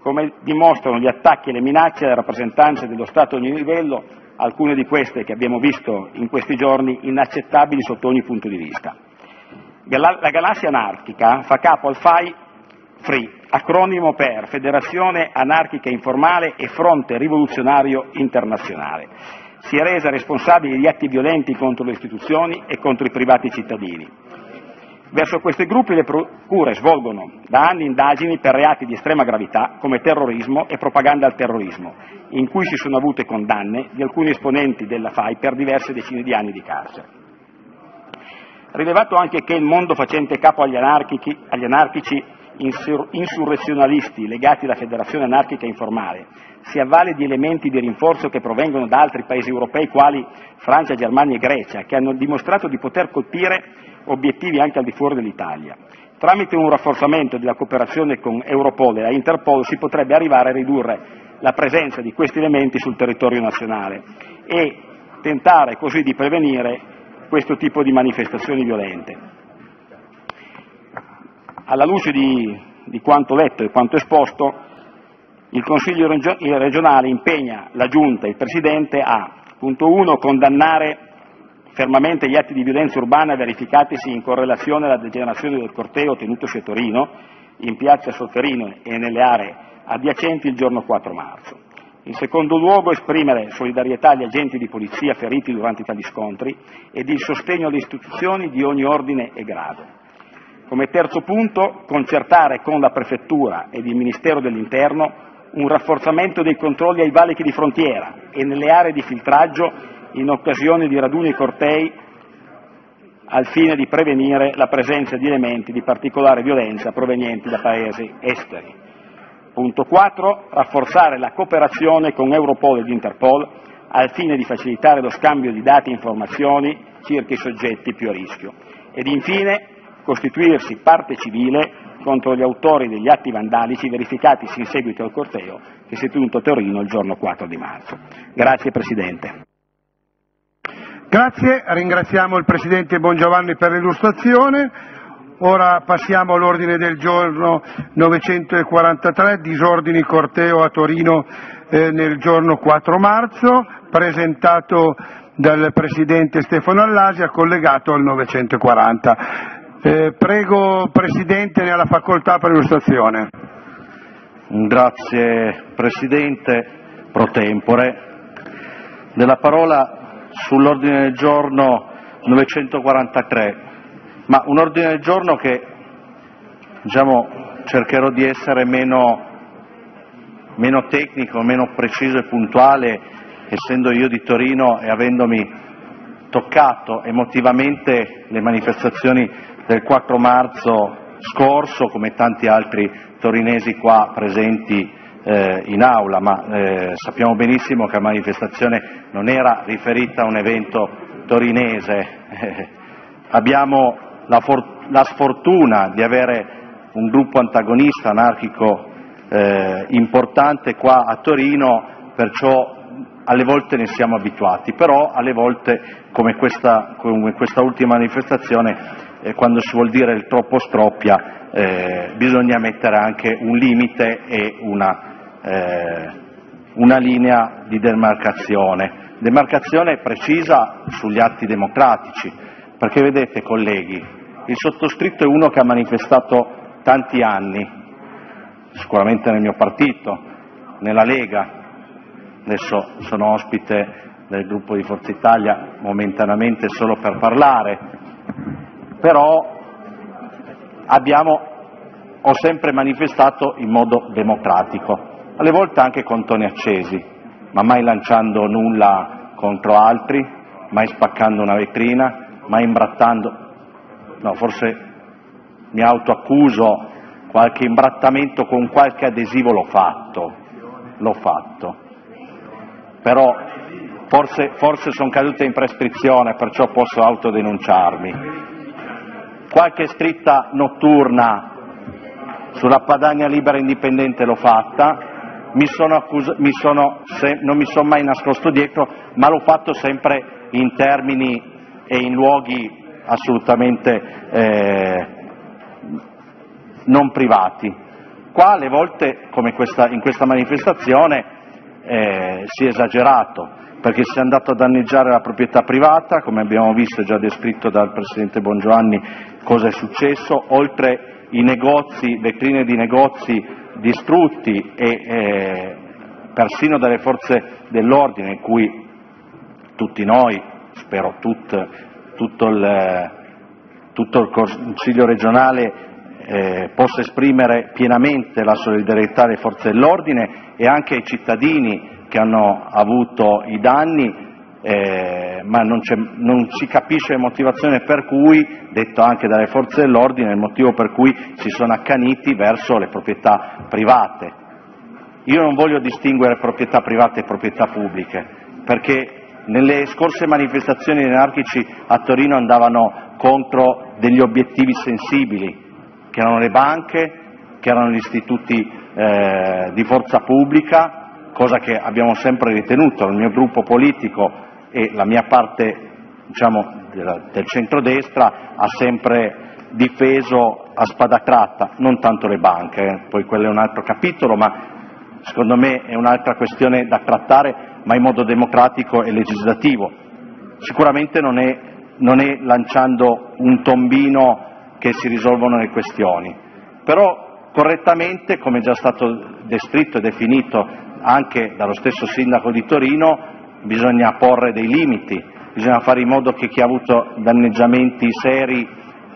come dimostrano gli attacchi e le minacce alle rappresentanze dello Stato ad ogni livello alcune di queste che abbiamo visto in questi giorni inaccettabili sotto ogni punto di vista. La galassia anarchica fa capo al FAI FREE, acronimo per Federazione Anarchica Informale e Fronte Rivoluzionario Internazionale. Si è resa responsabile di atti violenti contro le istituzioni e contro i privati cittadini. Verso questi gruppi le procure svolgono da anni indagini per reati di estrema gravità come terrorismo e propaganda al terrorismo, in cui si sono avute condanne di alcuni esponenti della FAI per diverse decine di anni di carcere. Rilevato anche che il mondo facente capo agli, agli anarchici insur insurrezionalisti legati alla Federazione Anarchica Informale si avvale di elementi di rinforzo che provengono da altri paesi europei quali Francia, Germania e Grecia, che hanno dimostrato di poter colpire obiettivi anche al di fuori dell'Italia. Tramite un rafforzamento della cooperazione con Europol e Interpol si potrebbe arrivare a ridurre la presenza di questi elementi sul territorio nazionale e tentare così di prevenire questo tipo di manifestazioni violente. Alla luce di, di quanto letto e quanto esposto, il Consiglio regionale impegna la Giunta e il Presidente a, punto 1, condannare fermamente gli atti di violenza urbana verificatisi in correlazione alla degenerazione del corteo tenutosi a Torino, in piazza Solferino e nelle aree adiacenti il giorno 4 marzo. In secondo luogo esprimere solidarietà agli agenti di polizia feriti durante tali scontri ed il sostegno alle istituzioni di ogni ordine e grado. Come terzo punto, concertare con la Prefettura ed il Ministero dell'Interno un rafforzamento dei controlli ai valichi di frontiera e nelle aree di filtraggio in occasione di raduni e cortei al fine di prevenire la presenza di elementi di particolare violenza provenienti da paesi esteri. Punto 4. Rafforzare la cooperazione con Europol ed Interpol al fine di facilitare lo scambio di dati e informazioni circa i soggetti più a rischio. Ed infine costituirsi parte civile contro gli autori degli atti vandalici verificatisi in seguito al corteo che si è tenuto a Torino il giorno 4 di marzo. Grazie Presidente. Grazie, ringraziamo il Presidente Bongiovanni per l'illustrazione. Ora passiamo all'ordine del giorno 943, disordini corteo a Torino eh, nel giorno 4 marzo, presentato dal Presidente Stefano Allasia, collegato al 940. Eh, prego Presidente, ne facoltà per l'illustrazione. Grazie Presidente, pro tempore. Della parola sull'ordine del giorno 943, ma un ordine del giorno che diciamo, cercherò di essere meno, meno tecnico, meno preciso e puntuale, essendo io di Torino e avendomi toccato emotivamente le manifestazioni del 4 marzo scorso, come tanti altri torinesi qua presenti eh, in aula, ma eh, sappiamo benissimo che la manifestazione non era riferita a un evento torinese. abbiamo la, la, sfortuna di avere un gruppo antagonista anarchico eh, importante qua a Torino perciò alle volte ne siamo abituati, però alle volte, come questa, come questa ultima manifestazione, eh, quando si vuol dire il troppo stroppia, eh, bisogna mettere anche un limite e una, eh, una linea di demarcazione. Demarcazione precisa sugli atti democratici, perché vedete colleghi, il sottoscritto è uno che ha manifestato tanti anni, sicuramente nel mio partito, nella Lega, adesso sono ospite del gruppo di Forza Italia momentaneamente solo per parlare, però ho sempre manifestato in modo democratico, alle volte anche con toni accesi, ma mai lanciando nulla contro altri, mai spaccando una vetrina, mai imbrattando, no, forse mi autoaccuso qualche imbrattamento con qualche adesivo l'ho fatto, l'ho fatto, però forse, forse sono cadute in prescrizione, perciò posso autodenunciarmi. Qualche scritta notturna sulla Padania Libera Indipendente l'ho fatta, mi sono accus- mi sono non mi sono mai nascosto dietro, ma l'ho fatto sempre in termini e in luoghi assolutamente eh, non privati. Qua alle volte, come questa, in questa manifestazione, eh, si è esagerato, perché si è andato a danneggiare la proprietà privata, come abbiamo visto già descritto dal Presidente Bongiovanni cosa è successo, oltre i negozi, vetrine di negozi distrutti e eh, persino dalle forze dell'ordine in cui tutti noi, spero tut, tutto, il, tutto il Consiglio regionale eh, possa esprimere pienamente la solidarietà alle forze dell'ordine e anche ai cittadini che hanno avuto i danni, eh, ma non, non, si capisce la motivazione per cui, detto anche dalle forze dell'ordine, il motivo per cui si sono accaniti verso le proprietà private. Io non voglio distinguere proprietà private e proprietà pubbliche, perché nelle scorse manifestazioni anarchici a Torino andavano contro degli obiettivi sensibili, che erano le banche, che erano gli istituti eh, di forza pubblica, cosa che abbiamo sempre ritenuto, il mio gruppo politico e la mia parte diciamo, del, centrodestra ha sempre difeso a spada tratta, non tanto le banche, eh, poi quello è un altro capitolo, ma secondo me è un'altra questione da trattare, ma in modo democratico e legislativo. Sicuramente non è, non è lanciando un tombino che si risolvono le questioni, però correttamente, come già stato descritto e definito anche dallo stesso sindaco di Torino, bisogna porre dei limiti, bisogna fare in modo che chi ha avuto danneggiamenti seri,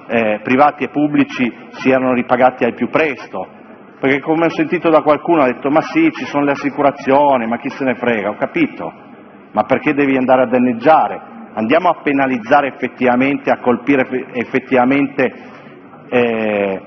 eh, privati e pubblici, siano ripagati al più presto, perché come ho sentito da qualcuno ha detto ma sì, ci sono le assicurazioni, ma chi se ne frega, ho capito, ma perché devi andare a danneggiare? Andiamo a penalizzare effettivamente, a colpire effettivamente eh,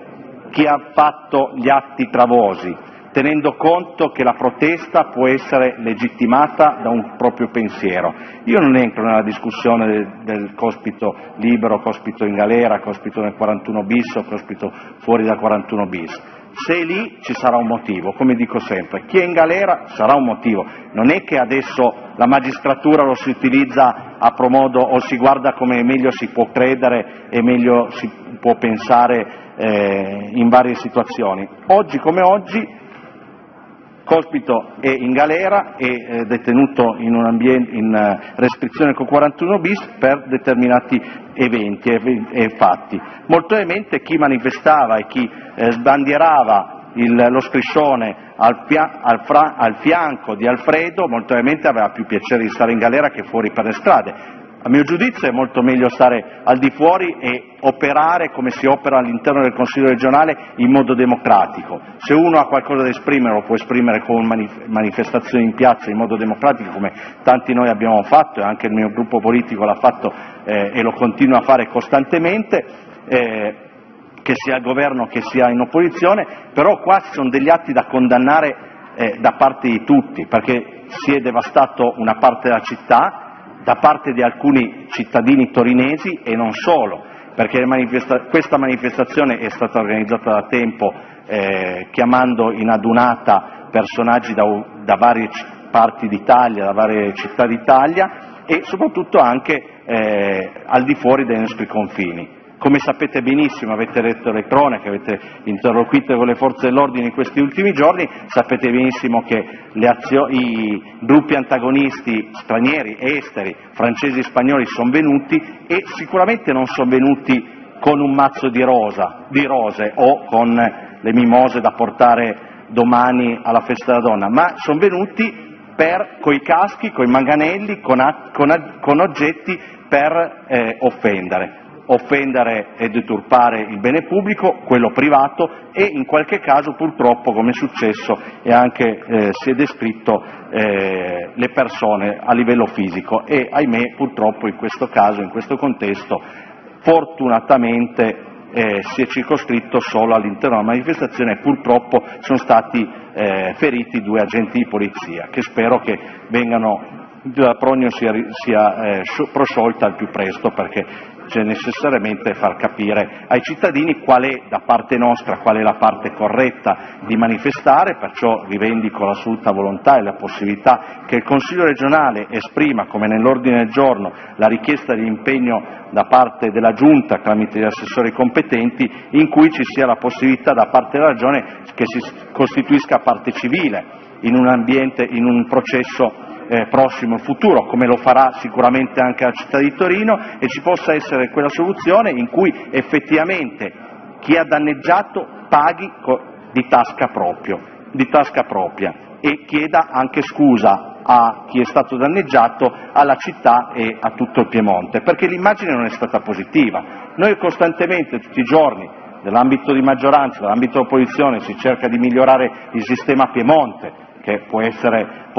chi ha fatto gli atti travosi, tenendo conto che la protesta può essere legittimata da un proprio pensiero. Io non entro nella discussione del, del cospito libero, cospito in galera, cospito nel 41 bis o cospito fuori dal 41 bis se è lì ci sarà un motivo, come dico sempre, chi è in galera sarà un motivo, non è che adesso la magistratura lo si utilizza a promodo o si guarda come meglio si può credere e meglio si può pensare eh, in varie situazioni. Oggi come oggi Cospito è in galera e eh, detenuto in, un ambiente, in uh, restrizione con 41 bis per determinati eventi e fatti. Molto probabilmente chi manifestava e chi eh, sbandierava il, lo striscione al, al, fra, al, fianco di Alfredo molto probabilmente aveva più piacere di stare in galera che fuori per le strade. A mio giudizio è molto meglio stare al di fuori e operare come si opera all'interno del Consiglio regionale in modo democratico. Se uno ha qualcosa da esprimere lo può esprimere con manifestazioni in piazza in modo democratico come tanti noi abbiamo fatto e anche il mio gruppo politico l'ha fatto eh, e lo continua a fare costantemente. Eh, che sia al governo che sia in opposizione, però qua ci sono degli atti da condannare eh, da parte di tutti, perché si è devastato una parte della città, da parte di alcuni cittadini torinesi e non solo, perché manifesta- questa manifestazione è stata organizzata da tempo eh, chiamando in adunata personaggi da, da varie parti d'Italia, da varie città d'Italia e soprattutto anche eh, al di fuori dei nostri confini. Come sapete benissimo, avete letto le cronache, avete interloquito con le forze dell'ordine in questi ultimi giorni, sapete benissimo che azio- i gruppi antagonisti stranieri, esteri, francesi e spagnoli sono venuti e sicuramente non sono venuti con un mazzo di, rosa, di rose o con le mimose da portare domani alla festa della donna, ma sono venuti per, coi caschi, coi manganelli, con, a, con, a, con oggetti per eh, offendere offendere e deturpare il bene pubblico, quello privato e in qualche caso purtroppo, come è successo e anche eh, si è descritto, eh, le persone a livello fisico. E ahimè purtroppo in questo caso, in questo contesto, fortunatamente eh, si è circoscritto solo all'interno della manifestazione e purtroppo sono stati eh, feriti due agenti di polizia che spero che vengano la progno sia, sia eh, prosciolta al più presto perché c'è necessariamente far capire ai cittadini qual è da parte nostra, qual è la parte corretta di manifestare, perciò rivendico l'assoluta volontà e la possibilità che il Consiglio regionale esprima, come nell'ordine del giorno, la richiesta di impegno da parte della Giunta tramite gli assessori competenti, in cui ci sia la possibilità da parte della Regione che si costituisca parte civile in un ambiente, in un processo eh, prossimo futuro, come lo farà sicuramente anche la città di Torino, e ci possa essere quella soluzione in cui effettivamente chi ha danneggiato paghi di tasca, proprio, di tasca propria e chieda anche scusa a chi è stato danneggiato, alla città e a tutto il Piemonte, perché l'immagine non è stata positiva. Noi costantemente, tutti i giorni, nell'ambito di maggioranza, nell'ambito di opposizione, si cerca di migliorare il sistema Piemonte, che può essere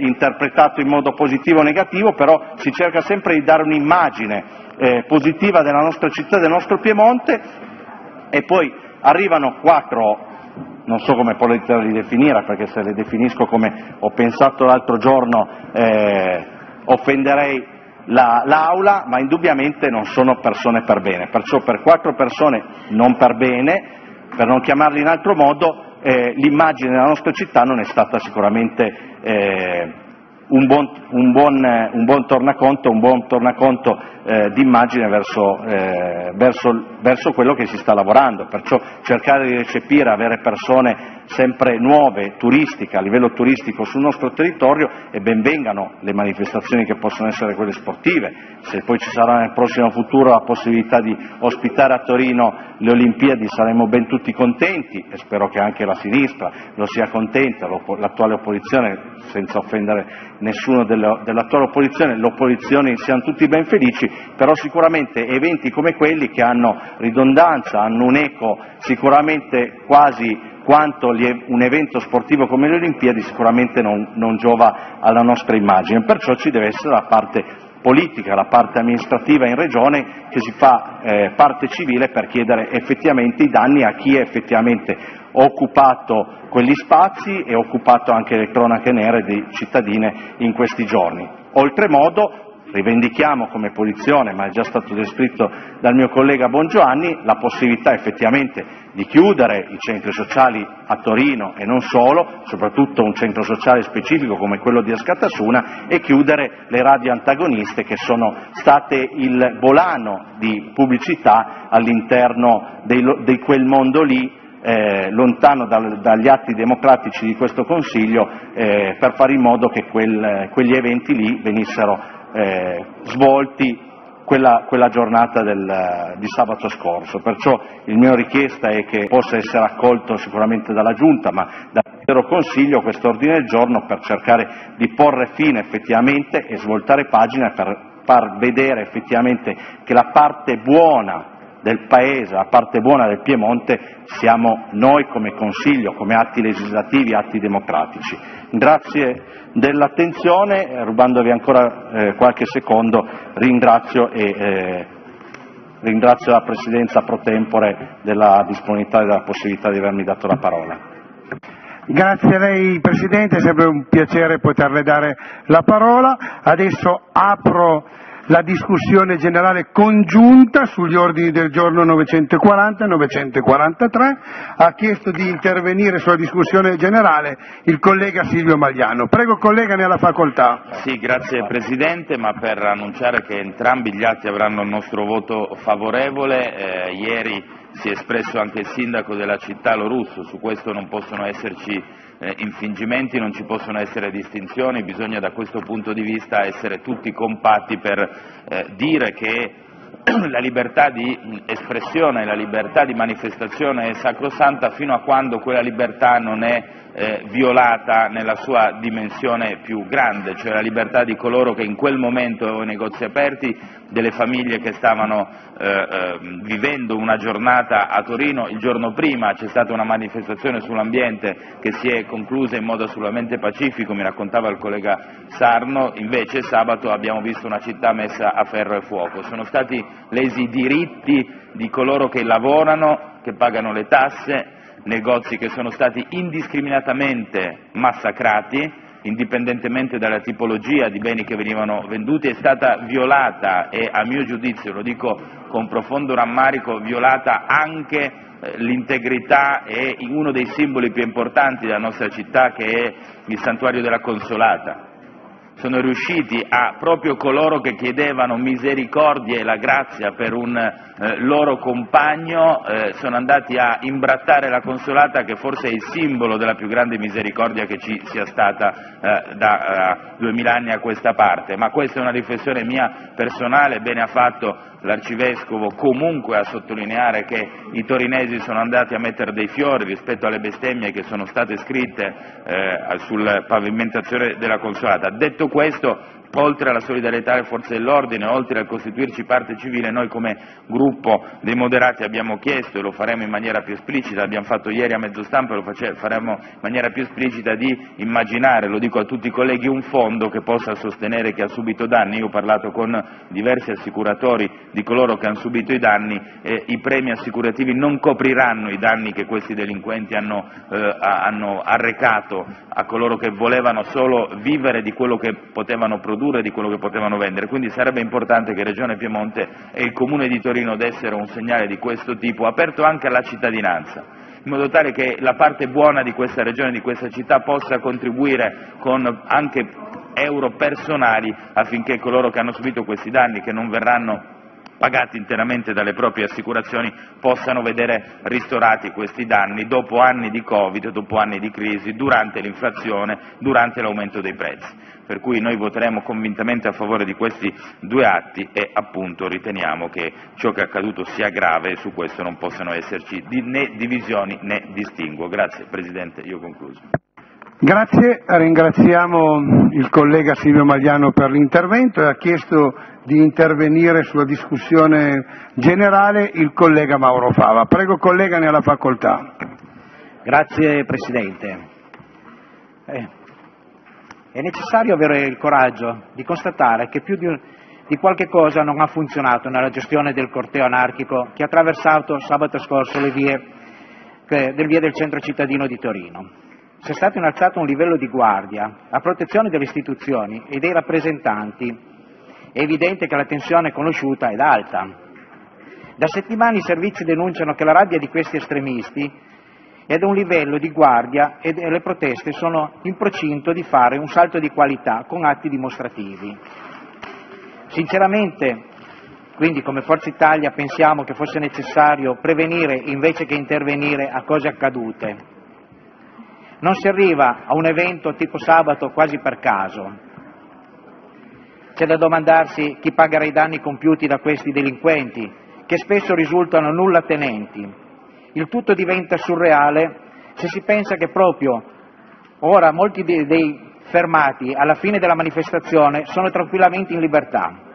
interpretato in modo positivo o negativo, però si cerca sempre di dare un'immagine eh, positiva della nostra città, del nostro Piemonte e poi arrivano quattro, non so come poterli definire, perché se le definisco come ho pensato l'altro giorno eh, offenderei la, l'Aula, ma indubbiamente non sono persone per bene, perciò per quattro persone non per bene, per non chiamarli in altro modo, eh, l'immagine della nostra città non è stata sicuramente eh, un, buon, un, buon, un, buon, tornaconto, un buon tornaconto eh, d'immagine verso, eh, verso, verso, quello che si sta lavorando, perciò cercare di recepire, avere persone sempre nuove, turistiche, a livello turistico sul nostro territorio e benvengano le manifestazioni che possono essere quelle sportive, se poi ci sarà nel prossimo futuro la possibilità di ospitare a Torino le Olimpiadi saremo ben tutti contenti e spero che anche la sinistra lo sia contenta, l'attuale opposizione senza offendere nessuno dell'attuale opposizione, le opposizioni siano tutti ben felici, però sicuramente eventi come quelli che hanno ridondanza, hanno un eco sicuramente quasi quanto un evento sportivo come le Olimpiadi sicuramente non, non giova alla nostra immagine, perciò ci deve essere la parte politica, la parte amministrativa in regione che si fa eh, parte civile per chiedere effettivamente i danni a chi effettivamente ha occupato quegli spazi e occupato anche le cronache nere di cittadine in questi giorni. Oltremodo rivendichiamo come posizione, ma è già stato descritto dal mio collega Bongiovanni, la possibilità effettivamente di chiudere i centri sociali a Torino e non solo, soprattutto un centro sociale specifico come quello di Ascatasuna e chiudere le radio antagoniste che sono state il volano di pubblicità all'interno di quel mondo lì eh, lontano dal, dagli atti democratici di questo Consiglio eh, per fare in modo che quel, quegli eventi lì venissero eh, svolti quella, quella giornata del, di sabato scorso. Perciò il mio richiesta è che possa essere accolto sicuramente dalla Giunta, ma dall'intero Consiglio questo ordine del giorno per cercare di porre fine effettivamente e svoltare pagina per far vedere effettivamente che la parte buona del Paese, la parte buona del Piemonte, siamo noi come Consiglio, come atti legislativi, atti democratici. Grazie dell'attenzione, rubandovi ancora eh, qualche secondo ringrazio, e, eh, ringrazio la Presidenza pro tempore della disponibilità e della possibilità di avermi dato la parola. Grazie a lei Presidente, è sempre un piacere poterle dare la parola. Adesso apro la discussione generale congiunta sugli ordini del giorno 940 e 943. Ha chiesto di intervenire sulla discussione generale il collega Silvio Magliano. Prego collega, ne ha la facoltà. Sì, grazie Presidente, ma per annunciare che entrambi gli atti avranno il nostro voto favorevole, eh, ieri si è espresso anche il sindaco della città Lorusso, su questo non possono esserci infingimenti, non ci possono essere distinzioni, bisogna da questo punto di vista essere tutti compatti per eh, dire che la libertà di espressione, la libertà di manifestazione è sacrosanta fino a quando quella libertà non è eh, violata nella sua dimensione più grande, cioè la libertà di coloro che in quel momento avevano i negozi aperti, delle famiglie che stavano eh, eh, vivendo una giornata a Torino. Il giorno prima c'è stata una manifestazione sull'ambiente che si è conclusa in modo assolutamente pacifico, mi raccontava il collega Sarno, invece sabato abbiamo visto una città messa a ferro e fuoco. Sono stati lesi i diritti di coloro che lavorano, che pagano le tasse, negozi che sono stati indiscriminatamente massacrati, indipendentemente dalla tipologia di beni che venivano venduti, è stata violata e a mio giudizio, lo dico con profondo rammarico, violata anche eh, l'integrità e uno dei simboli più importanti della nostra città che è il santuario della Consolata sono riusciti a proprio coloro che chiedevano misericordia e la grazia per un eh, loro compagno, eh, sono andati a imbrattare la consolata che forse è il simbolo della più grande misericordia che ci sia stata eh, da duemila anni a questa parte. Ma questa è una riflessione mia personale, bene ha fatto l'arcivescovo comunque a sottolineare che i torinesi sono andati a mettere dei fiori rispetto alle bestemmie che sono state scritte eh, sulla pavimentazione della consolata. Detto questo, oltre alla solidarietà alle forze dell'ordine, oltre a costituirci parte civile, noi come gruppo dei moderati abbiamo chiesto, e lo faremo in maniera più esplicita, l'abbiamo fatto ieri a mezzo stampa e lo faremo in maniera più esplicita, di immaginare, lo dico a tutti i colleghi, un fondo che possa sostenere chi ha subito danni. Io ho parlato con diversi assicuratori di coloro che hanno subito i danni e i premi assicurativi non copriranno i danni che questi delinquenti hanno, eh, hanno arrecato a coloro che volevano solo vivere di quello che potevano produrre produrre di quello che potevano vendere, quindi sarebbe importante che Regione Piemonte e il Comune di Torino dessero un segnale di questo tipo, aperto anche alla cittadinanza, in modo tale che la parte buona di questa Regione, di questa città, possa contribuire con anche euro personali affinché coloro che hanno subito questi danni, che non verranno pagati interamente dalle proprie assicurazioni, possano vedere ristorati questi danni dopo anni di Covid, dopo anni di crisi, durante l'inflazione, durante l'aumento dei prezzi per cui noi voteremo convintamente a favore di questi due atti e appunto riteniamo che ciò che è accaduto sia grave e su questo non possano esserci né divisioni né distinguo. Grazie Presidente, io ho concluso. Grazie, ringraziamo il collega Silvio Magliano per l'intervento e ha chiesto di intervenire sulla discussione generale il collega Mauro Fava. Prego collega, ne ha la facoltà. Grazie Presidente. Eh, è necessario avere il coraggio di constatare che più di, qualche cosa non ha funzionato nella gestione del corteo anarchico che ha attraversato sabato scorso le vie del via del centro cittadino di Torino. Se è stato innalzato un livello di guardia a protezione delle istituzioni e dei rappresentanti, è evidente che la tensione conosciuta è alta. Da settimane i servizi denunciano che la rabbia di questi estremisti ed un livello di guardia e le proteste sono in procinto di fare un salto di qualità con atti dimostrativi. Sinceramente, quindi come Forza Italia pensiamo che fosse necessario prevenire invece che intervenire a cose accadute. Non si arriva a un evento tipo sabato quasi per caso. C'è da domandarsi chi pagherà i danni compiuti da questi delinquenti, che spesso risultano nulla tenenti il tutto diventa surreale se si pensa che proprio ora molti dei fermati alla fine della manifestazione sono tranquillamente in libertà.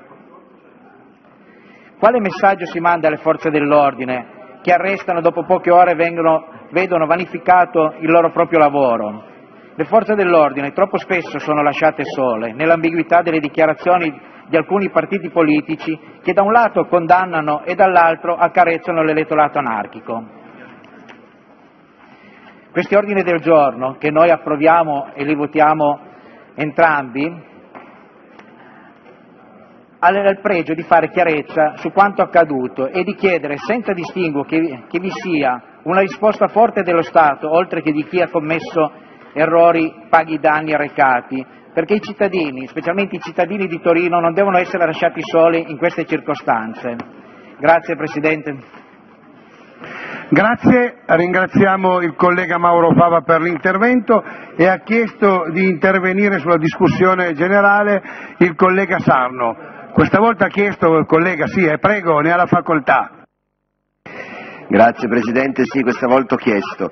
Quale messaggio si manda alle forze dell'ordine che arrestano dopo poche ore e vedono vanificato il loro proprio lavoro? Le forze dell'ordine troppo spesso sono lasciate sole nell'ambiguità delle dichiarazioni di alcuni partiti politici che da un lato condannano e dall'altro accarezzano l'elettorato anarchico. Questi ordini del giorno, che noi approviamo e li votiamo entrambi, ha il pregio di fare chiarezza su quanto accaduto e di chiedere senza distinguo che, che vi sia una risposta forte dello Stato, oltre che di chi ha commesso errori paghi i danni arrecati, perché i cittadini, specialmente i cittadini di Torino, non devono essere lasciati soli in queste circostanze. Grazie Presidente. Grazie, ringraziamo il collega Mauro Fava per l'intervento e ha chiesto di intervenire sulla discussione generale il collega Sarno. Questa volta ha chiesto il collega, sì, eh, prego, ne ha la facoltà. Grazie Presidente, sì, questa volta ho chiesto.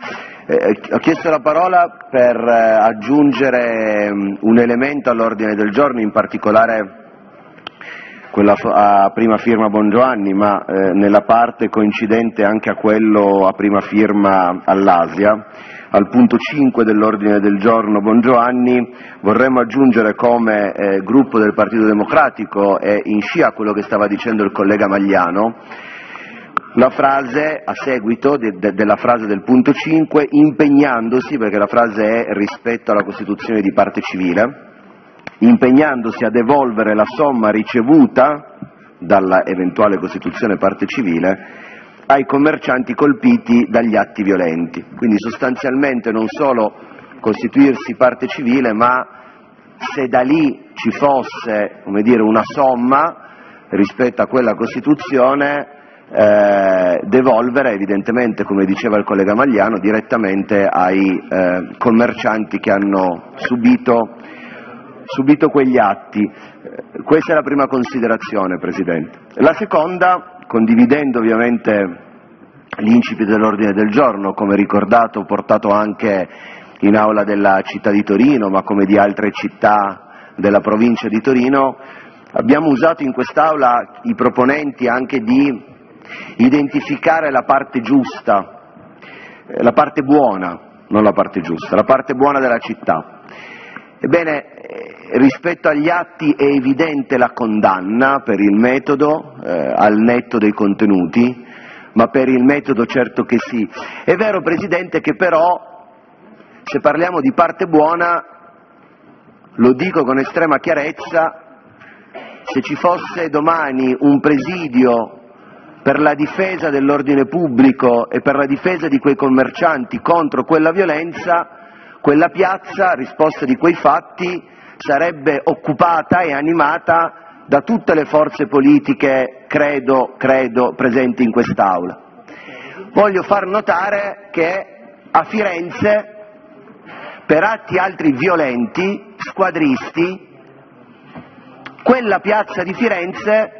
Eh, ho chiesto la parola per eh, aggiungere um, un elemento all'ordine del giorno, in particolare quella a prima firma Bongiovanni, ma eh, nella parte coincidente anche a quello a prima firma all'Asia. Al punto 5 dell'ordine del giorno Bongiovanni vorremmo aggiungere come eh, gruppo del Partito Democratico e in scia a quello che stava dicendo il collega Magliano, la frase a seguito de, de, della frase del punto 5 impegnandosi, perché la frase è rispetto alla Costituzione di parte civile, impegnandosi a devolvere la somma ricevuta dalla eventuale costituzione parte civile ai commercianti colpiti dagli atti violenti. Quindi sostanzialmente non solo costituirsi parte civile, ma se da lì ci fosse dire, una somma rispetto a quella Costituzione, eh, devolvere evidentemente, come diceva il collega Magliano, direttamente ai eh, commercianti che hanno subito subito quegli atti. Eh, questa è la prima considerazione, Presidente. La seconda, condividendo ovviamente gli incipiti dell'ordine del giorno, come ricordato, portato anche in aula della città di Torino, ma come di altre città della provincia di Torino, abbiamo usato in quest'aula i proponenti anche di identificare la parte giusta, eh, la parte buona, non la parte giusta, la parte buona della città. Ebbene, rispetto agli atti è evidente la condanna per il metodo, eh, al netto dei contenuti, ma per il metodo certo che sì. È vero, Presidente, che però se parliamo di parte buona, lo dico con estrema chiarezza, se ci fosse domani un presidio per la difesa dell'ordine pubblico e per la difesa di quei commercianti contro quella violenza, quella piazza, a risposta di quei fatti, sarebbe occupata e animata da tutte le forze politiche, credo, credo presenti in quest'Aula. Voglio far notare che a Firenze, per atti altri violenti, squadristi, quella piazza di Firenze,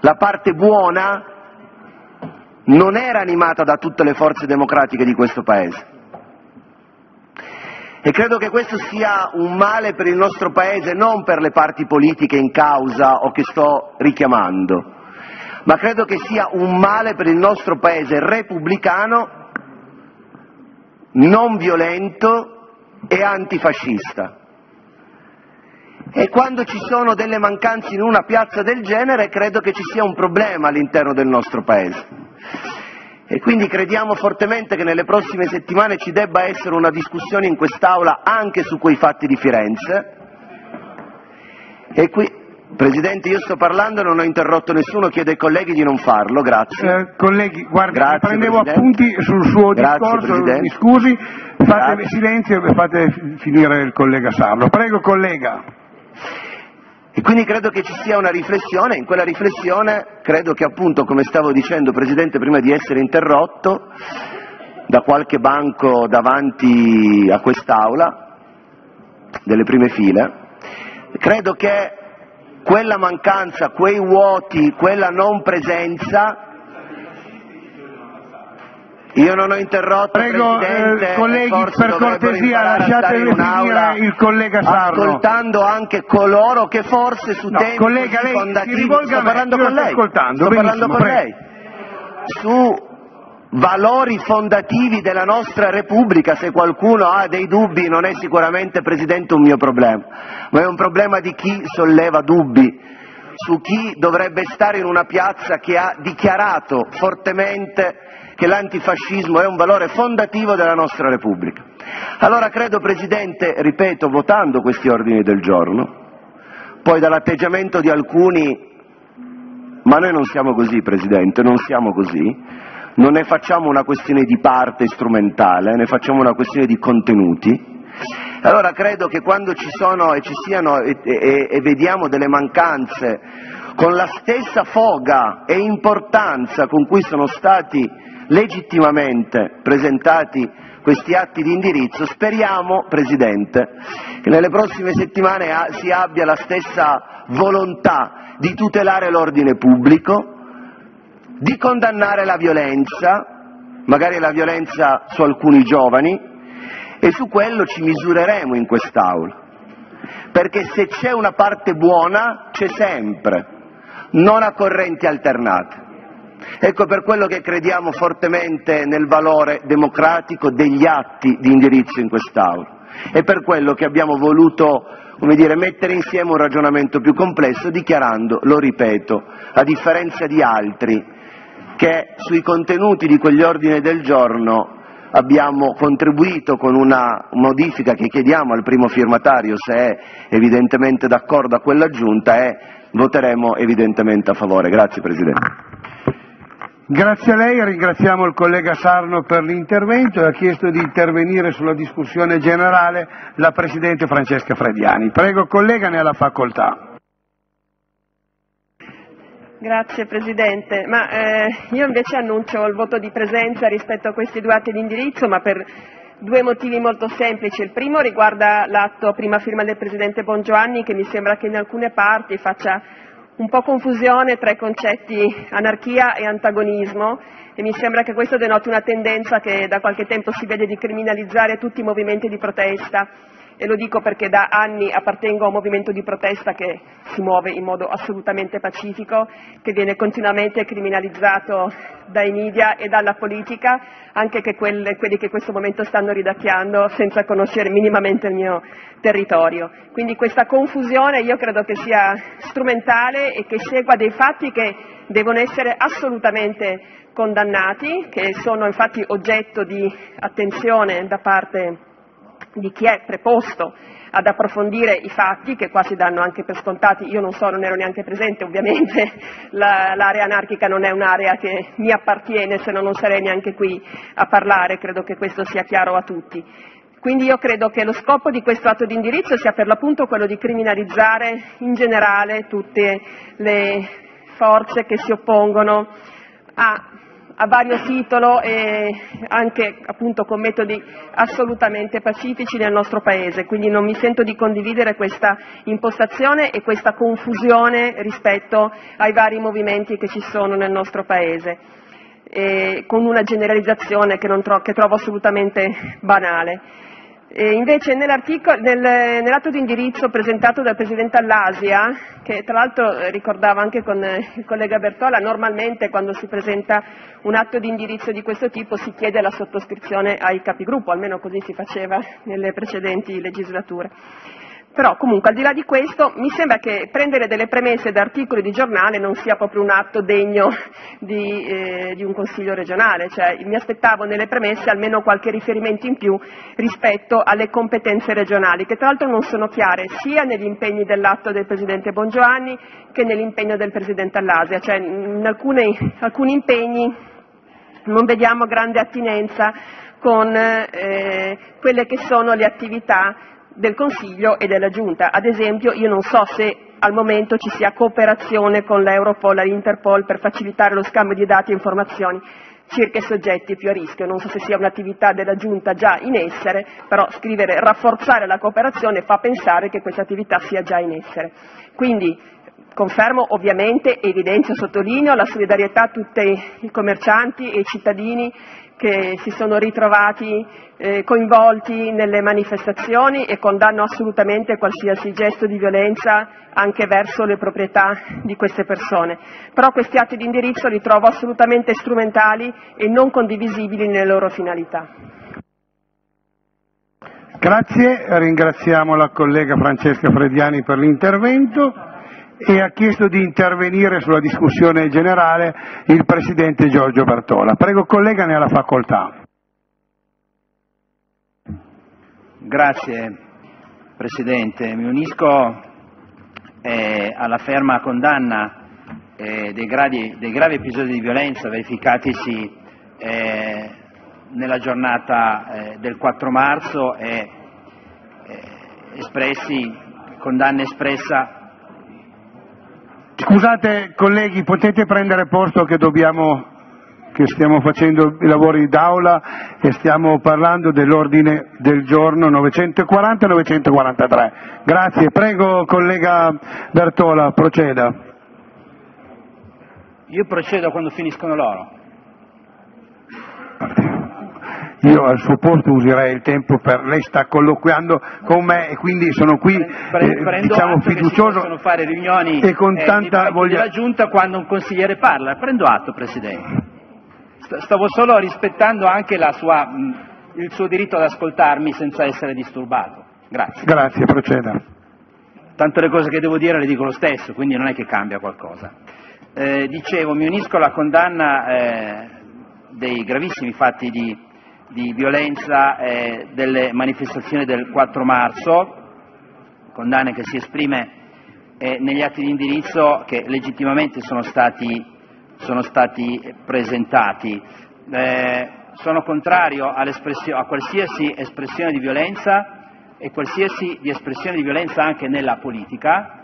la parte buona, non era animata da tutte le forze democratiche di questo Paese. E credo che questo sia un male per il nostro Paese, non per le parti politiche in causa o che sto richiamando, ma credo che sia un male per il nostro Paese repubblicano, non violento e antifascista. E quando ci sono delle mancanze in una piazza del genere credo che ci sia un problema all'interno del nostro Paese e quindi crediamo fortemente che nelle prossime settimane ci debba essere una discussione in quest'Aula anche su quei fatti di Firenze. E qui, Presidente, io sto parlando e non ho interrotto nessuno, chiedo ai colleghi di non farlo, grazie. Eh, colleghi, guardi, Grazie, prendevo Presidente. appunti sul suo Grazie, discorso, mi scusi, fate Grazie. silenzio e fate finire il collega Sarlo. Prego collega. E quindi credo che ci sia una riflessione, in quella riflessione credo che appunto, come stavo dicendo Presidente prima di essere interrotto, da qualche banco davanti a quest'Aula, delle prime file, credo che quella mancanza, quei vuoti, quella non presenza, io non ho interrotto Prego, Presidente, eh, colleghi, per cortesia, lasciate finire il collega Sarno. ascoltando anche coloro che forse su No, temi collega, lei fondativi sto parlando con lei ascoltando, sto parlando con prego. lei su valori fondativi della nostra Repubblica se qualcuno ha dei dubbi non è sicuramente Presidente un mio problema ma è un problema di chi solleva dubbi su chi dovrebbe stare in una piazza che ha dichiarato fortemente che l'antifascismo è un valore fondativo della nostra Repubblica. Allora credo, Presidente, ripeto, votando questi ordini del giorno, poi dall'atteggiamento di alcuni Ma noi non siamo così, Presidente, non siamo così. Non ne facciamo una questione di parte strumentale, ne facciamo una questione di contenuti. Allora credo che quando ci sono e ci siano e, e, e vediamo delle mancanze con la stessa foga e importanza con cui sono stati legittimamente presentati questi atti di indirizzo, speriamo, Presidente, che nelle prossime settimane si abbia la stessa volontà di tutelare l'ordine pubblico, di condannare la violenza, magari la violenza su alcuni giovani, e su quello ci misureremo in quest'Aula. Perché se c'è una parte buona, c'è sempre, non a correnti alternate. Ecco per quello che crediamo fortemente nel valore democratico degli atti di indirizzo in quest'Aula. È per quello che abbiamo voluto come dire, mettere insieme un ragionamento più complesso dichiarando, lo ripeto, a differenza di altri, che sui contenuti di quegli ordini del giorno abbiamo contribuito con una modifica che chiediamo al primo firmatario se è evidentemente d'accordo a quell'aggiunta e voteremo evidentemente a favore. Grazie Presidente. Grazie a lei, ringraziamo il collega Sarno per l'intervento e ha chiesto di intervenire sulla discussione generale la Presidente Francesca Frediani. Prego collega, ne ha la facoltà. Grazie Presidente, ma, eh, io invece annuncio il voto di presenza rispetto a questi due atti di indirizzo, ma per due motivi molto semplici. Il primo riguarda l'atto a prima firma del Presidente Bongiovanni che mi sembra che in alcune parti faccia un po' confusione tra i concetti anarchia e antagonismo e mi sembra che questo denoti una tendenza che da qualche tempo si vede di criminalizzare tutti i movimenti di protesta e lo dico perché da anni appartengo a un movimento di protesta che si muove in modo assolutamente pacifico, che viene continuamente criminalizzato dai media e dalla politica, anche che quelle, quelli che in questo momento stanno ridacchiando senza conoscere minimamente il mio territorio. Quindi questa confusione io credo che sia strumentale e che segua dei fatti che devono essere assolutamente condannati, che sono infatti oggetto di attenzione da parte di chi è preposto ad approfondire i fatti, che qua si danno anche per scontati, io non so, non ero neanche presente, ovviamente. La, l'area anarchica non è un'area che mi appartiene, se no non sarei neanche qui a parlare, credo che questo sia chiaro a tutti. Quindi io credo che lo scopo di questo atto di indirizzo sia per l'appunto quello di criminalizzare in generale tutte le forze che si oppongono a a vario titolo e anche appunto con metodi assolutamente pacifici nel nostro Paese, quindi non mi sento di condividere questa impostazione e questa confusione rispetto ai vari movimenti che ci sono nel nostro Paese, con una generalizzazione che, tro- che trovo assolutamente banale. Invece nel, nell'atto di indirizzo presentato dal Presidente all'Asia, che tra l'altro eh, ricordava anche con eh, il collega Bertola, normalmente quando si presenta un atto di indirizzo di questo tipo si chiede la sottoscrizione ai capigruppo, almeno così si faceva nelle precedenti legislature. Però comunque al di là di questo mi sembra che prendere delle premesse da articoli di giornale non sia proprio un atto degno di, eh, di un consiglio regionale, cioè, mi aspettavo nelle premesse almeno qualche riferimento in più rispetto alle competenze regionali, che tra l'altro non sono chiare sia negli impegni dell'atto del Presidente Bongiovanni che nell'impegno del Presidente Allasia, cioè in alcune, alcuni impegni non vediamo grande attinenza con eh, quelle che sono le attività del Consiglio e della Giunta. Ad esempio io non so se al momento ci sia cooperazione con l'Europol e l'Interpol per facilitare lo scambio di dati e informazioni circa i soggetti più a rischio. Non so se sia un'attività della Giunta già in essere, però scrivere rafforzare la cooperazione fa pensare che questa attività sia già in essere. Quindi confermo ovviamente, evidenzio, sottolineo la solidarietà a tutti i commercianti e i cittadini che si sono ritrovati eh, coinvolti nelle manifestazioni e condanno assolutamente qualsiasi gesto di violenza anche verso le proprietà di queste persone. Però questi atti di indirizzo li trovo assolutamente strumentali e non condivisibili nelle loro finalità. Grazie, ringraziamo la collega Francesca Frediani per l'intervento e ha chiesto di intervenire sulla discussione generale il Presidente Giorgio Bertola. Prego collega, ne facoltà. Grazie Presidente, mi unisco eh, alla ferma condanna eh, dei, gravi, dei, gravi, episodi di violenza verificatisi eh, nella giornata eh, del 4 marzo e eh, espressi, condanna espressa. Scusate colleghi, potete prendere posto che dobbiamo che stiamo facendo i lavori d'aula e stiamo parlando dell'ordine del giorno 940-943. Grazie, prego collega Bertola, proceda. Io procedo quando finiscono loro. Io al suo posto userei il tempo per lei sta colloquiando con me e quindi sono qui eh, diciamo fiducioso possono fare riunioni e con eh, tanta voglia della giunta quando un consigliere parla. Prendo atto, Presidente. Stavo solo rispettando anche sua, il suo diritto ad ascoltarmi senza essere disturbato. Grazie. Grazie, proceda. Tanto le cose che devo dire le dico lo stesso, quindi non è che cambia qualcosa. Eh, dicevo, mi unisco alla condanna eh, dei gravissimi fatti di, di violenza eh, delle manifestazioni del 4 marzo, condanna che si esprime eh, negli atti di indirizzo che legittimamente sono stati sono stati presentati. Eh, sono contrario a qualsiasi espressione di violenza e qualsiasi di espressione di violenza anche nella politica.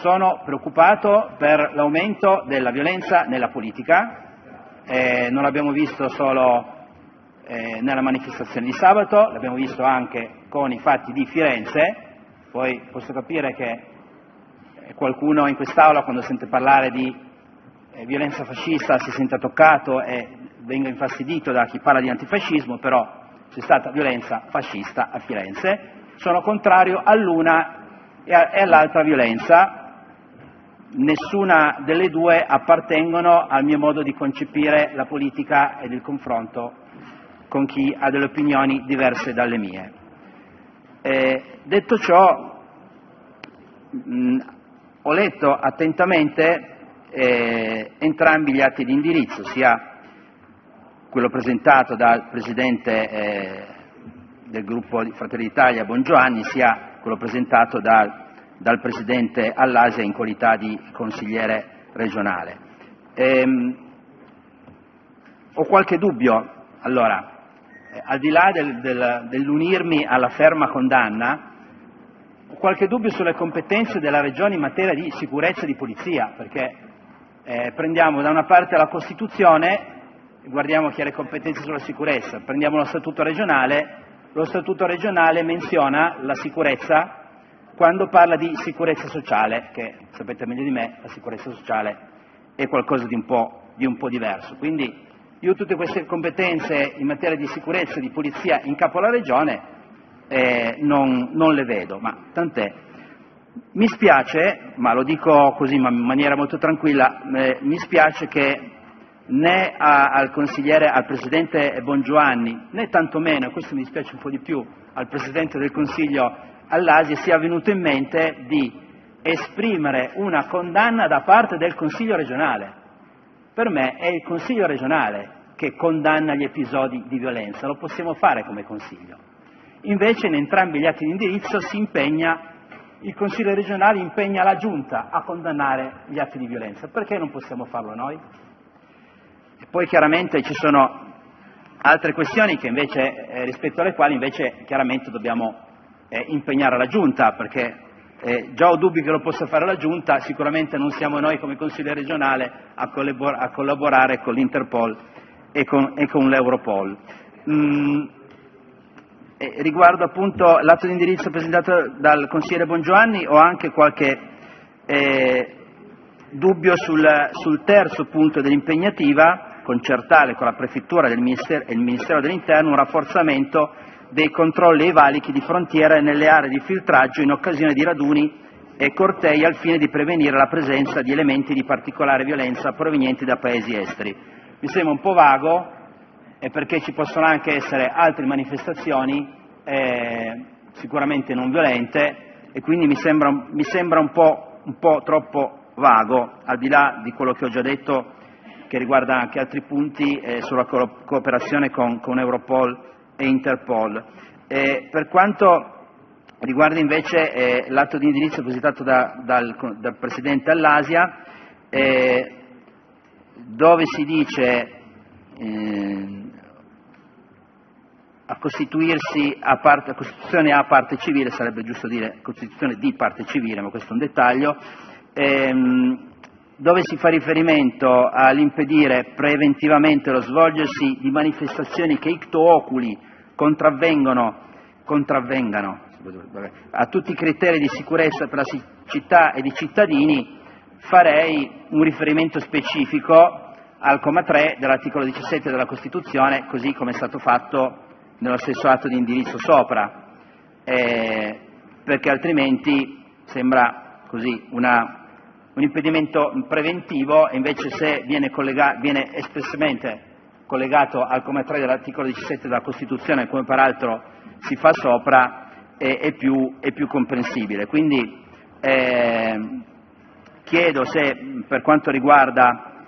Sono preoccupato per l'aumento della violenza nella politica, eh, non l'abbiamo visto solo eh, nella manifestazione di sabato, l'abbiamo visto anche con i fatti di Firenze, poi posso capire che qualcuno in quest'Aula quando sente parlare di eh, violenza fascista si senta toccato e venga infastidito da chi parla di antifascismo, però c'è stata violenza fascista a Firenze. Sono contrario all'una e all'altra violenza. Nessuna delle due appartengono al mio modo di concepire la politica ed il confronto con chi ha delle opinioni diverse dalle mie. Eh, detto ciò, mh, ho letto attentamente eh, entrambi gli atti di indirizzo, sia quello presentato dal Presidente eh, del gruppo Fratelli d'Italia Bongiovanni, sia quello presentato dal, dal Presidente Allasia in qualità di consigliere regionale. Ehm, ho qualche dubbio, allora, al di là del, del, dell'unirmi alla ferma condanna, ho qualche dubbio sulle competenze della Regione in materia di sicurezza e di polizia, perché eh, prendiamo da una parte la Costituzione, guardiamo chi ha le competenze sulla sicurezza, prendiamo lo Statuto regionale, lo Statuto regionale menziona la sicurezza quando parla di sicurezza sociale, che sapete meglio di me, la sicurezza sociale è qualcosa di un po', di un po diverso. Quindi io tutte queste competenze in materia di sicurezza e di polizia in capo alla Regione eh, non, non le vedo, ma tant'è. Mi spiace, ma lo dico così in maniera molto tranquilla, eh, mi spiace che né a, al consigliere, al Presidente Bongiovanni, né tantomeno, questo mi dispiace un po' di più, al Presidente del Consiglio all'Asia sia venuto in mente di esprimere una condanna da parte del Consiglio regionale. Per me è il Consiglio regionale che condanna gli episodi di violenza, lo possiamo fare come Consiglio. Invece in entrambi gli atti di indirizzo impegna il Consiglio regionale impegna la Giunta a condannare gli atti di violenza. Perché non possiamo farlo noi? E poi chiaramente ci sono altre questioni invece, eh, rispetto alle quali invece chiaramente dobbiamo eh, impegnare la Giunta, perché già ho dubbi che lo possa fare la Giunta, sicuramente non siamo noi come Consiglio regionale a, collabor- a collaborare con l'Interpol e con, l'Europol. Mm, eh, riguardo l'atto di indirizzo presentato dal consigliere Bongiovanni ho anche qualche eh, dubbio sul, sul, terzo punto dell'impegnativa, concertare con la Prefettura e il Ministero dell'Interno un rafforzamento dei controlli ai valichi di frontiera nelle aree di filtraggio in occasione di raduni e cortei al fine di prevenire la presenza di elementi di particolare violenza provenienti da paesi esteri. Mi sembra un po' vago, e perché ci possono anche essere altre manifestazioni eh, sicuramente non violente e quindi mi sembra, mi sembra un, po', un, po', troppo vago, al di là di quello che ho già detto che riguarda anche altri punti eh, sulla co- cooperazione con, con, Europol e Interpol. Per quanto riguarda invece eh, l'atto di indirizzo presentato da, dal, dal Presidente all'Asia, eh, dove si dice eh, a costituirsi a parte, a Costituzione a parte civile, sarebbe giusto dire Costituzione di parte civile, ma questo è un dettaglio, ehm, dove si fa riferimento all'impedire preventivamente lo svolgersi di manifestazioni che icto oculi contravvengano a tutti i criteri di sicurezza per la città e i cittadini, farei un riferimento specifico al comma 3 dell'articolo 17 della Costituzione, così come è stato fatto nello stesso atto di indirizzo sopra, eh, perché altrimenti sembra così una, un impedimento preventivo invece se viene, viene espressamente collegato al comma 3 dell'articolo 17 della Costituzione, come peraltro si fa sopra, è, è, più, è più, comprensibile. Quindi eh, chiedo se per quanto riguarda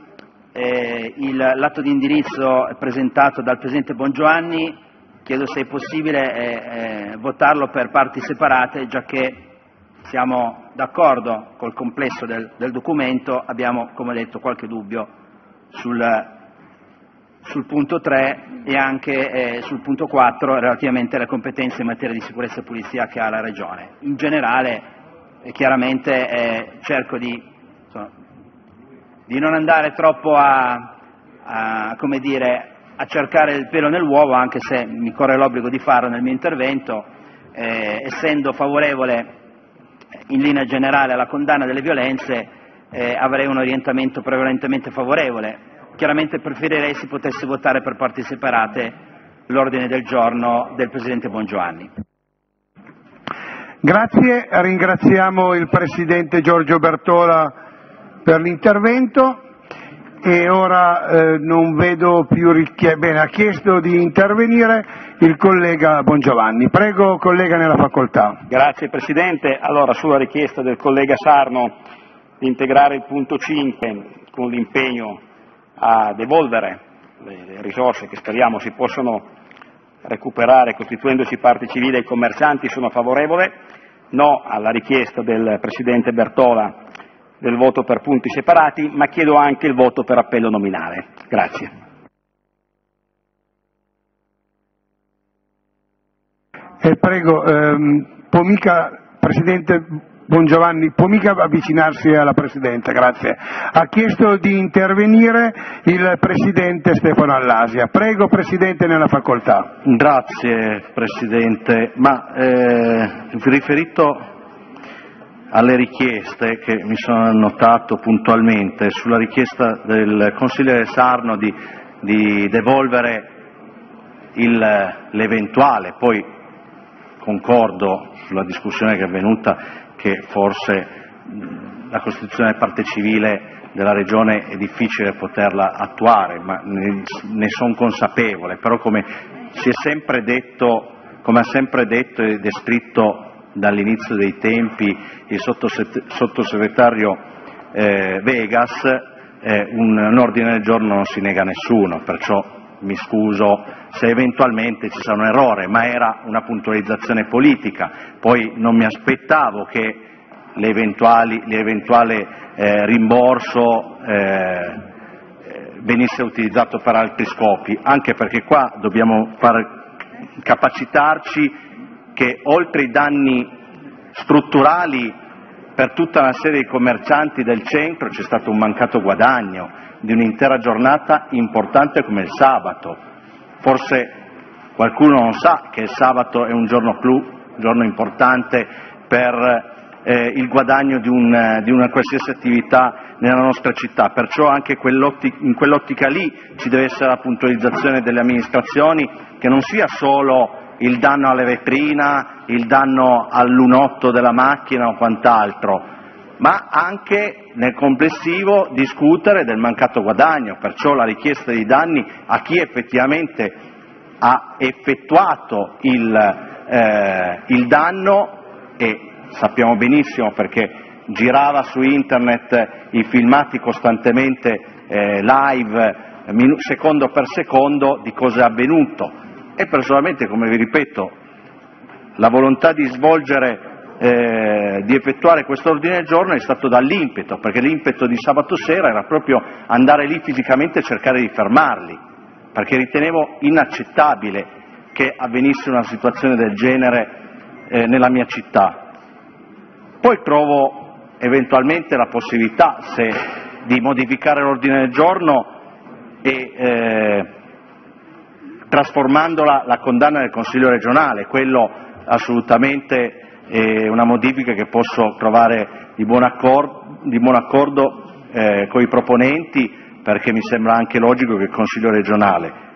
eh, l'atto di indirizzo presentato dal Presidente Bongiovanni chiedo se è possibile eh, eh, votarlo per parti separate, già che siamo d'accordo col complesso del, del documento, abbiamo, come detto, qualche dubbio sul, sul punto 3 e anche eh, sul punto 4 relativamente alle competenze in materia di sicurezza e pulizia che ha la Regione. In generale, eh, chiaramente eh, cerco di, insomma, di, non andare troppo a, a dire, a cercare il pelo nell'uovo, anche se mi corre l'obbligo di farlo nel mio intervento, eh, essendo favorevole in linea generale alla condanna delle violenze, eh, avrei un orientamento prevalentemente favorevole. Chiaramente preferirei si potesse votare per parti separate l'ordine del giorno del Presidente Bongiovanni. Grazie, ringraziamo il Presidente Giorgio Bertola per l'intervento e ora eh, non vedo più richieste. Bene, ha chiesto di intervenire il collega Bongiovanni. Prego, collega, nella facoltà. Grazie Presidente. Allora, sulla richiesta del collega Sarno di integrare il punto 5 con l'impegno a devolvere le risorse che speriamo si possano recuperare costituendosi parte civile ai commercianti, sono favorevole. No alla richiesta del Presidente Bertola del voto per punti separati, ma chiedo anche il voto per appello nominale. Grazie. Eh, prego, ehm, può mica, Presidente Bongiovanni, può mica avvicinarsi alla Presidente, grazie. Ha chiesto di intervenire il Presidente Stefano Allasia. Prego Presidente nella facoltà. Grazie Presidente, ma eh, riferito alle richieste che mi sono annotato puntualmente sulla richiesta del consigliere Sarno di, di devolvere l'eventuale, poi concordo sulla discussione che è avvenuta che forse la Costituzione parte civile della Regione è difficile poterla attuare, ma ne, ne sono consapevole, però come si è sempre detto, come ha sempre detto e descritto dall'inizio dei tempi il sottosegretario eh, Vegas, eh, un, un, ordine del giorno non si nega a nessuno, perciò mi scuso se eventualmente ci sarà un errore, ma era una puntualizzazione politica, poi non mi aspettavo che l'eventuale eh, rimborso eh, venisse utilizzato per altri scopi, anche perché qua dobbiamo far capacitarci che oltre i danni strutturali per tutta una serie di commercianti del centro c'è stato un mancato guadagno di un'intera giornata importante come il sabato. Forse qualcuno non sa che il sabato è un giorno clou, un giorno importante per eh, il guadagno di, un, di, una qualsiasi attività nella nostra città, perciò anche in quell'ottica lì ci deve essere la puntualizzazione delle amministrazioni che non sia solo il danno alla vetrina, il danno al lunotto della macchina o quant'altro, ma anche nel complessivo discutere del mancato guadagno, perciò la richiesta di danni a chi effettivamente ha effettuato il, eh, il danno e sappiamo benissimo perché girava su internet i filmati costantemente eh, live secondo per secondo di cosa è avvenuto e personalmente, come vi ripeto, la volontà di svolgere eh, di effettuare questo ordine del giorno è stato dall'impeto, perché l'impeto di sabato sera era proprio andare lì fisicamente e cercare di fermarli, perché ritenevo inaccettabile che avvenisse una situazione del genere eh, nella mia città. Poi trovo eventualmente la possibilità se, di modificare l'ordine del giorno e eh, trasformandola la condanna del Consiglio regionale, quello assolutamente è una modifica che posso trovare di buon accordo, di buon accordo eh, con i proponenti perché mi sembra anche logico che il Consiglio regionale.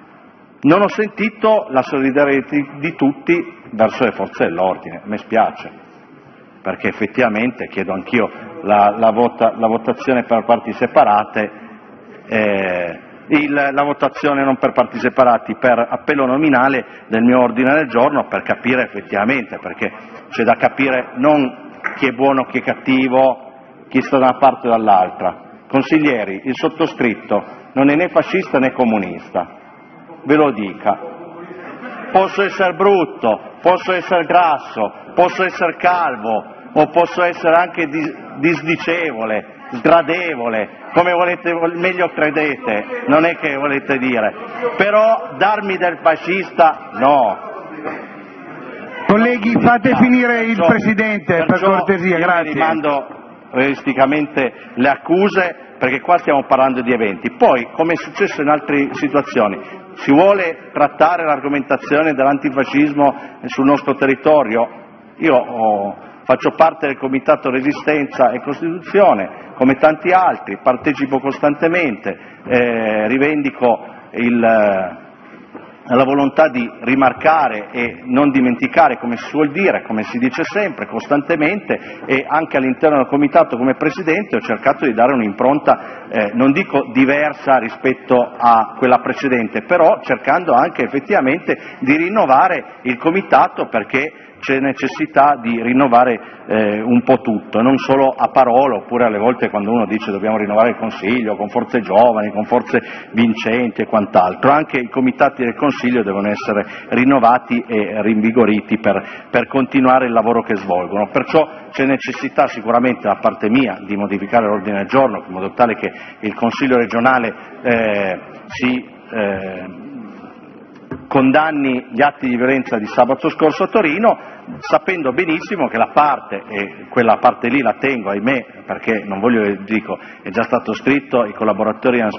Non ho sentito la solidarietà di tutti verso le forze dell'ordine, mi spiace, perché effettivamente chiedo anch'io la, la, vota, la votazione per parti separate. Eh, il, la votazione non per parti separati, per appello nominale del mio ordine del giorno per capire effettivamente, perché c'è da capire non chi è buono, chi è cattivo, chi sta da una parte o dall'altra. Consiglieri, il sottoscritto non è né fascista né comunista, ve lo dica. Posso essere brutto, posso essere grasso, posso essere calvo o posso essere anche disdicevole, sgradevole, come volete, meglio credete, non è che volete dire, però darmi del fascista no. Colleghi, fate finire il Perciò- Presidente, per cortesia, grazie. rimando realisticamente le accuse perché qua stiamo parlando di eventi. Poi, come è successo in altre situazioni, si vuole trattare l'argomentazione dell'antifascismo sul nostro territorio? Io ho- faccio parte del Comitato Resistenza e Costituzione, come tanti altri, partecipo costantemente, eh, rivendico il, la volontà di rimarcare e non dimenticare, come si suol dire, come si dice sempre, costantemente e anche all'interno del Comitato come Presidente ho cercato di dare un'impronta, eh, non dico diversa rispetto a quella precedente, però cercando anche effettivamente di rinnovare il Comitato perché c'è necessità di rinnovare eh, un po' tutto, non solo a parole, oppure alle volte quando uno dice dobbiamo rinnovare il Consiglio con forze giovani, con forze vincenti e quant'altro, anche i comitati del Consiglio devono essere rinnovati e rinvigoriti per, per continuare il lavoro che svolgono. Perciò c'è necessità sicuramente da parte mia di modificare l'ordine del giorno in modo tale che il Consiglio regionale eh, si eh, condanni gli atti di violenza di sabato scorso a Torino, sapendo benissimo che la parte, e quella parte lì la tengo, ahimè, perché non voglio, dico, è già stato scritto, i collaboratori hanno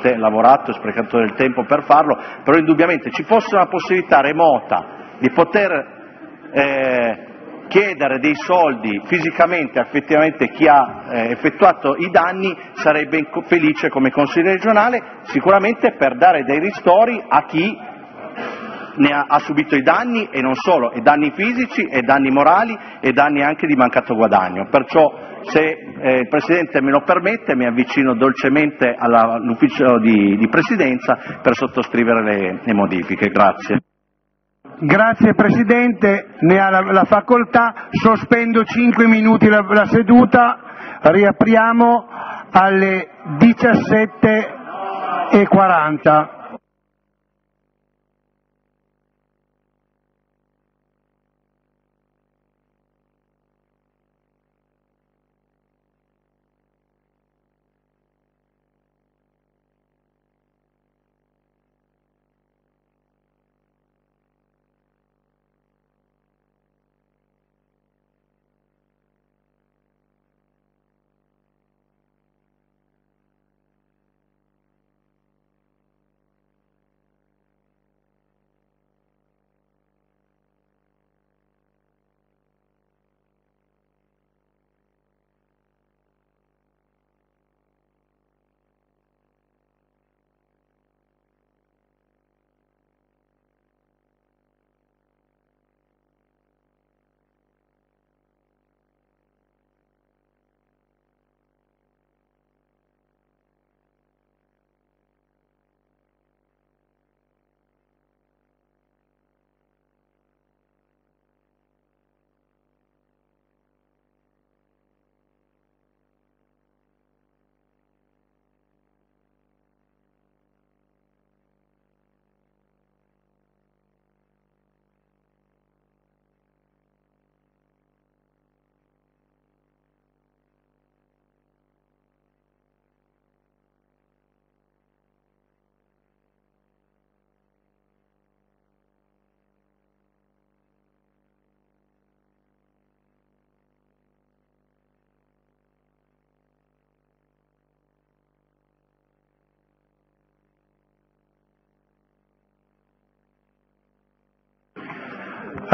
te- lavorato e sprecato del tempo per farlo, però indubbiamente ci fosse una possibilità remota di poter eh, chiedere dei soldi fisicamente, effettivamente chi ha eh, effettuato i danni sarebbe inco- felice come Consiglio regionale, sicuramente per dare dei ristori a chi ne ha, ha subito i danni e non solo, e danni fisici e danni morali e danni anche di mancato guadagno. Perciò se eh, il Presidente me lo permette mi avvicino dolcemente all'ufficio di, di Presidenza per sottoscrivere le, le modifiche. Grazie. Grazie Presidente, ne ha la, la facoltà, sospendo 5 minuti la, la seduta, riapriamo alle 17.40.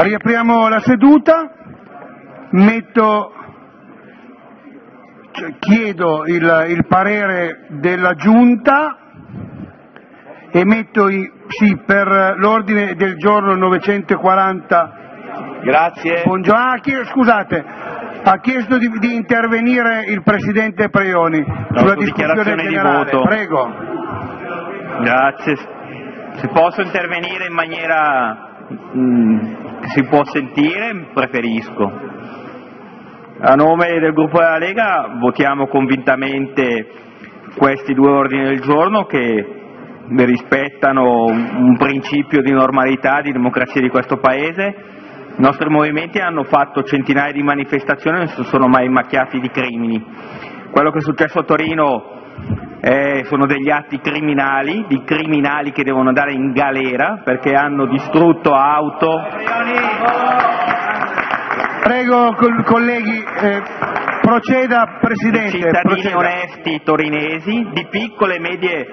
Riapriamo la seduta, metto, chiedo il, il, parere della Giunta e metto i, sì, per l'ordine del giorno 940. Grazie. Buongiorno, ah, scusate, ha chiesto di, di, intervenire il Presidente Preoni no, sulla discussione generale. Di voto. Prego. Grazie. Se posso intervenire in maniera che si può sentire, preferisco. A nome del gruppo della Lega votiamo convintamente questi due ordini del giorno che rispettano un principio di normalità, di democrazia di questo Paese. I nostri movimenti hanno fatto centinaia di manifestazioni e non si sono mai macchiati di crimini. Quello che è successo a Torino eh, sono degli atti criminali, di criminali che devono andare in galera perché hanno distrutto auto. Prego colleghi, eh, proceda Presidente. Di cittadini proceda. onesti torinesi, di piccole e medie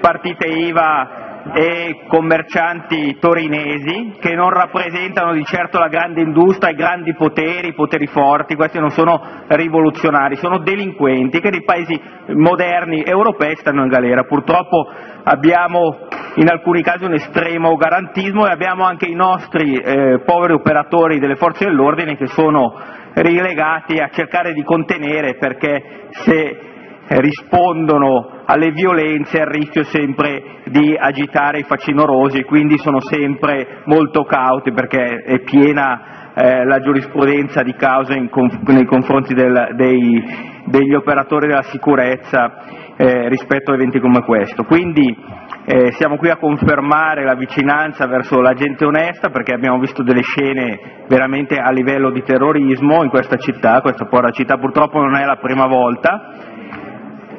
partite IVA e commercianti torinesi che non rappresentano di certo la grande industria, i grandi poteri, i poteri forti, questi non sono rivoluzionari, sono delinquenti che nei paesi moderni europei stanno in galera. Purtroppo abbiamo in alcuni casi un estremo garantismo e abbiamo anche i nostri eh, poveri operatori delle forze dell'ordine che sono rilegati a cercare di contenere perché se rispondono alle violenze e al rischio sempre di agitare i facinorosi quindi sono sempre molto cauti perché è piena eh, la giurisprudenza di causa conf- nei confronti del, dei, degli operatori della sicurezza eh, rispetto a eventi come questo. Quindi eh, siamo qui a confermare la vicinanza verso la gente onesta perché abbiamo visto delle scene veramente a livello di terrorismo in questa città, questa povera città purtroppo non è la prima volta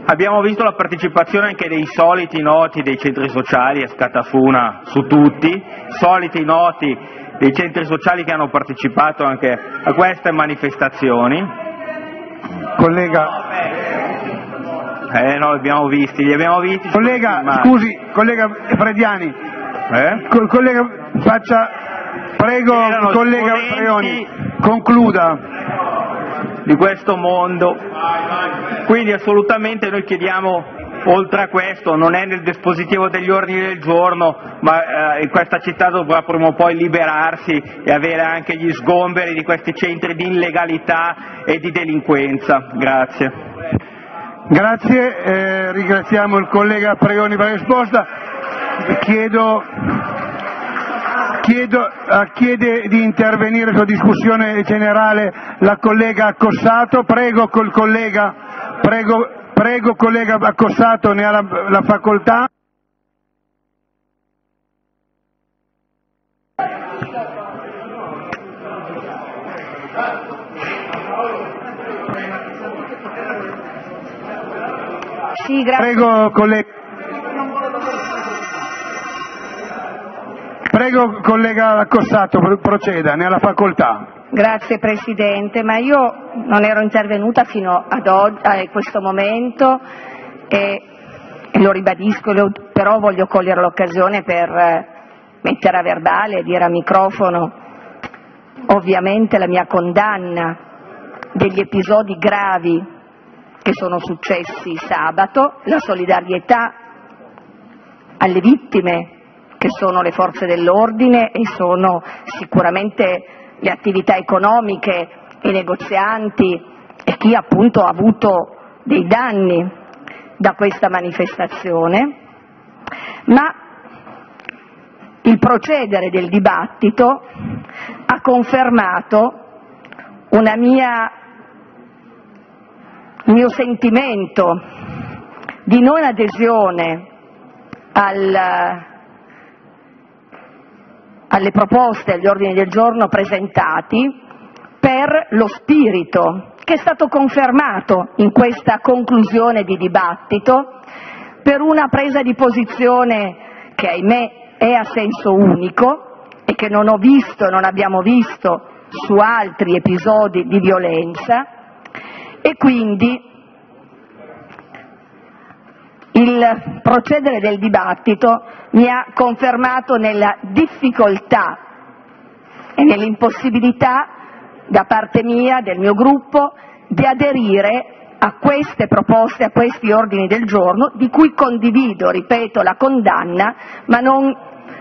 Abbiamo visto la partecipazione anche dei soliti noti dei centri sociali, è scatafuna su tutti, soliti noti dei centri sociali che hanno partecipato anche a queste manifestazioni. Collega. Eh no, li abbiamo visti, li abbiamo visti. Collega, scusi, collega Frediani. Eh? Co- collega, faccia, prego, collega Preoni, concluda. Di questo mondo quindi assolutamente noi chiediamo, oltre a questo, non è nel dispositivo degli ordini del giorno, ma eh, questa città dovrà prima o poi liberarsi e avere anche gli sgomberi di questi centri di illegalità e di delinquenza. Grazie. Grazie, eh, ringraziamo il collega Pregoni per la risposta. Chiedo, chiede di intervenire sulla discussione generale la collega Cossato. Prego col collega. Prego, prego collega Accossato, ne ha la, facoltà. Sì, grazie. Prego collega. Prego collega Accossato, proceda, ne ha la facoltà. Grazie Presidente, ma io non ero intervenuta fino ad oggi, a questo momento e, e lo ribadisco, però voglio cogliere l'occasione per eh, mettere a verbale e dire a microfono ovviamente la mia condanna degli episodi gravi che sono successi sabato, la solidarietà alle vittime che sono le forze dell'ordine e sono sicuramente le attività economiche, i negozianti e chi appunto ha avuto dei danni da questa manifestazione, ma il procedere del dibattito ha confermato mia, il mio sentimento di non adesione al, alle proposte agli ordini del giorno presentati per lo spirito che è stato confermato in questa conclusione di dibattito per una presa di posizione che ahimè è a senso unico e che non ho visto non abbiamo visto su altri episodi di violenza e quindi il procedere del dibattito mi ha confermato nella difficoltà e nell'impossibilità da parte mia, del mio gruppo, di aderire a queste proposte, a questi ordini del giorno, di cui condivido, ripeto, la condanna, ma non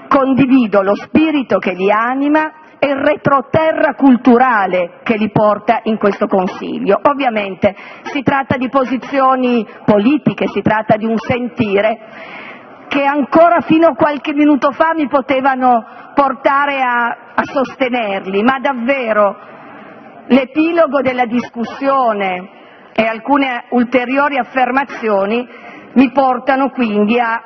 condivido lo spirito che li anima e il retroterra culturale che li porta in questo Consiglio. Ovviamente si tratta di posizioni politiche, si tratta di un sentire che ancora fino a qualche minuto fa mi potevano portare a, a sostenerli, ma davvero l'epilogo della discussione e alcune ulteriori affermazioni mi portano quindi a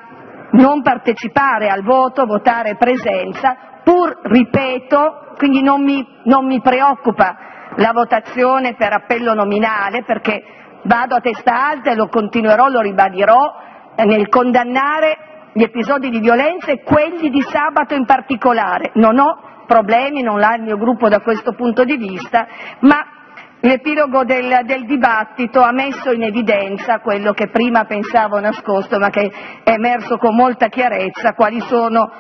non partecipare al voto, votare presenza, pur, ripeto, quindi non mi, preoccupa la votazione per appello nominale perché vado a testa alta e lo continuerò, lo ribadirò nel condannare gli episodi di violenza e quelli di sabato in particolare. Non ho problemi, non l'ha il mio gruppo da questo punto di vista, ma l'epilogo del, del, dibattito ha messo in evidenza quello che prima pensavo nascosto ma che è emerso con molta chiarezza, quali sono,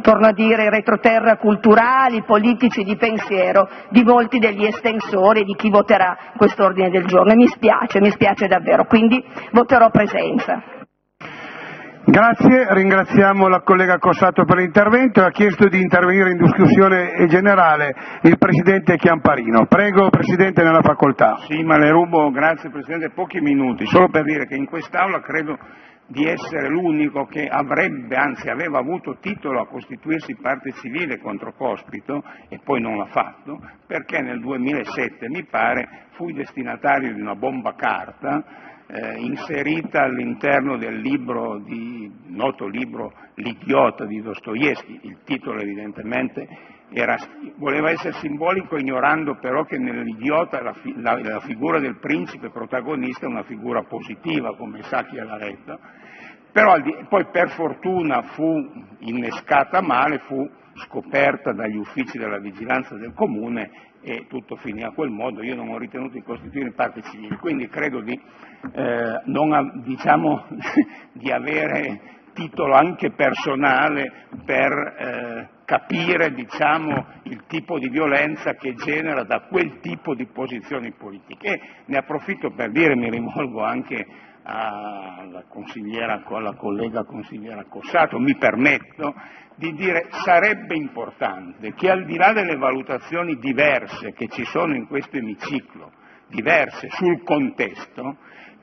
torno a dire, retroterra culturali, politici di pensiero di molti degli estensori di chi voterà questo ordine del giorno. E mi spiace, mi spiace davvero, quindi voterò presenza. Grazie, ringraziamo la collega Cossato per l'intervento e ha chiesto di intervenire in discussione generale il Presidente Chiamparino. Prego Presidente nella facoltà. Sì, ma le rubo, grazie Presidente, pochi minuti, solo per dire che in quest'Aula credo di essere l'unico che avrebbe, anzi aveva avuto titolo a costituirsi parte civile contro Cospito e poi non l'ha fatto, perché nel 2007, mi pare, fui destinatario di una bomba carta eh, inserita all'interno del libro di, noto libro L'idiota di Dostoevsky, il titolo evidentemente era, voleva essere simbolico ignorando però che nell'idiota la, la, la, figura del principe protagonista è una figura positiva come sa chi l'ha letto, però poi per fortuna fu innescata male, fu scoperta dagli uffici della vigilanza del comune e tutto finì a quel modo, io non ho ritenuto di costituire parte civile, quindi credo di, eh, non, diciamo, di avere titolo anche personale per eh, capire diciamo, il tipo di violenza che genera da quel tipo di posizioni politiche. E ne approfitto per dire, mi rivolgo anche alla, alla collega consigliera Cossato, mi permetto di dire sarebbe importante che al di là delle valutazioni diverse che ci sono in questo emiciclo, diverse sul contesto,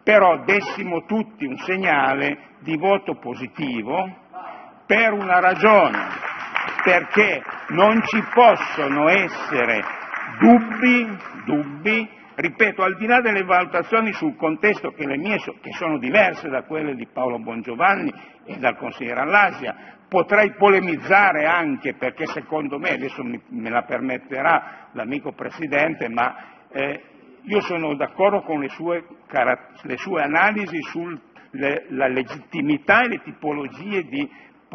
però dessimo tutti un segnale di voto positivo per una ragione, perché non ci possono essere dubbi, dubbi ripeto, al di là delle valutazioni sul contesto che le mie che sono diverse da quelle di Paolo Bongiovanni e dal consigliere Allasia, potrei polemizzare anche perché secondo me, adesso mi, me la permetterà l'amico Presidente, ma eh, io sono d'accordo con le sue, le sue analisi sulla legittimità e le tipologie di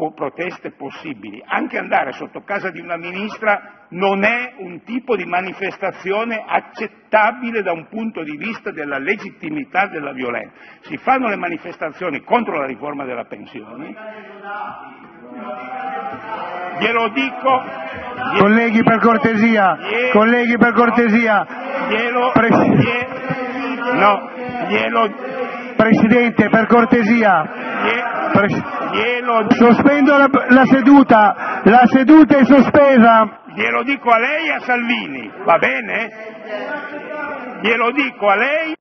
proteste possibili. Anche andare sotto casa di una ministra non è un tipo di manifestazione accettabile da un punto di vista della legittimità della violenza. Si fanno le manifestazioni contro la riforma della pensione. Glielo dico. Colleghi per cortesia, glielo, colleghi per cortesia. Glielo, Pres- glielo, no, glielo, Presidente, per cortesia. Sospendo la, la seduta, la seduta è sospesa. glielo dico a lei e a Salvini, va bene? Glielo dico a lei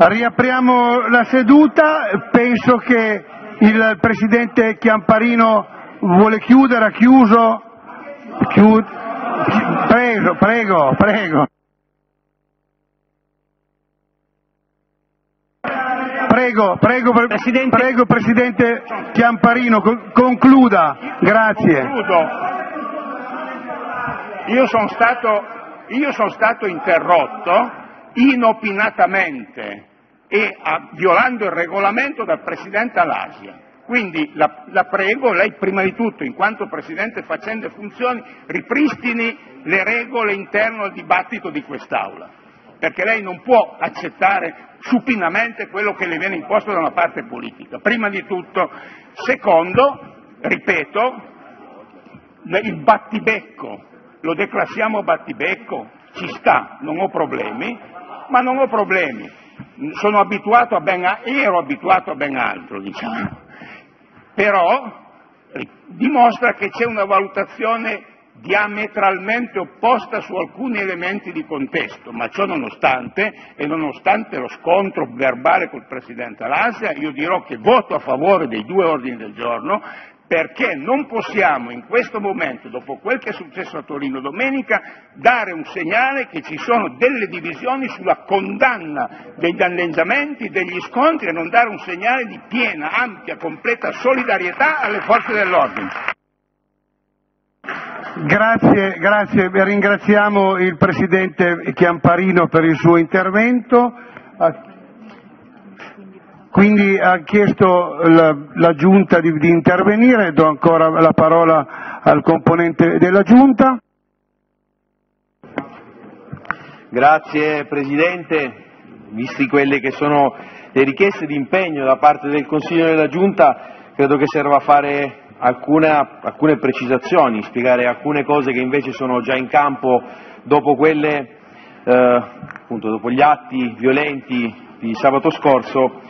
Riapriamo la seduta, penso che il Presidente Chiamparino vuole chiudere, ha chiuso. Chiud... Prego, prego, prego. Prego, prego, Presidente, prego, Presidente Chiamparino, concluda. Grazie. Io sono stato, io sono stato interrotto inopinatamente e a, violando il regolamento dal Presidente Alasia. Quindi la, prego, lei prima di tutto, in quanto Presidente facendo funzioni, ripristini le regole interne al dibattito di quest'Aula, perché lei non può accettare supinamente quello che le viene imposto da una parte politica, prima di tutto. Secondo, ripeto, il battibecco, lo declassiamo battibecco, ci sta, non ho problemi, ma non ho problemi, sono abituato a ben, ero abituato a ben altro, diciamo. Però dimostra che c'è una valutazione diametralmente opposta su alcuni elementi di contesto, ma ciò nonostante e nonostante lo scontro verbale col Presidente Alasia, io dirò che voto a favore dei due ordini del giorno perché non possiamo in questo momento, dopo quel che è successo a Torino domenica, dare un segnale che ci sono delle divisioni sulla condanna dei danneggiamenti, degli scontri e non dare un segnale di piena, ampia, completa solidarietà alle forze dell'ordine. Grazie, grazie, ringraziamo il Presidente Chiamparino per il suo intervento. Quindi ha chiesto la, la Giunta di, di, intervenire, do ancora la parola al componente della Giunta. Grazie Presidente, visti quelle che sono le richieste di impegno da parte del Consiglio della Giunta, credo che serva fare alcune, alcune precisazioni, spiegare alcune cose che invece sono già in campo dopo, quelle, eh, appunto, dopo gli atti violenti di sabato scorso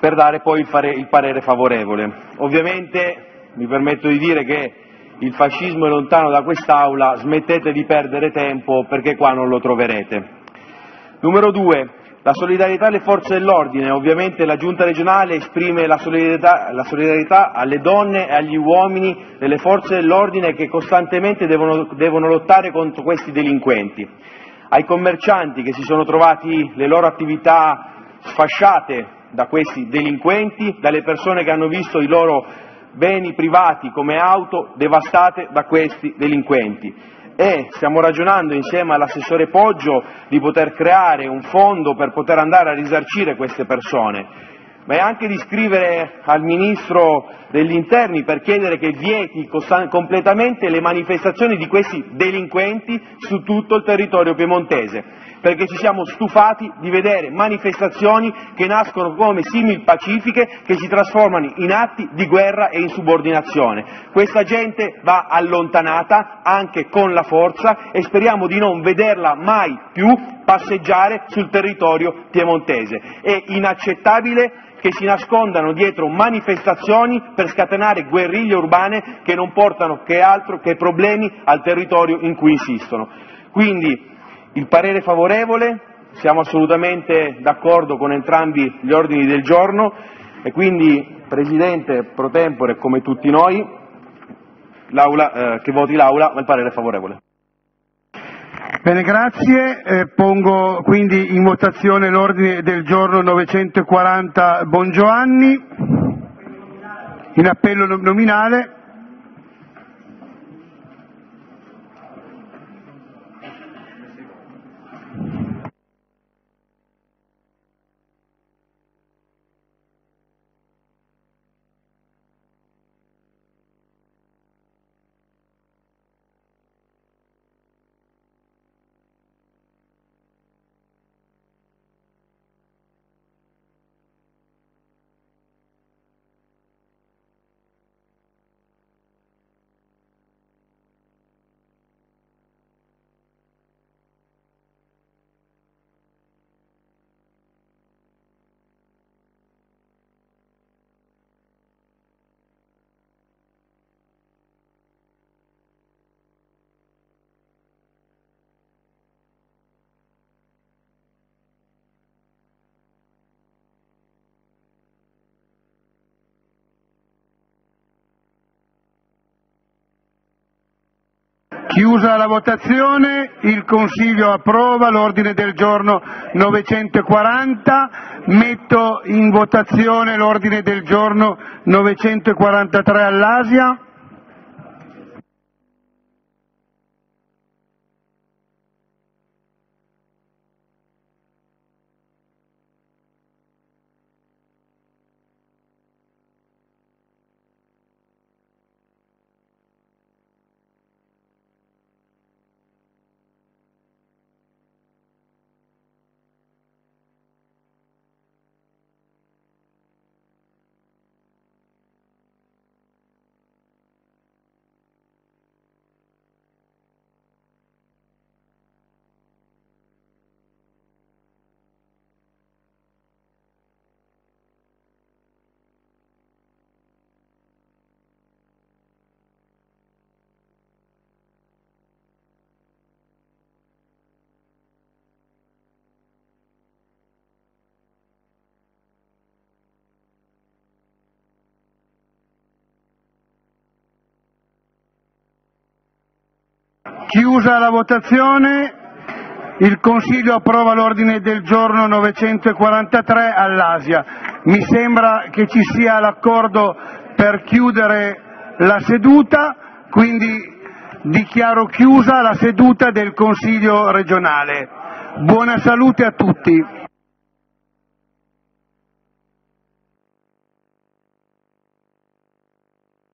per dare poi il, parere favorevole. Ovviamente mi permetto di dire che il fascismo è lontano da quest'Aula, smettete di perdere tempo perché qua non lo troverete. Numero due, la solidarietà alle forze dell'ordine, ovviamente la Giunta regionale esprime la solidarietà, la solidarietà, alle donne e agli uomini delle forze dell'ordine che costantemente devono, devono lottare contro questi delinquenti, ai commercianti che si sono trovati le loro attività sfasciate da questi delinquenti, dalle persone che hanno visto i loro beni privati come auto devastate da questi delinquenti. E stiamo ragionando insieme all'assessore Poggio di poter creare un fondo per poter andare a risarcire queste persone ma è anche di scrivere al Ministro degli Interni per chiedere che vieti completamente le manifestazioni di questi delinquenti su tutto il territorio piemontese, perché ci siamo stufati di vedere manifestazioni che nascono come simil pacifiche che si trasformano in atti di guerra e insubordinazione. Questa gente va allontanata anche con la forza e speriamo di non vederla mai più passeggiare sul territorio piemontese. È inaccettabile che si nascondano dietro manifestazioni per scatenare guerriglie urbane che non portano che altro che problemi al territorio in cui insistono. Quindi il parere favorevole, siamo assolutamente d'accordo con entrambi gli ordini del giorno e quindi Presidente pro tempore come tutti noi eh, che voti l'Aula, ma il parere è favorevole. Bene, grazie. Eh, pongo quindi in votazione l'ordine del giorno 940 Bongiovanni. In appello nominale. Chiusa la votazione, il Consiglio approva l'ordine del giorno 940. Metto in votazione l'ordine del giorno 943 all'Asia. Chiusa la votazione, il Consiglio approva l'ordine del giorno 943 all'Asia. Mi sembra che ci sia l'accordo per chiudere la seduta, quindi dichiaro chiusa la seduta del Consiglio regionale. Buona salute a tutti.